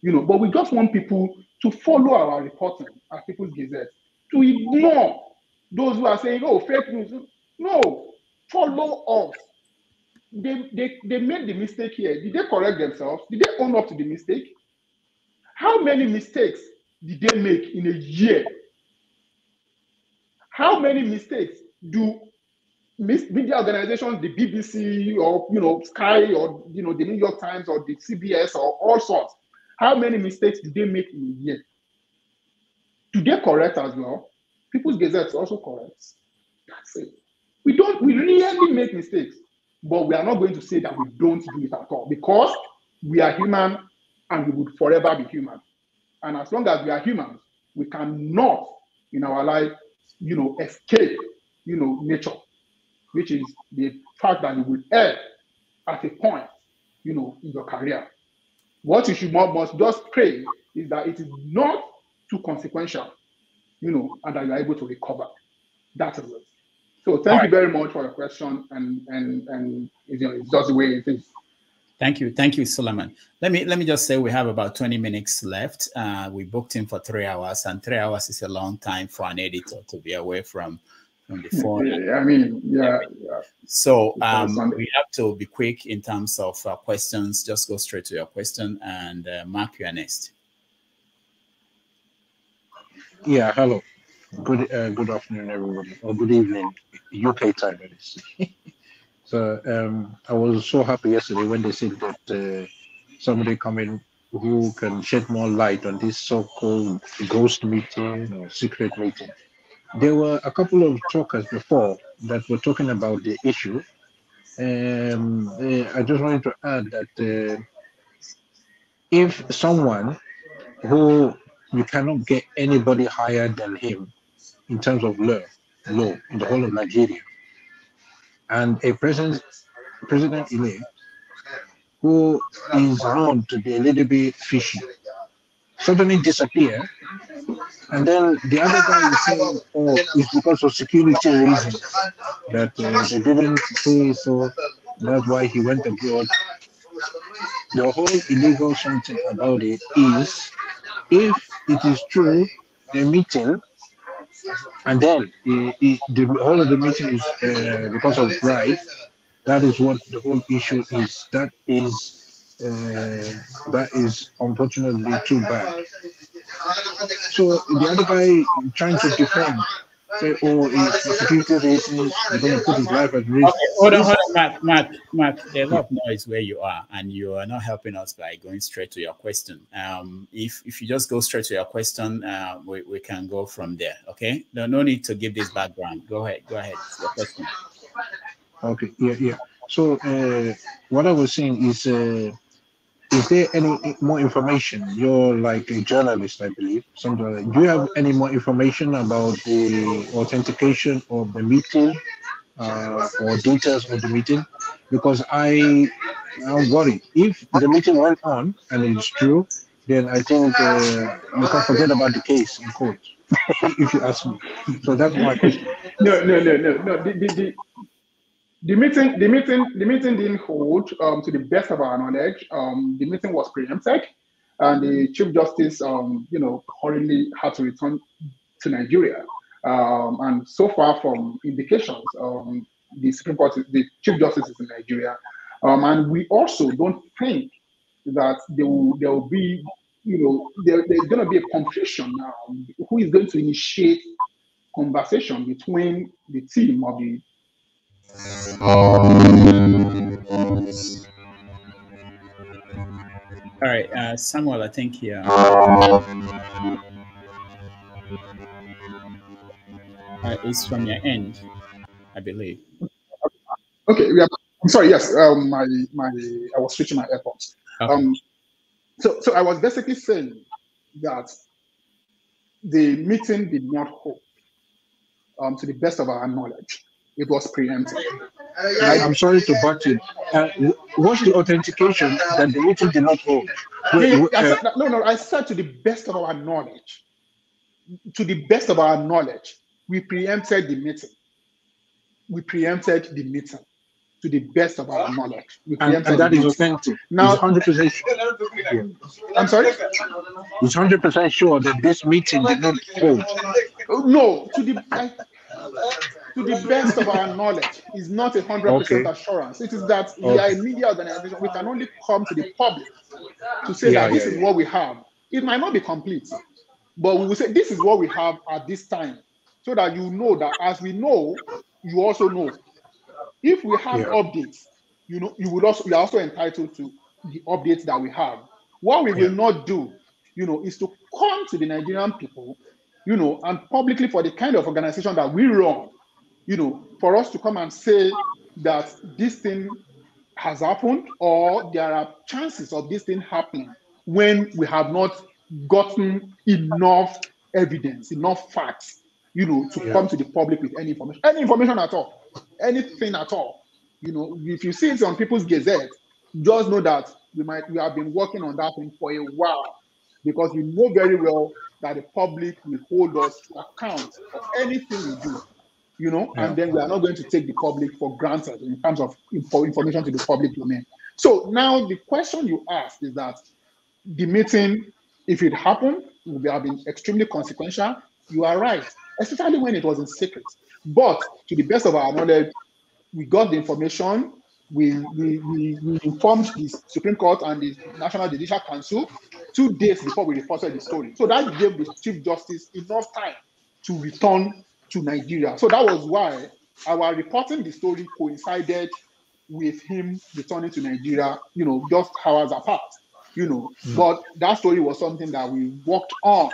You know, but we just want people to follow our reporting at People's Gazette, to ignore those who are saying, oh, fake news. No, follow us they, they, they made the mistake here. Did they correct themselves? Did they own up to the mistake? How many mistakes did they make in a year? How many mistakes do media organizations, the BBC or you know Sky or you know the New York Times or the CBS or all sorts, how many mistakes do they make in a year? Do they correct as well? People's Gazette also corrects. That's it. We don't. We really make mistakes. But we are not going to say that we don't do it at all because we are human and we would forever be human. And as long as we are humans, we cannot in our life, you know, escape, you know, nature, which is the fact that you will err at a point, you know, in your career. What you should must just pray is that it is not too consequential, you know, and that you are able to recover. That is it. So thank All you right. very much for your question, and and and you know, it's just the way it is. Thank you, thank you, Suleiman. Let me let me just say we have about twenty minutes left. Uh, we booked him for three hours, and three hours is a long time for an editor to be away from from the phone. Yeah, I mean, yeah. yeah. So um, we have to be quick in terms of uh, questions. Just go straight to your question, and uh, Mark, you are next. Yeah, hello. Good uh, good afternoon, everybody, or good evening, UK time. So um, I was so happy yesterday when they said that uh, somebody coming who can shed more light on this so-called ghost meeting or secret meeting. There were a couple of talkers before that were talking about the issue. Um, uh, I just wanted to add that uh, if someone who you cannot get anybody higher than him in terms of law, law in the whole of Nigeria, and a president president elect who is known to be a little bit fishy. Suddenly disappear and then the other guy is saying oh it's because of security reasons that uh, they didn't say so that's why he went abroad. The whole illegal something about it is if it is true the meeting and then it, the whole of the meeting is uh, because of pride that is what the whole issue is. That is uh, that is unfortunately too bad. So the other guy trying to defend, say, oh, for security reasons, they're going to put his life at risk. Okay, hold on, hold on, Mark, Mark, Mark. There's a lot of noise where you are, and you are not helping us by going straight to your question. Um, if if you just go straight to your question, uh, we, we can go from there. Okay, no, no need to give this background. Go ahead, go ahead. Your question. Okay, yeah, yeah. So uh, what I was saying is, uh, is there any more information? You're like a journalist, I believe. Something like Do you have any more information about the authentication of the meeting uh, or details of the meeting? Because I am worried. If the meeting went on and it's true, then I think uh, you can forget about the case in court. if you ask me. So that's my question. No, no, no, no, no. The, the, the, the meeting, the meeting, the meeting didn't hold. Um, to the best of our knowledge, um, the meeting was preempted, and the chief justice, um, you know, hurriedly had to return to Nigeria. Um, and so far from indications, um, the Supreme Court, the chief justice is in Nigeria, um, and we also don't think that there will there will be, you know, there, there's going to be a confusion now. Who is going to initiate conversation between the team of the All right, uh, Samuel, I think yeah. Uh, it's from your end, I believe. Okay, yeah, I'm sorry. Yes, um, my my I was switching my AirPods. Okay. Um, so so I was basically saying that the meeting did not hold, um, to the best of our knowledge. It was preempted. I, am sorry to butt in. Uh, what's the authentication that the meeting did not hold? Wait, wait, uh, said, no, no, I said to the best of our knowledge. To the best of our knowledge, we preempted the meeting. We preempted the meeting. To the best of our knowledge, we and, preempted and that the is authentic. Now- it's hundred percent. I'm sorry. It's hundred percent sure that this meeting did not hold. No, to the I, to the best of our knowledge, is not a hundred percent assurance. It is that we are a media organization. We can only come to the public to say Yeah, that this yeah, is yeah. what we have. It might not be complete, but we will say this is what we have at this time, so that you know that as we know, you also know. If we have updates, you know, you would also you are also entitled to the updates that we have. What we will not do, you know, is to come to the Nigerian people, you know, and publicly for the kind of organization that we run, you know, for us to come and say that this thing has happened or there are chances of this thing happening when we have not gotten enough evidence, enough facts, you know, to Yeah. come to the public with any information, any information at all, anything at all. You know, if you see it on People's Gazette, just know that we might we have been working on that thing for a while because we know very well that the public will hold us to account for anything we do you know, Yeah. and then we are not going to take the public for granted in terms of info, information to the public domain. So now the question you asked is that the meeting, if it happened, would have been extremely consequential. You are right, especially when it was in secret. But to the best of our knowledge, we got the information. We, we, we, we informed the Supreme Court and the National Judicial Council two days before we reported the story. So that gave the Chief Justice enough time to return to Nigeria. So that was why our reporting the story coincided with him returning to Nigeria, you know, just hours apart, you know. Mm. But that story was something that we worked on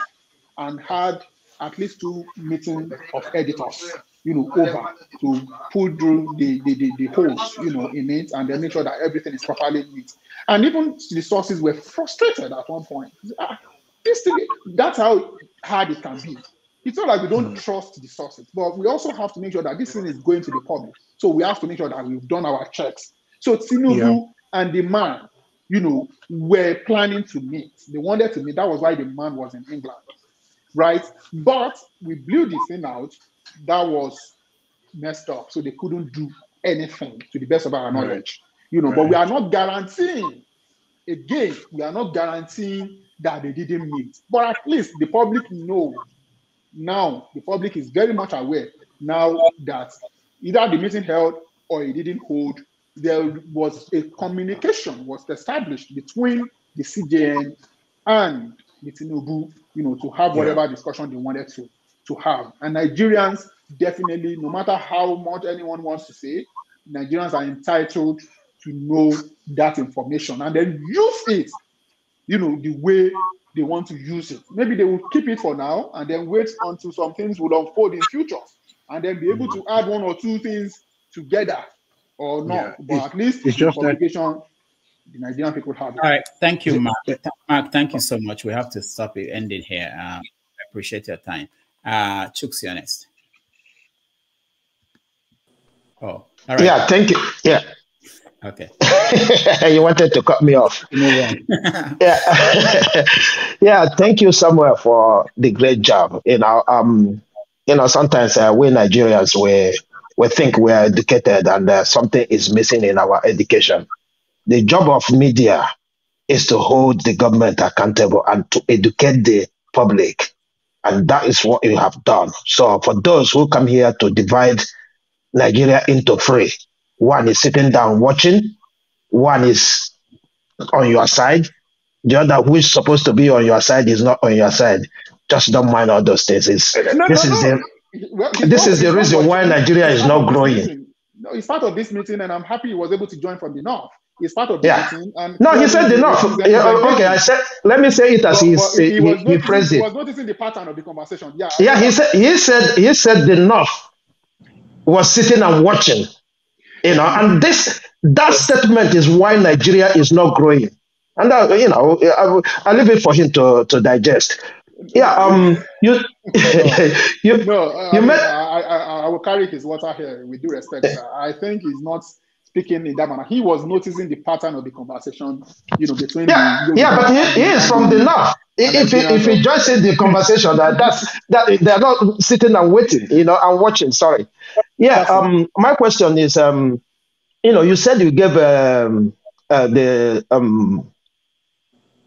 and had at least two meetings of editors, you know, over to pull through the, the, the, the holes, you know, in it and then make sure that everything is properly neat. And even the sources were frustrated at one point. Ah, this thing, that's how hard it can be. It's not like we don't mm. trust the sources, but we also have to make sure that this thing is going to the public. So we have to make sure that we've done our checks. So Tinubu yeah. and the man, you know, were planning to meet. They wanted to meet. That was why the man was in England, right? But we blew this thing out. That was messed up. So they couldn't do anything to the best of our knowledge, right. you know. Right. But we are not guaranteeing. Again, we are not guaranteeing that they didn't meet. But at least the public know now the public is very much aware now that either the meeting held or it didn't hold, there was a communication was established between the CJN and the Tinubu, you know, to have whatever yeah. discussion they wanted to to have. And Nigerians definitely, no matter how much anyone wants to say, Nigerians are entitled to know that information and then use it, you know, the way they want to use it. Maybe they will keep it for now and then wait until some things will unfold in future and then be able to add one or two things together or not. Yeah, but at least it's just communication that... the Nigerian people have. It. All right. Thank you, Mark. Mark, thank you so much. We have to stop it, ending here. Um, I appreciate your time. Uh, next. Oh, all right. Yeah, thank you. Yeah. Okay. you wanted to cut me off. yeah. yeah. Thank you, Samuel, for the great job. You know, um, you know, sometimes uh, we Nigerians we we think we are educated and uh, something is missing in our education. The job of media is to hold the government accountable and to educate the public, and that is what you have done. So, for those who come here to divide Nigeria into three, one is sitting down watching, one is on your side, the other who is supposed to be on your side is not on your side. Just don't mind all those things. It's, no, this no, is no. the well, this is the reason why Nigeria is not growing. No, he's part of this meeting, and I'm happy he was able to join from the north. He's part of the yeah. And no, he said the north. Yeah, okay, I said. Let me say it as but, but he, he, he, he phrased it. He was noticing the pattern of the conversation. Yeah. Yeah, he said. He said. He said the north was sitting and watching. You know, and this that statement is why Nigeria is not growing. And that, you know, I, I leave it for him to, to digest. Yeah, um, you, you, no, you I, met. I, I, I, will carry his water here with due respect. I think he's not speaking in that manner. He was noticing the pattern of the conversation, you know, between. Yeah, the, yeah, but he, he is from the north. If he, if he joins in the conversation, that that's that they're not sitting and waiting, you know, and watching. Sorry. Yeah. Um, my question is, um, you know, you said you gave um, uh, the um,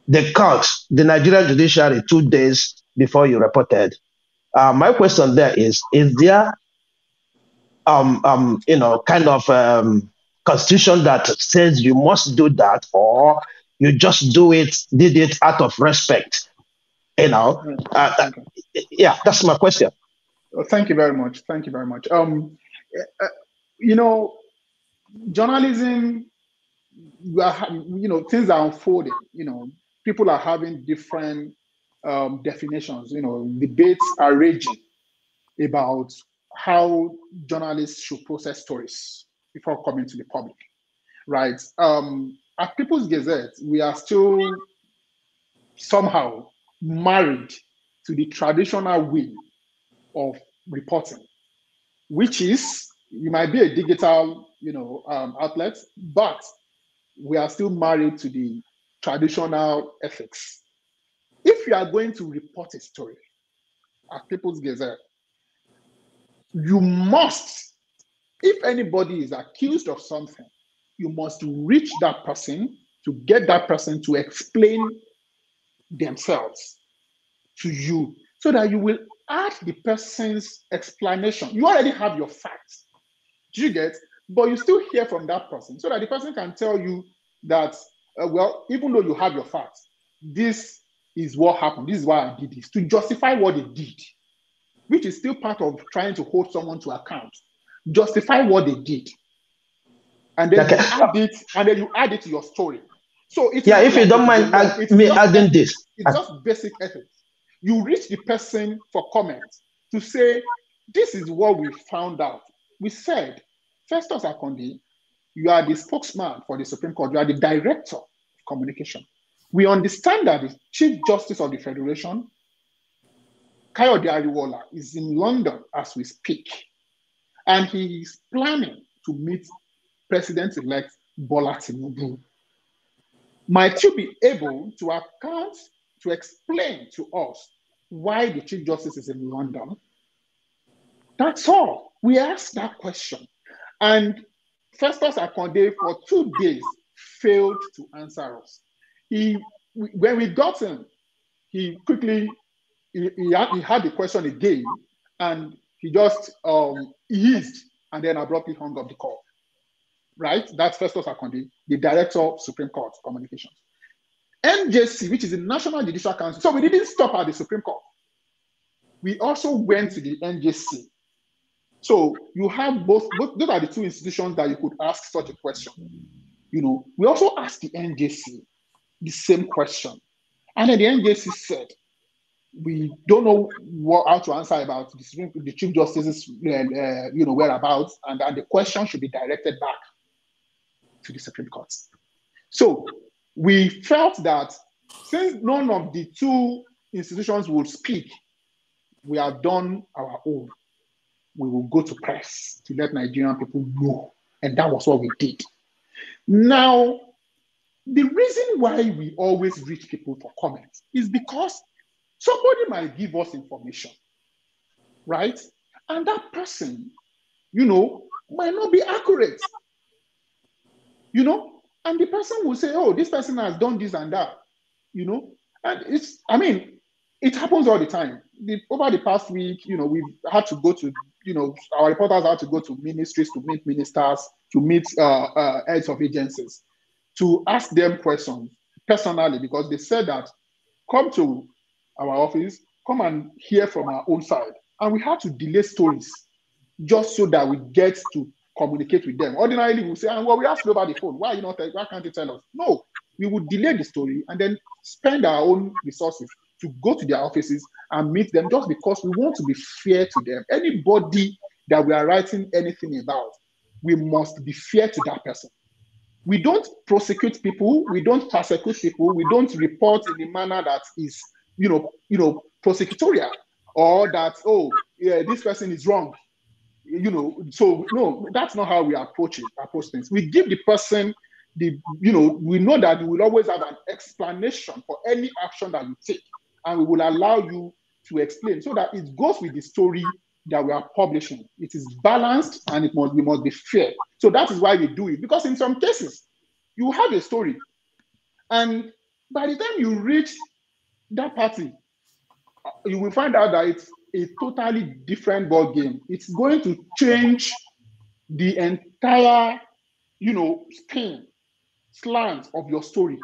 the court, the Nigerian judiciary, two days before you reported. Uh, my question there is: Is there, um, um, you know, kind of um, constitution that says you must do that, or you just do it, did it out of respect? You know, uh, uh, yeah, that's my question. Well, thank you very much. Thank you very much. Um, uh, you know, journalism, you know, things are unfolding. You know, people are having different um, definitions. You know, debates are raging about how journalists should process stories before coming to the public, right? Um, at People's Gazette, we are still somehow married to the traditional way of reporting, which is you might be a digital, you know, um, outlet, but we are still married to the traditional ethics. If you are going to report a story at People's Gazette, you must, if anybody is accused of something, you must reach that person to get that person to explain themselves to you so that you will add the person's explanation. You already have your facts. Do you get? But you still hear from that person so that the person can tell you that, uh, well, even though you have your facts, this is what happened. This is why I did this to justify what they did. which is still part of trying to hold someone to account, justify what they did. And then Okay. you add it, and then you add it to your story. So it's Yeah, if you don't mind the add, it's me adding ethics. this. It's just basic ethics. You reach the person for comment to say, This is what we found out. We said, Festus Akande, you are the spokesman for the Supreme Court, you are the director of communication. We understand that the Chief Justice of the Federation, Kayode Ariwoola, is in London as we speak, and he is planning to meet President-elect Bola Tinubu. Might you be able to account, to explain to us why the Chief Justice is in London? That's all. We asked that question. And Festus Akande, for two days, failed to answer us. He, when we got him, he quickly he, he, had, he had the question again, and he just um, eased and then abruptly hung up the call. Right? That's Festus Akande, the director of Supreme Court Communications. NJC, which is the National Judicial Council. So we didn't stop at the Supreme Court. We also went to the NJC. So you have both, both those are the two institutions that you could ask such a question. You know, we also asked the NJC the same question. And then the NJC said, we don't know what, how to answer about the, the Chief Justice's uh, uh, you know, whereabouts, and, and the question should be directed back to the Supreme Court. So we felt that since none of the two institutions would speak, we have done our own. We will go to press to let Nigerian people know. And that was what we did. Now, the reason why we always reach people for comments is because somebody might give us information, right? And that person, you know, might not be accurate. You know, and the person will say, oh, this person has done this and that, you know. And it's, I mean, it happens all the time. The, over the past week, you know, we've had to go to, you know, our reporters had to go to ministries to meet ministers, to meet uh, uh, heads of agencies, to ask them questions personally, because they said that come to our office, come and hear from our own side. And we had to delay stories just so that we get to communicate with them. Ordinarily, we say, "Ah, well, we asked over the phone. Why you not? Why can't you tell us? No, we would delay the story and then spend our own resources to go to their offices and meet them just because we want to be fair to them. Anybody that we are writing anything about, we must be fair to that person. We don't prosecute people, we don't persecute people, we don't report in a manner that is, you know, you know, prosecutorial or that, oh, yeah, this person is wrong. You know, so no, that's not how we approach it, approach things. We give the person the, you know, we know that we will always have an explanation for any action that you take, and we will allow you to explain so that it goes with the story that we are publishing. It is balanced and it must we must be fair. So that is why we do it. Because in some cases, you have a story, and by the time you reach that party, uh, you will find out that it's a totally different ball game. It's going to change the entire, you know, spin, slant of your story,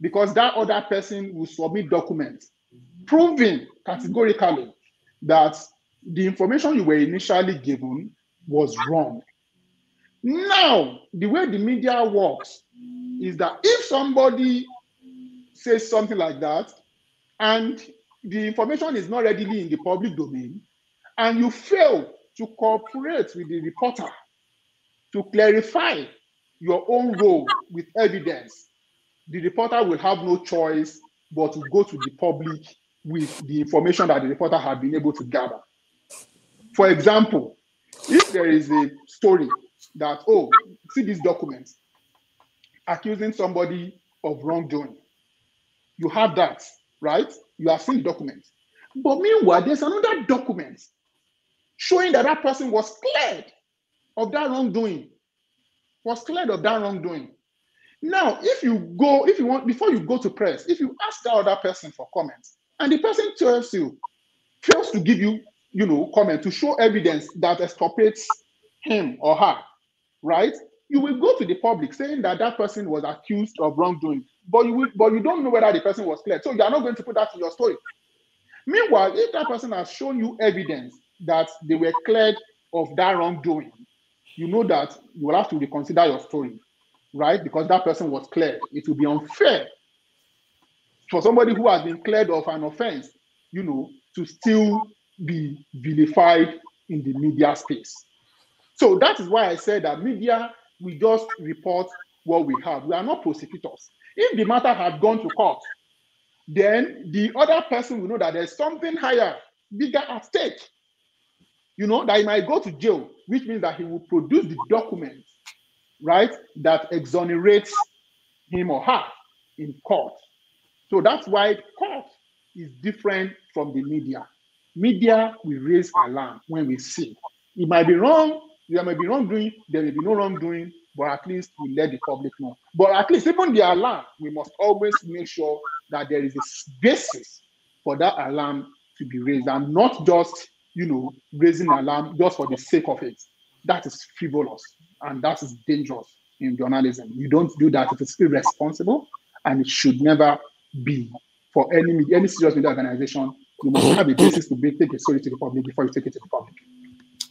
because that other person will submit documents proving categorically that the information you were initially given was wrong. Now, the way the media works is that if somebody says something like that and the information is not readily in the public domain, and you fail to cooperate with the reporter to clarify your own role with evidence, the reporter will have no choice but to go to the public with the information that the reporter had been able to gather. For example, if there is a story that, oh, see these documents accusing somebody of wrongdoing, you have that, right? You have seen the document. But meanwhile, there's another document showing that that person was cleared of that wrongdoing, was cleared of that wrongdoing. Now, if you go, if you want, before you go to press, if you ask that other person for comments, and the person tells you, fails to give you, you know, comment to show evidence that exculpates him or her, right? You will go to the public saying that that person was accused of wrongdoing, but you will, but you don't know whether the person was cleared. So you are not going to put that in your story. Meanwhile, if that person has shown you evidence that they were cleared of that wrongdoing, you know that you will have to reconsider your story, right? Because that person was cleared. It will be unfair for somebody who has been cleared of an offense, you know, to still be vilified in the media space. So that is why I said that media, we just report what we have. We are not prosecutors. If the matter had gone to court, then the other person will know that there's something higher, bigger at stake. You know, that he might go to jail, which means that he will produce the documents, right, that exonerates him or her in court. So that's why court is different from the media. Media will raise alarm when we see. It might be wrong, there may be wrongdoing, there may be no wrongdoing, but at least we let the public know. But at least even the alarm, we must always make sure that there is a basis for that alarm to be raised and not just, you know, raising alarm just for the sake of it. That is frivolous and that is dangerous in journalism. You don't do that. It is irresponsible and it should never be for any any serious media organization. You must have a basis to take a story to the public before you take it to the public.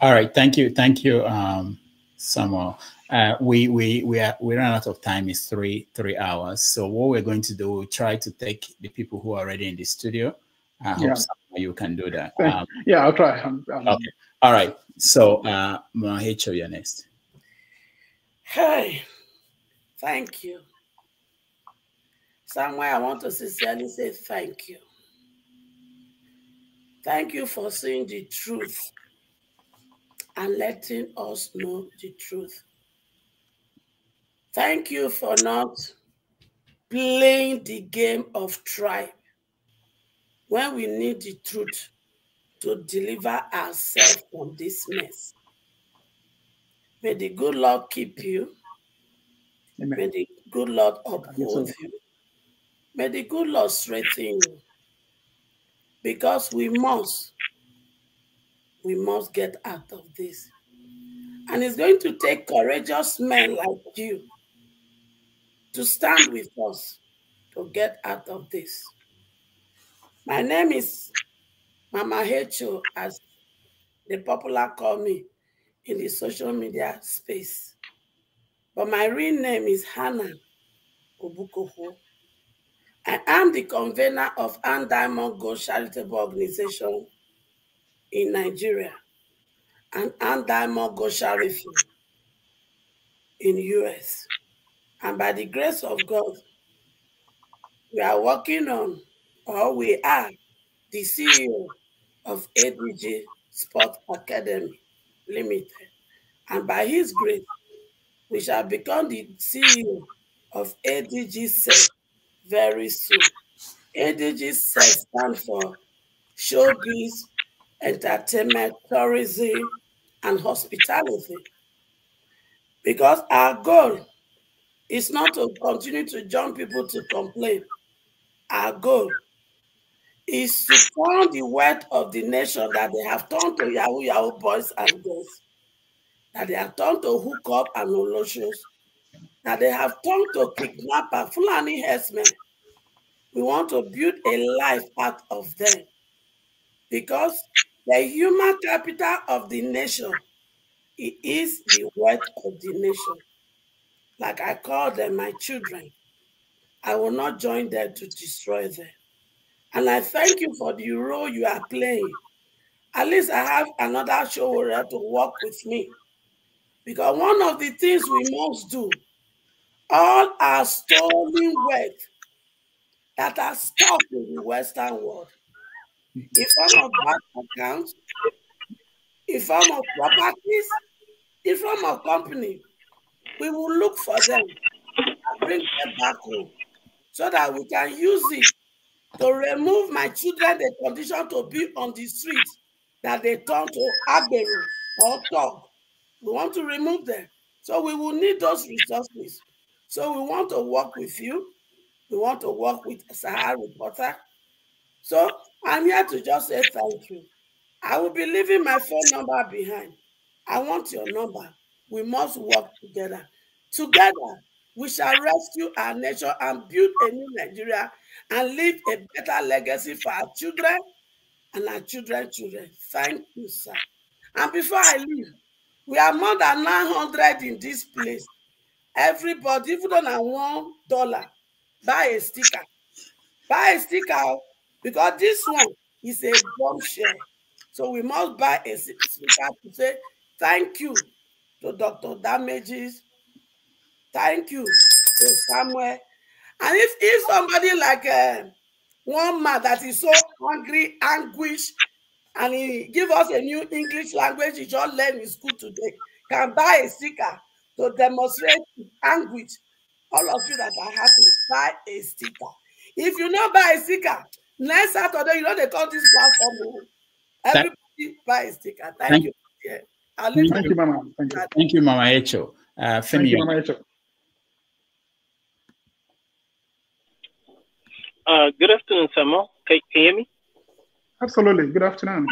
All right, thank you, thank you, um, Samuel. Uh, we we we are we ran out of time. It's three three hours. So what we're going to do, we'll try to take the people who are already in the studio. I hope Yeah. you can do that. Um, yeah, I'll try. Um, um, okay. All right. So uh, Mahecho, you're next. Hey, thank you. Somewhere I want to sincerely say thank you. Thank you for seeing the truth and letting us know the truth. Thank you for not playing the game of tribe when we need the truth to deliver ourselves from this mess. May the good Lord keep you. May the good Lord uphold you. May the good Lord strengthen you. Because we must, we must get out of this. And it's going to take courageous men like you to stand with us to get out of this. My name is Mama Hecho, as the popular call me in the social media space. But my real name is Hannah Obukoho. I am the convener of Ann Diamond Gold Charitable Organization in Nigeria and Ann Diamond Gold Charity in US. And by the grace of God, we are working on, or we are the CEO of ADG Sport Academy Limited. And by his grace, we shall become the CEO of ADG SET very soon. ADG SET stands for Showbiz, Entertainment, Tourism, and Hospitality. Because our goal is not to continue to jump people to complain. Our goal is to turn the wealth of the nation that they have turned to Yahoo Yahoo boys and girls, that they have turned to hook up and olocious, that they have turned to kidnapper, Fulani herdsmen. We want to build a life out of them because the human capital of the nation it is the wealth of the nation. Like I call them my children. I will not join them to destroy them. And I thank you for the role you are playing. At least I have another warrior to work with me. Because one of the things we must do, all our stolen wealth that are stuck in the Western world, in form of bank accounts, in form of properties, in form of company, we will look for them and bring them back home so that we can use it to remove my children the condition to be on the street that they turn to agbero or dog. We want to remove them. So we will need those resources. So we want to work with you. We want to work with Sahara Reporter. So I'm here to just say thank you. I will be leaving my phone number behind. I want your number. We must work together. Together, we shall rescue our nation and build a new Nigeria and leave a better legacy for our children and our children, children. Thank you, sir. And before I leave, we are more than 900 in this place. Everybody, even on a one dollar, buy a sticker. Buy a sticker because this one is a bombshell. So we must buy a sticker to say thank you to Dr. Damages. Thank you to Samuel. And if, if somebody like uh, one man that is so hungry, anguish, and he give us a new English language he just learned in school today, can buy a sticker to demonstrate anguish. All of you that are happy, buy a sticker. If you not buy a sticker, next Saturday, you know they call this platform. Everybody thank, buy a sticker. Thank, thank you. Yeah. I'll thank, you, Mama. Thank you. Thank you, Mama Echo. Uh, thank you, Mama Echo. Uh, good afternoon, Samuel. Can, can you hear me? Absolutely. Good afternoon.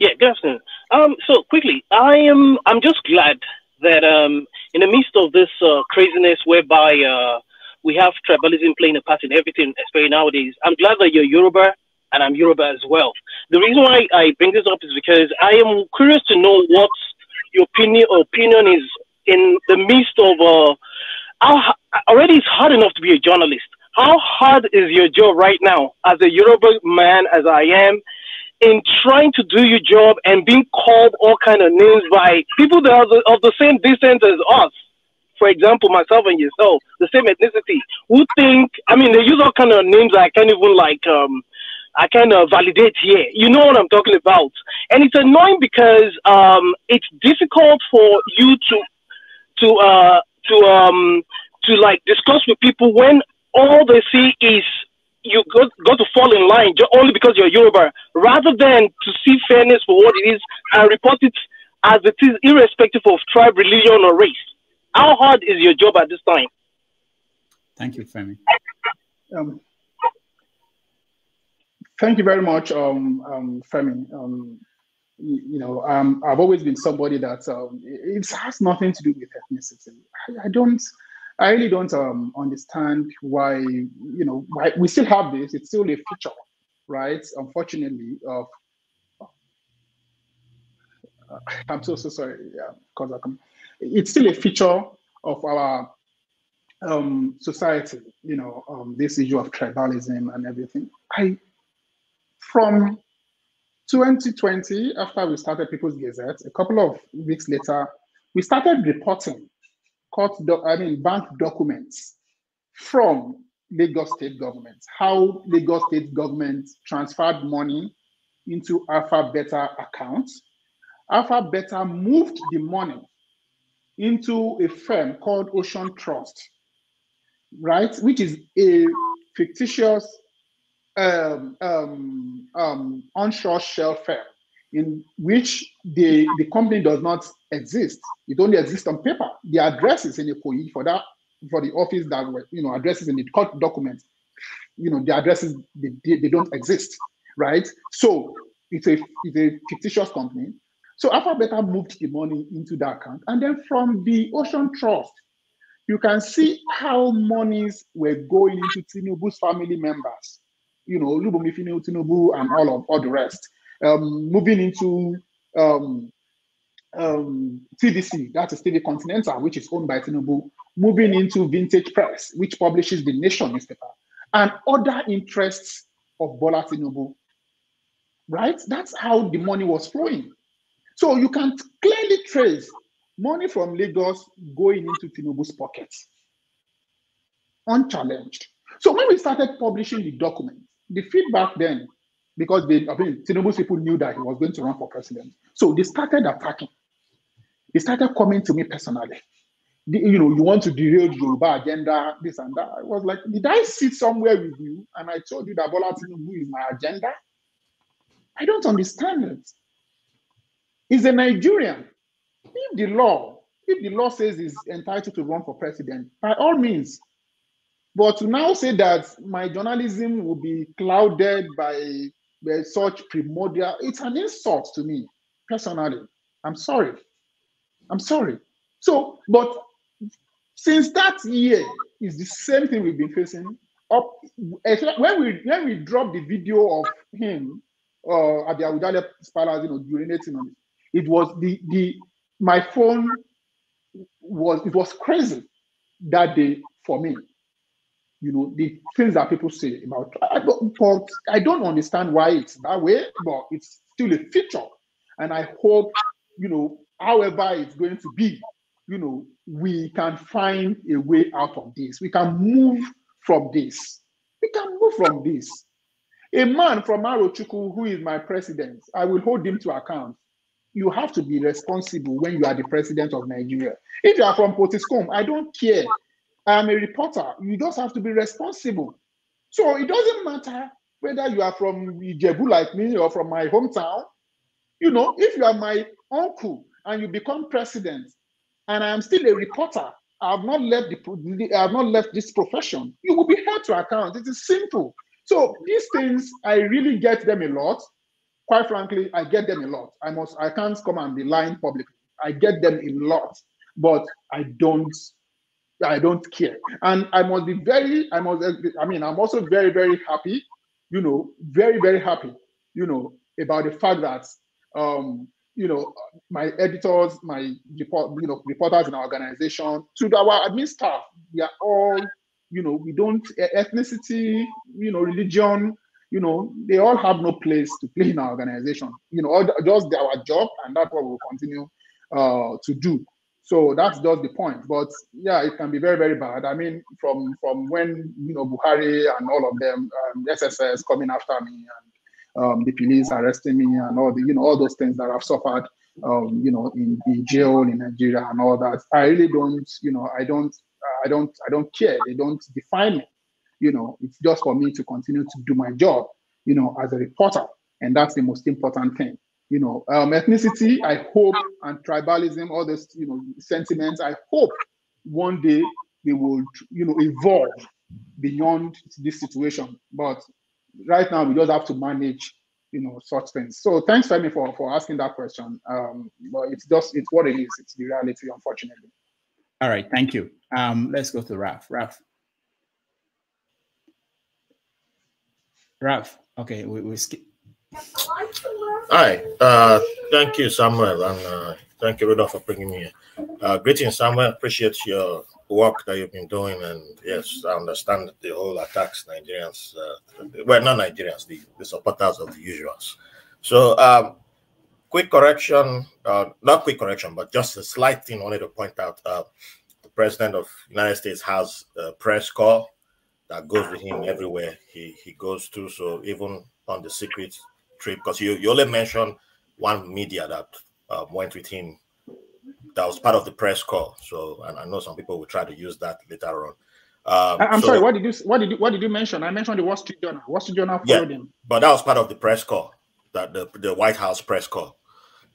Yeah, good afternoon. Um, so quickly, I am I'm just glad that um, in the midst of this uh, craziness whereby uh, we have tribalism playing a part in everything, especially nowadays, I'm glad that you're Yoruba and I'm Yoruba as well. The reason why I bring this up is because I am curious to know what your opinion opinion is in the midst of uh, how, already it's hard enough to be a journalist. How hard is your job right now as a Yoruba man as I am in trying to do your job and being called all kind of names by people that are the, of the same descent as us? For example, myself and yourself, the same ethnicity. Who think? I mean, they use all kind of names I can't even like. Um, I kind of validate here. You know what I'm talking about, and it's annoying because um, it's difficult for you to to uh, to um, to like discuss with people when all they see is you got, got to fall in line only because you're Yoruba, rather than to see fairness for what it is and report it as it is, irrespective of tribe, religion, or race. How hard is your job at this time? Thank you, Femi. Um, thank you very much, um, um, Femi. Um, you, you, know, um, I've always been somebody that um, it, it has nothing to do with ethnicity. I, I don't. I really don't um, understand why, you know, why we still have this. It's still a feature, right? Unfortunately, of uh, I'm so so sorry, yeah, because I It's still a feature of our um, society, you know, um, this issue of tribalism and everything. I, from 2020, after we started People's Gazette, a couple of weeks later, we started reporting court, I mean, bank documents from Lagos state government, how Lagos state government transferred money into Alpha Beta accounts. Alpha Beta moved the money into a firm called Ocean Trust, right, which is a fictitious um, um, um, onshore shell firm in which the, the company does not exist. It only exists on paper. The address is in Ikoyi for that for the office that were, you know, addresses in the court documents. You know, the addresses they, they don't exist, right? So it's a it's a fictitious company. So Alpha Beta moved the money into that account, and then from the Ocean Trust, you can see how monies were going into Tinubu's family members. You know, Lubumi Tinubu and all of all the rest um, moving into um, um, TVC, that's a TV Continental, which is owned by Tinubu, moving into Vintage Press, which publishes the Nation newspaper, and other interests of Bola Tinubu. Right? That's how the money was flowing. So you can clearly trace money from Lagos going into Tinubu's pockets, unchallenged. So when we started publishing the document, the feedback then because they, I mean, Tinubu's people knew that he was going to run for president. So they started attacking. They started coming to me personally. You know, you want to derail Yoruba agenda, this and that. I was like, did I sit somewhere with you and I told you that Bola Tinubu is my agenda? I don't understand it. He's a Nigerian. If the law, if the law says he's entitled to run for president, by all means. But to now say that my journalism will be clouded by there's such primordial. It's an insult to me personally. I'm sorry. I'm sorry. So, but since that year is the same thing we've been facing. Up when we when we dropped the video of him uh, Abia Palace, you know, urinating on it. It was the the my phone was it was crazy that day for me. You know, the things that people say about I don't, but I don't understand why it's that way, but it's still a feature. And I hope, you know, however it's going to be, you know, we can find a way out of this. We can move from this. We can move from this. A man from Arochukwu, who is my president, I will hold him to account. You have to be responsible when you are the president of Nigeria. If you are from Potiskum, I don't care. I'm a reporter. You just have to be responsible. So it doesn't matter whether you are from Ijebu like me or from my hometown. You know, if you are my uncle and you become president, and I am still a reporter, I have not left the I have not left this profession. You will be held to account. It is simple. So these things, I really get them a lot. Quite frankly, I get them a lot. I must I can't come and be lying publicly. I get them a lot, but I don't I don't care. And I must be very, I must, I mean, I'm also very, very happy, you know, very, very happy, you know, about the fact that, um, you know, my editors, my report, you know, reporters in our organization, to our admin staff, we are all, you know, we don't ethnicity, you know, religion, you know, they all have no place to play in our organization. You know, just our job, and that's what we'll continue uh, to do. So that's just the point. But yeah, it can be very, very bad. I mean, from from when you know Buhari and all of them, um, SSS coming after me and um, the police arresting me and all the you know all those things that I've suffered, um, you know, in, in jail in Nigeria and all that. I really don't, you know, I don't, I don't, I don't care. They don't define me. You know, it's just for me to continue to do my job, you know, as a reporter, and that's the most important thing you know, um, ethnicity, I hope, and tribalism, all those, you know, sentiments, I hope one day they will, you know, evolve beyond this situation. But right now, we just have to manage, you know, such things. So thanks, Femi, for, for asking that question. Um, but it's just, it's what it is. It's the reality, unfortunately. All right, thank you. Um, let's go to Raf. Raf. Raf, okay, we, we skip. Hi, uh, thank you, Samuel, and uh, thank you, Rudolph, for bringing me here. Uh, greetings, Samuel. Appreciate your work that you've been doing, and yes, I understand the whole attacks Nigerians, uh, well, not Nigerians, the, the supporters of the usuals. So, um, quick correction, uh, not quick correction, but just a slight thing I wanted to point out. Uh, the president of United States has a press call that goes with him everywhere he, he goes to. So even on the secret trip because you, you only mentioned one media that uh, went with him that was part of the press call. So, and I know some people will try to use that later on. Um, I'm so, sorry. What did you what did you what did you mention? I mentioned the Wall Street Journal. Wall Street Journal followed yeah, him. But that was part of the press call that the the White House press call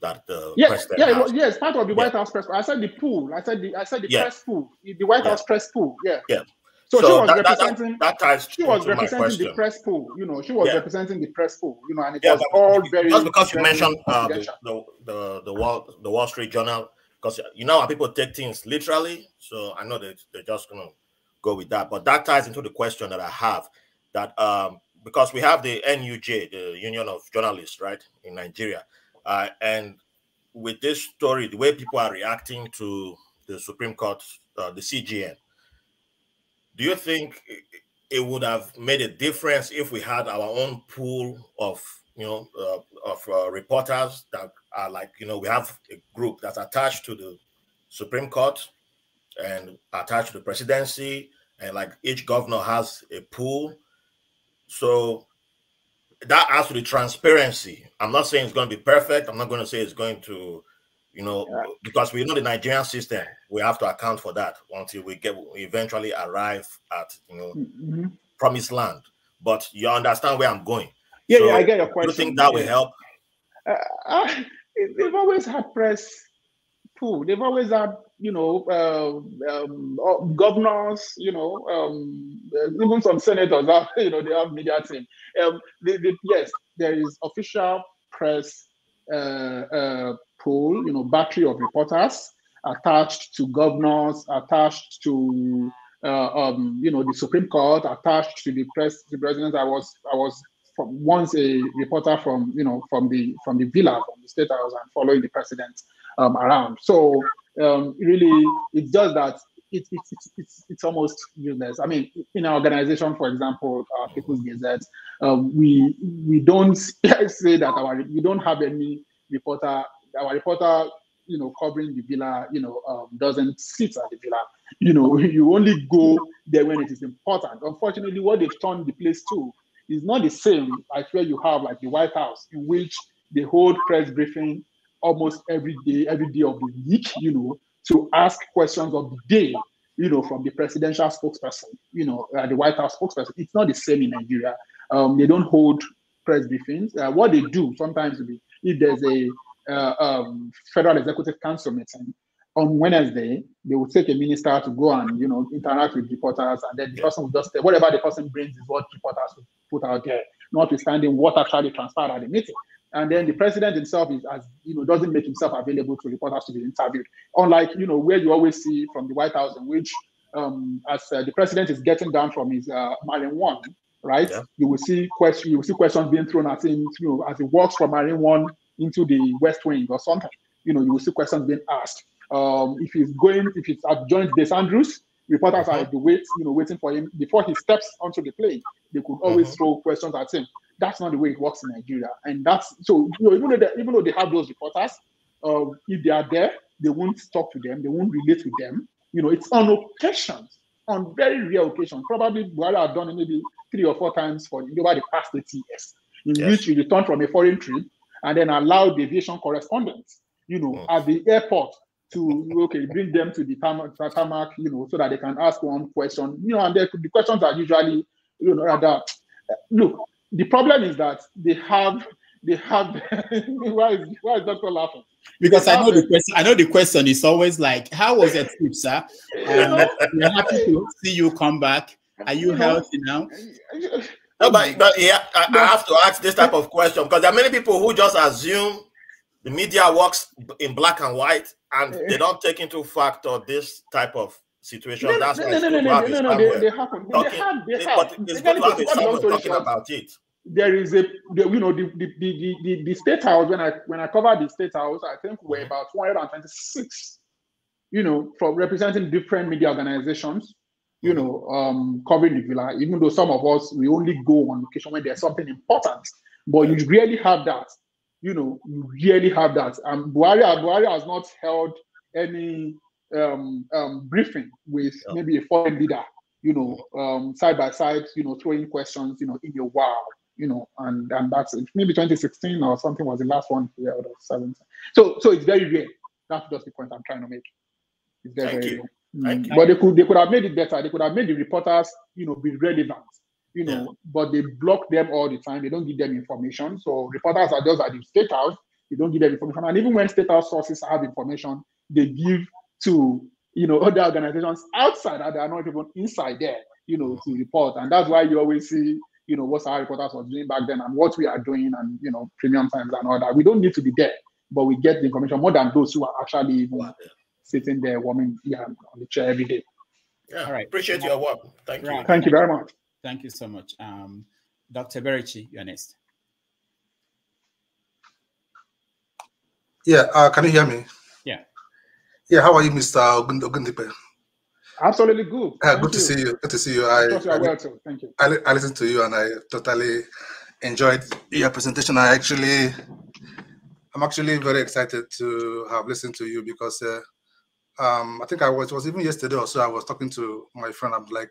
that the yeah, president yeah, was, yes, part of the White House press. I said the pool. I said the I said the yeah. press pool. The White House press pool. Yeah. Yeah. So, so, she was that, representing. That, that, ties she was representing the press pool. You know, she was Yeah. representing the press pool. You know, and it Yeah, was all very. just because you mentioned uh, the, the the the Wall the Wall Street Journal, because you know how people take things literally. So I know that they're just gonna go with that. But that ties into the question that I have that um because we have the NUJ, the Union of Journalists, right, in Nigeria, uh, and with this story, the way people are reacting to the Supreme Court, uh, the CJN, do you think it- would have made a difference if we had our own pool of you know uh, of uh, reporters that are like you know we have a group that's attached to the Supreme Court and attached to the presidency and like each governor has a pool? So that adds to the transparency. I'm not saying it's going to be perfect. I'm not going to say it's going to you know because we know the nigerian system we have to account for that until we get we eventually arrive at you know Mhm. promised land but you understand where i'm going Yeah, So, yeah, I get your do you think that will help Uh, uh, they've always had press pool. They've always had, you know, uh, um, uh, governors, you know, um, uh, even some senators have, you know, they have media team. Um, they, they, yes, there is official press uh, uh, you know, battery of reporters attached to governors, attached to, uh, um, you know, the Supreme Court, attached to the press, the president. I was, I was once a reporter from you know from the from the villa from the state house and following the president um, around. So um, really, it's just that it, it, it, it's it's almost useless. I mean, in our organization, for example, uh, People's Gazette, um, we we don't say that our we don't have any reporter. Our reporter, you know, covering the villa, you know, um, doesn't sit at the villa. You know, you only go there when it is important. Unfortunately, what they've turned the place to is not the same as where you have like the White House, in which they hold press briefing almost every day, every day of the week. You know, to ask questions of the day, you know, from the presidential spokesperson, you know, uh, the White House spokesperson. It's not the same in Nigeria. Um, they don't hold press briefings. Uh, what they do sometimes be if there's a uh, um, Federal Executive Council meeting on Wednesday, they will take a minister to go and you know interact with reporters, and then the person will just say whatever the person brings is what reporters will put out there, notwithstanding what actually transpired at the meeting. And then the president himself is, as you know, doesn't make himself available to reporters to be interviewed. Unlike you know where you always see from the White House, in which um, as uh, the president is getting down from his uh, Marine One, right? Yeah. You will see question, you will see questions being thrown at him, you know, as he walks from Marine One into the West Wing or something. You know, you will see questions being asked. Um, if he's going, if he's at joint Base Andrews, reporters are at the wait, you know, waiting for him before he steps onto the plane. They could always uh-huh. throw questions at him. That's not the way it works in Nigeria, and that's so. You know, even though they, even though they have those reporters, uh, if they are there, they won't talk to them. They won't relate with them. You know, it's on occasions, on very rare occasions. Probably Buhari have done it maybe three or four times for over the past 80 years, in yes. which he returned from a foreign trip and then allow the aviation correspondents, you know, mm. at the airport to okay bring them to the tarmac, you know, so that they can ask one question, you know, and the questions are usually, you know, rather. Look, the problem is that they have they have why is why is Doctor laughing? Because I know the question. I know the question is always like, "How was your trip, sir? Um, we're happy to see you come back. Are you healthy now?" No, but, but yeah, I, I have to ask this type of question because there are many people who just assume the media works in black and white and they don't take into factor this type of situation. No, That's no, why no, no, no, no, no, they, they happen. Talking, they have, they but have. it's They good to have even- someone long story talking short, about it. there is a the, you know the the, the the the state house when I when I covered the state house I think we're Mm-hmm. about 226 you know from representing different media organizations you know um covering the villa even though some of us we only go on location when there's something important but you really have that you know you really have that and Buhari Buhari has not held any um, um briefing with maybe a foreign leader you know, um, side by side, you know, throwing questions, you know, in a while, you know, and and that's it. Maybe 2016 or something was the last one here out of 17. So so it's very rare. That's just the point I'm trying to make. It's very, Thank very you. rare. Thank Mm. you. But they could they could have made it better. They could have made the reporters, you know, be relevant, you know, but they block them all the time. They don't give them information. So reporters are just at the state house. They don't give them information. And even when state house sources have information, they give to you know other organizations outside that they are not even inside there, you know, to report. And that's why you always see, you know, what our reporters was doing back then and what we are doing and you know, premium times and all that. We don't need to be there, but we get the information more than those who are actually even sitting there warming yeah, on the chair every day. Yeah, All right. appreciate your work. Thank you. Right. Thank you very much. Thank you so much. Um, Dr. Berichi, you're next. Yeah, uh, can you hear me? Yeah. Yeah, how are you, Mr. Ogund- Ogundipe? Absolutely good. Uh, Thank good to see you. Good to see you. I I, you I, well too. Thank you. I, li- I listened to you and I totally enjoyed your presentation. I actually, I'm actually very excited to have listened to you because uh, um, I think I was, it was even yesterday or so, I was talking to my friend. I'm like,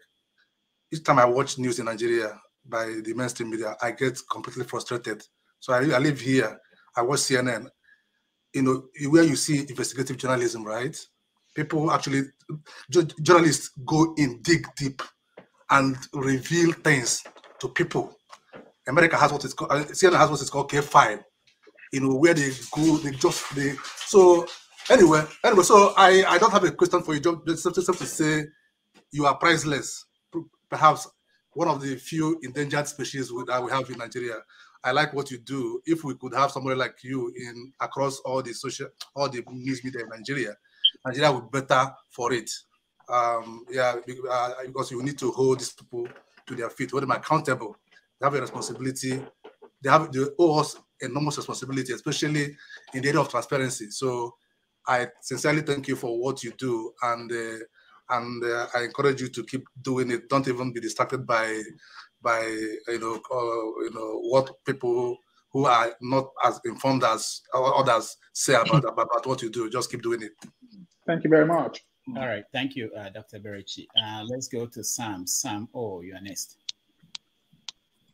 each time I watch news in Nigeria by the mainstream media, I get completely frustrated. So I, I live here. I watch CNN. You know, where you see investigative journalism, right? People actually, journalists go in, dig deep, and reveal things to people. America has what is called, uh, CNN has what is called K file. You know, where they go, they just they. So anyway, anyway, so I I don't have a question for you. Just just, just to say, you are priceless. Perhaps one of the few endangered species that we have in Nigeria. I like what you do. If we could have somebody like you in across all the social, all the news media in Nigeria, Nigeria would be better for it. Um, yeah, uh, because you need to hold these people to their feet, hold them accountable. they have a responsibility. They have they owe us enormous responsibility, especially in the area of transparency. So I sincerely thank you for what you do, and uh, and uh, I encourage you to keep doing it. Don't even be distracted by by you know uh, you know what people who are not as informed as others say about, about about what you do. Just keep doing it. Thank you very much. All right, thank you, uh, Dr. Berichi. Uh, let's go to Sam. Sam, oh, you're next.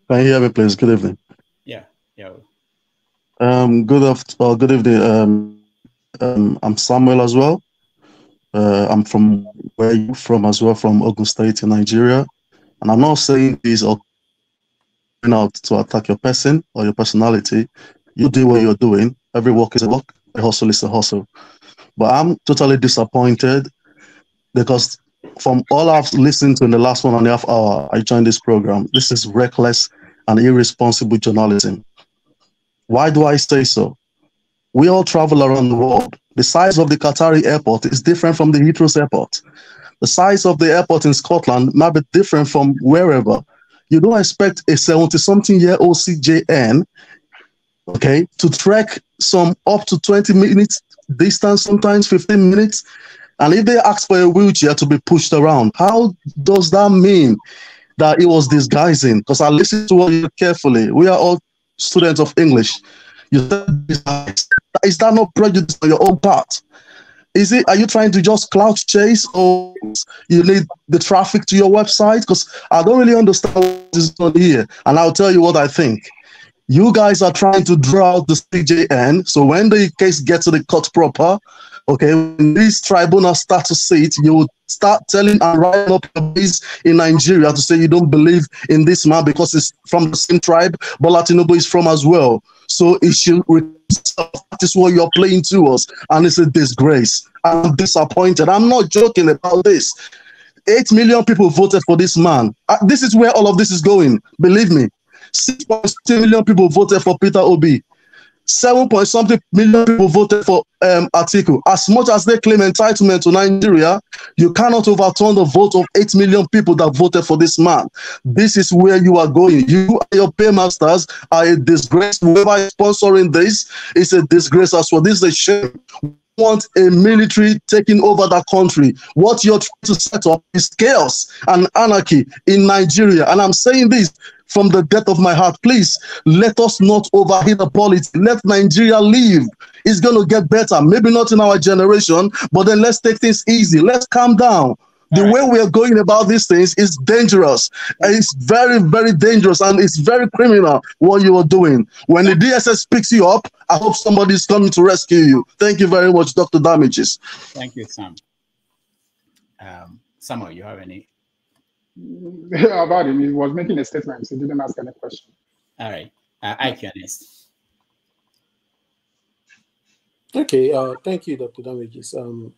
Can you hear me, please? Good evening. Yeah, yeah. Um, good after, good evening. Um, um, I'm Samuel as well. Uh, I'm from where you from as well, from Ogun State in Nigeria. And I'm not saying this or out to attack your person or your personality. You do what you're doing. Every work is a work. A hustle is a hustle. But I'm totally disappointed because from all I've listened to in the last one and a half hour, I joined this program. This is reckless and irresponsible journalism. Why do I say so? We all travel around the world. The size of the Qatari airport is different from the Heathrow airport. The size of the airport in Scotland might be different from wherever. You don't expect a 70 something year old CJN, okay, to trek some up to 20 minutes distance, sometimes 15 minutes. And if they ask for a wheelchair to be pushed around, how does that mean that it was disguising? Because I listened to you carefully. We are all students of English. You said is that not prejudice on your own part? Is it? Are you trying to just clout chase, or you need the traffic to your website? Because I don't really understand what is on here, and I'll tell you what I think. You guys are trying to draw out the CJN, so when the case gets to the court proper, okay, when these tribunals start to see it, you start telling and writing up your base in Nigeria to say you don't believe in this man because it's from the same tribe, but Latinobo is from as well. So it should that is what you're playing to us, and it's a disgrace. I'm disappointed. I'm not joking about this. Eight million people voted for this man. Uh, this is where all of this is going. Believe me. 6.2 million people voted for Peter Obi. 7 point something million people voted for um, Atiku. As much as they claim entitlement to Nigeria, you cannot overturn the vote of 8 million people that voted for this man. This is where you are going. You and your paymasters are a disgrace. Whoever is sponsoring this is a disgrace as well. This is a shame want a military taking over that country. What you're trying to set up is chaos and anarchy in Nigeria. And I'm saying this from the depth of my heart. Please let us not overheat the politics. Let Nigeria live. It's going to get better. Maybe not in our generation, but then let's take things easy. Let's calm down. The way we are going about these things is dangerous. It's very, very dangerous and it's very criminal what you are doing. When the DSS picks you up, I hope somebody is coming to rescue you. Thank you very much, Dr. Damages. Thank you, Sam. Um, Samuel, you have any about him. He was making a statement. He didn't ask any question. All right. Uh, I can next. Okay. Uh, thank you, Dr. Damages. Um,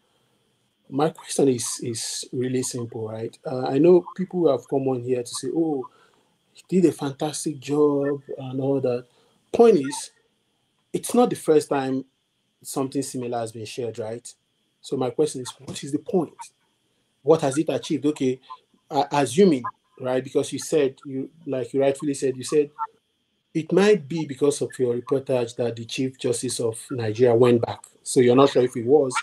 my question is is really simple, right? Uh, I know people have come on here to say, "Oh, he did a fantastic job" and all that. Point is, it's not the first time something similar has been shared, right? So my question is, what is the point? What has it achieved? Okay, uh, assuming, right? Because you said you like you rightfully said, you said it might be because of your reportage that the Chief Justice of Nigeria went back. So you're not sure if it was.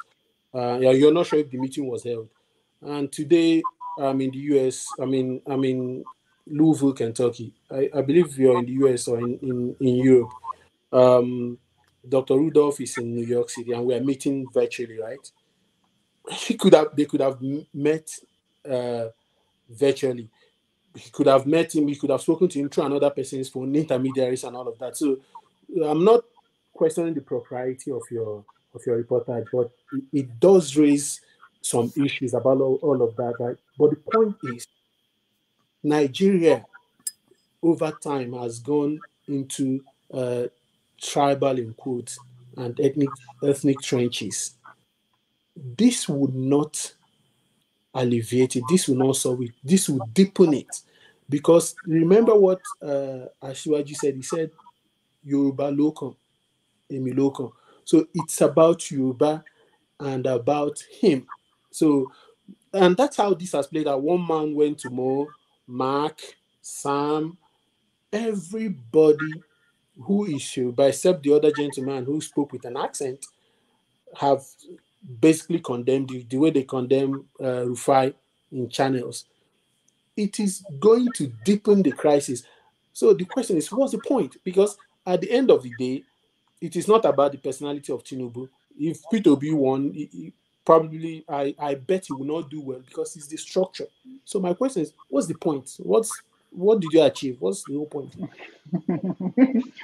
Uh, you're not sure if the meeting was held. And today, I'm in the US. I mean, I'm in Louisville, Kentucky. I, I believe you're in the US or in, in, in Europe. Um, Dr. Rudolph is in New York City, and we're meeting virtually, right? He could have, they could have met uh, virtually. He could have met him, he could have spoken to him through another person's phone, intermediaries, and all of that. So I'm not questioning the propriety of your of your reportage, but it, it does raise some issues about all, all of that, right? But the point is, Nigeria over time has gone into uh, tribal in quotes and ethnic ethnic trenches. This would not alleviate it. This will not solve it. This will deepen it. Because remember what uh, Asiwaju said? He said, Yoruba local, Emi. So it's about Yoruba and about him. So, and that's how this has played out. One man went to Mo, Mark, Sam, everybody who issued, but except the other gentleman who spoke with an accent, have basically condemned the, the way they condemn uh, Rufai in channels. It is going to deepen the crisis. So the question is, what's the point? Because at the end of the day, it is not about the personality of Tinubu. If Peter Obi won, he- he probably I, I bet he will not do well because it's the structure. So my question is, what's the point? What's what did you achieve? What's the whole point?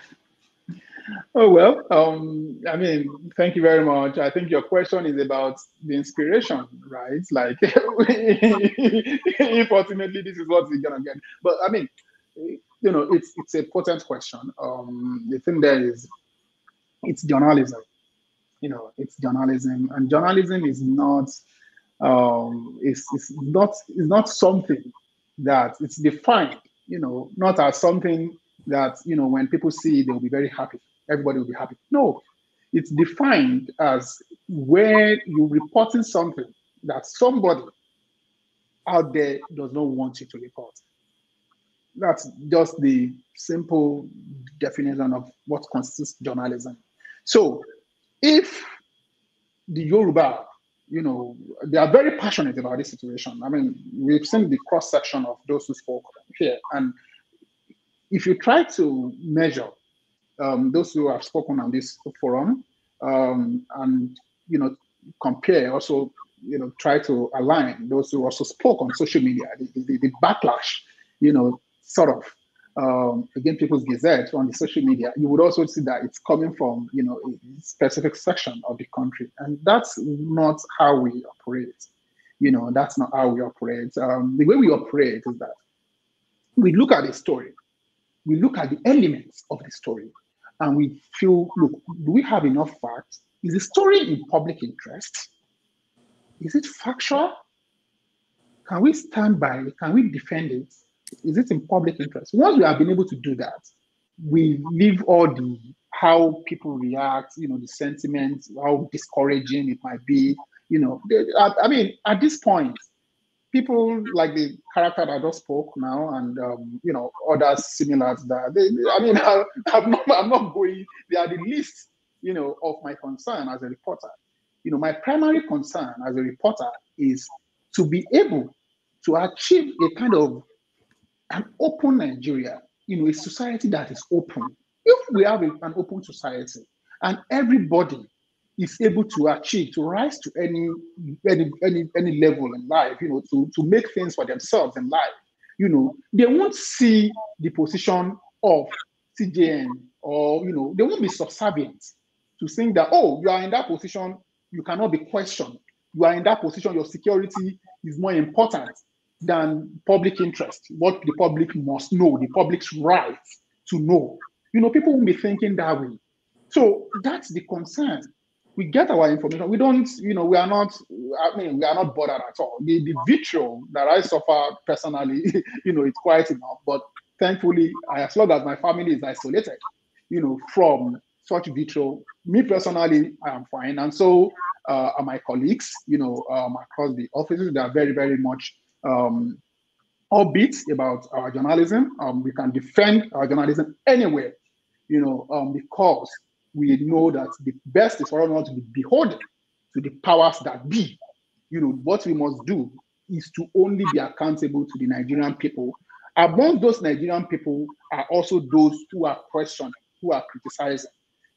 Oh well, um, I mean, thank you very much. I think your question is about the inspiration, right? Like, if ultimately this is what we're gonna get. But I mean, you know, it's it's a potent question. Um, the thing there is, it's journalism. You know, it's journalism, and journalism is not, um, it's, it's not it's not something that it's defined. You know, not as something that you know when people see they'll be very happy everybody will be happy. No, it's defined as where you're reporting something that somebody out there does not want you to report. That's just the simple definition of what constitutes journalism. So, if the Yoruba, you know, they are very passionate about this situation. I mean, we've seen the cross section of those who spoke here, and if you try to measure um, those who have spoken on this forum um, and you know compare also you know try to align those who also spoke on social media the, the, the backlash you know sort of um, against people's gazette on the social media you would also see that it's coming from you know a specific section of the country. And that's not how we operate. You know that's not how we operate. Um, the way we operate is that we look at the story. We look at the elements of the story and we feel, look, do we have enough facts? Is the story in public interest? Is it factual? Can we stand by it? Can we defend it? Is it in public interest? Once we have been able to do that, we leave all the how people react, you know, the sentiments, how discouraging it might be. You know, I, I mean, at this point, people like the character that I just spoke now, and um, you know others similar to that. They, I mean, I, I'm not, I'm not going. They are the least, you know, of my concern as a reporter. You know, my primary concern as a reporter is to be able to achieve a kind of an open Nigeria. You know, a society that is open. If we have an open society and everybody is able to achieve to rise to any any any any level in life you know to to make things for themselves in life you know. They won't see the position of cjn or you know they won't be subservient to saying that oh you are in that position you cannot be questioned. You are in that position your security is more important than public interest what the public must know the public's right to know. You know people won't be thinking that way. So that's the concern we get our information. We don't, you know, we are not, I mean, we are not bothered at all. The, the vitriol that I suffer personally, you know, it's quite enough. But thankfully, as long as my family is isolated, you know, from such vitriol, me personally, I am fine. And so uh, are my colleagues, you know, um, across the offices, they are very, very much um, upbeat about our journalism. Um, we can defend our journalism anywhere, you know, um, because we know that the best is for us not to be beholden to the powers that be. You know, what we must do is to only be accountable to the Nigerian people. Among those Nigerian people are also those who are questioning, who are criticizing.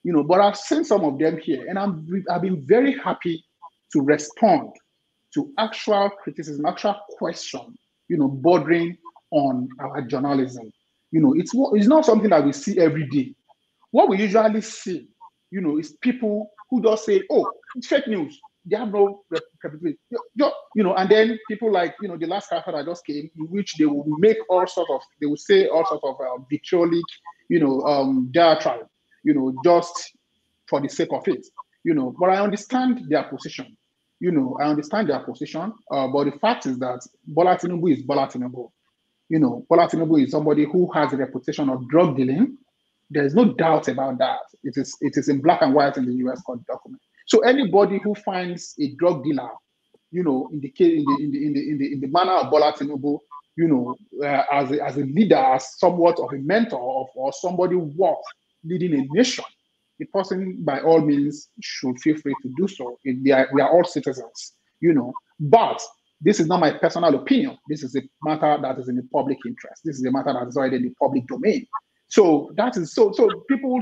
You know, but I've seen some of them here, and I'm I've been very happy to respond to actual criticism, actual question, you know, bordering on our journalism. You know, it's it's not something that we see every day what we usually see, you know, is people who just say, "Oh, it's fake news." They have no credibility, you know, and then people like, you know, the last character that just came, in which they will make all sort of, they will say all sort of uh, vitriolic, you know, um, diatribe, you know, just for the sake of it, you know. But I understand their position, you know, I understand their position. Uh, but the fact is that Bola Tinubu is Bola Tinubu. You know, Bola Tinubu is somebody who has a reputation of drug dealing, there's no doubt about that. It is it is in black and white in the U.S. court document. So anybody who finds a drug dealer, you know, in the in the in the in the in the, in the manner of Bola Tinubu, you know, uh, as, a, as a leader, as somewhat of a mentor of, or somebody worth leading a nation, the person by all means should feel free to do so. Are, we are all citizens, you know. But this is not my personal opinion. This is a matter that is in the public interest. This is a matter that is already in the public domain. So that is so. So people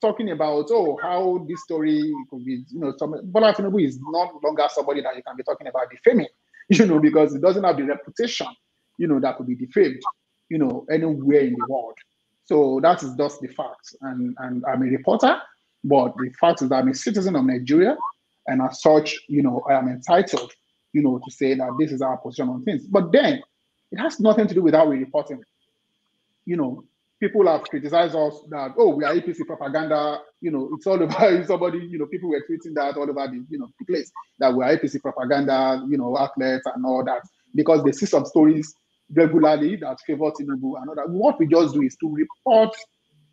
talking about oh how this story could be you know some Bola Tinubu is no longer somebody that you can be talking about defaming, you know, because it doesn't have the reputation, you know, that could be defamed, you know, anywhere in the world. So that is just the facts. And and I'm a reporter, but the fact is that I'm a citizen of Nigeria, and as such, you know, I am entitled, you know, to say that this is our position on things. But then it has nothing to do with how we reporting. You know, people have criticized us that oh we are APC propaganda. You know, it's all about somebody. You know, people were tweeting that all over the you know the place that we are APC propaganda. You know, outlets and all that because they see some stories regularly that favor Tinubu and all that. What we just do is to report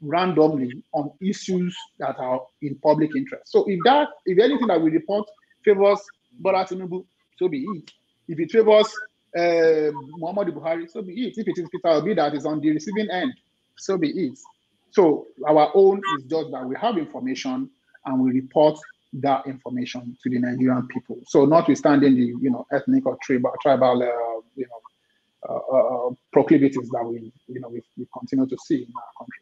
randomly on issues that are in public interest. So if that, if anything that we report favors Bola Tinubu, so be it. If it favors uh, Muhammadu Buhari, so be it. If it is Peter Obi that is on the receiving end, so be it. So our own is just that we have information and we report that information to the Nigerian people. So notwithstanding the you know ethnic or tribal tribal uh, you know uh, uh, proclivities that we you know we, we continue to see in our country.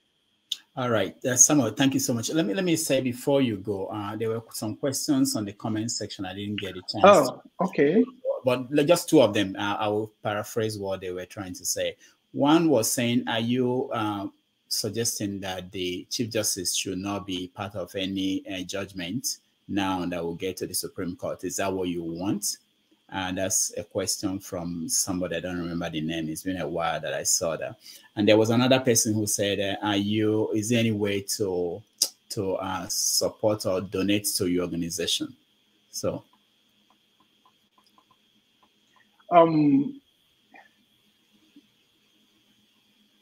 All right, uh, Samuel, thank you so much. Let me let me say before you go, uh, there were some questions on the comment section. I didn't get a chance. Oh, okay. But just two of them. Uh, I will paraphrase what they were trying to say. One was saying, "Are you uh, suggesting that the Chief Justice should not be part of any uh, judgment now that will get to the Supreme Court? Is that what you want?" And that's a question from somebody, I don't remember the name. It's been a while that I saw that. And there was another person who said, uh, are you, is there any way to, to uh, support or donate to your organization? So. Um,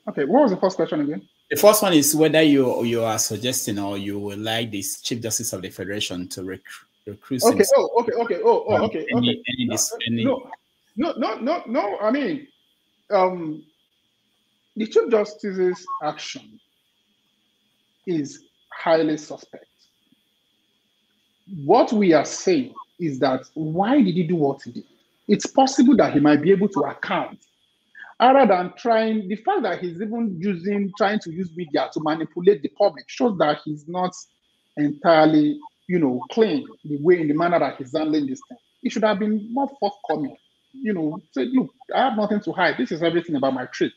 okay, what was the first question again? The first one is whether you you are suggesting or you would like this Chief Justice of the Federation to recruit recruits. Okay. Oh, okay. Okay. Oh, oh okay. Any, okay. any, Uh, any, no, no, no, no, no. I mean, um, the Chief Justice's action is highly suspect. What we are saying is that why did he do what he did? It's possible that he might be able to account other than trying the fact that he's even using trying to use media to manipulate the public shows that he's not entirely you know clean the way in the manner that he's handling this thing. He should have been more forthcoming. You know say look i have nothing to hide. This is everything about my trip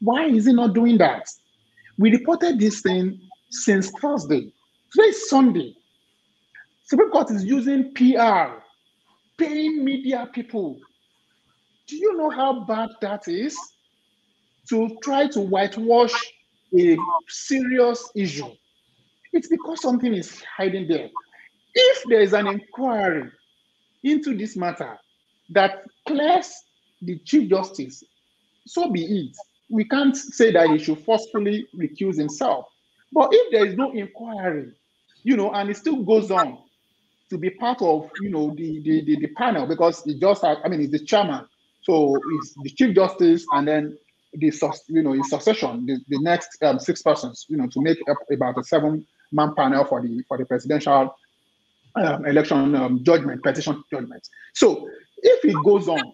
why is he not doing that? We reported this thing since thursday. Today is sunday. Supreme court is using pr paying media people do you know how bad that is? To try to whitewash a serious issue. It's because something is hiding there. If there is an inquiry into this matter that clears the Chief Justice, so be it. We can't say that he should forcefully recuse himself. But if there is no inquiry, you know, and it still goes on to be part of, you know, the the, the, the panel because he just, I mean, he's the chairman so it's the chief justice and then the you know his succession, the, the next um, six persons, you know, to make up about a seven-man panel for the for the presidential um, election um, judgment, petition judgment. So if it goes on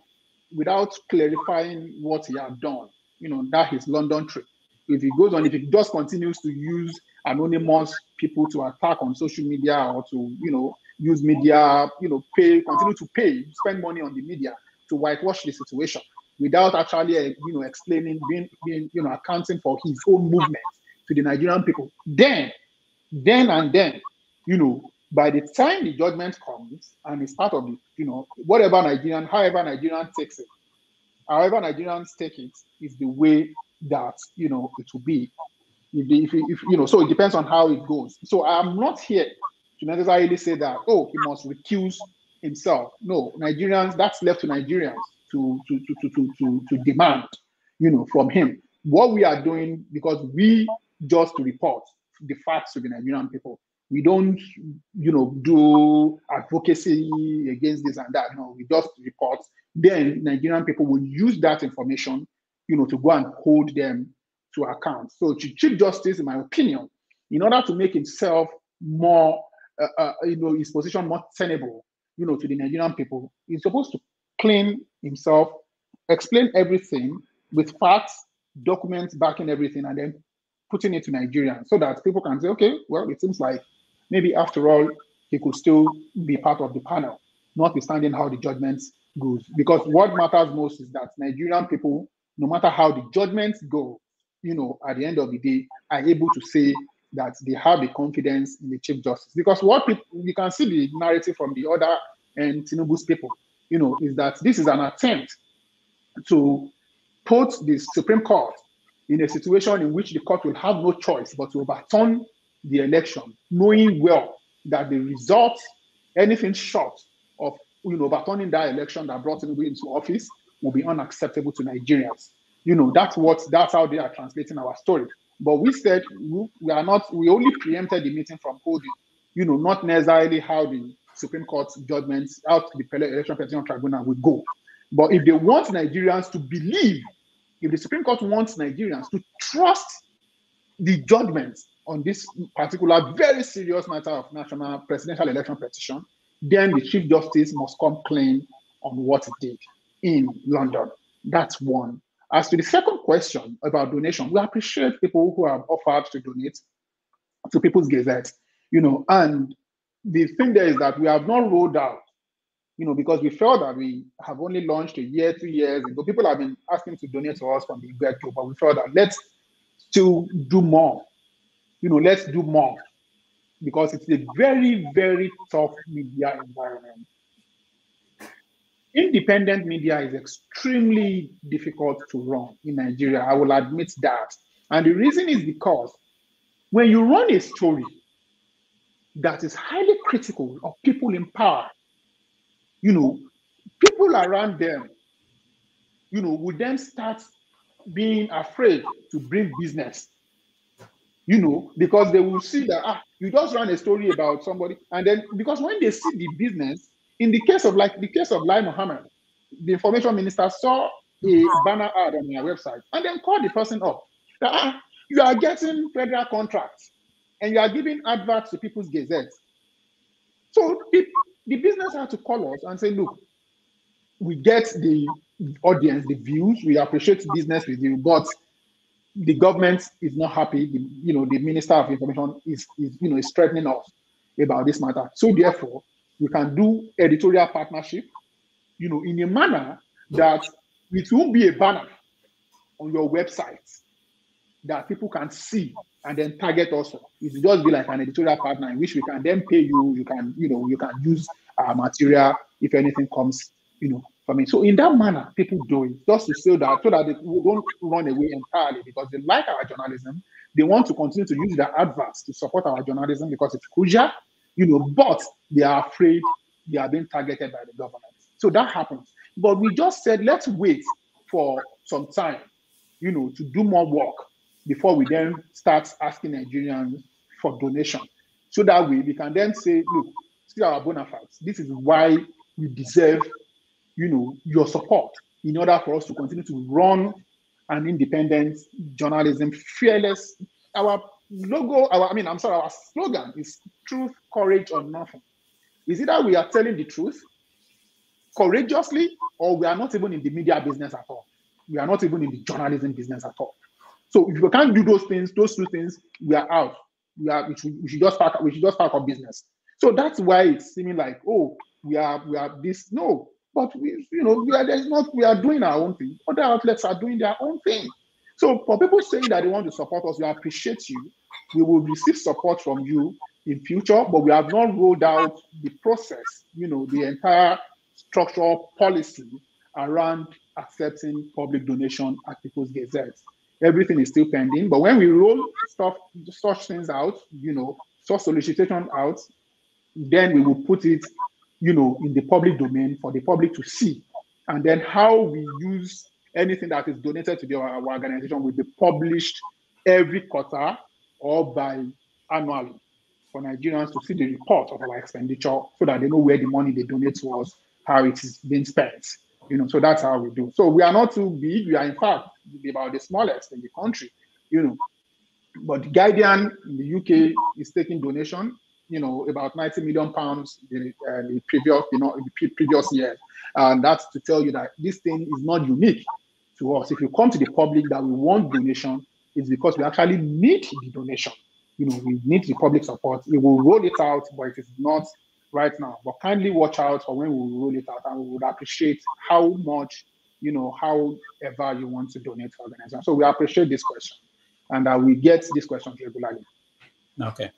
without clarifying what he had done, you know, that his London trip. If it goes on, if it just continues to use anonymous people to attack on social media or to, you know, use media, you know, pay, continue to pay, spend money on the media to whitewash the situation without actually, uh, you know, explaining, being, being, you know, accounting for his own movement to the Nigerian people. Then, then and then, you know, by the time the judgment comes and it's part of the, you know, whatever Nigerian, however Nigerian takes it, however Nigerians take it, is the way that you know it will be. If, if, if you know, so it depends on how it goes. So I'm not here to necessarily say that oh he must recuse himself. No, Nigerians, that's left to Nigerians to to to to to to, demand, you know, from him. What we are doing because we just report the facts to the Nigerian people. We don't, you know, do advocacy against this and that. No, we just report. Then Nigerian people will use that information you know, to go and hold them to account. So to Chief Justice, in my opinion, in order to make himself more, uh, uh, you know, his position more tenable, you know, to the Nigerian people, he's supposed to clean himself, explain everything with facts, documents backing everything, and then putting it to Nigerians so that people can say, okay, well, it seems like maybe after all, he could still be part of the panel, notwithstanding how the judgments goes. Because what matters most is that Nigerian people, no matter how the judgments go, you know, at the end of the day, are able to say that they have the confidence in the Chief Justice. Because what you can see the narrative from the other and Tinubu's people, you know, is that this is an attempt to put the Supreme Court in a situation in which the court will have no choice but to overturn the election, knowing well that the result, anything short of you know overturning that election that brought Tinubu into office, will be unacceptable to Nigerians. You know that's what that's how they are translating our story. But we said we, are not. We only preempted the meeting from holding. You know, not necessarily how the Supreme Court's judgments out the election petition tribunal will go. But if they want Nigerians to believe, if the Supreme Court wants Nigerians to trust the judgments on this particular very serious matter of national presidential election petition, then the Chief Justice must come clean on what he did in London. That's one. As to the second question about donation, we appreciate people who have offered to donate to People's Gazette, you know, and the thing there is that we have not rolled out, you know, because we felt that we have only launched a year, two years ago. People have been asking to donate to us from the get-go, but we felt that let's still do more you know, let's do more because it's a very, very tough media environment. Independent media is extremely difficult to run in Nigeria. I will admit that. And the reason is because when you run a story that is highly critical of people in power, you know, people around them, you know, would then start being afraid to bring business you know, because they will see that ah, you just run a story about somebody, and then because when they see the business, in the case of like the case of Lai Mohammed, the information minister saw a banner ad on their website and then called the person up. That, ah, you are getting federal contracts and you are giving adverts to people's gazettes. So the, the business had to call us and say, look, we get the audience, the views, we appreciate business with you, but the government is not happy. The, you know, the Minister of Information is, is, you know, is threatening us about this matter. So therefore, we can do editorial partnership, you know, in a manner that it won't be a banner on your website that people can see and then target also. It will just be like an editorial partner in which we can then pay you. You can, you know, you can use our material if anything comes, you know, I mean, so in that manner, people do it just to show that so that they don't run away entirely because they like our journalism. They want to continue to use their adverts to support our journalism because it's crucial, you know, but they are afraid they are being targeted by the government. So that happens. But we just said, let's wait for some time, you know, to do more work before we then start asking Nigerians for donation. So that way we can then say, look, see our bona fides. This is why we deserve you know, your support in order for us to continue to run an independent journalism, fearless. Our logo, our I mean, I'm sorry, our slogan is truth, courage, or nothing. Is it that we are telling the truth courageously, or we are not even in the media business at all? We are not even in the journalism business at all. So if we can't do those things, those two things, we are out. We are we should, we should just pack we should just pack our business. So that's why it's seeming like, oh, we are we are this. No, but we, you know, we are there's not we are doing our own thing. Other outlets are doing their own thing. So for people saying that they want to support us, we appreciate you. We will receive support from you in future, but we have not rolled out the process, you know, the entire structural policy around accepting public donation at People's Gazette. Everything is still pending, but when we roll stuff, such things out, you know, such solicitation out, then we will put it you know, in the public domain for the public to see. And then how we use anything that is donated to the, our organization will be published every quarter or by annually for Nigerians to see the report of our expenditure so that they know where the money they donate to us, how it is being spent. You know, so that's how we do. So we are not too big. We are in fact about the smallest in the country, you know. But Guardian in the UK is taking donation, you know, about 90 million pounds in, uh, the previous, you know, the previous year. And that's to tell you that this thing is not unique to us. If you come to the public that we want donation, it's because we actually need the donation. You know, we need the public support. We will roll it out, but it is not right now. But kindly watch out for when we roll it out, and we would appreciate how much, you know, however you want to donate to organization. So we appreciate this question, and uh, we get these questions regularly. Okay.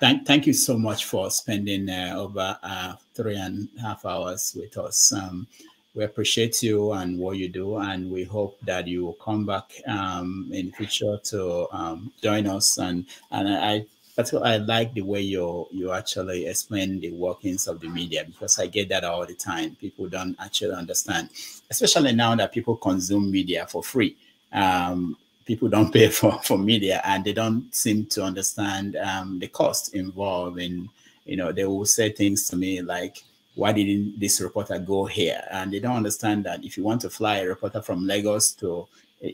Thank, thank you so much for spending uh, over uh, three and a half hours with us. Um, we appreciate you and what you do, and we hope that you will come back um, in future to um, join us. And and I that's what I like the way you you actually explain the workings of the media because I get that all the time. People don't actually understand, especially now that people consume media for free. Um, people don't pay for for media, and they don't seem to understand um, the cost involved in. You know, they will say things to me like why didn't this reporter go here? And they don't understand that if you want to fly a reporter from Lagos to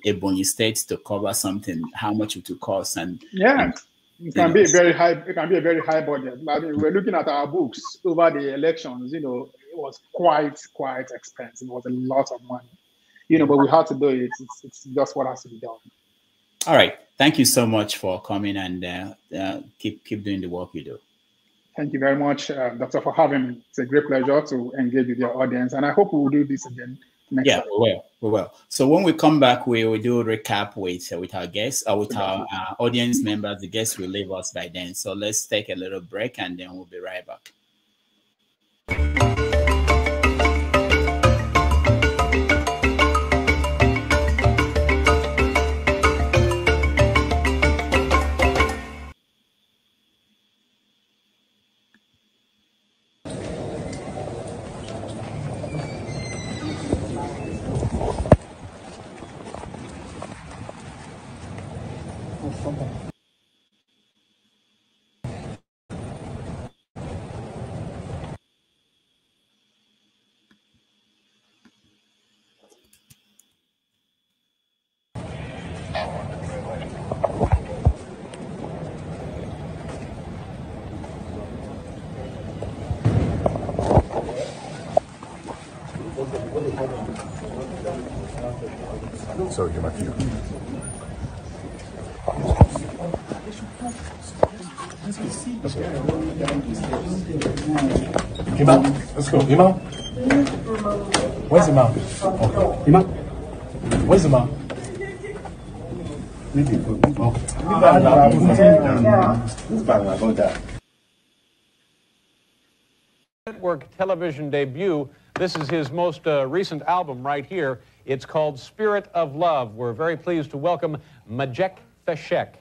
Ebonyi State to cover something, how much it will cost. And yeah, and, it can be a very high. It can be a very high budget. I mean, we're looking at our books over the elections. You know, it was quite quite expensive. It was a lot of money. You know, but we had to do it. It's, it's just what has to be done. All right. Thank you so much for coming and uh, uh, keep keep doing the work you do. Thank you very much, uh, Doctor, for having me. It's a great pleasure to engage with your audience, and I hope we will do this again next yeah, time. we will. We will. So when we come back, we will do a recap with uh, with our guests or with our uh, audience members. The guests will leave us by then. So let's take a little break, and then we'll be right back. My feet. Let's go. Let's go. Imam. Where's Imam? Okay. Imam. Where's Imam? Network television debut. This is his most uh, recent album right here. It's called Spirit of Love. We're very pleased to welcome Majek Fashek.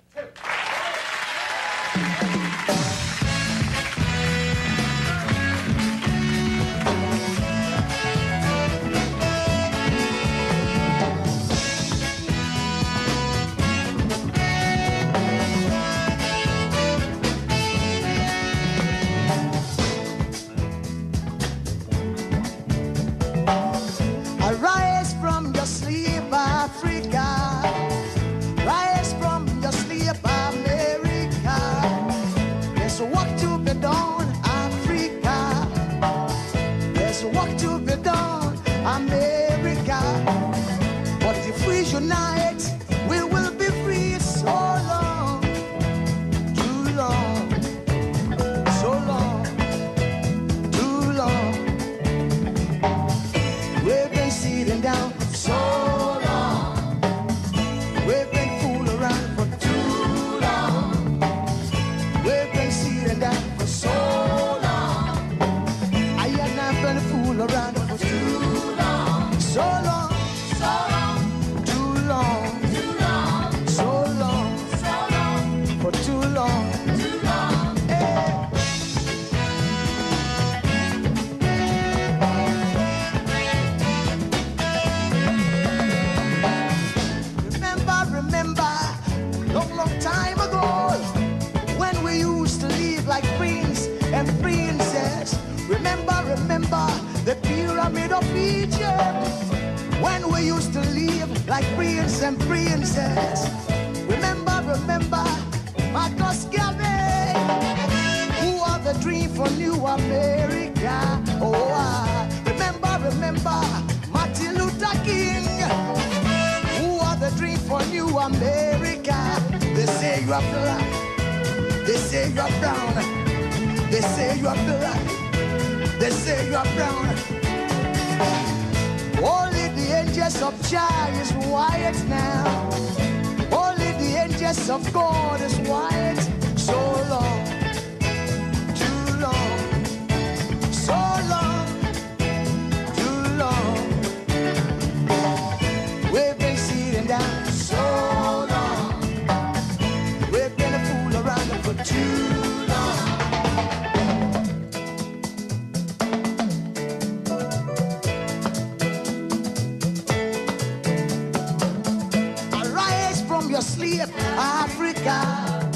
Africa.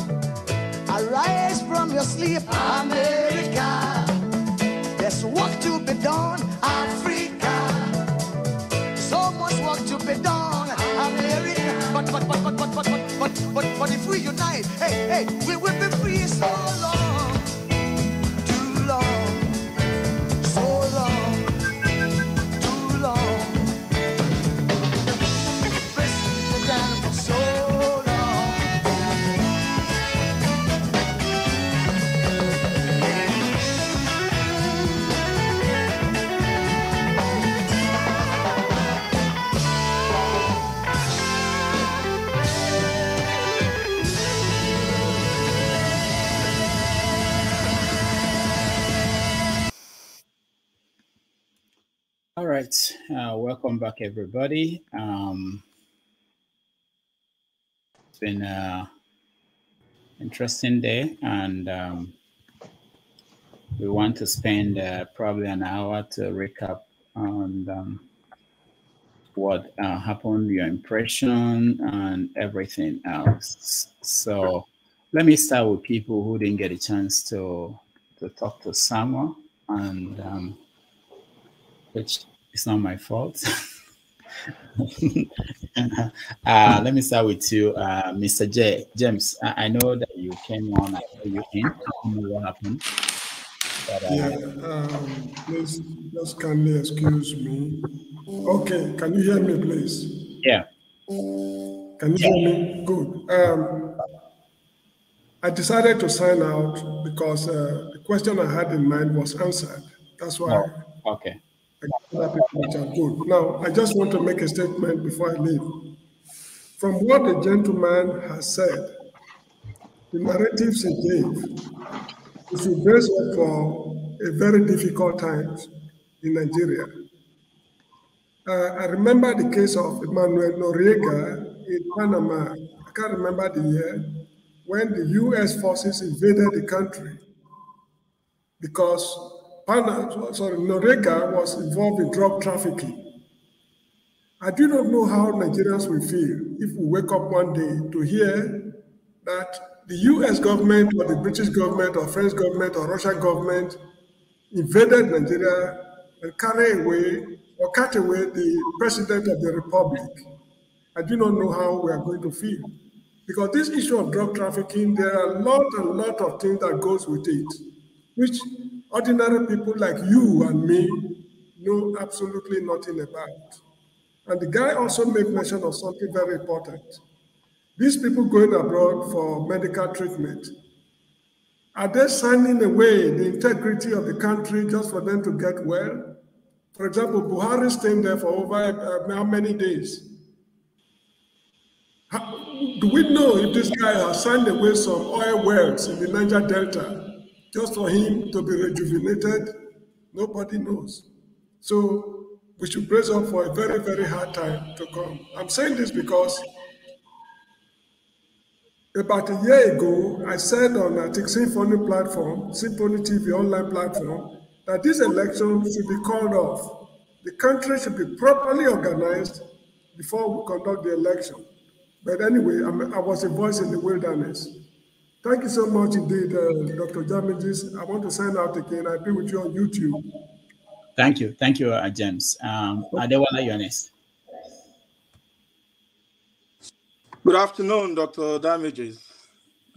Arise from your sleep, America. There's work to be done, Africa. So much work to be done, America. But but but but but but but but but, but if we unite, hey hey, we will be free so long, welcome back, everybody. Um, it's been an interesting day, and um, we want to spend uh, probably an hour to recap on um, what uh, happened, your impression, and everything else. So, let me start with people who didn't get a chance to to talk to Samuel, and um, which is not my fault. uh, let me start with you, uh, Mr. J. James. I, I know that you came on, I know you in. I don't know what happened. But, uh, Yeah, um, please just kindly excuse me. Okay, can you hear me, please? Yeah. Can you hear me? Good. Um, I decided to sign out because uh, the question I had in mind was answered. That's why Oh, okay. Other people which are good. Now, I just want to make a statement before I leave. From what the gentleman has said, the narratives he gave, if you for a very difficult times in Nigeria. Uh, I remember the case of Emmanuel Noriega in Panama. I can't remember the year when the U.S. forces invaded the country because Pana, sorry, Noriega was involved in drug trafficking. I do not know how Nigerians will feel if we wake up one day to hear that the US government or the British government or French government or Russian government invaded Nigeria and carried away or cut away the president of the republic. I do not know how we are going to feel. Because this issue of drug trafficking, there are a lot and lot of things that goes with it, which ordinary people like you and me know absolutely nothing about. And the guy also made mention of something very important. These people going abroad for medical treatment, are they signing away the integrity of the country just for them to get well? For example, Buhari staying there for over uh, how many days? How, do we know if this guy has signed away some oil wells in the Niger Delta just for him to be rejuvenated? Nobody knows. So we should brace up for a very, very hard time to come. I'm saying this because about a year ago, I said on think Symphony platform, Symphony TV online platform, that this election should be called off. The country should be properly organized before we conduct the election. But anyway, I was a voice in the wilderness. Thank you so much indeed, uh, Dr. Damages. I want to sign out again. I'll be with you on YouTube. Thank you. Thank you, uh, James. Um, Adewale, you're next. Good afternoon, Dr. Damages,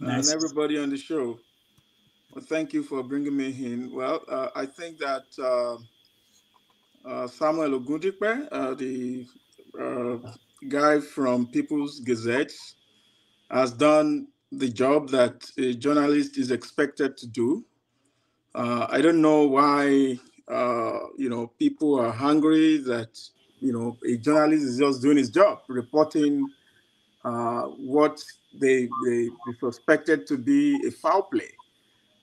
Nice. and everybody on the show. Well, thank you for bringing me in. Well, uh, I think that uh, uh, Samuel Ogundipe, uh, the uh, guy from People's Gazette, has done the job that a journalist is expected to do. Uh, I don't know why, uh, you know, people are hungry that, you know, a journalist is just doing his job, reporting uh, what they, they, suspected to be a foul play.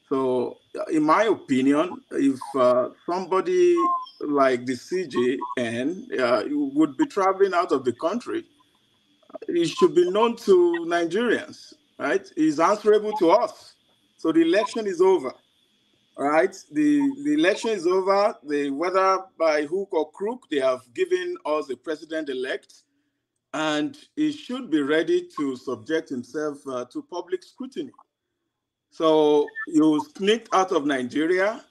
So, in my opinion, if uh, somebody like the CJN uh, would be traveling out of the country, it should be known to Nigerians, right? He's answerable to us. So the election is over, right? The, the election is over. The, whether by hook or crook, they have given us a president-elect, and he should be ready to subject himself uh, to public scrutiny. So you sneaked out of Nigeria.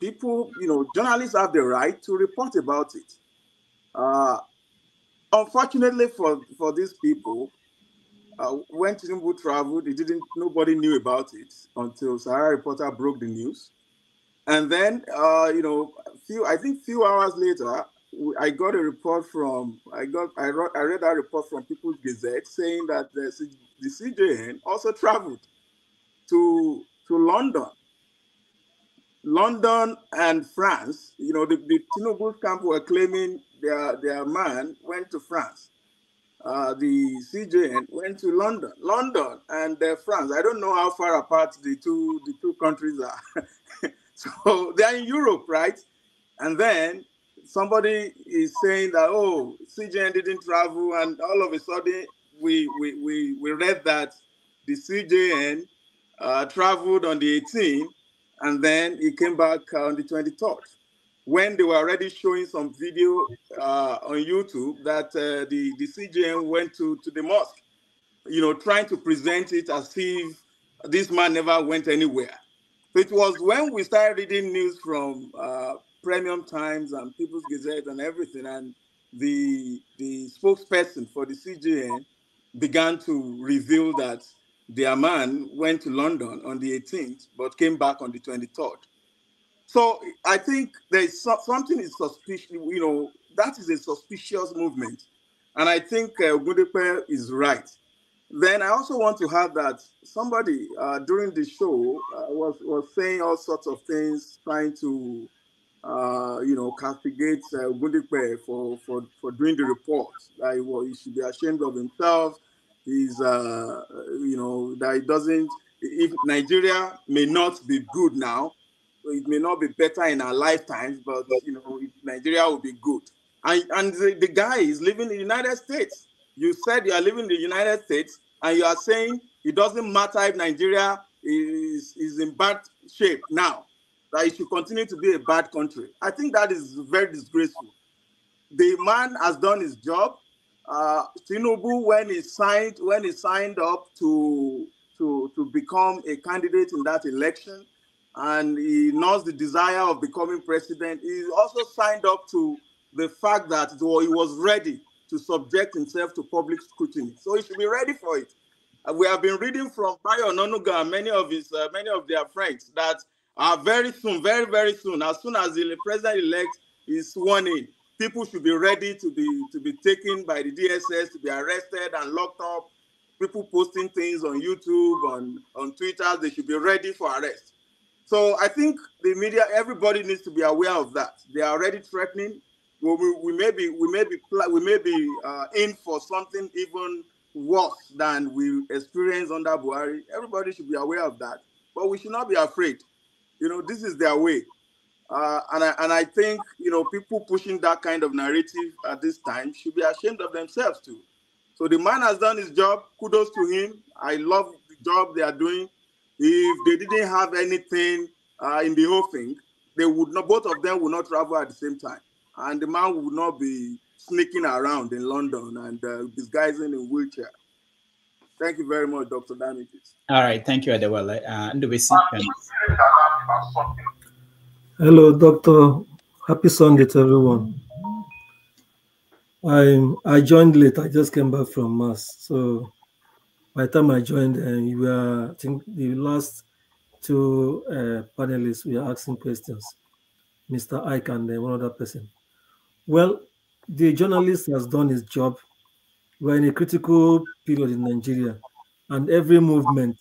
People, you know, journalists have the right to report about it. Uh, unfortunately for for these people, uh, when Tinubu traveled, he didn't. Nobody knew about it until Sahara Reporter broke the news, and then uh, you know, few I think few hours later, I got a report from I got I wrote I read that report from People's Gazette saying that the, the CJN also traveled to to London. London and France, you know, the, the Tinubu camp were claiming their their man went to France. Uh, the CJN went to London, London and uh, France. I don't know how far apart the two the two countries are. so they are in Europe, right? And then somebody is saying that oh, CJN didn't travel, and all of a sudden we we we, we read that the CJN uh, traveled on the 18th, and then he came back on the 23rd. When they were already showing some video uh, on YouTube that uh, the, the CJN went to, to the mosque, you know, trying to present it as if this man never went anywhere. It was when we started reading news from uh, Premium Times and People's Gazette and everything, and the the spokesperson for the CJN began to reveal that their man went to London on the 18th, but came back on the 23rd. So I think there is something is suspicious. You know, that is a suspicious movement, and I think uh, Ogundipe is right. Then I also want to have that somebody uh, during the show uh, was was saying all sorts of things, trying to uh, you know castigate uh, for for for doing the report. That he, wa- he should be ashamed of himself. He's uh, you know that he doesn't. If Nigeria may not be good now, it may not be better in our lifetimes, but you know Nigeria will be good. And and the, the guy is living in the United States. You said you are living in the United States, and you are saying it doesn't matter if Nigeria is is in bad shape now. That it should continue to be a bad country. I think that is very disgraceful. The man has done his job. Uh, Tinubu, when he signed when he signed up to to to become a candidate in that election, and he knows the desire of becoming president. He also signed up to the fact that he was ready to subject himself to public scrutiny. So he should be ready for it. Uh, we have been reading from Bayo Onanuga and many of his uh, many of their friends that uh, very soon, very very soon, as soon as the president-elect is sworn in, people should be ready to be to be taken by the DSS to be arrested and locked up. People posting things on YouTube, on on Twitter, they should be ready for arrest. So I think the media, everybody needs to be aware of that. They are already threatening. Well, we, we may be we may be we may be uh, in for something even worse than we experienced under Buhari. Everybody should be aware of that. But we should not be afraid. You know, this is their way. Uh, and I and I think you know people pushing that kind of narrative at this time should be ashamed of themselves too. So the man has done his job. Kudos to him. I love the job they are doing. If they didn't have anything uh, in the whole thing, they would not. Both of them would not travel at the same time, and the man would not be sneaking around in London and uh, disguising in wheelchair. Thank you very much, Dr. Damages. All right, thank you, Adewale. Uh, Ndubisi, um, Hello, Doctor. Happy Sunday to everyone. I I joined late. I just came back from mass, so by the time I joined, uh, you were, I think, the last two uh, panelists were asking questions, Mr. Ike and uh, one other person. Well, the journalist has done his job. We're in a critical period in Nigeria, and every movement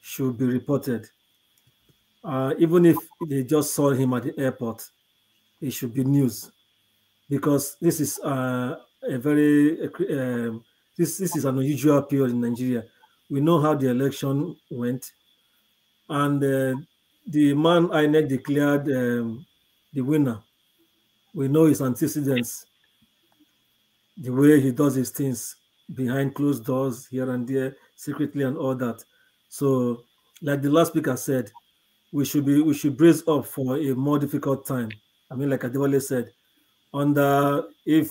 should be reported. Uh, even if they just saw him at the airport, it should be news, because this is uh, a very um, this this is an unusual period in Nigeria. We know how the election went, and uh, the man INEC declared um, the winner. We know his antecedents, the way he does his things behind closed doors, here and there, secretly, and all that. So, like the last speaker said, we should be we should brace up for a more difficult time. I mean, like Adewale said, under if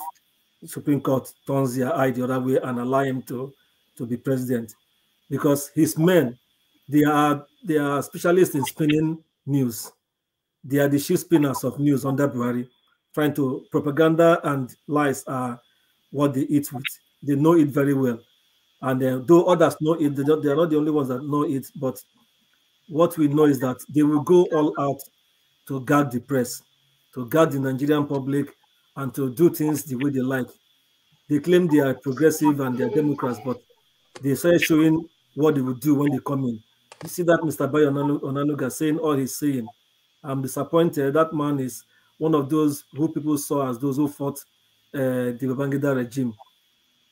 Supreme Court turns their eye the other way and allow him to to be president, because his men, they are they are specialists in spinning news. They are the chief spinners of news under Buhari, trying to propaganda and lies are what they eat with. They know it very well, and uh, though others know it, they, are not the only ones that know it. But what we know is that they will go all out to guard the press, to guard the Nigerian public, and to do things the way they like. They claim they are progressive and they are Democrats, but they started showing what they would do when they come in. You see that Mr. Bayo Onanuga saying all he's saying. I'm disappointed. That man is one of those who people saw as those who fought uh, the Babangida regime.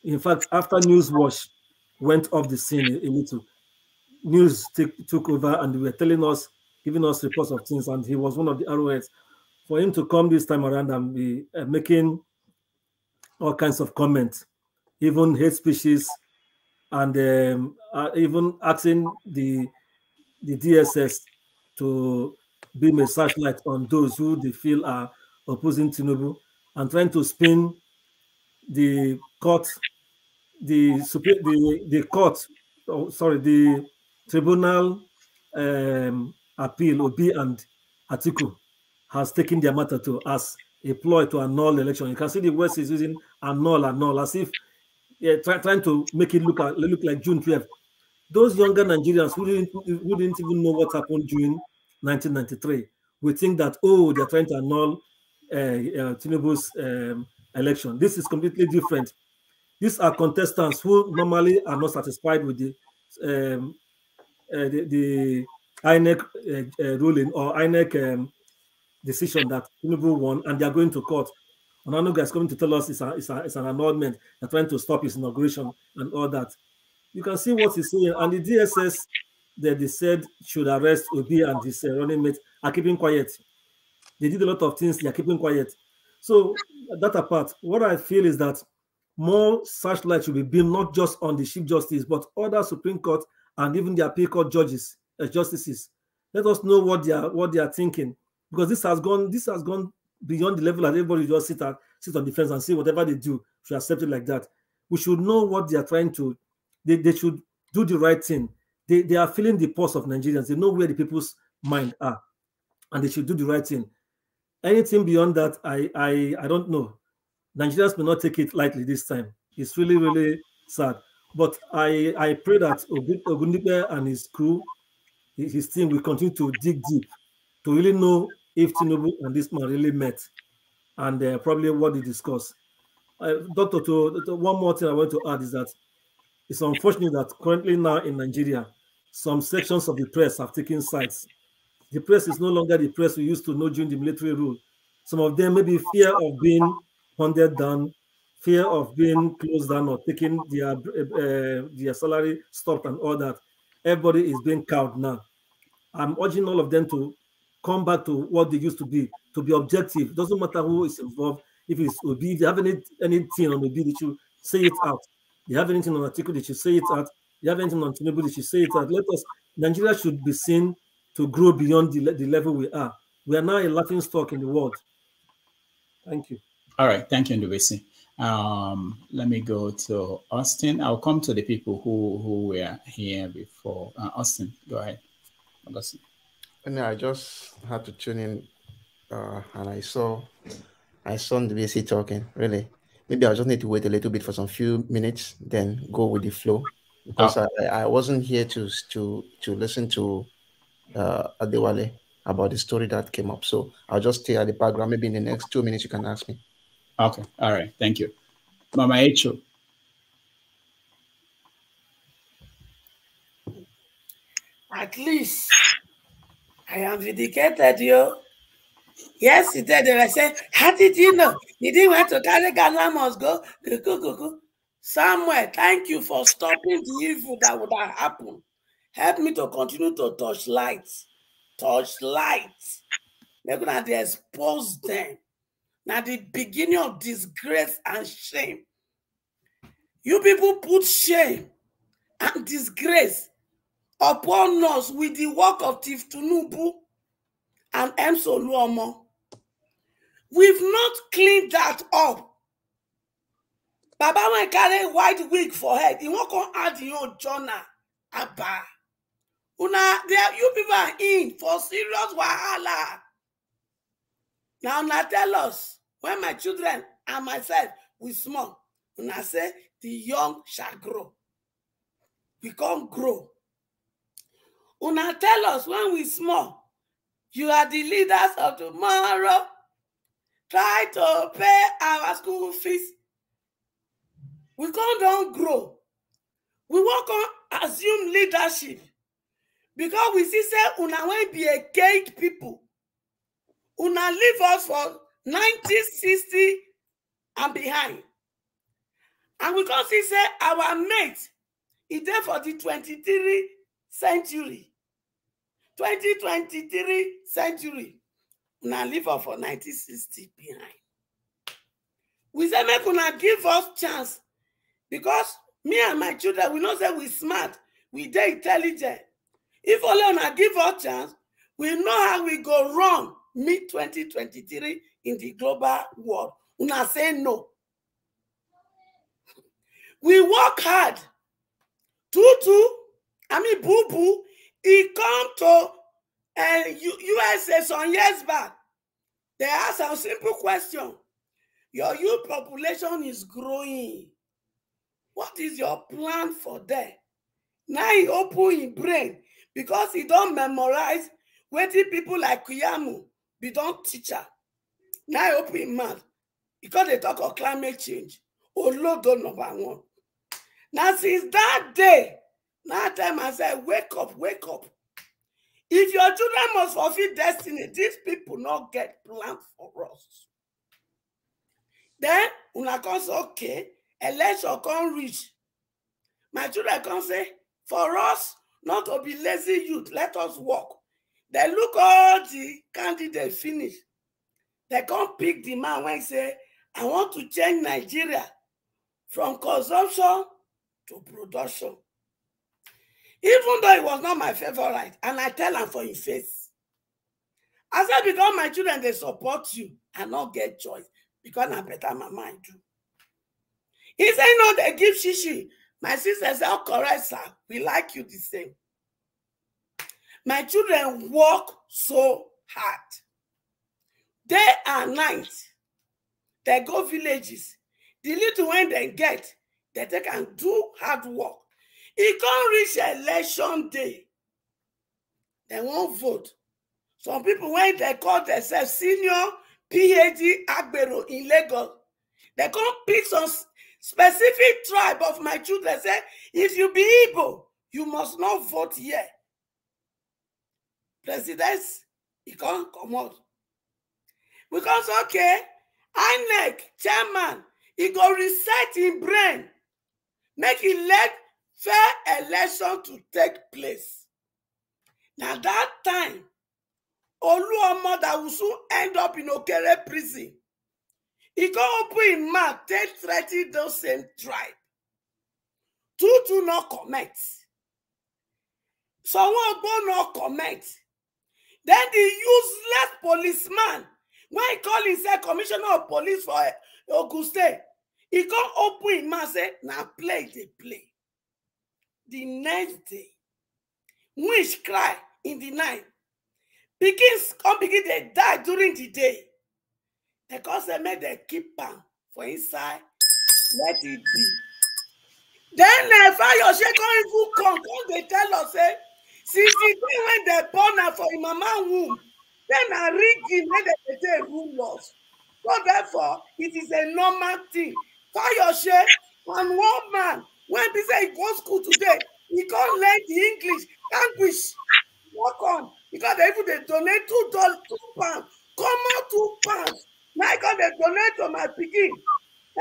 In fact, after News Watch went off the scene a, a little, News took over and they were telling us, giving us reports of things, and he was one of the arrowheads. For him to come this time around and be uh, making all kinds of comments, even hate speeches, and um, uh, even asking the the DSS to beam a searchlight on those who they feel are opposing Tinubu and trying to spin the court, the the the court, oh, sorry, the tribunal um, appeal, Obi and Atiku has taken their matter to us a ploy to annul election. You can see the West is using annul, annul, as if yeah, try, trying to make it look, look like June 12th. Those younger Nigerians who didn't, who didn't even know what happened during 1993 we think that, oh, they're trying to annul uh, uh, Tinubu's um, election. This is completely different. These are contestants who normally are not satisfied with the um, uh, the, the INEC uh, uh, ruling or INEC um, decision that Tinubu won, and they are going to court. Onanuga is coming to tell us it's, a, it's, a, it's an annulment. They're trying to stop his inauguration and all that. You can see what he's saying. And the DSS that they said should arrest Obi and his uh, running mate are keeping quiet. They did a lot of things, they are keeping quiet. So, that apart, what I feel is that more searchlight should be beamed not just on the Chief Justice, but other Supreme Court and even the appeal court judges, uh, justices. Let us know what they are what they are thinking, because this has gone this has gone beyond the level that everybody just sit at sit on defense and say whatever they do should accept it like that. We should know what they are trying to. They, they should do the right thing. They, they are feeling the pulse of Nigerians. They know where the people's mind are, and they should do the right thing. Anything beyond that, I I I don't know. Nigerians may not take it lightly this time. It's really really sad. But I I pray that Ogundipe and his crew, his team, will continue to dig deep to really know if Tinubu and this man really met, and uh, probably what they discuss. Uh, Doctor, to, to, one more thing I want to add is that it's unfortunate that currently now in Nigeria, some sections of the press have taken sides. The press is no longer the press we used to know during the military rule. Some of them maybe fear of being hunted down, fear of being closed down or taking their uh, their salary stopped and all that. Everybody is being cowed now. I'm urging all of them to come back to what they used to be, to be objective. Doesn't matter who is involved. If it's Obi, if you have any anything on Obi, they should say it out. You have anything on Atiku, they should say it out. You have anything on Tinubu, they should say it out. Let us. Nigeria should be seen to grow beyond the, the level we are. We are now a laughing stock in the world. Thank you. All right, thank you, Ndubisi. Um, let me go to Austin. I'll come to the people who who were here before. Uh, Austin, go ahead. Austin. And I just had to tune in, uh, and I saw, I saw Ndubisi talking. Really, maybe I just need to wait a little bit for some few minutes, then go with the flow. because I, I wasn't here to to to listen to uh, Adewale about the story that came up. So I'll just stay at the background. Maybe in the next two minutes you can ask me. Okay. All right. Thank you. Mama Echo. At least I am vindicated, yo. Yesterday they were saying, How did you know? You didn't want to carry Ghana must go. Cuckoo, cuckoo. Samuel, thank you for stopping the evil that would have happened. Help me to continue to touch light. Touch light. They're going to expose them. Now, the beginning of disgrace and shame. You people put shame and disgrace upon us with the work of Tif Tunubu and Emso Luomo. We've not cleaned that up. Baba wan carry white wig for head. He won't come add your journal. Abba. Una, there you people are in for serious wahala. Now, una tell us when my children and myself we small. Una say the young shall grow. We can't grow. Una tell us when we small, you are the leaders of tomorrow. Try to pay our school fees. We can't don't grow. We on assume leadership because we see say una wey be a cake people. Una leave us for 1960 and behind. And we can see say our mate is there for the 23 century. 2023 century. Una leave us for 1960 behind. We say make una give us chance because me and my children we know say we smart we dey intelligent if only una give us chance we know how we go run mid 2023 in the global world una say no we work hard tutu i mean boo boo e come to uh, usa some years back. They ask am simple question. Your youth population is growing. What is your plan for there? Now he open him brain because he don memorize wetin people like kuyamu be don teach am now he open him mouth because they talk of climate change. Olodo number one. Na since that day na I tell myself wake up wake up. If your children must fulfill destiny these people no get plan for us. Then una come say okay election come reach. My children come say for us not to be lazy youth let us work. They look all the candidates finish. They come pick the man wey say i want to change nigeria from consumption to production even though it was not my favorite and i tell am for him face. I say because my children dey support you i no get choice because na better i do. He say no dey give shishi. My sister say oh correct sir. We like you the same. My children work so hard. Day and night they go villages. The little wey dem get they take am do hard work e come reach election day. Dem wan vote. Some people wey dey call themselves senior phd agbero in lagos dem come pick some specific tribe of my children say if you be igbo you must not vote here. President e come comot. Because okay inec chairman e go reset im brain make e let fair election to take place. Na that time oluomo dawusu end up in okere prison. E go open im mouth take threa ten those same tribe. Tutu no comment. Sanwoogbo no comment. Then the useless policeman wey call himself commissioner of police for ogun state e come open im mouth say na play dey play the next day winch cry in the night. Pikin come begin dey die during the day. Dem come say make dem keep am for inside let e be. Then uh, fayose come even come come dey tell us say since the day when dem born am for im mama womb then na rigging wey dem dey take rule us. So therefore it is a normal thing. Fayose and one man wey be say he go school today? He come learn the english language. Work on because they even dey donate two dollars two pounds. Common two pounds. Na i come dey donate to my pikin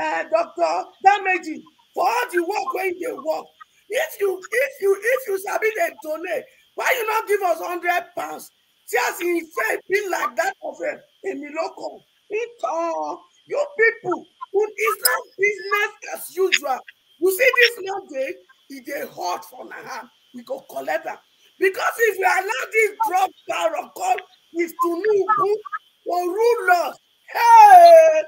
uh, doctor damaging for all the work he dey work. If you if you if you sabi dey donate why you no give us hundred pounds? As e fair be like that of a emiloko itan you people would is not business as usual you see this monday e dey hot for hand we go collect am because if we allow this drug barrel come with tinubu to rule us hey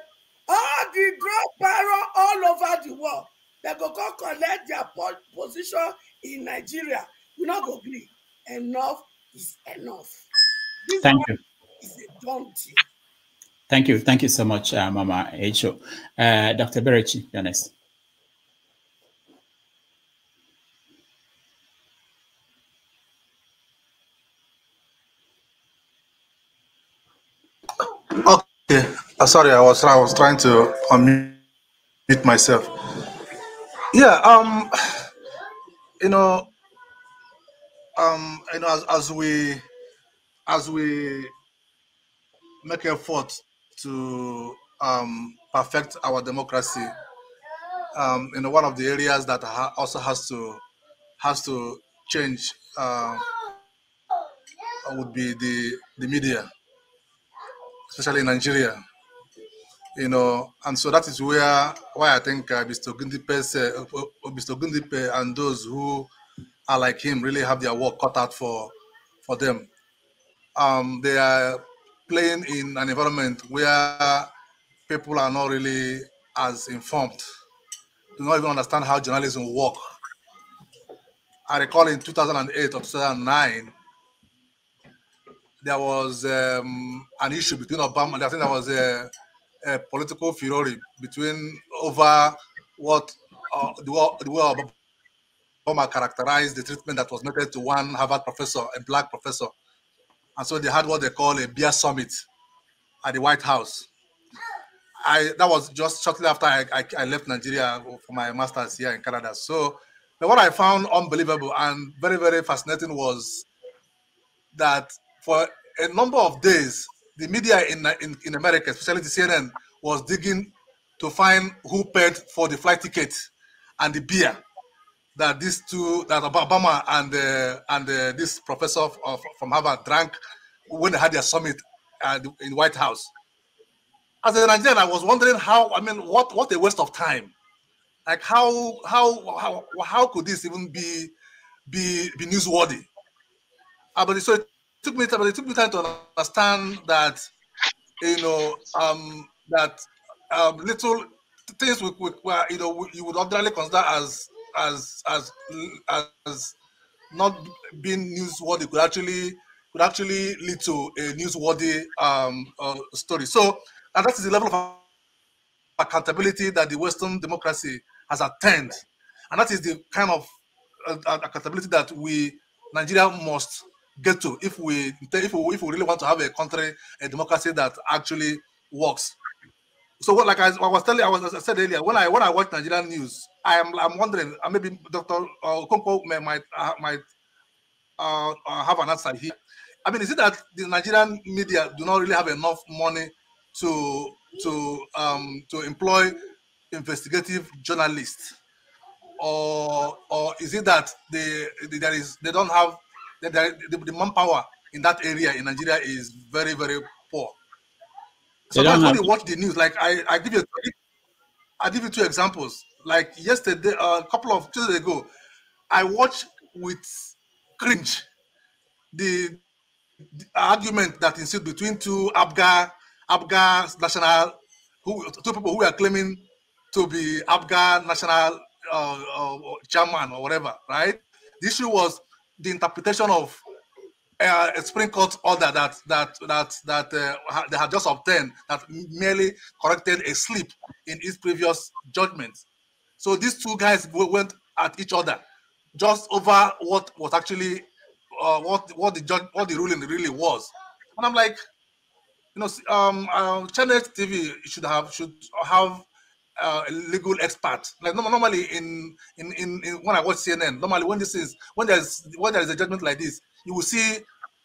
all the drug barrel all over the world dem go come collect their po position in nigeria we no go gree enough is enough this Thank you. is a done deal. Thank you. Thank you so much, uh, Mama Echo. Uh, Dr. Berechi, you're next. Uh, sorry, I was I was trying to unmute myself. Yeah, um, you know, um, you know, as, as we as we make effort to um, perfect our democracy, um, you know, one of the areas that ha- also has to has to change uh, would be the the media, especially in Nigeria. You know, and so that is where why I think uh, Mr. Ogundipe, uh, uh, Mr. Ogundipe and those who are like him really have their work cut out for for them. Um, they are playing in an environment where people are not really as informed, do not even understand how journalism work. I recall in 2008 or 2009, there was um, an issue between Obama. I think there was a, a political furor between over what uh, the, way Obama characterized the treatment that was meted to one Harvard professor, a black professor, and so they had what they call a beer summit at the White House. I that was just shortly after I, I, I left Nigeria for my master's here in Canada. So, what I found unbelievable and very very fascinating was that for a number of days, the media in, in, in America, especially the CNN, was digging to find who paid for the flight ticket and the beer that these two, that Obama and uh, and uh, this professor of, from Harvard drank when they had their summit uh, in White House. As a Nigerian, I was wondering how. I mean, what what a waste of time. Like how how how how could this even be be be newsworthy? Uh, but so it took me time, but it took me time to understand that you know um, that um, little things we, we, were, you know you would ordinarily consider as as as as not being newsworthy could actually could actually lead to a newsworthy um, uh, story. So and that is the level of accountability that the Western democracy has attained, and that is the kind of uh, accountability that we Nigeria must get to if we if we, if we really want to have a country, a democracy that actually works. So what, like I, I was telling, I was as I said earlier, when I when I watch Nigerian news, I am I'm wondering, uh, maybe Dr. Uh, may, might uh, might uh, uh, have an answer here. I mean, is it that the Nigerian media do not really have enough money to to um, to employ investigative journalists, or or is it that they, there is they don't have the, the, the manpower in that area in Nigeria is very very poor. So that's why Sometimes when have- you watch the news, like I, I give you I give you two examples. Like yesterday, uh, a couple of days ago, I watched with cringe the, the argument that ensued between two APGA APGA national who two people who are claiming to be APGA national uh, uh, chairman or whatever, right? The issue was the interpretation of uh, a Supreme Court order that that that that uh, they had just obtained that merely corrected a slip in its previous judgment. So these two guys went at each other just over what was actually uh, what what the judge what the ruling really was. And I'm like, you know, um, um Channel TV should have should have uh, legal expert. Like normally in, in in in when I watch CNN, normally when this is when there's when there is a judgment like this, you will see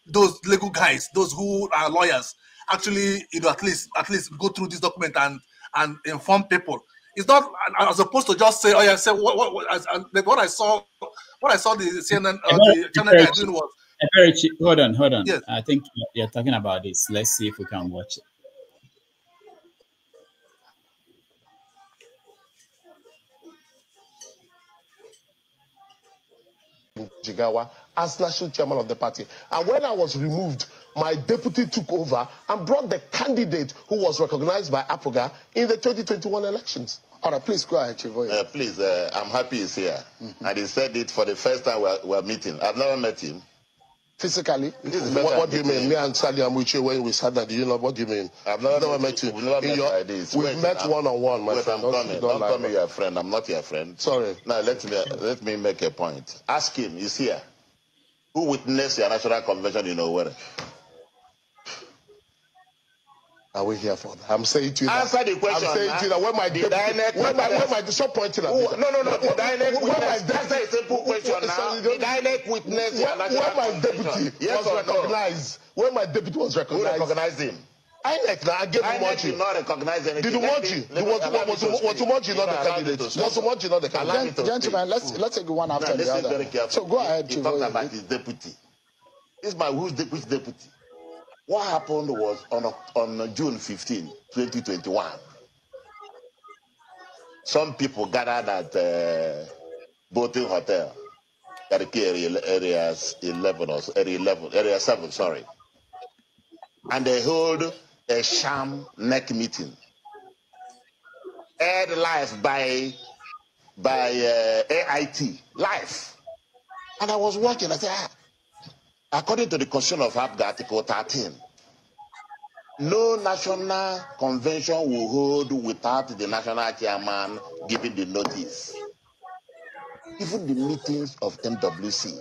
those legal guys, those who are lawyers, actually you know at least at least go through this document and and inform people. It's not as opposed to just say, oh yeah, say what what what, as, as, like what I saw, what I saw the CNN uh, the channel guy doing was hold on, hold on. Yes. I think you're talking about this. Let's see if we can watch it. Jigawa as national chairman of the party. And when I was removed, my deputy took over and brought the candidate who was recognized by APOGA in the 2021 elections. All right, please go ahead, Chivoy. Uh, please, uh, I'm happy he's here. And he said it for the first time we're, we're meeting. I've never met him. Physically? What, what do you mean? Me and Sally Wichi, when we sat there, do you know what do you mean? I've never, Never met, you. We've never met your- like this. we've Wait, met I'm- one-on-one, my Wait, friend. I'm Don't- coming. don't Don't, lie call me your friend. I'm not your friend. Sorry. Now let me let me make a point. Ask him. He's here. Who witnessed your national convention in Owerri? Are we here for that? I'm saying to you that. Answer the question. I'm saying to you that when my deputy, INEC when my, when my, stop pointing at me. no, no, no. Did INEC when my witness? That's a simple question now. Sorry, Did INEC witness when, when my deputy Yes was or no? recognized, when my deputy was Who recognized, recognized him? INEC now I gave him Mochi. did not recognize anything. Did Mochi? me- was. Mochi You not the candidate? Was Mochi not the candidate? Gentlemen, let's let's take one after the other. So go ahead, He talked about his deputy. This is my who's de- which deputy? What happened was on on June 15, 2021. Some people gathered at uh, Boating Hotel, area, areas 11 or area 11, area 7, sorry. And they hold a sham NEC meeting. Aired live by by uh, AIT, live. And I was watching, I said, ah, according to the Constitution of APGA, Article 13, no national convention will hold without the national chairman giving the notice. Even the meetings of MWC,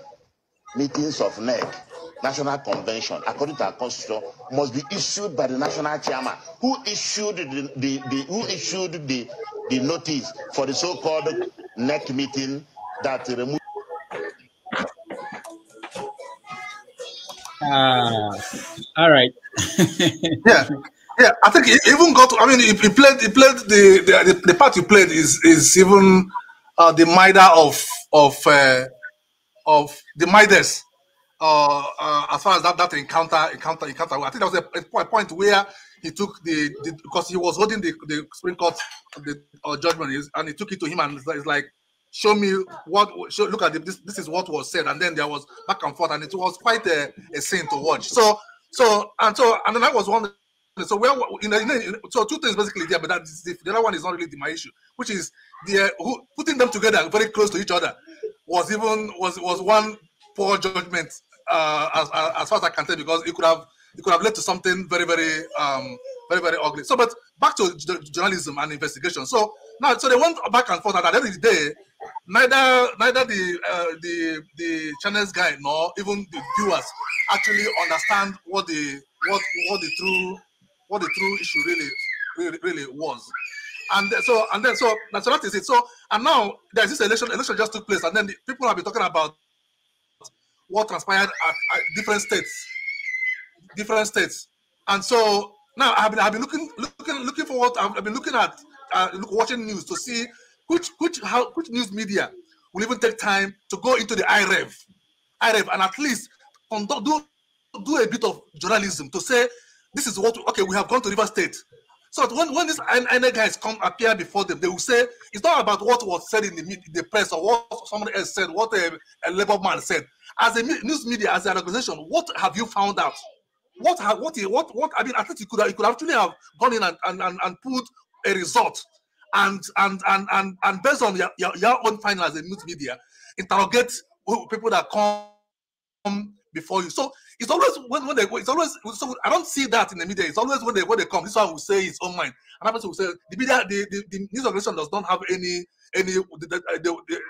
meetings of NEC, national convention, according to our constitution, must be issued by the national chairman, who issued the, the, the who issued the, the notice for the so-called NEC meeting that removed. Ah, all right. yeah, yeah. I think he even got. I mean, he, played. He played the, the the part he played is is even uh, the Mida of of uh, of the Midas. Uh, uh, as far as that, that encounter, encounter, encounter, I think there was a, a point where he took the, the because he was holding the, the Supreme Court the uh, judgment, is- and he took it to him, and it's like, show me what, show, look at this, this is what was said, and then there was back and forth, and it was quite a, a scene to watch. So, so, and so, and then I was wondering, so where, in the, so two things basically there, but that the, the other one is not really my issue, which is the uh, who, putting them together very close to each other was even was was one poor judgment uh, as, as far as I can tell because it could have it could have led to something very very um very very ugly. So, but back to journalism and investigation. So now, so they went back and forth, and at the end of the day, neither neither the uh, the the channels guy nor even the viewers actually understand what the what what the true what the true issue really really, really was. And so and then so so that is it. So and now there's this election election just took place, and then the people have been talking about what transpired at, at different states, different states. And so now I've been I've been looking looking looking for what I've, been looking at uh, watching news to see which which how which news media will even take time to go into the IREV, IREV, and at least conduct, do do a bit of journalism to say this is what okay we have gone to River State. So when when these INA guys come appear before them, they will say it's not about what was said in the media, the press or what somebody else said, what a, a labor man said. As a news media, as an organization, what have you found out? What have what what what I mean? I think you could you could actually have gone in and, and, and, and put a result and and and and, and based on your, your, your own finding as a news media, interrogate people that come before you. So It's always when, when they go, it's always so I don't see that in the media. It's always when they when they come, this one will say his own mind. Another person will say the media, the, the, the news organization does not have any any the, the,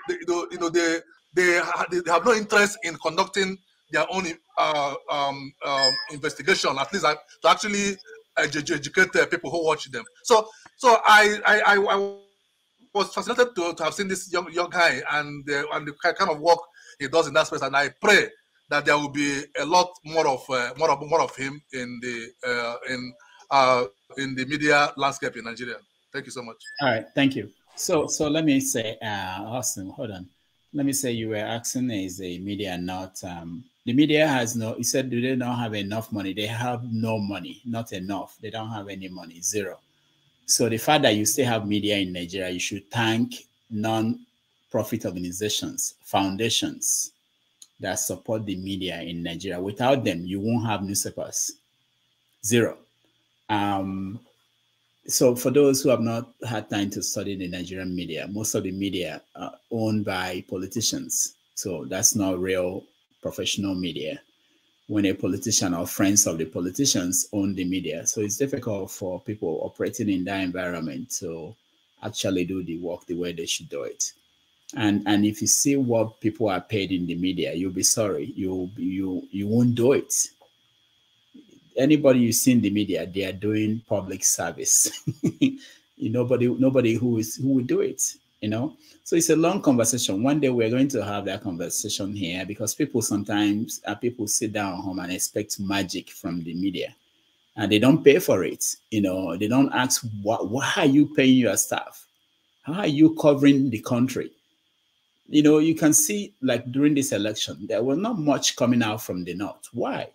the, you know they they they have no interest in conducting their own uh, um, um, investigation. At least uh, to actually edu- educate uh, people who watch them. So so I I, I, I was fascinated to, to have seen this young young guy and the, and the kind of work he does in that space. And I pray that there will be a lot more of uh, more of more of him in the uh, in uh, in the media landscape in Nigeria. Thank you so much. All right, thank you. So, so let me say, uh, Austin, hold on. Let me say, you were asking, is the media not? Um, the media has no. You said, do they not have enough money? They have no money, not enough. They don't have any money, zero. So the fact that you still have media in Nigeria, you should thank non-profit organizations, foundations that support the media in Nigeria. Without them, you won't have newspapers. Zero. Um, so for those who have not had time to study the Nigerian media, most of the media are owned by politicians. So that's not real professional media. When a politician or friends of the politicians own the media, so it's difficult for people operating in that environment to actually do the work the way they should do it. And and if you see what people are paid in the media, you'll be sorry. You you you won't do it anybody you see in the media, they are doing public service. nobody nobody who is who will do it. You know, so it's a long conversation. One day we're going to have that conversation here because people sometimes uh, people sit down home and expect magic from the media, and they don't pay for it. You know, they don't ask what why are you paying your staff? How are you covering the country? You know, you can see like during this election, there was not much coming out from the north. Why?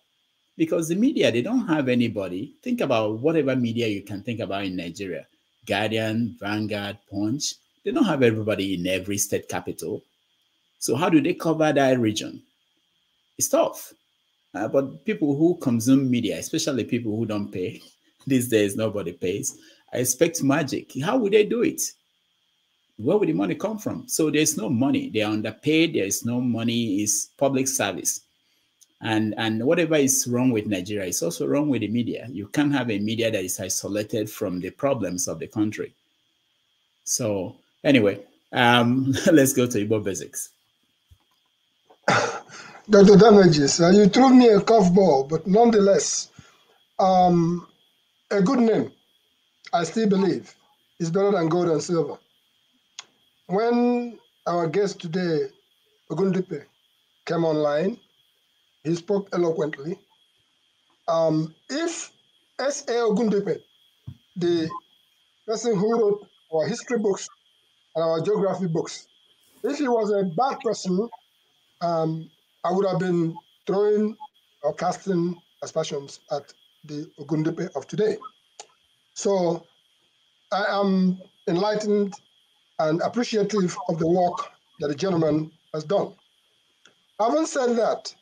because the media they don't have anybody think about whatever media you can think about in nigeria guardian vanguard punch they don't have everybody in every state capital. So how do they cover that region? It's tough. Uh, but people who consume media especially people who don't pay these days nobody pays i expect magic. How would they do it? Where would the money come from? So there's no money. They're underpaid. There's no money. It's public service. And and whatever is wrong with Nigeria is also wrong with the media. You can't have a media that is isolated from the problems of the country. So anyway, um, let's go to Igbo basics. Dr. Damages, uh, you threw me a curveball, but nonetheless, um, a good name, I still believe, is better than gold and silver. When our guest today, Ogundipe, came online, he spoke eloquently. Um, if S.A. Ogundipe, the person who wrote our history books and our geography books, if he was a bad person, um, I would have been throwing or casting aspersions at the Ogundipe of today. So I am enlightened and appreciative of the work that the gentleman has done. Having said that,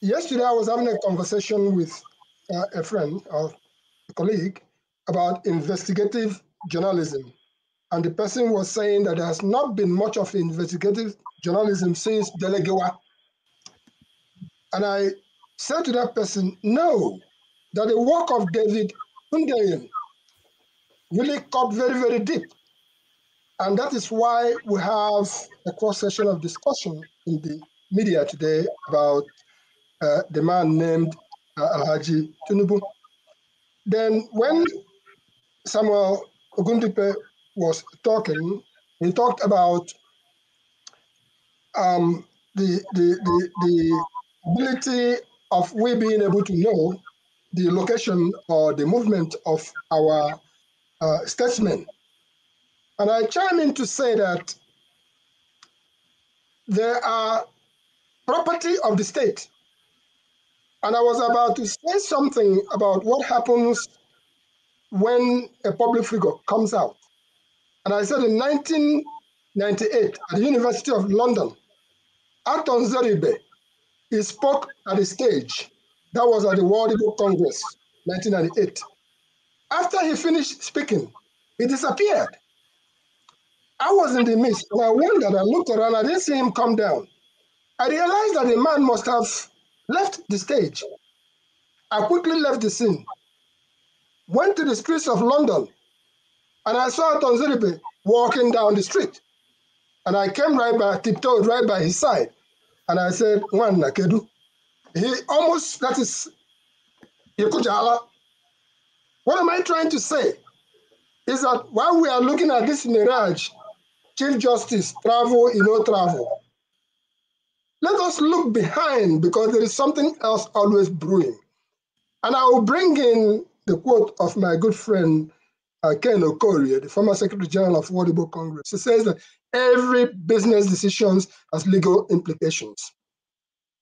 yesterday I was having a conversation with uh, a friend or a colleague about investigative journalism. And the person was saying that there has not been much of investigative journalism since Dele Giwa. And I said to that person, no, that the work of David Hundeyin really cut very, very deep. And that is why we have a cross section of discussion in the media today about uh, the man named uh, Alhaji Tinubu. Then when Samuel Ogundipe was talking, he talked about um, the, the, the, the ability of we being able to know the location or the movement of our uh, statesmen. And I chime in to say that there are property of the state. And I was about to say something about what happens when a public figure comes out. And I said in 1998 at the University of London, Arthur Nzeribe, he spoke at the stage. That was at the World Igbo Congress, 1998. After he finished speaking, he disappeared. I was in the midst and I wondered, I looked around, I didn't see him come down. I realized that the man must have left the stage I quickly left the scene, went to the streets of London, and I saw Tonzeribe walking down the street. And I came right by, tiptoed right by his side. And I said, One Nakedu. He almost, that is, Yekujala. What am I trying to say? Is that while we are looking at this mirage, Chief Justice, travel, you know, travel. Let us look behind because there is something else always brewing. And I will bring in the quote of my good friend Ken Okorie, the former Secretary General of World Igbo Congress. He says that every business decision has legal implications.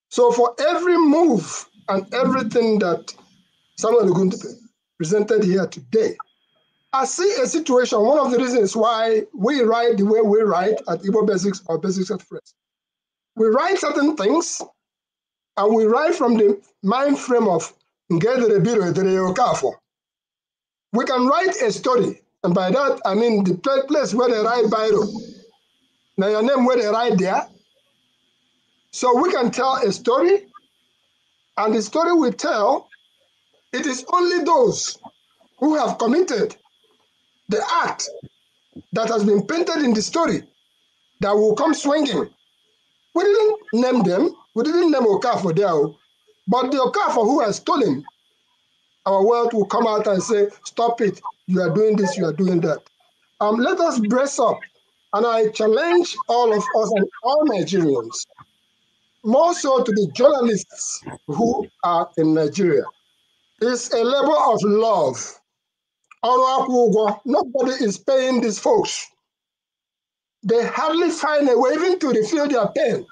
So for every move and everything that Samuel Ogundipe presented here today, I see a situation, one of the reasons why we write the way we write at Igbo Basics or Basics Express. We write certain things and we write from the mind frame of Ngedere Biro Edere Okafo. We can write a story, and by that I mean the place where they write Biro. Now your name where they write there. So we can tell a story, and the story we tell, it is only those who have committed the act that has been painted in the story that will come swinging. We didn't name them. We didn't name Okafor there, oh. but the Okafor who has stolen our world will come out and say, "Stop it! You are doing this. You are doing that." Um, let us brace up, and I challenge all of us and all Nigerians, more so to the journalists who are in Nigeria. It's a labor of love. Nobody is paying these folks. They hardly find a way even to refill their pain.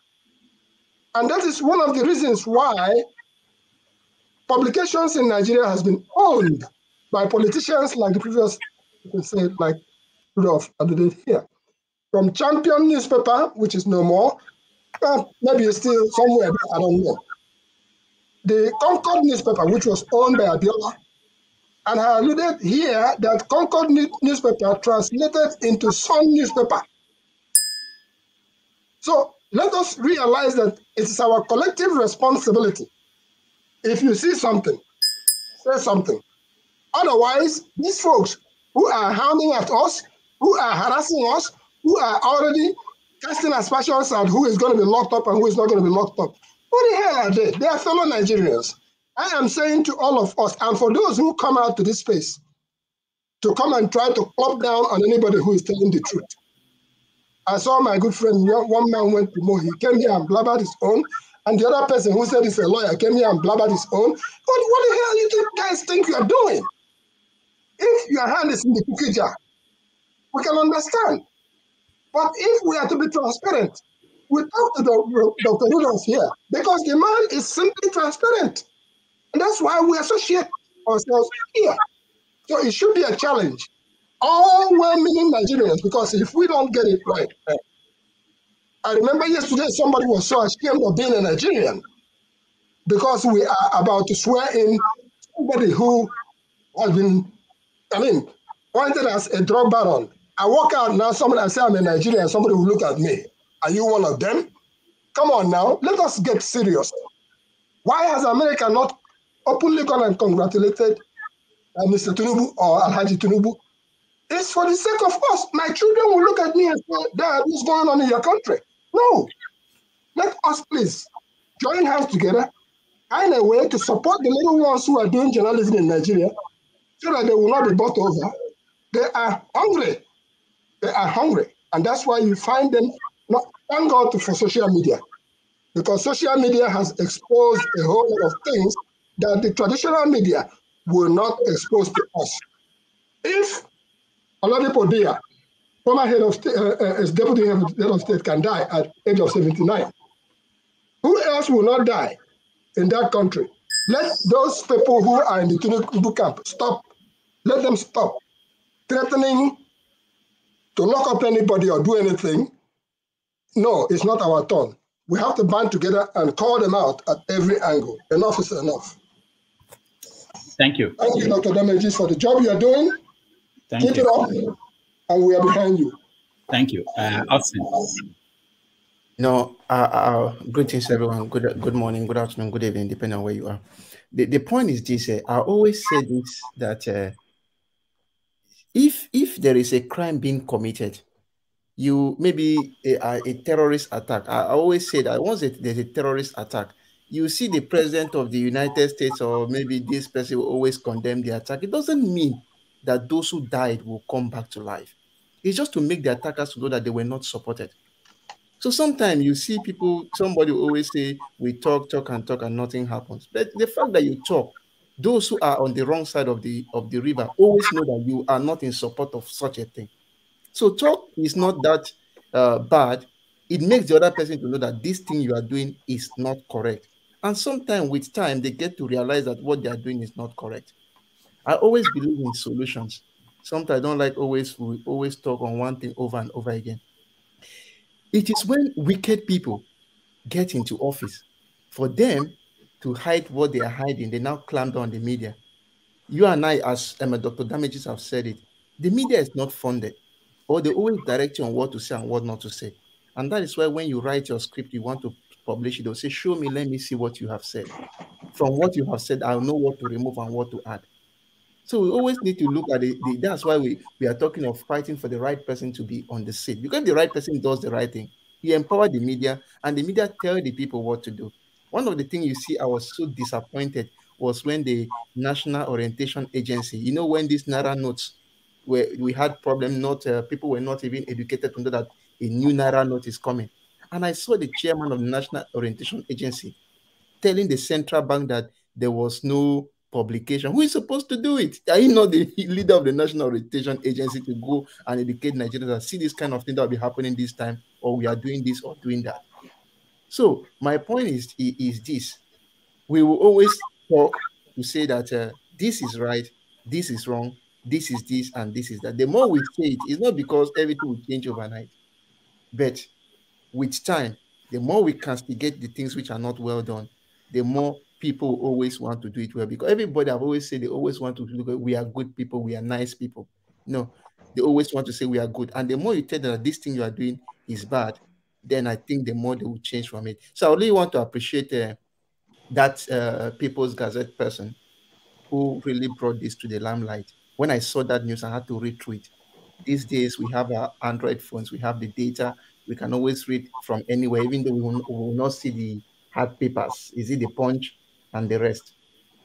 And that is one of the reasons why publications in Nigeria has been owned by politicians like the previous, you can say, like Rudolph alluded here. From Champion newspaper, which is no more, uh, maybe it's still somewhere, I don't know. The Concord newspaper, which was owned by Abiola, and I alluded here that Concord newspaper translated into Sun newspaper. So let us realize that it is our collective responsibility. If you see something, say something. Otherwise, these folks who are hounding at us, who are harassing us, who are already casting aspersions at who is going to be locked up and who is not going to be locked up, who the hell are they? They are fellow Nigerians. I am saying to all of us, and for those who come out to this space, to come and try to club down on anybody who is telling the truth. I saw my good friend, one man went to Mo, he came here and blabbered his own, and the other person who said he's a lawyer came here and blabbered his own. What, what the hell do you guys think you are doing? If your hand is in the cookie jar, we can understand. But if we are to be transparent, we talk to the, Dr. Rudolph here because the man is simply transparent. And that's why we associate ourselves here. So it should be a challenge. All well-meaning Nigerians, because if we don't get it right, eh, I remember yesterday somebody was so ashamed of being a Nigerian because we are about to swear in somebody who has been, I mean, pointed as a drug baron. I walk out now, somebody I say I'm a Nigerian, somebody will look at me. Are you one of them? Come on now, let us get serious. Why has America not openly gone and congratulated uh, Mr. Tinubu or Alhaji Tinubu? It's for the sake of us. My children will look at me and say, Dad, what's going on in your country? No. Let us please join hands together, find a way to support the little ones who are doing journalism in Nigeria so that they will not be bought over. They are hungry. They are hungry. And that's why you find them, not, thank God for social media, because social media has exposed a whole lot of things that the traditional media will not expose to us. If Oladipo Diya, former head of state, uh, uh, as deputy head of state, can die at age of 79, who else will not die in that country? Let those people who are in the Tinubu camp stop. Let them stop threatening to lock up anybody or do anything. No, it's not our turn. We have to band together and call them out at every angle. Enough is enough. Thank you. Thank you, Dr. Damages, for the job you are doing. Thank Keep you. it up, and we are behind you. Thank you. Uh, Austin. No, uh, uh, greetings everyone. Good good morning, good afternoon, good evening, depending on where you are. The, the point is this: uh, I always say this that uh, if if there is a crime being committed, you maybe a, a, a terrorist attack. I, I always say that once it, there's a terrorist attack, you see the president of the United States or maybe this person will always condemn the attack. It doesn't mean that those who died will come back to life. It's just to make the attackers to know that they were not supported. So sometimes you see people, somebody always say, we talk, talk, and talk, and nothing happens. But the fact that you talk, those who are on the wrong side of the of the river always know that you are not in support of such a thing. So talk is not that uh, bad. It makes the other person to know that this thing you are doing is not correct. And sometimes with time, they get to realize that what they are doing is not correct. I always believe in solutions. Sometimes I don't like always we always talk on one thing over and over again. It is when wicked people get into office for them to hide what they are hiding, they now clamp down the media. You and I, as um, Dr. Damages have said it, the media is not funded, or they always direct you on what to say and what not to say. And that is why when you write your script, you want to publish it, they'll say, Show me, let me see what you have said. From what you have said, I'll know what to remove and what to add. So we always need to look at it. That's why we, we are talking of fighting for the right person to be on the seat. Because the right person does the right thing, he empowered the media, and the media tell the people what to do. One of the things you see, I was so disappointed was when the National Orientation Agency, you know, when these Naira notes, where we had problem, not uh, people were not even educated to know that a new Naira note is coming. And I saw the chairman of the National Orientation Agency telling the central bank that there was no publication. Who is supposed to do it? Are you not the leader of the National Orientation Agency to go and educate Nigerians that see this kind of thing that will be happening this time, or we are doing this or doing that? So my point is is this: we will always talk to say that uh, this is right, this is wrong, this is this, and this is that. The more we say it, it's not because everything will change overnight, but with time, the more we castigate the things which are not well done, the more people always want to do it well. Because everybody I've always said they always want to look we are good people, we are nice people. No, they always want to say we are good. And the more you tell them that this thing you are doing is bad, then I think the more they will change from it. So I really want to appreciate uh, that uh, People's Gazette person who really brought this to the limelight. When I saw that news, I had to read through it. These days, we have our Android phones, we have the data, we can always read from anywhere, even though we will, we will not see the hard papers. Is it the punch and the rest?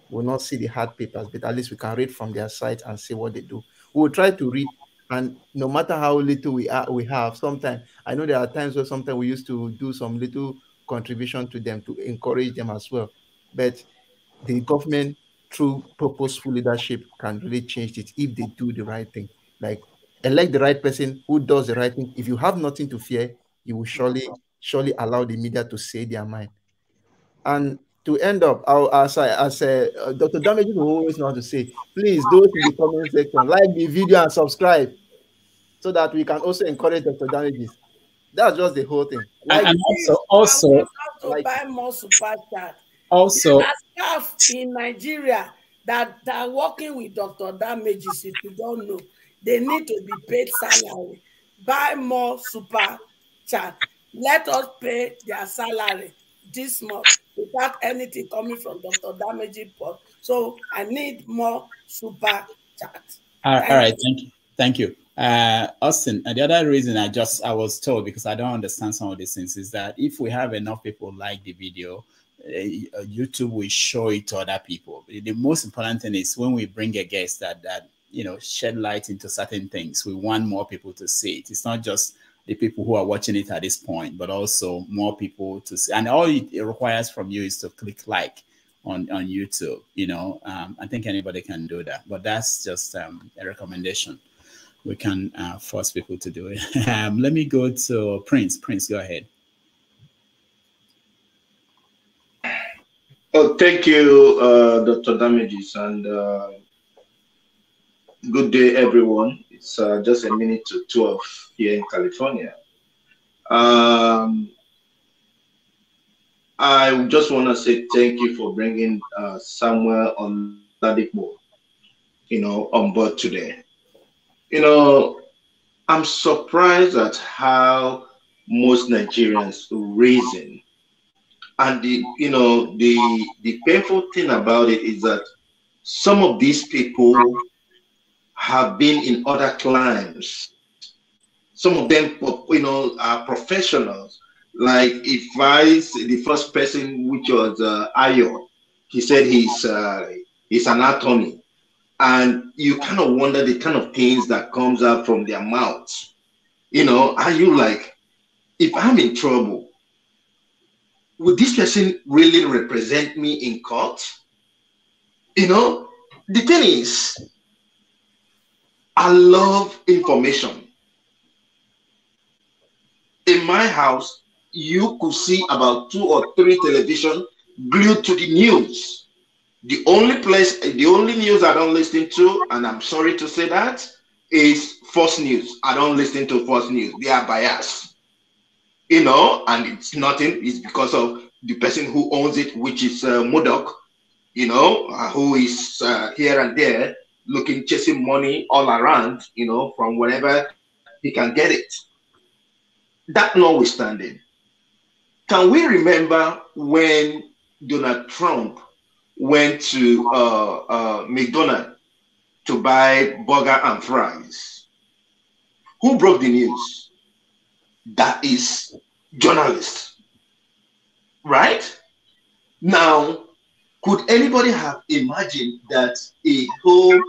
We will not see the hard papers, but at least we can read from their site and see what they do. We will try to read and no matter how little we are, we have, sometimes I know there are times where sometimes we used to do some little contribution to them to encourage them as well. But the government, through purposeful leadership, can really change it if they do the right thing. Like elect the right person who does the right thing. If you have nothing to fear, you will surely, surely allow the media to say their mind. And to end up, I'll, as I, as a, uh, Dr. Damage will always know how to say, please, those in the comment section, like the video and subscribe so that we can also encourage Dr. Damages. That's just the whole thing. Like, and also, also, like, buy more super chat. Also, staff in Nigeria that, that are working with Dr. Damages, if you don't know, they need to be paid salary. Buy more super chat. Let us pay their salary this month without anything coming from Dr. Damages. So I need more super chat. all right, all right. Thank you. Thank you. Uh, Austin, the other reason I just I was told because I don't understand some of these things is that if we have enough people like the video, uh, YouTube will show it to other people. The most important thing is when we bring a guest that that you know shed light into certain things. We want more people to see it. It's not just the people who are watching it at this point, but also more people to see. And all it requires from you is to click like on on YouTube. You know, um, I think anybody can do that, but that's just um, a recommendation we can uh, force people to do it. um, let me go to Prince. Prince, go ahead. Oh, thank you, uh, Dr. Damages, and uh, good day, everyone. It's uh, just a minute to 12 here in California. Um, I just want to say thank you for bringing uh, Samuel on Ladipo, you know, on board today you know, I'm surprised at how most Nigerians reason. And the you know the the painful thing about it is that some of these people have been in other climes. Some of them, you know, are professionals. Like if I, the first person, which was uh, Ayo, he said he's uh, he's an attorney, and you kind of wonder the kind of things that comes out from their mouths. You know, are you like, if I'm in trouble, would this person really represent me in court? You know, the thing is, I love information. In my house, you could see about two or three television glued to the news. The only place, the only news I don't listen to, and I'm sorry to say that, is Fox News. I don't listen to Fox News. They are biased. You know, and it's nothing. It's because of the person who owns it, which is uh, Murdoch, you know, uh, who is uh, here and there looking, chasing money all around, you know, from wherever he can get it. That notwithstanding, can we remember when Donald Trump went to uh, uh, McDonald's to buy burger and fries? Who broke the news? That is journalists, right? Now, could anybody have imagined that a whole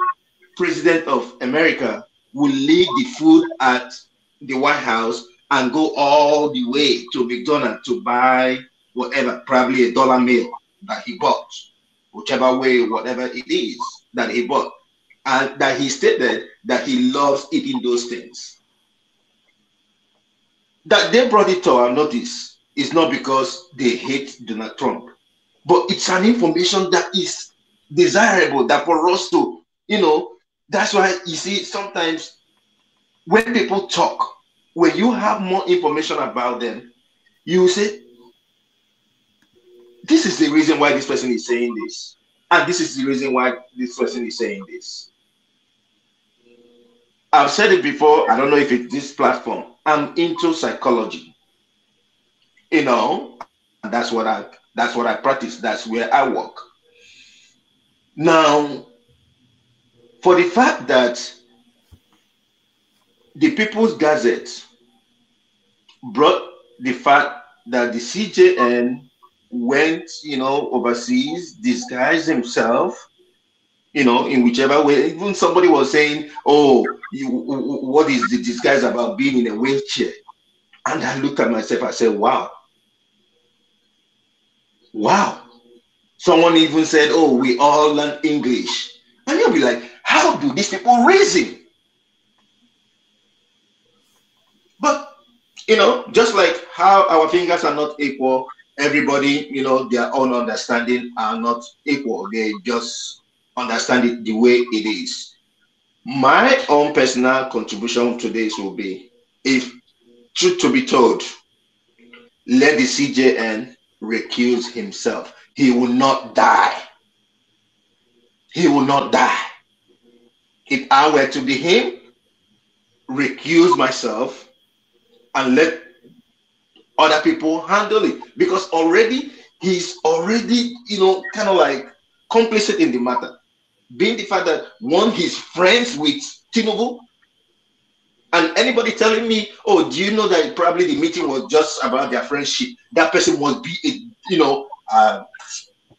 president of America will leave the food at the White House and go all the way to McDonald's to buy whatever, probably a dollar meal that he bought, whichever way, whatever it is that he bought. And that he stated that he loves eating those things. That they brought it to our notice is not because they hate Donald Trump, but it's an information that is desirable that for us to, you know, that's why you see sometimes when people talk, when you have more information about them, you say, This is the reason why this person is saying this, and this is the reason why this person is saying this. I've said it before, I don't know if it's this platform. I'm into psychology. You know, and that's what I that's what I practice, that's where I work. Now, for the fact that the People's Gazette brought the fact that the CJN went, you know, overseas, disguised himself, you know, in whichever way. Even somebody was saying, "Oh, you, what is the disguise about being in a wheelchair?" And I looked at myself. I said, "Wow, wow." Someone even said, "Oh, we all learn English," and you'll be like, "How do these people reason?" But you know, just like how our fingers are not equal, everybody, you know, their own understanding are not equal. They just understand it the way it is. My own personal contribution to this will be if truth to be told, let the CJN recuse himself. He will not die. He will not die. If I were to be him, recuse myself and let other people handle it because already he's already you know kind of like complicit in the matter being the fact that one he's friends with Tinubu and anybody telling me oh do you know that probably the meeting was just about their friendship? That person must be a you know uh,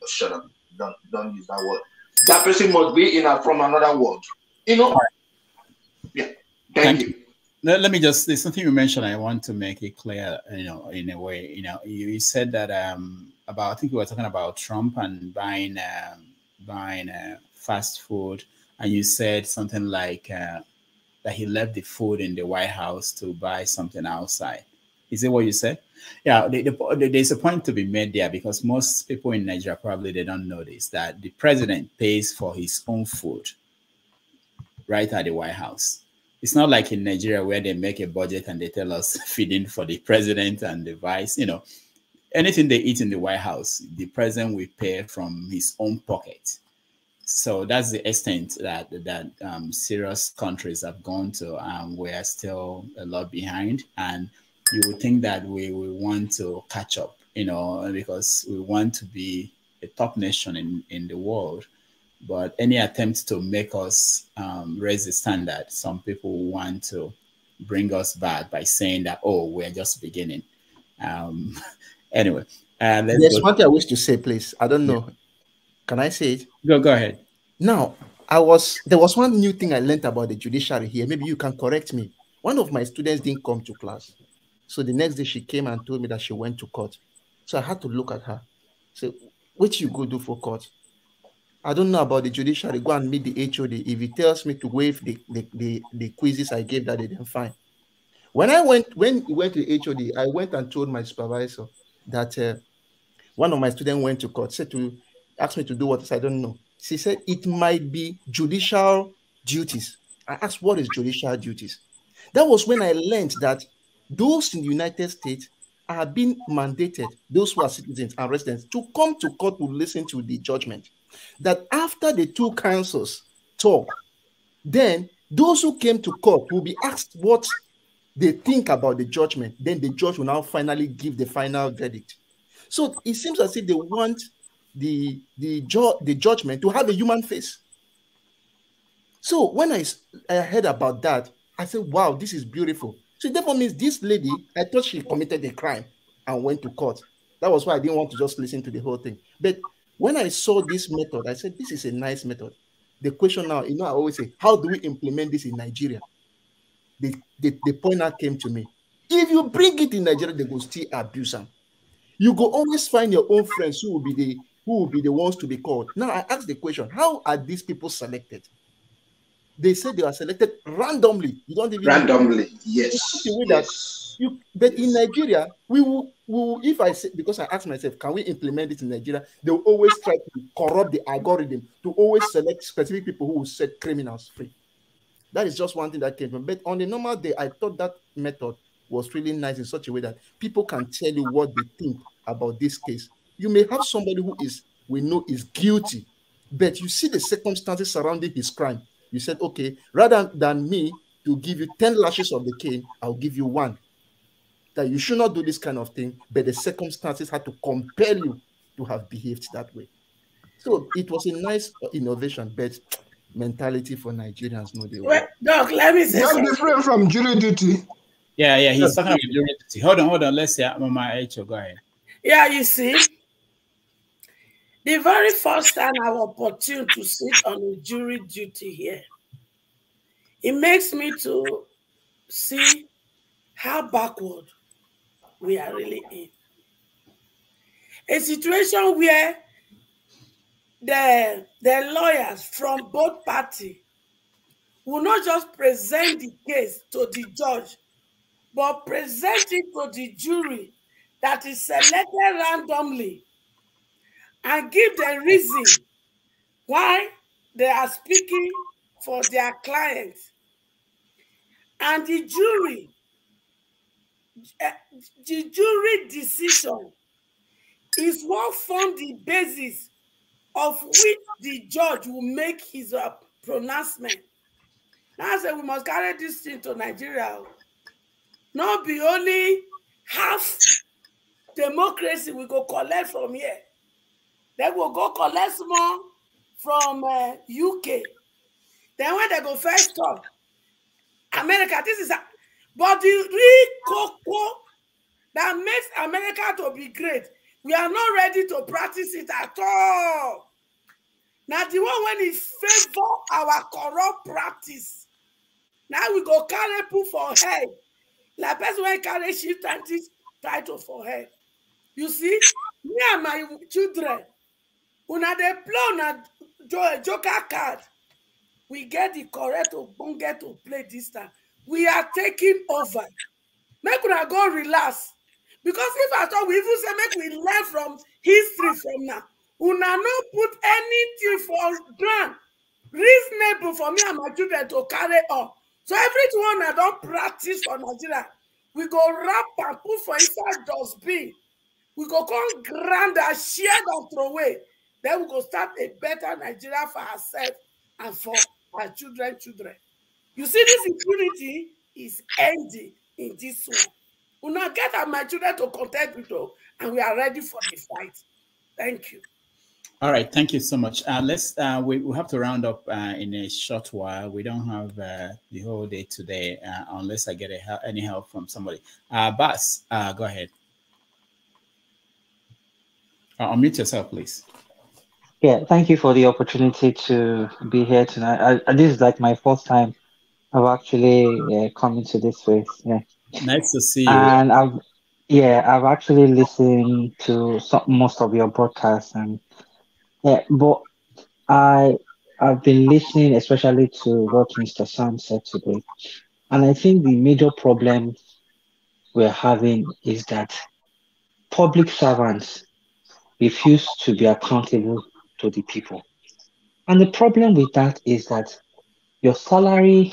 shut up. Don't don't use that word. That person must be in a, from another world. You know? Yeah. Thank, Thank you. you. Let, let me just there's something you mentioned I want to make it clear, you know, in a way. You know, you, you said that um about I think you were talking about Trump and buying um buying uh, fast food, and you said something like uh, that he left the food in the White House to buy something outside. Is it what you said? Yeah, the, the, there's a point to be made there because most people in Nigeria probably they don't know this that the president pays for his own food right at the White House. It's not like in Nigeria where they make a budget and they tell us feeding for the president and the vice. You know, anything they eat in the White House, the president will pay from his own pocket. So that's the extent that that um, serious countries have gone to. Um, we are still a lot behind, and you would think that we, we want to catch up, you know, because we want to be a top nation in, in the world. But any attempt to make us um, raise the standard, some people want to bring us back by saying that, oh, we're just beginning. Um, anyway, uh, There's one thing I wish to say, please. I don't know. Can I say it? Go, go ahead. Now, I was there was one new thing I learned about the judiciary here. Maybe you can correct me. One of my students didn't come to class. So the next day she came and told me that she went to court. So I had to look at her. Say, what you go do for court? I don't know about the judiciary. Go and meet the HOD. If he tells me to waive the, the, the, the quizzes I gave that they didn't find. When I went, when he went to the HOD, I went and told my supervisor that uh, one of my students went to court, said to asked me to do what I said, I don't know. She said it might be judicial duties. I asked, what is judicial duties? That was when I learned that those in the United States are being mandated, those who are citizens and residents, to come to court to listen to the judgment. That after the two councils talk, then those who came to court will be asked what they think about the judgment. Then the judge will now finally give the final verdict. So it seems as if they want the the, the judgment to have a human face. So when I heard about that, I said, wow, this is beautiful. So therefore means this lady, I thought she committed a crime and went to court. That was why I didn't want to just listen to the whole thing. But when I saw this method, I said, this is a nice method. The question now, you know, I always say, how do we implement this in Nigeria? The, the, the point came to me. If you bring it in Nigeria, they will still abuse them. You go always find your own friends who will be the who will be the ones to be called. Now I ask the question: How are these people selected? They say they are selected randomly. You don't even Randomly, yes. It's such a way that you, but in Nigeria, we will, we will, if I say, because I ask myself, can we implement it in Nigeria? They will always try to corrupt the algorithm to always select specific people who will set criminals free. That is just one thing that came from. But on a normal day, I thought that method was really nice in such a way that people can tell you what they think about this case. You may have somebody who is, we know is guilty, but you see the circumstances surrounding his crime. You said, okay, rather than me to give you 10 lashes of the cane, I'll give you one. That you should not do this kind of thing, but the circumstances had to compel you to have behaved that way. So it was a nice innovation, but mentality for Nigerians, no, they Wait, Doc, let me say That's something. different from jury duty. Yeah, yeah, he's talking about jury duty. Hold on, hold on. Let's hear Mama Echo. Go ahead. Yeah, you see, the very first time I was opportune to sit on a jury duty here, it makes me to see how backward we are really in. A situation where the, the lawyers from both parties will not just present the case to the judge, but present it to the jury that is selected randomly and give the reason why they are speaking for their clients. And the jury, eh, the jury decision is what form the basis of which the judge will make his uh, pronouncement. Now I say we must carry this thing to Nigeria. Not be only half democracy we go collect from here. Then we'll go collect more from uh, UK. Then when they go first talk, America, this is a, but the real cocoa that makes America to be great, we are not ready to practice it at all. Now the one when it favor our corrupt practice. Now we go carry put for head. Like person wey carry chief title title for head. You see, me and my children, una dey play una jo- joker card. We get the correct ogbonge to play this time. We are taking over. Make una go relax. Because if at all we even say make we learn from history from now, una no put anything for ground reasonable for me and my children to carry on. So everything I don practice for Nigeria, we go wrap and put for inside dustbin. We go come grind and share and throw away. Then we go start a better Nigeria for ourselves and for our children, children. You see, this security is ending in this one. We now get my children to contend with us, and we are ready for the fight. Thank you. All right, thank you so much. Uh, let's uh, we, have to round up uh, in a short while. We don't have uh, the whole day today uh, unless I get any help from somebody. Uh, Bas, uh, go ahead. Unmute yourself, please. Yeah, thank you for the opportunity to be here tonight. I, this is like my first time I've actually uh, come into this space. Yeah, Nice to see you. and I've yeah I've actually listened to some, most of your broadcasts and yeah, but I I've been listening especially to what Mr. Sam said today, and I think the major problem we're having is that public servants refuse to be accountable to the people. And the problem with that is that your salary,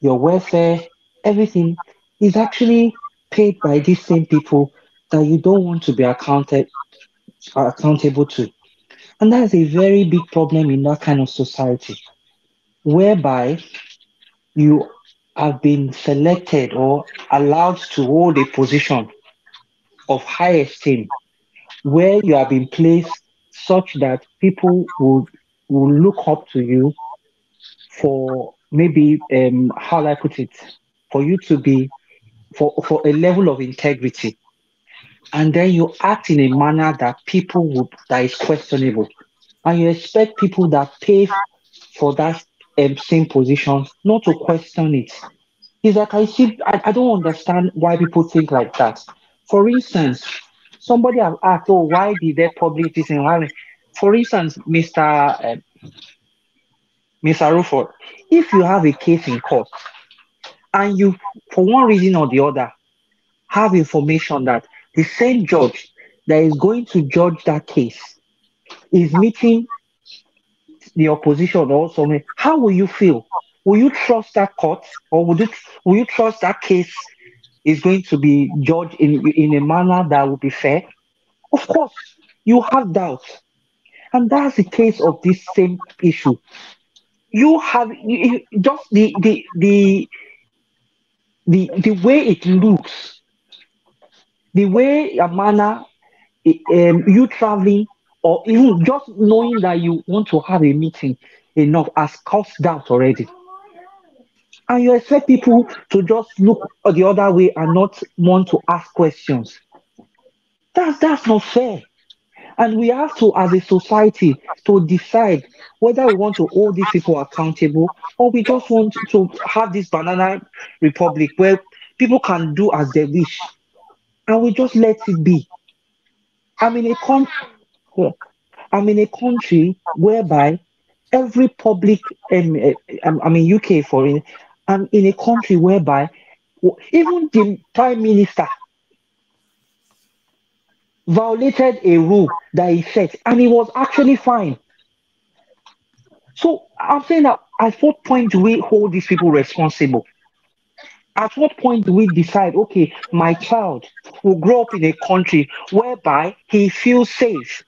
your welfare, everything is actually paid by these same people that you don't want to be accounted uh, accountable to. And that's a very big problem in that kind of society, whereby you have been selected or allowed to hold a position of high esteem where you have been placed such that people will will look up to you for maybe um how I put it? For you to be for for a level of integrity. And then you act in a manner that people would that is questionable. And you expect people that pay for that um, same position not to question it. It's like i see I, I don't understand why people think like that. For instance somebody have asked oh why did they publish this in Ireland? for instance mr um, mr ruford if you have a case in court and you for one reason or the other have information that the same judge that is going to judge that case is meeting the opposition or something, how will you feel? Will you trust that court or would you, will you trust that case is going to be judged in, in a manner that will be fair? Of course, you have doubts. And that's the case of this same issue. You have you- just the the the the, the way it looks the way a manner um, you traveling or even just knowing that you want to have a meeting enough has caused doubt already and you expect people to just look the other way and not want to ask questions that's that's not fair and we have to as a society to decide whether we want to hold these people accountable or we just want to have this banana republic where people can do as they wish and we just let it be. I'm in a country, I'm in a country whereby every public, um, uh, I'm, I'm in UK for. I'm in a country whereby even the prime minister violated a rule that he set, and he was actually fine. So I'm saying that at what point do we hold these people responsible? At what point do we decide, okay, my child will grow up in a country whereby he feels safe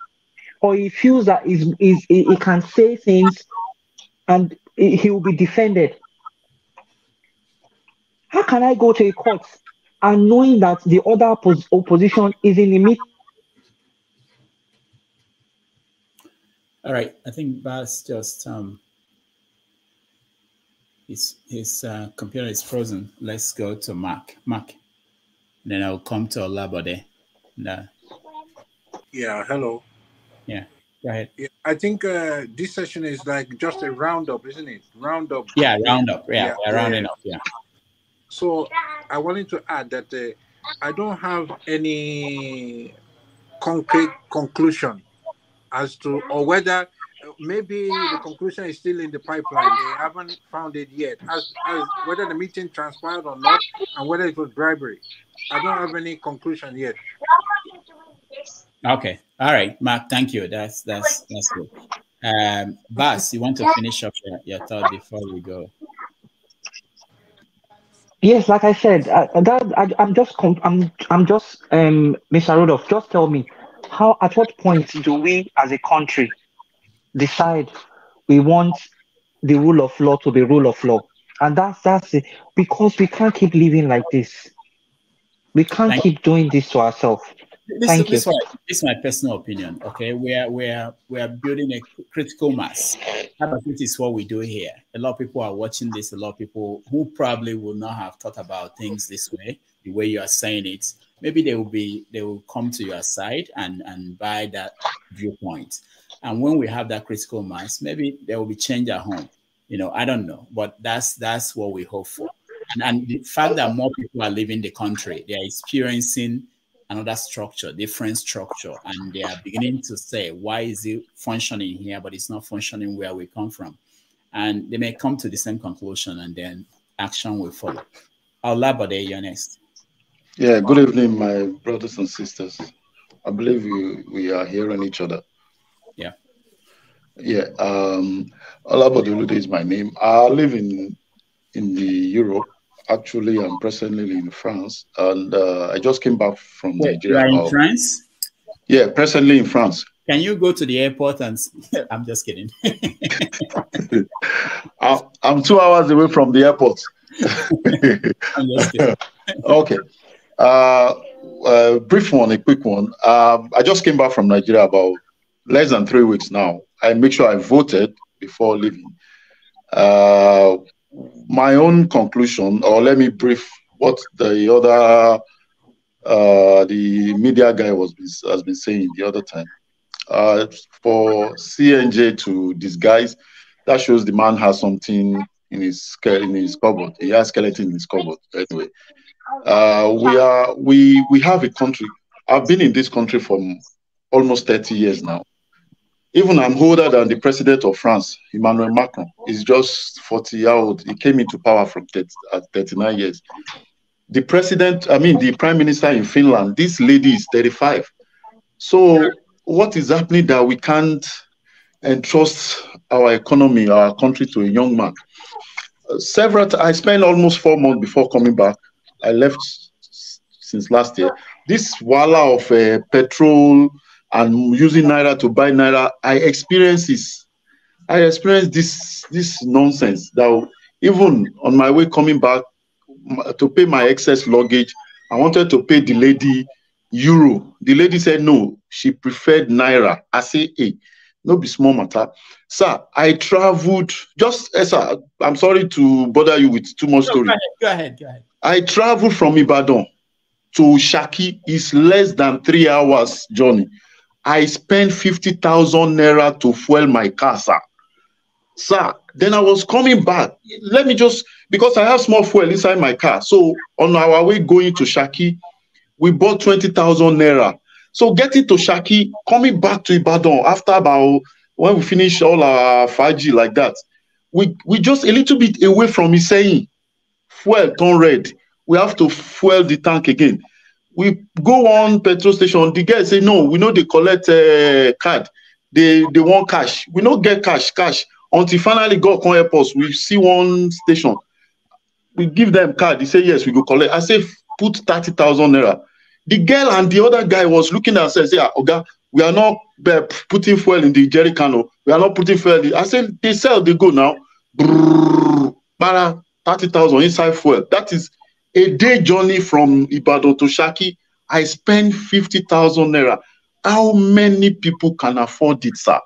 or he feels that he's, he's, he can say things and he will be defended? How can I go to a court and knowing that the other oppos- opposition is in the mid All right, I think Bas just um his his uh, computer is frozen. Let's go to Mark. Mark. Then I'll come to Olabode. No, Yeah, hello. yeah, go ahead. Yeah, I think uh, this session is like just a roundup, isn't it? Roundup. Yeah, roundup. Yeah, Yeah, we're rounding up. Yeah. So I wanted to add that uh, I don't have any concrete conclusion as to or whether maybe the conclusion is still in the pipeline. They haven't found it yet. As, as whether the meeting transpired or not, and whether it was bribery. I don't have any conclusion yet. Okay. All right, Mark. Thank you. That's that's that's good. Um, Bas, you want to finish up your, your thought before we go? Yes, like I said, uh, that I, I'm just I'm I'm just um Mr. Rudolph, just tell me how at what point do we as a country decide we want the rule of law to be rule of law? And that's that's it because we can't keep living like this. We can't Thank keep doing this to ourselves. This, Thank this, you. Is this is my personal opinion. Okay, we are we are we are building a critical mass. This is what we do here. A lot of people are watching this. A lot of people who probably will not have thought about things this way, the way you are saying it. Maybe they will be they will come to your side and and buy that viewpoint. And when we have that critical mass, maybe there will be change at home. You know, I don't know, but that's that's what we hope for. And, and the fact that more people are leaving the country, they are experiencing another structure, different structure, and they are beginning to say, why is it functioning here, but it's not functioning where we come from? And they may come to the same conclusion, and then action will follow. Olabode, you're next. Yeah, good evening, my brothers and sisters. I believe we, we are hearing each other. Yeah. Yeah, um, Olabode is my name. I live in in the Europe. Actually, I'm presently in France, and uh, I just came back from Wait, you Nigeria. are in France? Yeah, presently in France. Can you go to the airport and? I'm just kidding. I- I'm two hours away from the airport. I'm just kidding. okay. Uh, uh, brief one, a quick one. Um, I just came back from Nigeria about less than three weeks now. I make sure I voted before leaving. Uh, my own conclusion, or let me brief what the other uh, the media guy was has been saying the other time. Uh, for CNJ to disguise, that shows the man has something in his in his cupboard. He has skeleton in his cupboard. Anyway, uh, we are we we have a country. I've been in this country for almost 30 years now. Even I'm older than the president of France, Emmanuel Macron. He's just 40 years old. He came into power from 30, at 39 years. The president, I mean, the prime minister in Finland, this lady is 35. So, what is happening that we can't entrust our economy, our country to a young man? Several, I spent almost four months before coming back. I left since last year. This wala of uh, petrol and using naira to buy naira, I experienced this. I experienced this this nonsense that even on my way coming back to pay my excess luggage, I wanted to pay the lady euro. The lady said no, she preferred naira. I say, hey, no be small matter. Sir, I traveled just eh, sir, I'm sorry to bother you with too much No, story. go ahead. Go ahead. Go ahead. I traveled from Ibadan to Shaki. It's less than three hours journey. I spent 50,000 naira to fuel my car, sir. Sir, then I was coming back. Let me just, because I have small fuel inside my car. So on our way going to Shaki, we bought 20,000 naira. So getting to Shaki, coming back to Ibadan after about, when we finish all our 5G like that, we, we just a little bit away from Iseyin fuel turn red. We have to fuel the tank again. We go on petrol station. The guy say no. We know they collect uh, card. They they want cash. We not get cash cash until finally God come help us. We see one station. We give them card. They say yes. We go collect. I say put thirty thousand naira. The girl and the other guy was looking at us and say, ah, Oga, we are not uh, putting fuel in the jerry can. oh. We are not putting fuel. in the-" I said they sell. They go now. Brrr, para 30,000 inside fuel. That is a day journey from Ibadan to Shaki. I spend 50,000 naira. How many people can afford it, sir?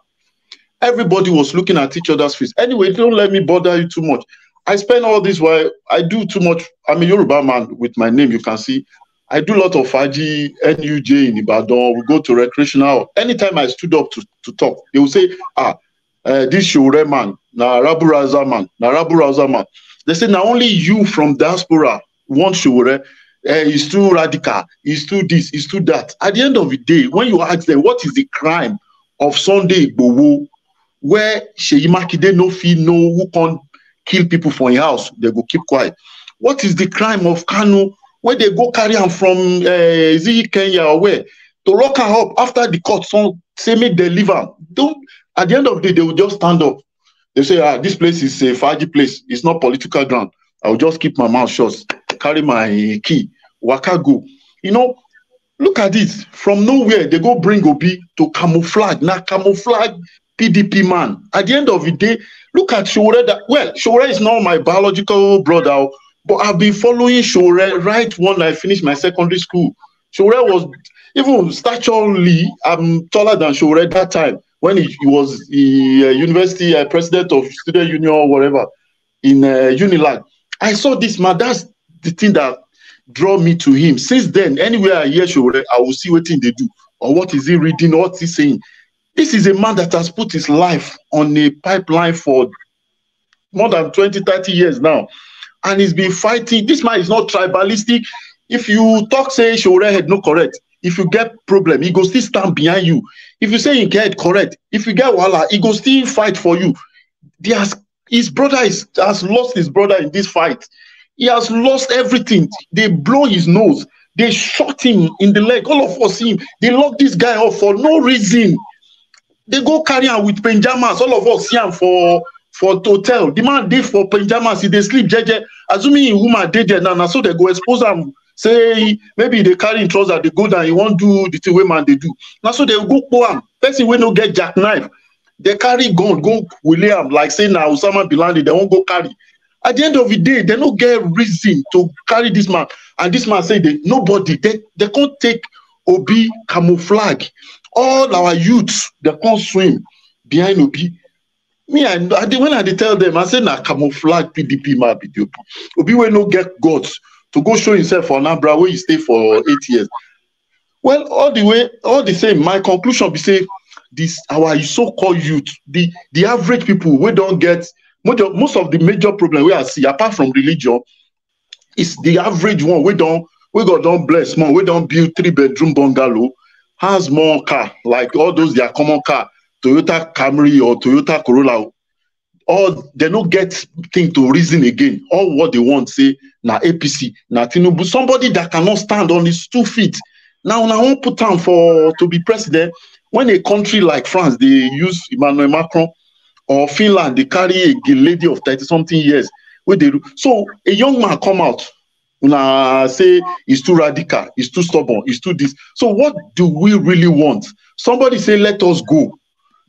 Everybody was looking at each other's face. Anyway, don't let me bother you too much. I spend all this while I do too much. I'm a Yoruba man with my name, you can see. I do a lot of Faji, NUJ in Ibadan. We go to recreational. Anytime I stood up to, to talk, they will say, ah, uh, this Sowore man, na Rabu Raza man, na Rabu Raza man. They say, now only you from diaspora want Shure. Uh, he's too radical, he's too this, he's too that. At the end of the day, when you ask them, what is the crime of Sunday Igbowo, where Sheyi Makinde no fit know who can kill people for him house, they go keep quiet. What is the crime of Kanu when they go carry am from uh, is Kenya where to lock her up after the court son say make they leave am? Don't at the end of the day they will just stand up. They say ah this place is a faji place. It's not political ground. I will just keep my mouth shut, carry my key, waka go. You know, look at this. From nowhere they go bring Obi to camouflage. Now camouflage PDP man. At the end of the day, look at Sowore. That well, Sowore is not my biological brother, oh, But I've been following Sowore right when I finished my secondary school. Sowore was even staturally, I'm taller than Sowore at that time when he, he was the uh, university uh, president of student union or whatever in uh, Unilag. I saw this man. That's the thing that draw me to him. Since then, anywhere I hear Sowore, I will see what thing they do or what is he reading or what he's saying. This is a man that has put his life on a pipeline for more than 20, 30 years now. And he's been fighting. This man is not tribalistic. If you talk, say Sowore had no correct. If you get problem, he go still stand behind you. If you say you get correct, if you get wala, he go still fight for you. He has, his brother is, has lost his brother in this fight. He has lost everything. They blow his nose. They shot him in the leg. All of us see him. They lock this guy up for no reason. They go carry him with pajamas. All of us see him for for hotel. The man did for pajamas. He they sleep jeje. Assuming a woman did there now, na so they go expose him. Say maybe they carry him trouser, they go down. He won't do the way man they do. Now so they go pour him. Person we no get jackknife. They carry gun, go William like say now Osama bin Laden. They won't go carry. At the end of the day, they don't get reason to carry this man. And this man say nobody they, they can't take Obi camouflage. All our youths they can't swim behind Obi. Me, I, when I dey tell them, I say na camouflage PDP man be the Obi. Obi will no get guts to go show himself for Anambra where he stay for eight years. Well, all the way, all the same, my conclusion be say this our so-called youth, the the average people we don't get of, most of the major problem we I see apart from religion is the average one we don't we got don't bless more we don't build three bedroom bungalow has more car like all those their common car Toyota Camry or Toyota Corolla. All they no get thing to reason again. All what they want say na apc na tinubu. Somebody that cannot stand on his two feet. Now na wan put am for to be president. When a country like france dey use emmanuel macron or finland they carry a lady of thirty something years wey dey do so a young man come out una say he's too radical he's too stubborn he's too this so what do we really want somebody say let us go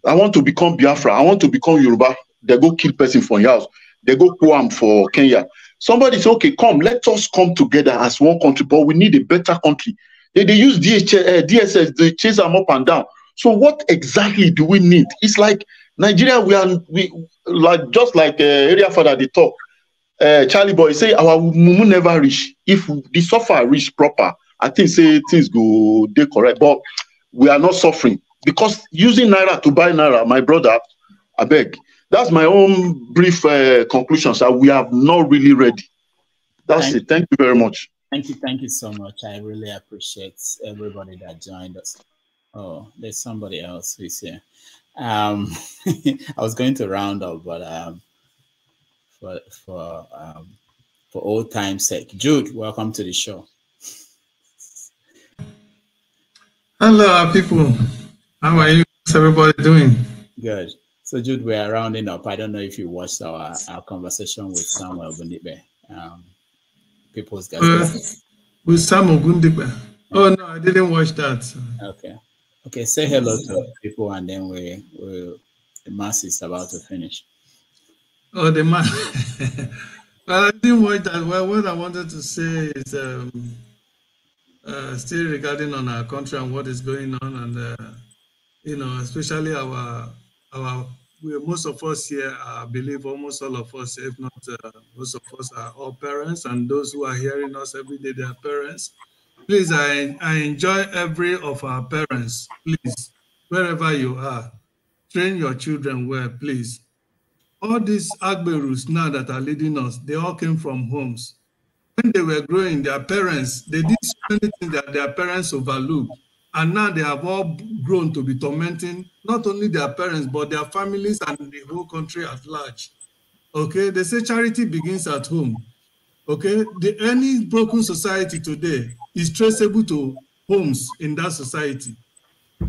I want to become Biafra. I want to become Yoruba. They go kill person for your house. They go pull am for Kenya. Somebody say, okay, come, let us come together as one country, but we need a better country. They, they use DH, uh, DSS, they chase them up and down. So what exactly do we need? It's like Nigeria, we are we like just like uh, area father they talk. Uh, Charly Boy say our mumu never reach. If the suffer reach proper, I think say things go they correct. But we are not suffering because using naira to buy naira, my brother, I beg. That's my own brief uh, conclusion. So we have not really ready. That's Thank- it. Thank you very much. Thank you, thank you so much. I really appreciate everybody that joined us. Oh, there's somebody else who's here. Um, I was going to round up, but um, for for um, for old time's sake, Jude, welcome to the show. Hello, people. How are you? How's everybody doing? Good. So, Jude, we are rounding up. I don't know if you watched our, our conversation with Samuel Ogundipe. Um, People's Uh, with Sam Ogundipe. Oh no, I didn't watch that. Okay. Okay. Say hello to people, and then we we the mass is about to finish. Oh, the mass. well, I didn't watch that. Well, what I wanted to say is um, uh, still regarding on our country and what is going on, and uh, you know, especially our our we, most of us here, I believe almost all of us, if not uh, most of us, are all parents, and those who are hearing us every day, they are parents. Please, I, I enjoy every of our parents. Please, wherever you are, train your children well, please. All these Agberus now that are leading us, they all came from homes. When they were growing, their parents, they did so many things that their parents overlooked. And now they have all grown to be tormenting not only their parents, but their families and the whole country at large. Okay, they say charity begins at home. Okay, the any broken society today is traceable to homes in that society.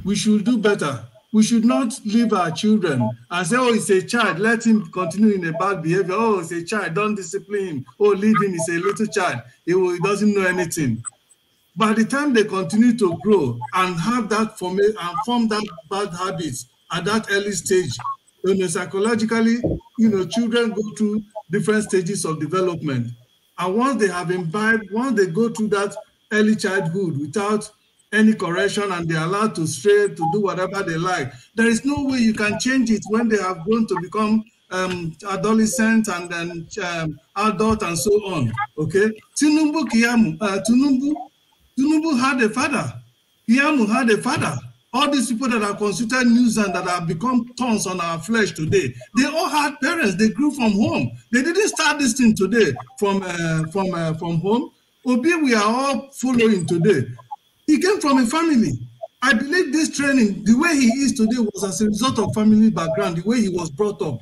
We should do better. We should not leave our children and say, oh, it's a child, let him continue in a bad behavior. Oh, it's a child, don't discipline him. Oh, leave him, he's a little child. He, will, he doesn't know anything. By the time they continue to grow and have that form and form that bad habits at that early stage, you know, psychologically, you know, children go through different stages of development. And once they have imbibed, once they go through that early childhood without any correction and they're allowed to stray to do whatever they like, there is no way you can change it when they have grown to become um, adolescent and then um, adult and so on. Okay, Tinubu Keyamo, uh, Tinubu, had a father. Keyamo had a father. All these people that are considered nuisance that have become thorns on our flesh today, they all had parents. They grew from home. They didn't start this thing today from uh, from uh, from home. Obi, we are all following today. He came from a family. I believe this training, the way he is today, was as a result of family background, the way he was brought up.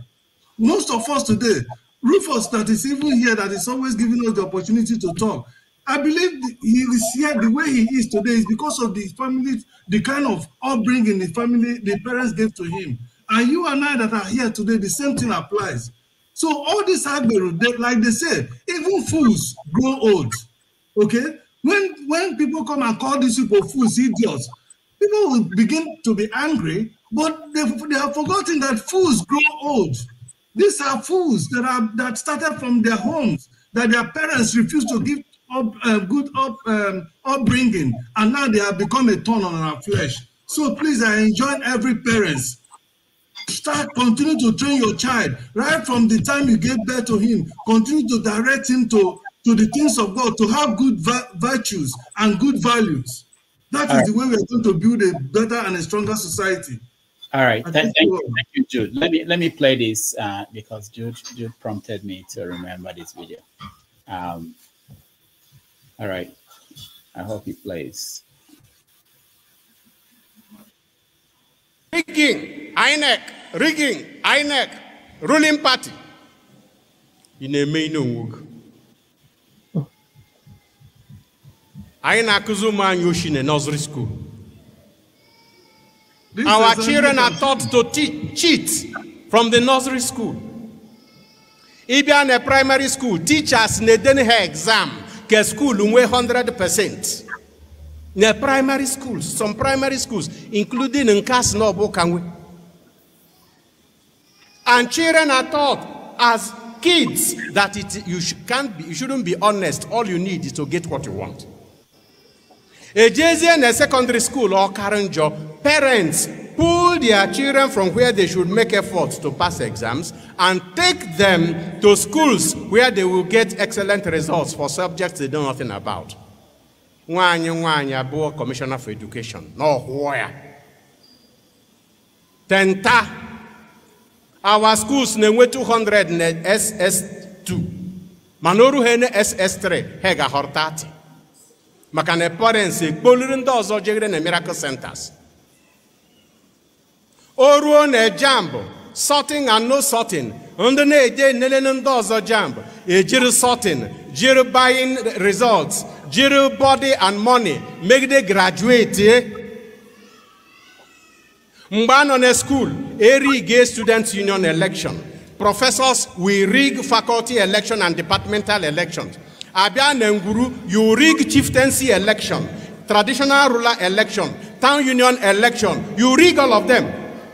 Most of us today, Rufus, that is even here, that is always giving us the opportunity to talk. I believe he is here the way he is today is because of the family, the kind of upbringing the family, the parents gave to him. And you and I that are here today, the same thing applies. So all this Agberu, they, like they say, even fools grow old. Okay? When when people come and call these people fools, idiots, people will begin to be angry, but they, they have forgotten that fools grow old. These are fools that are that started from their homes, that their parents refused to give up uh, good up um, upbringing, and now they have become a thorn on our flesh. So please, I enjoin every parents start continue to train your child right from the time you give birth to him. Continue to direct him to to the things of God, to have good vi- virtues and good values. That All is the way we are going to build a better and a stronger society. All right, Th- thank you, thank you, Jude. Let me let me play this uh, because Jude Jude prompted me to remember this video. Um, all right, I hope he plays. rigging INEC rigging INEC ruling party. Ị na-eme ihe onwe gị anyị na-akụzi ụmụ anyị oshi na nursery school. Our children are taught to cheat from the nursery school. Ịbịa na primary school teachers na-edene ha exam ka school nwee 100% na primary schools some primary schools including nke asị na ọbụka nwe and children are taught as kids that it you sh- can't be you shouldn't be honest. All you need is to get what you want. Ejezie na secondary school or njọ parents pull their children from where they should make efforts to pass exams and take them to schools where they will get excellent results for subjects they know nothing about. Nwaanyị nwaanyị abụọ commissioner for education. N'ọhụọ ya tenta. Our schools na-enwe 200 na ss2 mana o rughị na ss3 ha ga-ahọrọ 30 maka na parents ekpoliri ndị miracle centers o ruo na jamb sorting and no sorting. Ndị na-eje nelele ndị ọzọ jamb ejiri sorting jiri buying results jiri body and money. Megide graduate mgbe a nọ na school erige student union election. Professors will rig faculty election and departmental elections. Abịa na ngwuru you rig chieftaincy election traditional ruler election town union election. You rig all of them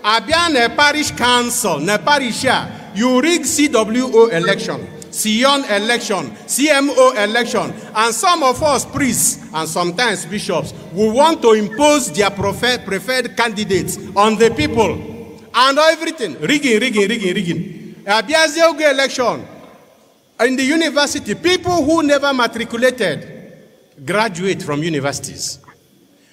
abịa na parish council na parish a you rig cwo election Sion election, CMO election, and some of us priests and sometimes bishops will want to impose their preferred, preferred candidates on the people and everything. Rigging, rigging, rigging, rigging. Abiazi oge election. In the university, people who never matriculated graduate from universities.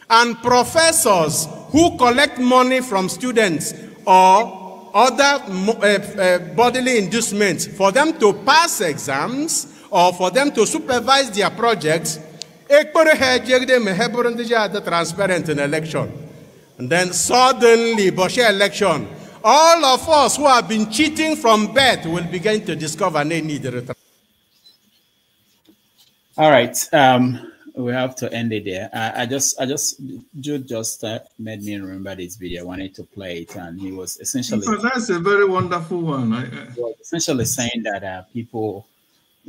And professors who collect money from students or other uh, bodily inducements for them to pass exams or for them to supervise their projects, transparent in election. And then suddenly, Boshi election, all of us who have been cheating from birth will begin to discover they need a retract. All right, um, we have to end it there. I, I just, I just, Jude just uh, made me remember this video. I wanted to play it, and he was essentially So that's a very wonderful one. I, essentially saying that uh, people,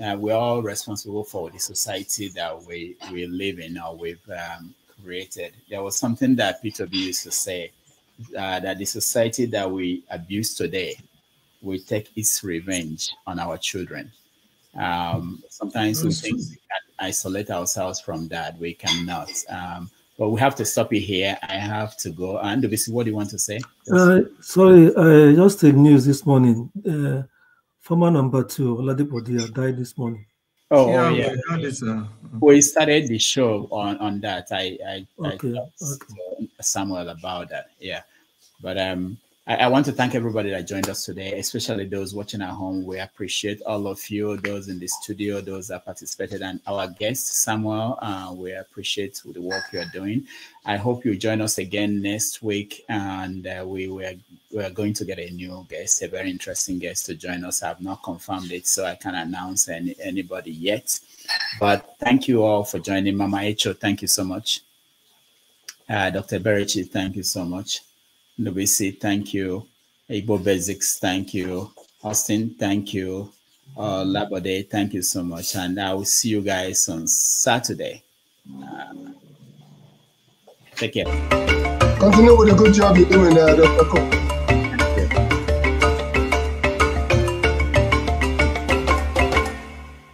uh, we're all responsible for the society that we we live in or we've um, created. There was something that Peter B used to say uh, that the society that we abuse today will take its revenge on our children. Um, sometimes we think we can isolate ourselves from that. We cannot. Um, but we have to stop it here. I have to go. And Obisi, what do you want to say? Uh, sorry, I just the news this morning. Uh, former number two, Oladipo Diya, died this morning. Oh, Yeah, oh, we yeah. heard it, uh, We started the show on on that. I I, Okay, I talked to Samuel about that. Yeah, but um, I, I want to thank everybody that joined us today, especially those watching at home. We appreciate all of you, those in the studio, those that participated, and our guest Samuel. Uh, we appreciate the work you are doing. I hope you join us again next week, and uh, we we are going to get a new guest, a very interesting guest to join us. I have not confirmed it, so I can't announce any anybody yet. But thank you all for joining. Mama Echo, thank you so much. Uh, Dr. Berichi, thank you so much. Nubisi, thank you. Igbo Basics, thank you. Austin, thank you. Uh, Labode, thank you so much. And I will see you guys on Saturday. Uh, take care. Continue with the good job you're doing there, Dr.